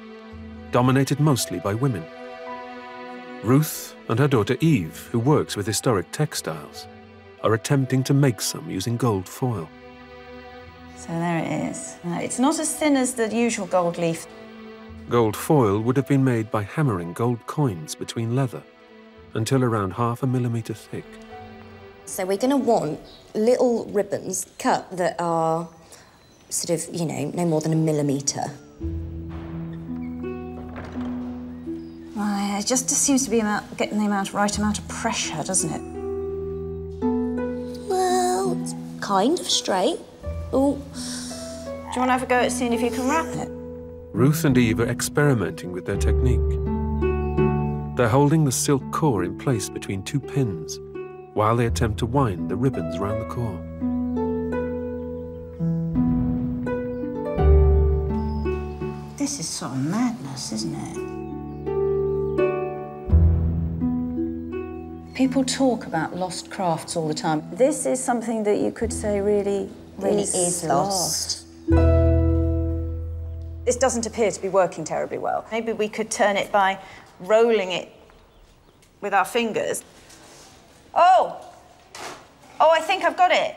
dominated mostly by women. Ruth and her daughter Eve, who works with historic textiles, are attempting to make some using gold foil. So there it is. It's not as thin as the usual gold leaf. Gold foil would have been made by hammering gold coins between leather until around half a millimetre thick. So we're going to want little ribbons cut that are sort of, you know, no more than a millimetre. Well, it just seems to be about getting the amount, right amount of pressure, doesn't it? Well, it's kind of straight. Oh. Do you want to have a go at seeing if you can wrap it? Ruth and Eve are experimenting with their technique. They're holding the silk core in place between two pins while they attempt to wind the ribbons round the core. This is sort of madness, isn't it? People talk about lost crafts all the time. This is something that you could say really, really Is is lost. lost. This doesn't appear to be working terribly well. Maybe we could turn it by rolling it with our fingers. Oh! Oh, I think I've got it.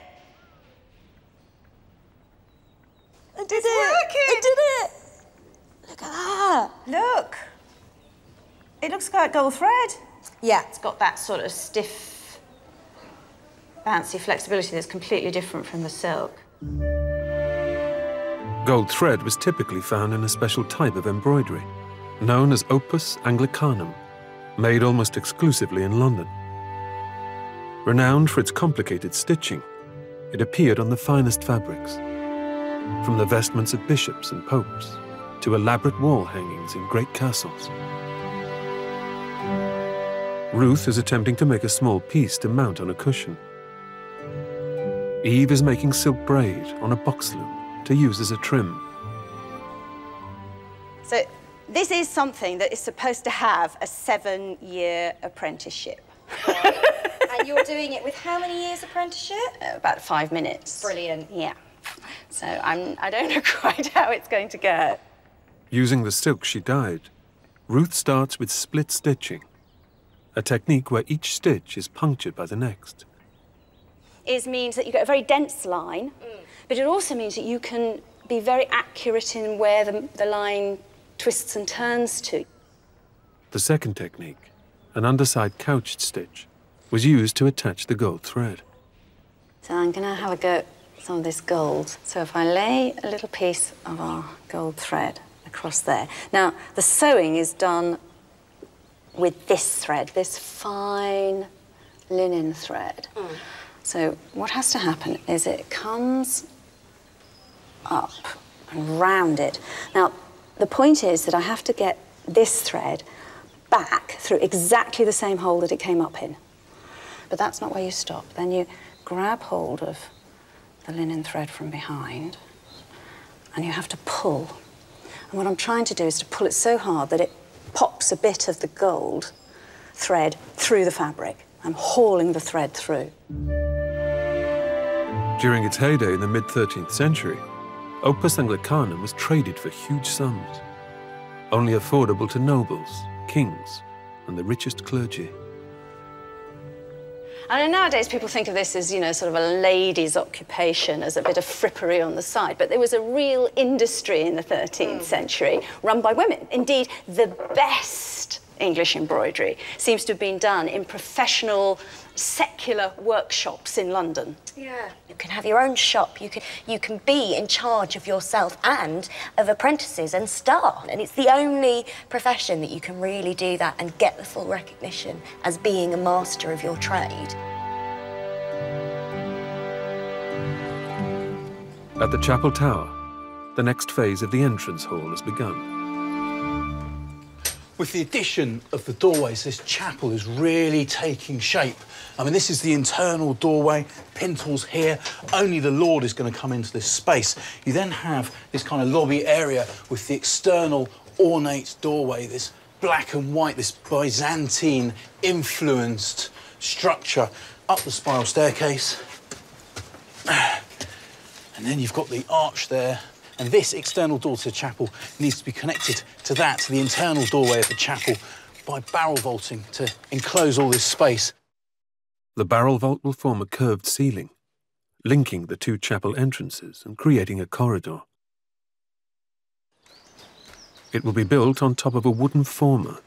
I did it! I did it! Look at that! Look! It looks like gold thread. Yeah. It's got that sort of stiff, bouncy flexibility that's completely different from the silk. Gold thread was typically found in a special type of embroidery, known as opus anglicanum, made almost exclusively in London. Renowned for its complicated stitching, it appeared on the finest fabrics, from the vestments of bishops and popes to elaborate wall hangings in great castles. Ruth is attempting to make a small piece to mount on a cushion. Eve is making silk braid on a box loom to use as a trim. So this is something that is supposed to have a seven-year apprenticeship. And you're doing it with how many years apprenticeship? Uh, About five minutes. Brilliant. Yeah. So I'm, I don't know quite how it's going to go. Using the silk she dyed, Ruth starts with split stitching, a technique where each stitch is punctured by the next. Is means that you get a very dense line, but it also means that you can be very accurate in where the, the line twists and turns to. The second technique, an underside couched stitch, was used to attach the gold thread. So I'm going to have a go at some of this gold. So if I lay a little piece of our gold thread across there. Now, the sewing is done with this thread, this fine linen thread. Hmm. So what has to happen is it comes up and round it. Now, the point is that I have to get this thread back through exactly the same hole that it came up in. But that's not where you stop. Then you grab hold of the linen thread from behind and you have to pull. And what I'm trying to do is to pull it so hard that it pops a bit of the gold thread through the fabric. I'm hauling the thread through. During its heyday in the mid 13th century, Opus Anglicanum was traded for huge sums, only affordable to nobles, kings, and the richest clergy. I know nowadays people think of this as, you know, sort of a lady's occupation, as a bit of frippery on the side, but there was a real industry in the 13th century run by women. Indeed, the best English embroidery seems to have been done in professional, secular workshops in London. Yeah. You can have your own shop. You can you can be in charge of yourself and of apprentices and staff. And it's the only profession that you can really do that and get the full recognition as being a master of your trade. At the chapel tower, the next phase of the entrance hall has begun. With the addition of the doorways, this chapel is really taking shape. I mean, this is the internal doorway, pintles here. Only the Lord is going to come into this space. You then have this kind of lobby area with the external ornate doorway, this black and white, this Byzantine influenced structure. Up the spiral staircase, And then you've got the arch there. And this external door to the chapel needs to be connected to that, to the internal doorway of the chapel, by barrel vaulting to enclose all this space. The barrel vault will form a curved ceiling, linking the two chapel entrances and creating a corridor. It will be built on top of a wooden former.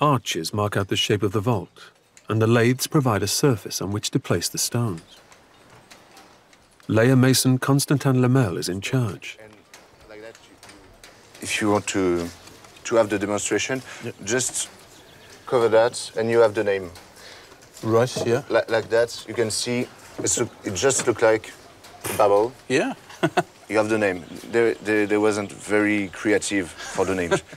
Arches mark out the shape of the vault, and the lathes provide a surface on which to place the stones. Layer mason Constantin Lemel is in charge. If you want to to have the demonstration, just cover that and you have the name. Right, yeah. Like, like that, you can see look, it just looked like a bubble. Yeah. you have the name. There, there, there wasn't very creative for the names.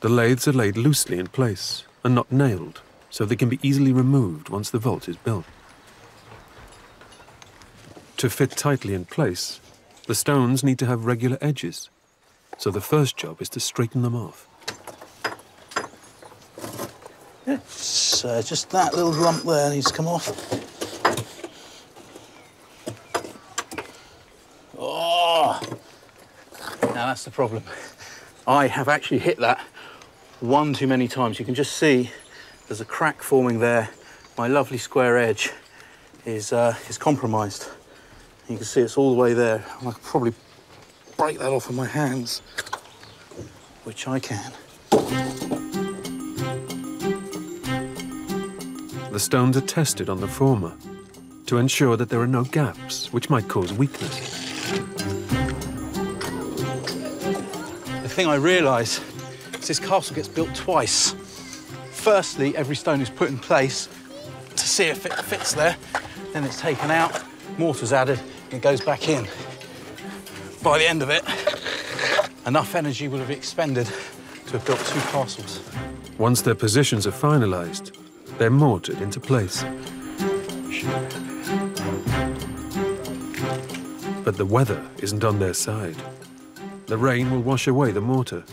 The lathes are laid loosely in place and not nailed, so they can be easily removed once the vault is built. To fit tightly in place, the stones need to have regular edges, so the first job is to straighten them off. Uh, just that little lump there needs to come off. Oh! Now that's the problem. I have actually hit that one too many times. You can just see there's a crack forming there. My lovely square edge is, uh, is compromised. You can see it's all the way there. I could probably break that off with my hands, which I can. The stones are tested on the former to ensure that there are no gaps which might cause weakness. The thing I realise is this castle gets built twice. Firstly, every stone is put in place to see if it fits there. Then it's taken out, mortar's added, and it goes back in. By the end of it, enough energy will have expended to have built two castles. Once their positions are finalised, they're mortared into place. But the weather isn't on their side. The rain will wash away the mortar,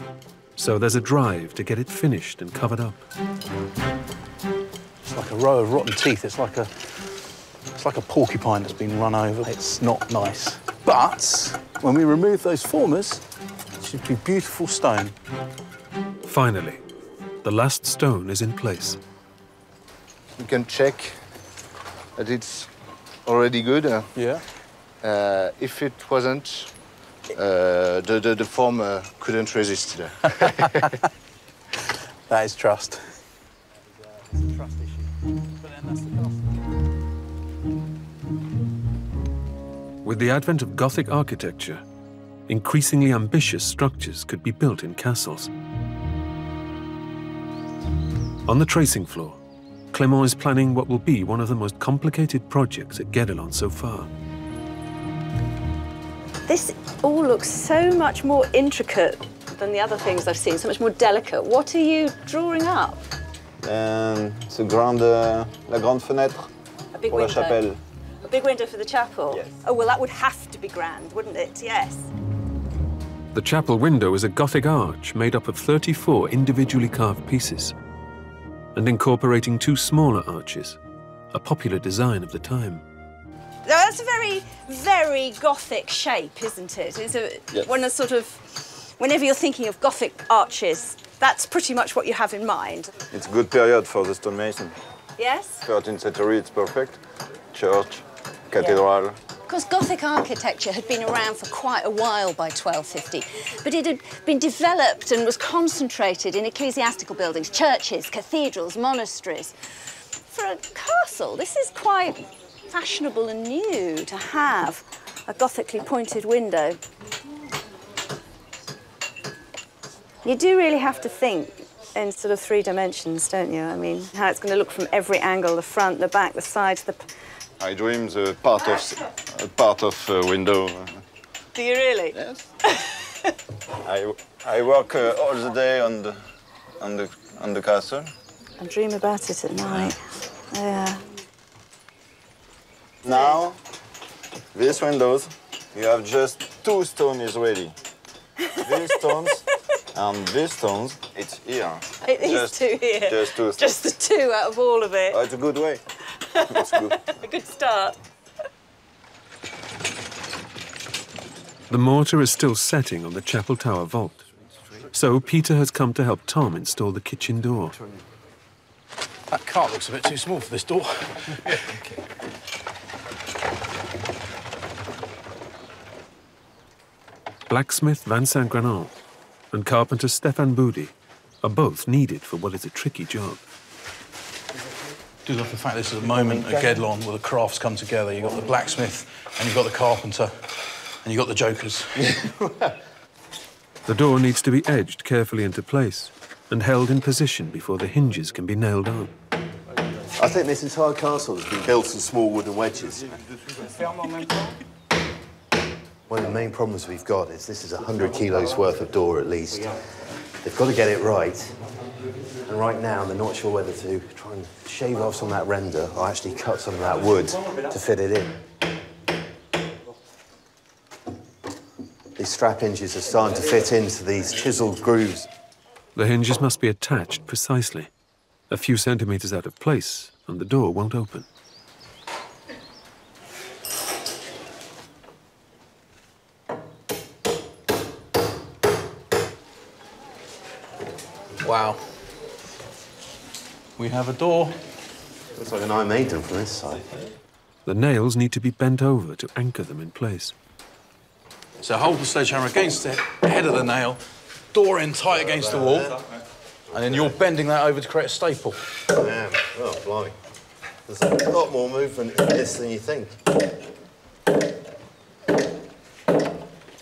so there's a drive to get it finished and covered up. It's like a row of rotten teeth. It's like a, it's like a porcupine that's been run over. It's not nice. But when we remove those formers, it should be beautiful stone. Finally, the last stone is in place. You can check that it's already good. Yeah. Uh, if it wasn't, uh, the, the, the form uh, couldn't resist. That is trust. With the advent of Gothic architecture, increasingly ambitious structures could be built in castles. On the tracing floor, Clément is planning what will be one of the most complicated projects at Guédelon so far. This all looks so much more intricate than the other things I've seen, so much more delicate. What are you drawing up? Um, it's a grande, uh, la grande fenêtre A big pour la window. chapelle. A big window for the chapel? Yes. Oh, well, that would have to be grand, wouldn't it? Yes. The chapel window is a Gothic arch made up of 34 individually carved pieces and incorporating two smaller arches, a popular design of the time. Now, that's a very, very Gothic shape, isn't it? It's a, Yes. one of sort of, whenever you're thinking of Gothic arches, that's pretty much what you have in mind. It's a good period for the stonemason. Yes? 13th century, it's perfect. Church, cathedral. Because Gothic architecture had been around for quite a while by 1250, but it had been developed and was concentrated in ecclesiastical buildings, churches, cathedrals, monasteries. For a castle, this is quite fashionable and new to have a Gothically pointed window. You do really have to think in sort of three dimensions, don't you? I mean, how it's going to look from every angle, the front, the back, the sides, the... I dream the part of a part of uh, window. Do you really? Yes. I, I work uh, all the day on the on the on the castle. and dream about it at night. Yeah. Now, these windows, you have just two stones ready. These stones and these stones, it's here. It is Just- two here. Just two. Just the two out of all of it. Oh, it's a good way. It's good. A good start. The mortar is still setting on the chapel tower vault. So Peter has come to help Tom install the kitchen door. That cart looks a bit too small for this door. Blacksmith Vincent Granant and carpenter Stefan Budi are both needed for what is a tricky job. do love the fact this is a moment at Guédelon where the crafts come together. You've got the blacksmith and you've got the carpenter and you've got the jokers. The door needs to be edged carefully into place and held in position before the hinges can be nailed on. I think this entire castle has been built in small wooden wedges. One of the main problems we've got is this is 100 kilos worth of door at least. They've got to get it right. And right now, they're not sure whether to try and shave off some of that render or actually cut some of that wood to fit it in. These strap hinges are starting to fit into these chiseled grooves. The hinges must be attached precisely. A few centimeters out of place, and the door won't open. Wow. We have a door. Looks like an Iron Maiden from this side. The nails need to be bent over to anchor them in place. So hold the sledgehammer against the head of the nail, door in tight against the wall, and then you're bending that over to create a staple. Yeah, oh, blimey. There's a lot more movement in this than you think.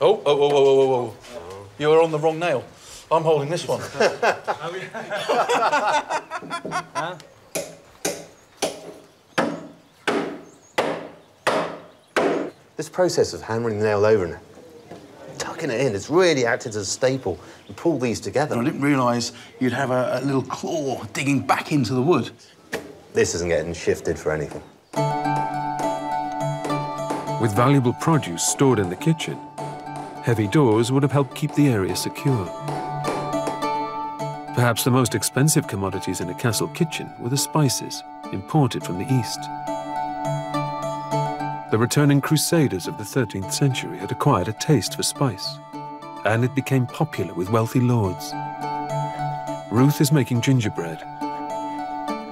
Oh, oh, oh, oh, oh, oh, oh. You are on the wrong nail. I'm holding this one. Huh? This process of hammering the nail over and tucking it in, it's really acted as a staple and pulled these together. I didn't realise you'd have a, a little claw digging back into the wood. This isn't getting shifted for anything. With valuable produce stored in the kitchen, heavy doors would have helped keep the area secure. Perhaps the most expensive commodities in a castle kitchen were the spices imported from the east. The returning crusaders of the 13th century had acquired a taste for spice, and it became popular with wealthy lords. Ruth is making gingerbread.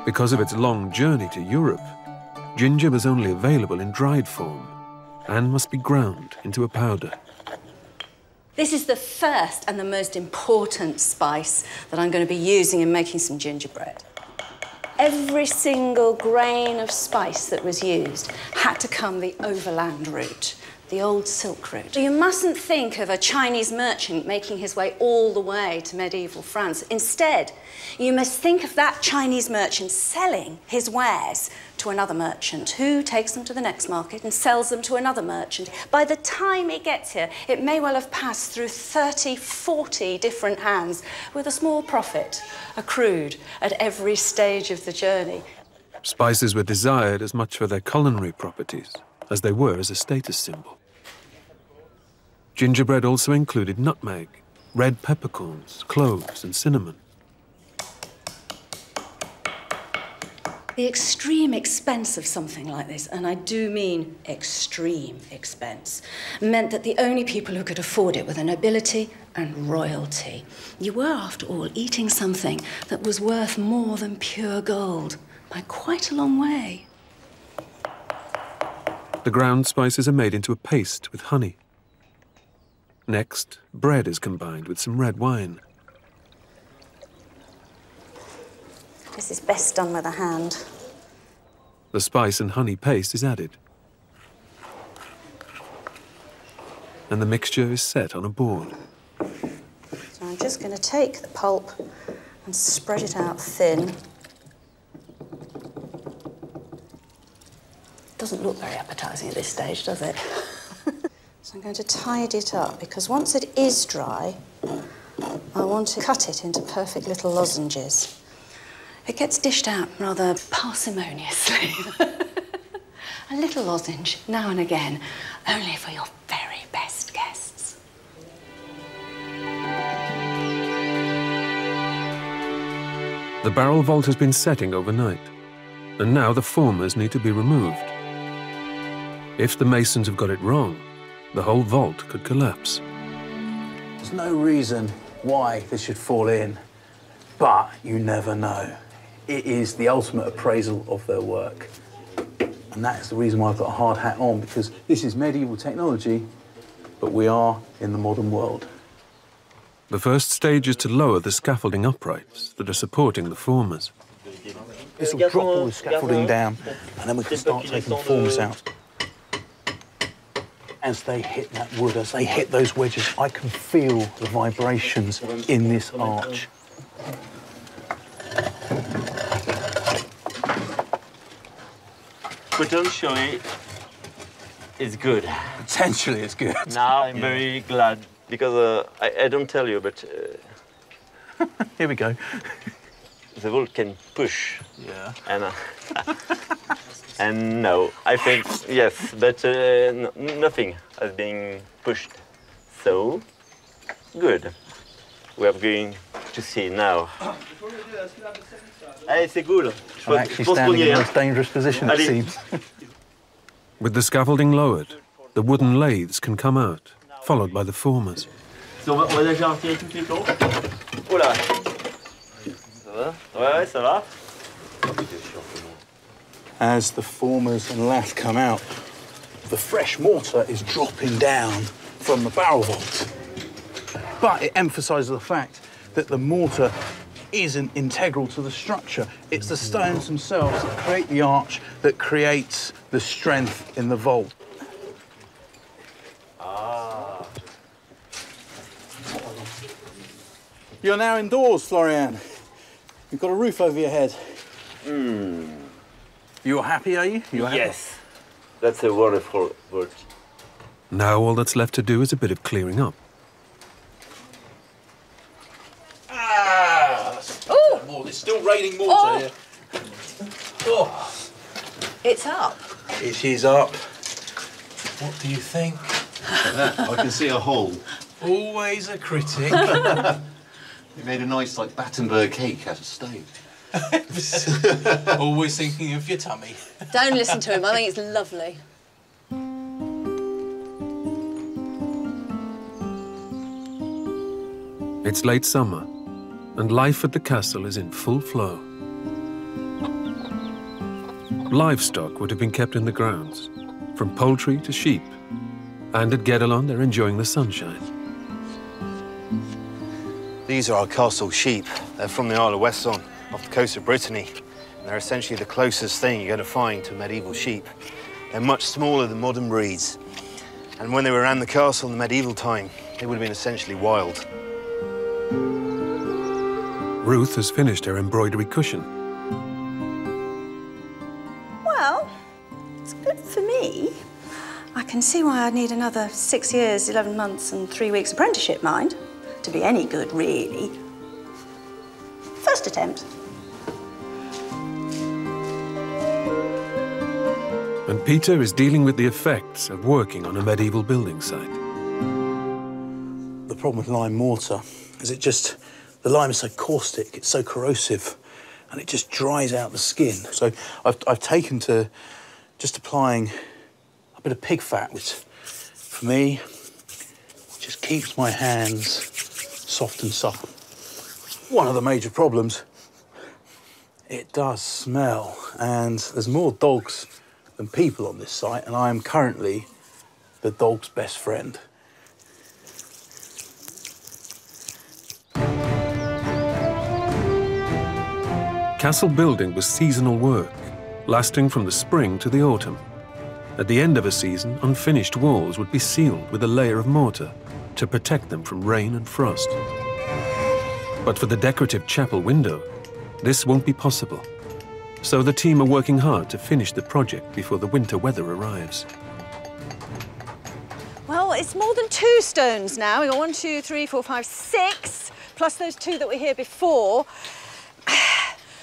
Because of its long journey to Europe, ginger was only available in dried form and must be ground into a powder. This is the first and the most important spice that I'm going to be using in making some gingerbread. Every single grain of spice that was used had to come the overland route, the old Silk Route. You mustn't think of a Chinese merchant making his way all the way to medieval France. Instead, you must think of that Chinese merchant selling his wares to another merchant who takes them to the next market and sells them to another merchant. By the time it gets here, it may well have passed through 30, 40 different hands with a small profit accrued at every stage of the journey. Spices were desired as much for their culinary properties as they were as a status symbol. Gingerbread also included nutmeg, red peppercorns, cloves, and cinnamon. The extreme expense of something like this, and I do mean extreme expense, meant that the only people who could afford it were the nobility and royalty. You were, after all, eating something that was worth more than pure gold by quite a long way. The ground spices are made into a paste with honey. Next, bread is combined with some red wine. This is best done with a hand. The spice and honey paste is added. And the mixture is set on a board. So I'm just going to take the pulp and spread it out thin. Doesn't look very appetizing at this stage, does it? so I'm going to tidy it up because once it is dry, I want to cut it into perfect little lozenges. It gets dished out rather parsimoniously. a little lozenge now and again, only for your very best guests. The barrel vault has been setting overnight, and now the formers need to be removed. If the masons have got it wrong, the whole vault could collapse. There's no reason why this should fall in, but you never know. It is the ultimate appraisal of their work. And that is the reason why I've got a hard hat on, because this is medieval technology, but we are in the modern world. The first stage is to lower the scaffolding uprights that are supporting the formers. This will drop all the scaffolding down, and then we can start taking the forms out. As they hit that wood, as they hit those wedges, I can feel the vibrations in this arch. Potentially, it's good. Potentially, it's good. Now I'm very glad because uh, I, I don't tell you, but uh, Here we go. the vault can push. Yeah. And uh, and no, I think yes, but uh, n- nothing has been pushed. So good. We are going to see now. Allez, c'est cool. I'm actually standing in the most dangerous position, it seems. With the scaffolding lowered, the wooden lathes can come out, followed by the formers. On va, on va déjà retirer toutes les planches. Oh là Ça va Ouais, ouais, ça va As the formers and lath come out, the fresh mortar is dropping down from the barrel vault. But it emphasises the fact that the mortar isn't integral to the structure. It's the stones themselves that create the arch, that creates the strength in the vault. Ah. You're now indoors, Florian. You've got a roof over your head. Hmm. You're happy, are you? You're happy? Yes. That's a wonderful word. Now all that's left to do is a bit of clearing up. Ah! Oh! It's still raining water Oh. here. Oh, It's up. it is up. What do you think? I can see a hole. Always a critic. You made a nice, like, Battenberg cake out of stone. Always thinking of your tummy. Don't listen to him. I think it's lovely. It's late summer, and life at the castle is in full flow. Livestock would have been kept in the grounds, from poultry to sheep, and at Guédelon they're enjoying the sunshine. These are our castle sheep. They're from the Isle of Ouessant, off the coast of Brittany. And they're essentially the closest thing you're going to find to medieval sheep. They're much smaller than modern breeds. And when they were around the castle in the medieval time, they would have been essentially wild. Ruth has finished her embroidery cushion. Well, it's good for me. I can see why I'd need another six years, 11 months, and three weeks apprenticeship, mind, to be any good, really. First attempt. And Peter is dealing with the effects of working on a medieval building site. The problem with lime mortar is it just, the lime is so caustic, it's so corrosive, and it just dries out the skin. So I've, I've taken to just applying a bit of pig fat, which for me just keeps my hands soft and supple. One of the major problems, it does smell, and there's more dogs than people on this site, and I am currently the dog's best friend. Castle building was seasonal work, lasting from the spring to the autumn. At the end of a season, unfinished walls would be sealed with a layer of mortar to protect them from rain and frost. But for the decorative chapel window, this won't be possible. So the team are working hard to finish the project before the winter weather arrives. Well, it's more than two stones now. We've got one, two, three, four, five, six, plus those two that were here before.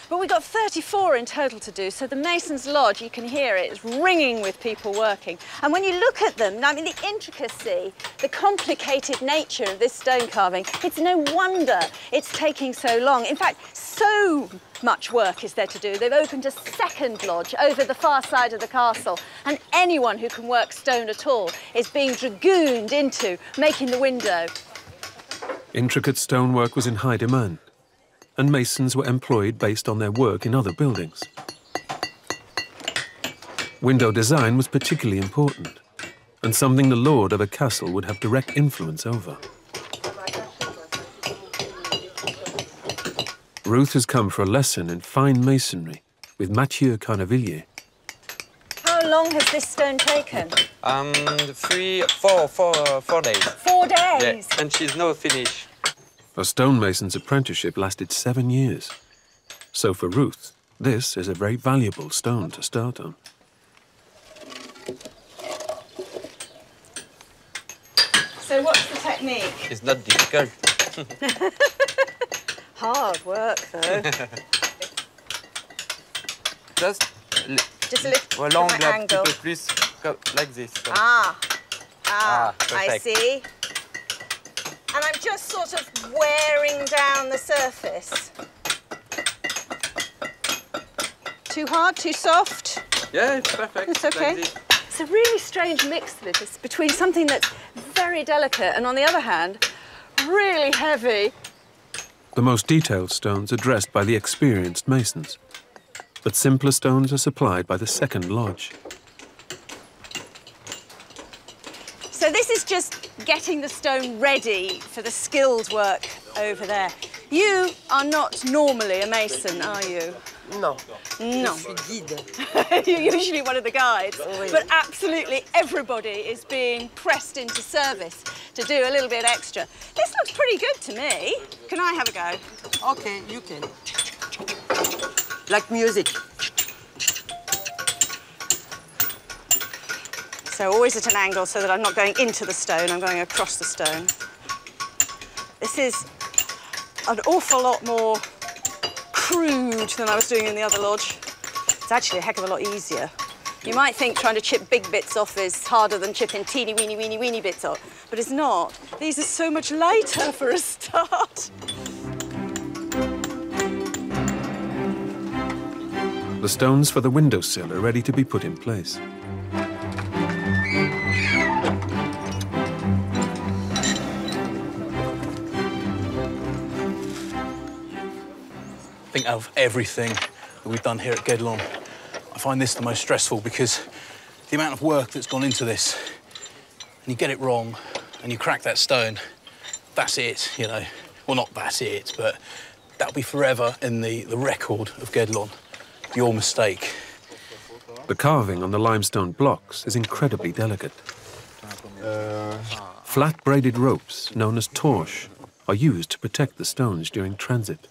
But we've got 34 in total to do, so the Mason's Lodge, you can hear it, is ringing with people working. And when you look at them, I mean, the intricacy, the complicated nature of this stone carving, it's no wonder it's taking so long. In fact, so much work is there to do. They've opened a second lodge over the far side of the castle, and anyone who can work stone at all is being dragooned into making the window. Intricate stonework was in high demand, and masons were employed based on their work in other buildings. Window design was particularly important, and something the lord of a castle would have direct influence over. Ruth has come for a lesson in fine masonry with Mathieu Carnevillier. How long has this stone taken? Um, three, four, four, four days. Four days? Yeah, and she's now finished. A stonemason's apprenticeship lasted seven years. So for Ruth, this is a very valuable stone to start on. So what's the technique? It's not difficult. Hard work, though. Just, Just a little Ouais, là, on different met un angle. peu plus like this. comme- Ah, ah, Ah, I see. And I'm just sort of wearing down the surface. Too hard, too soft? Yeah, it's perfect. It's okay. Like. It's a really strange mix, this, it's between something that's very delicate and, on the other hand, really heavy. The most detailed stones are dressed by the experienced masons, but simpler stones are supplied by the second lodge. So this is just getting the stone ready for the skilled work over there. You are not normally a mason, are you? No. No. Je guide. You're usually one of the guides. Oui. But absolutely everybody is being pressed into service to do a little bit extra. This looks pretty good to me. Can I have a go? Okay, you can. Like music. So always at an angle so that I'm not going into the stone, I'm going across the stone. This is an awful lot more crude than I was doing in the other lodge. It's actually a heck of a lot easier. You might think trying to chip big bits off is harder than chipping teeny weeny weeny weeny bits off, but it's not. These are so much lighter for a start. The stones for the windowsill are ready to be put in place. Think out of everything that we've done here at Guédelon, I find this the most stressful because the amount of work that's gone into this, and you get it wrong, and you crack that stone, that's it, you know. Well, not that's it, but that'll be forever in the, the record of Guédelon. Your mistake. The carving on the limestone blocks is incredibly delicate. Uh. Flat braided ropes, known as torche, are used to protect the stones during transit.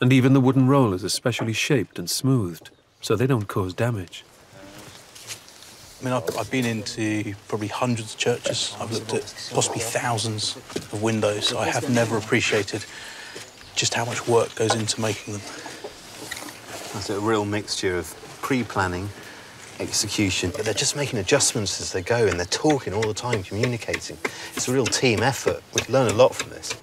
And even the wooden rollers are specially shaped and smoothed so they don't cause damage. I mean, I've, I've been into probably hundreds of churches. I've looked at possibly thousands of windows. I have never appreciated just how much work goes into making them. It's a real mixture of pre-planning, execution, but they're just making adjustments as they go and they're talking all the time, communicating. It's a real team effort. We can learn a lot from this.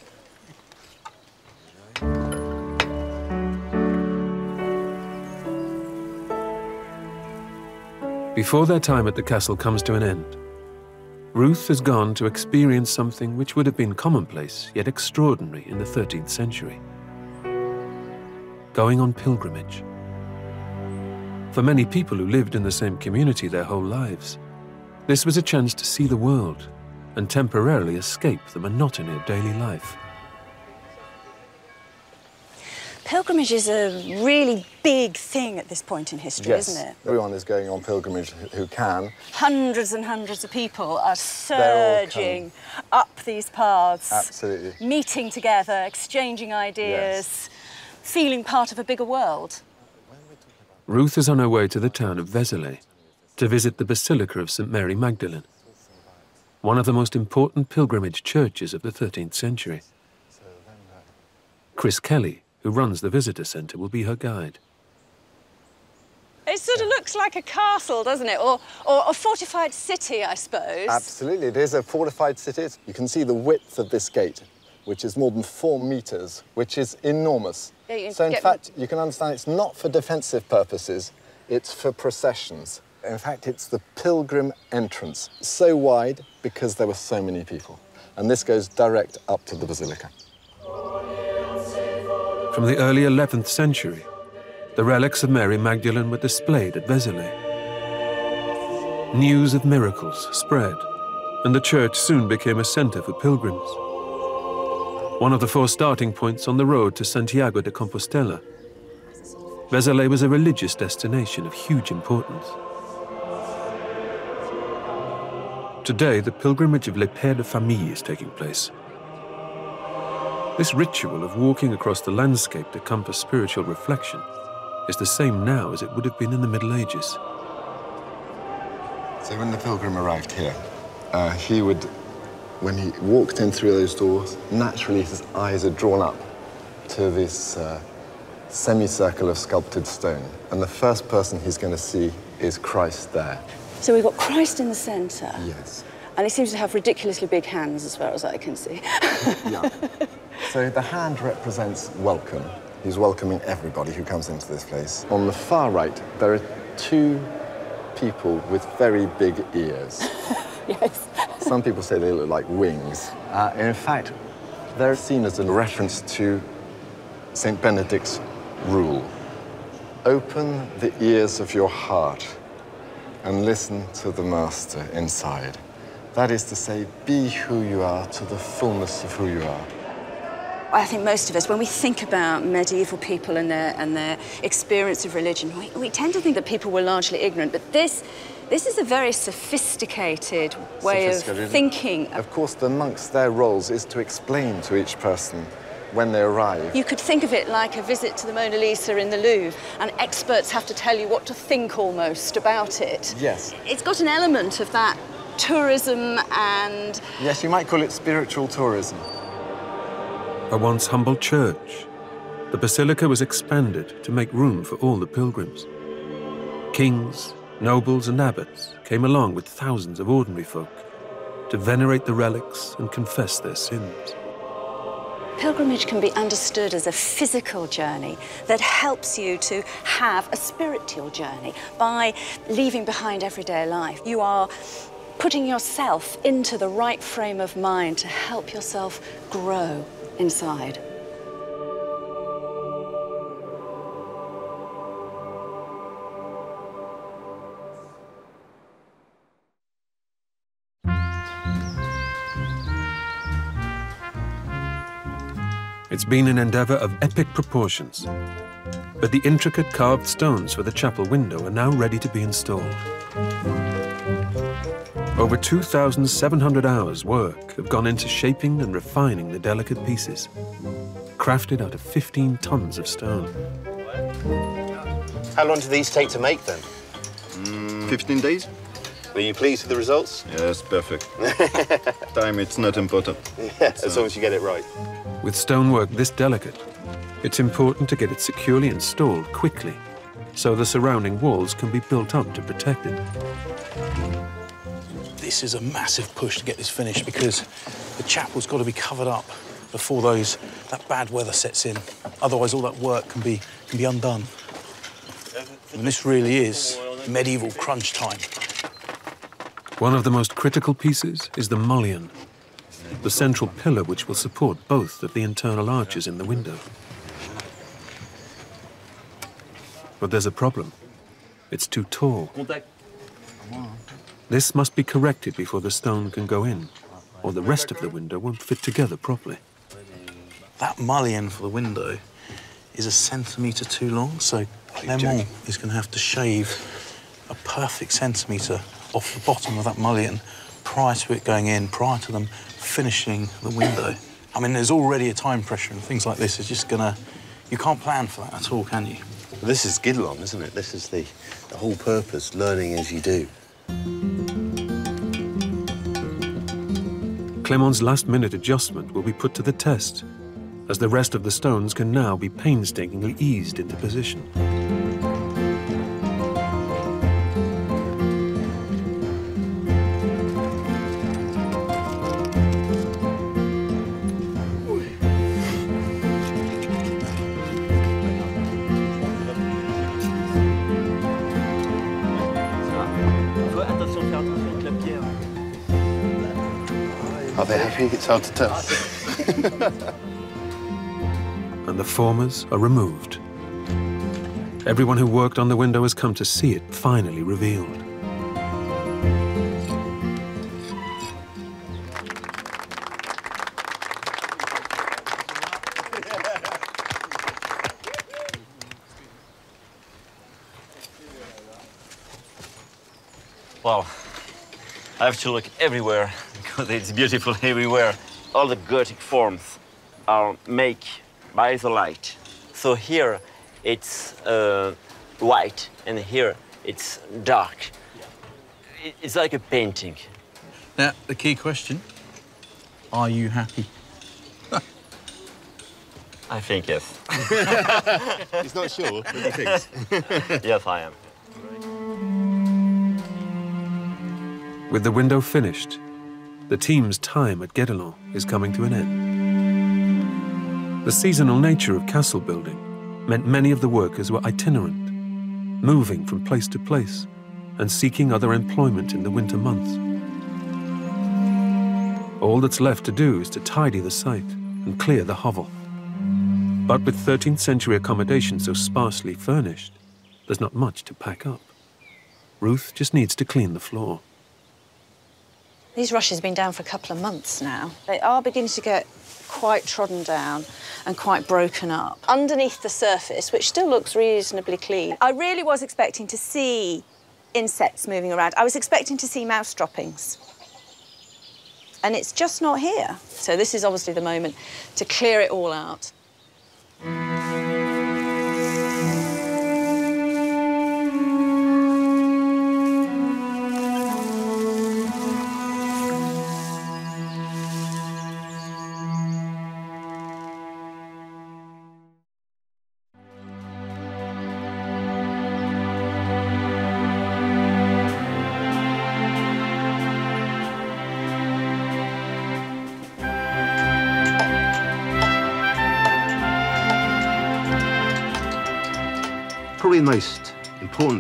Before their time at the castle comes to an end, Ruth has gone to experience something which would have been commonplace yet extraordinary in the 13th century. Going on pilgrimage. For many people who lived in the same community their whole lives, this was a chance to see the world and temporarily escape the monotony of daily life. Pilgrimage is a really big thing at this point in history, yes, isn't it? everyone is going on pilgrimage who- who can. Hundreds and hundreds of people are surging up these paths, Absolutely. meeting together, exchanging ideas, feeling part of a bigger world. Ruth is on her way to the town of Vézelay to visit the Basilica of St. Mary Magdalene, one of the most important pilgrimage churches of the 13th century. Chris Kelly, who runs the visitor centre, will be her guide. It sort of looks like a castle, doesn't it? Or, or a fortified city, I suppose. Absolutely, it is a fortified city. You can see the width of this gate. which is more than four meters, which is enormous. Yeah, so in get- fact, you can understand it's not for defensive purposes, it's for processions. In fact, it's the pilgrim entrance, so wide because there were so many people. And this goes direct up to the basilica. From the early 11th century, the relics of Mary Magdalene were displayed at Vézelay. News of miracles spread, and the church soon became a center for pilgrims. One of the four starting points on the road to Santiago de Compostela, Vézelay was a religious destination of huge importance. Today, the pilgrimage of Les Pères de Famille is taking place. This ritual of walking across the landscape to compass spiritual reflection is the same now as it would have been in the Middle Ages. So when the pilgrim arrived here, uh, he would, when he walked in through those doors, naturally his eyes are drawn up to this uh, semicircle of sculpted stone. And the first person he's going to see is Christ there. So we've got Christ in the centre. Yes. And he seems to have ridiculously big hands as far as I can see. Yeah. So the hand represents welcome. He's welcoming everybody who comes into this place. On the far right, there are two people with very big ears. yes. Some people say they look like wings. Uh, in fact, they're seen as a reference to St. Benedict's rule. Open the ears of your heart and listen to the Master inside. That is to say, be who you are to the fullness of who you are. I think most of us, when we think about medieval people and their, and their experience of religion, we, we tend to think that people were largely ignorant. But this, this is a very sophisticated way Sophisticated. of thinking. Of course, the monks, their roles is to explain to each person when they arrive. You could think of it like a visit to the Mona Lisa in the Louvre, and experts have to tell you what to think almost about it. Yes. It's got an element of that tourism and Yes, you might call it spiritual tourism. A once humble church, the basilica was expanded to make room for all the pilgrims. Kings, nobles, and abbots came along with thousands of ordinary folk to venerate the relics and confess their sins. Pilgrimage can be understood as a physical journey that helps you to have a spiritual journey by leaving behind everyday life. You are putting yourself into the right frame of mind to help yourself grow inside. It's been an endeavor of epic proportions, but the intricate carved stones for the chapel window are now ready to be installed. Over 2,700 hours' work have gone into shaping and refining the delicate pieces, crafted out of 15 tons of stone. How long do these take to make then? Hmm. 15 days? Were you pleased with the results? Yes, perfect. Time, it's not important. Yeah, as long as you get it right. With stonework this delicate, it's important to get it securely installed quickly, so the surrounding walls can be built up to protect it. This is a massive push to get this finished because the chapel's got to be covered up before those that bad weather sets in. Otherwise, all that work can be can be undone. And this really is medieval crunch time. One of the most critical pieces is the mullion, the central pillar which will support both of the internal arches in the window. But there's a problem. It's too tall. This must be corrected before the stone can go in, or the rest of the window won't fit together properly. That mullion for the window is a centimetre too long, so Clement is going to have to shave a perfect centimetre off the bottom of that mullion prior to it going in, prior to them finishing the window. I mean, there's already a time pressure and things like this. It's just going to... You can't plan for that at all, can you? This is Guédelon, isn't it? This is the, the whole purpose, learning as you do. Clement's last-minute adjustment will be put to the test, as the rest of the stones can now be painstakingly eased into position. Are they? It's hard to tell. and the formers are removed. Everyone who worked on the window has come to see it finally revealed. Well, I have to look everywhere because it's beautiful everywhere. All the Gothic forms are made by the light. So here it's uh, white and here it's dark. It's like a painting. Now, the key question are you happy? I think yes. He's not sure, but he thinks. yes, I am. With the window finished, the team's time at Guédelon is coming to an end. The seasonal nature of castle building meant many of the workers were itinerant, moving from place to place and seeking other employment in the winter months. All that's left to do is to tidy the site and clear the hovel. But with 13th century accommodation so sparsely furnished, there's not much to pack up. Ruth just needs to clean the floor. These rushes have been down for a couple of months now. They are beginning to get quite trodden down and quite broken up. Underneath the surface, which still looks reasonably clean, I really was expecting to see insects moving around. I was expecting to see mouse droppings. And it's just not here. So this is obviously the moment to clear it all out.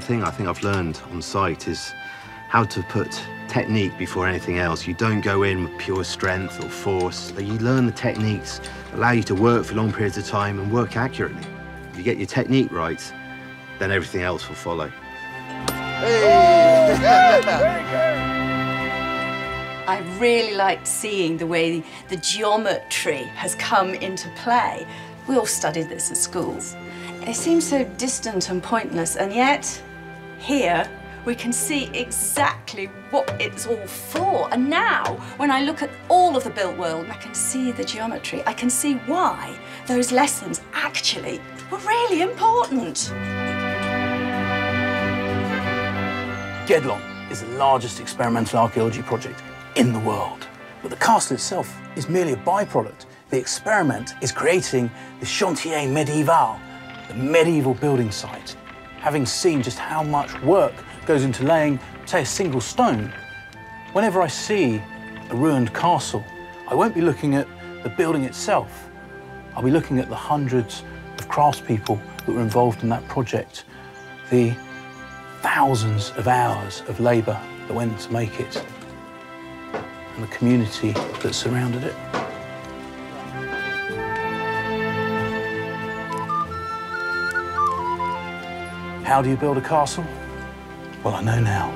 Thing I think I've learned on site is how to put technique before anything else. You don't go in with pure strength or force. You learn the techniques, allow you to work for long periods of time and work accurately. If you get your technique right, then everything else will follow. I really liked seeing the way the geometry has come into play. We all studied this at schools. It seems so distant and pointless, and yet here we can see exactly what it's all for. And now, when I look at all of the built world and I can see the geometry, I can see why those lessons actually were really important. Guédelon is the largest experimental archaeology project in the world. But the castle itself is merely a byproduct. The experiment is creating the Chantier Médiéval, the medieval building site. Having seen just how much work goes into laying, say, a single stone, whenever I see a ruined castle, I won't be looking at the building itself. I'll be looking at the hundreds of craftspeople that were involved in that project, the thousands of hours of labour that went to make it, and the community that surrounded it. How do you build a castle? Well, I know now.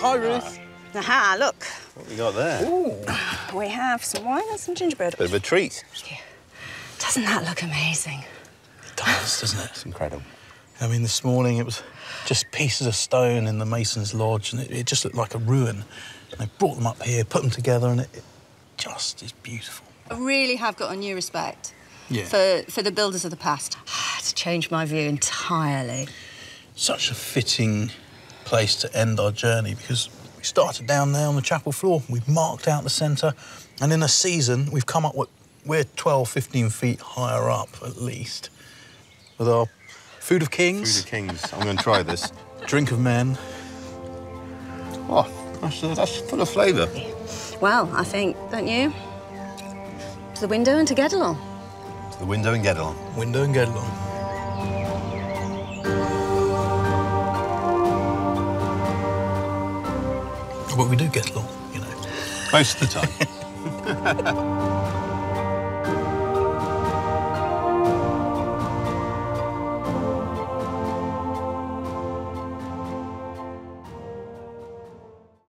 Hi, Ruth. Uh, Aha, look. What we got there? We have some wine and some gingerbread. Bit of a treat. Doesn't that look amazing? It does, doesn't it? It's incredible. I mean, this morning it was just pieces of stone in the mason's lodge, and it, it just looked like a ruin. And they brought them up here, put them together, and it, it just is beautiful. I really have got a new respect Yeah. for, for the builders of the past. It's changed my view entirely. Such a fitting place to end our journey because we started down there on the chapel floor. We've marked out the centre, and in a season, we've come up with we're 12, 15 feet higher up at least with our food of kings. Food of kings. I'm going to try this. Drink of men. Oh, that's, uh, that's full of flavour. Well, I think, don't you? To the window and to get along. To the window and get along. Window and get along. But we do get along, you know. Most of the time.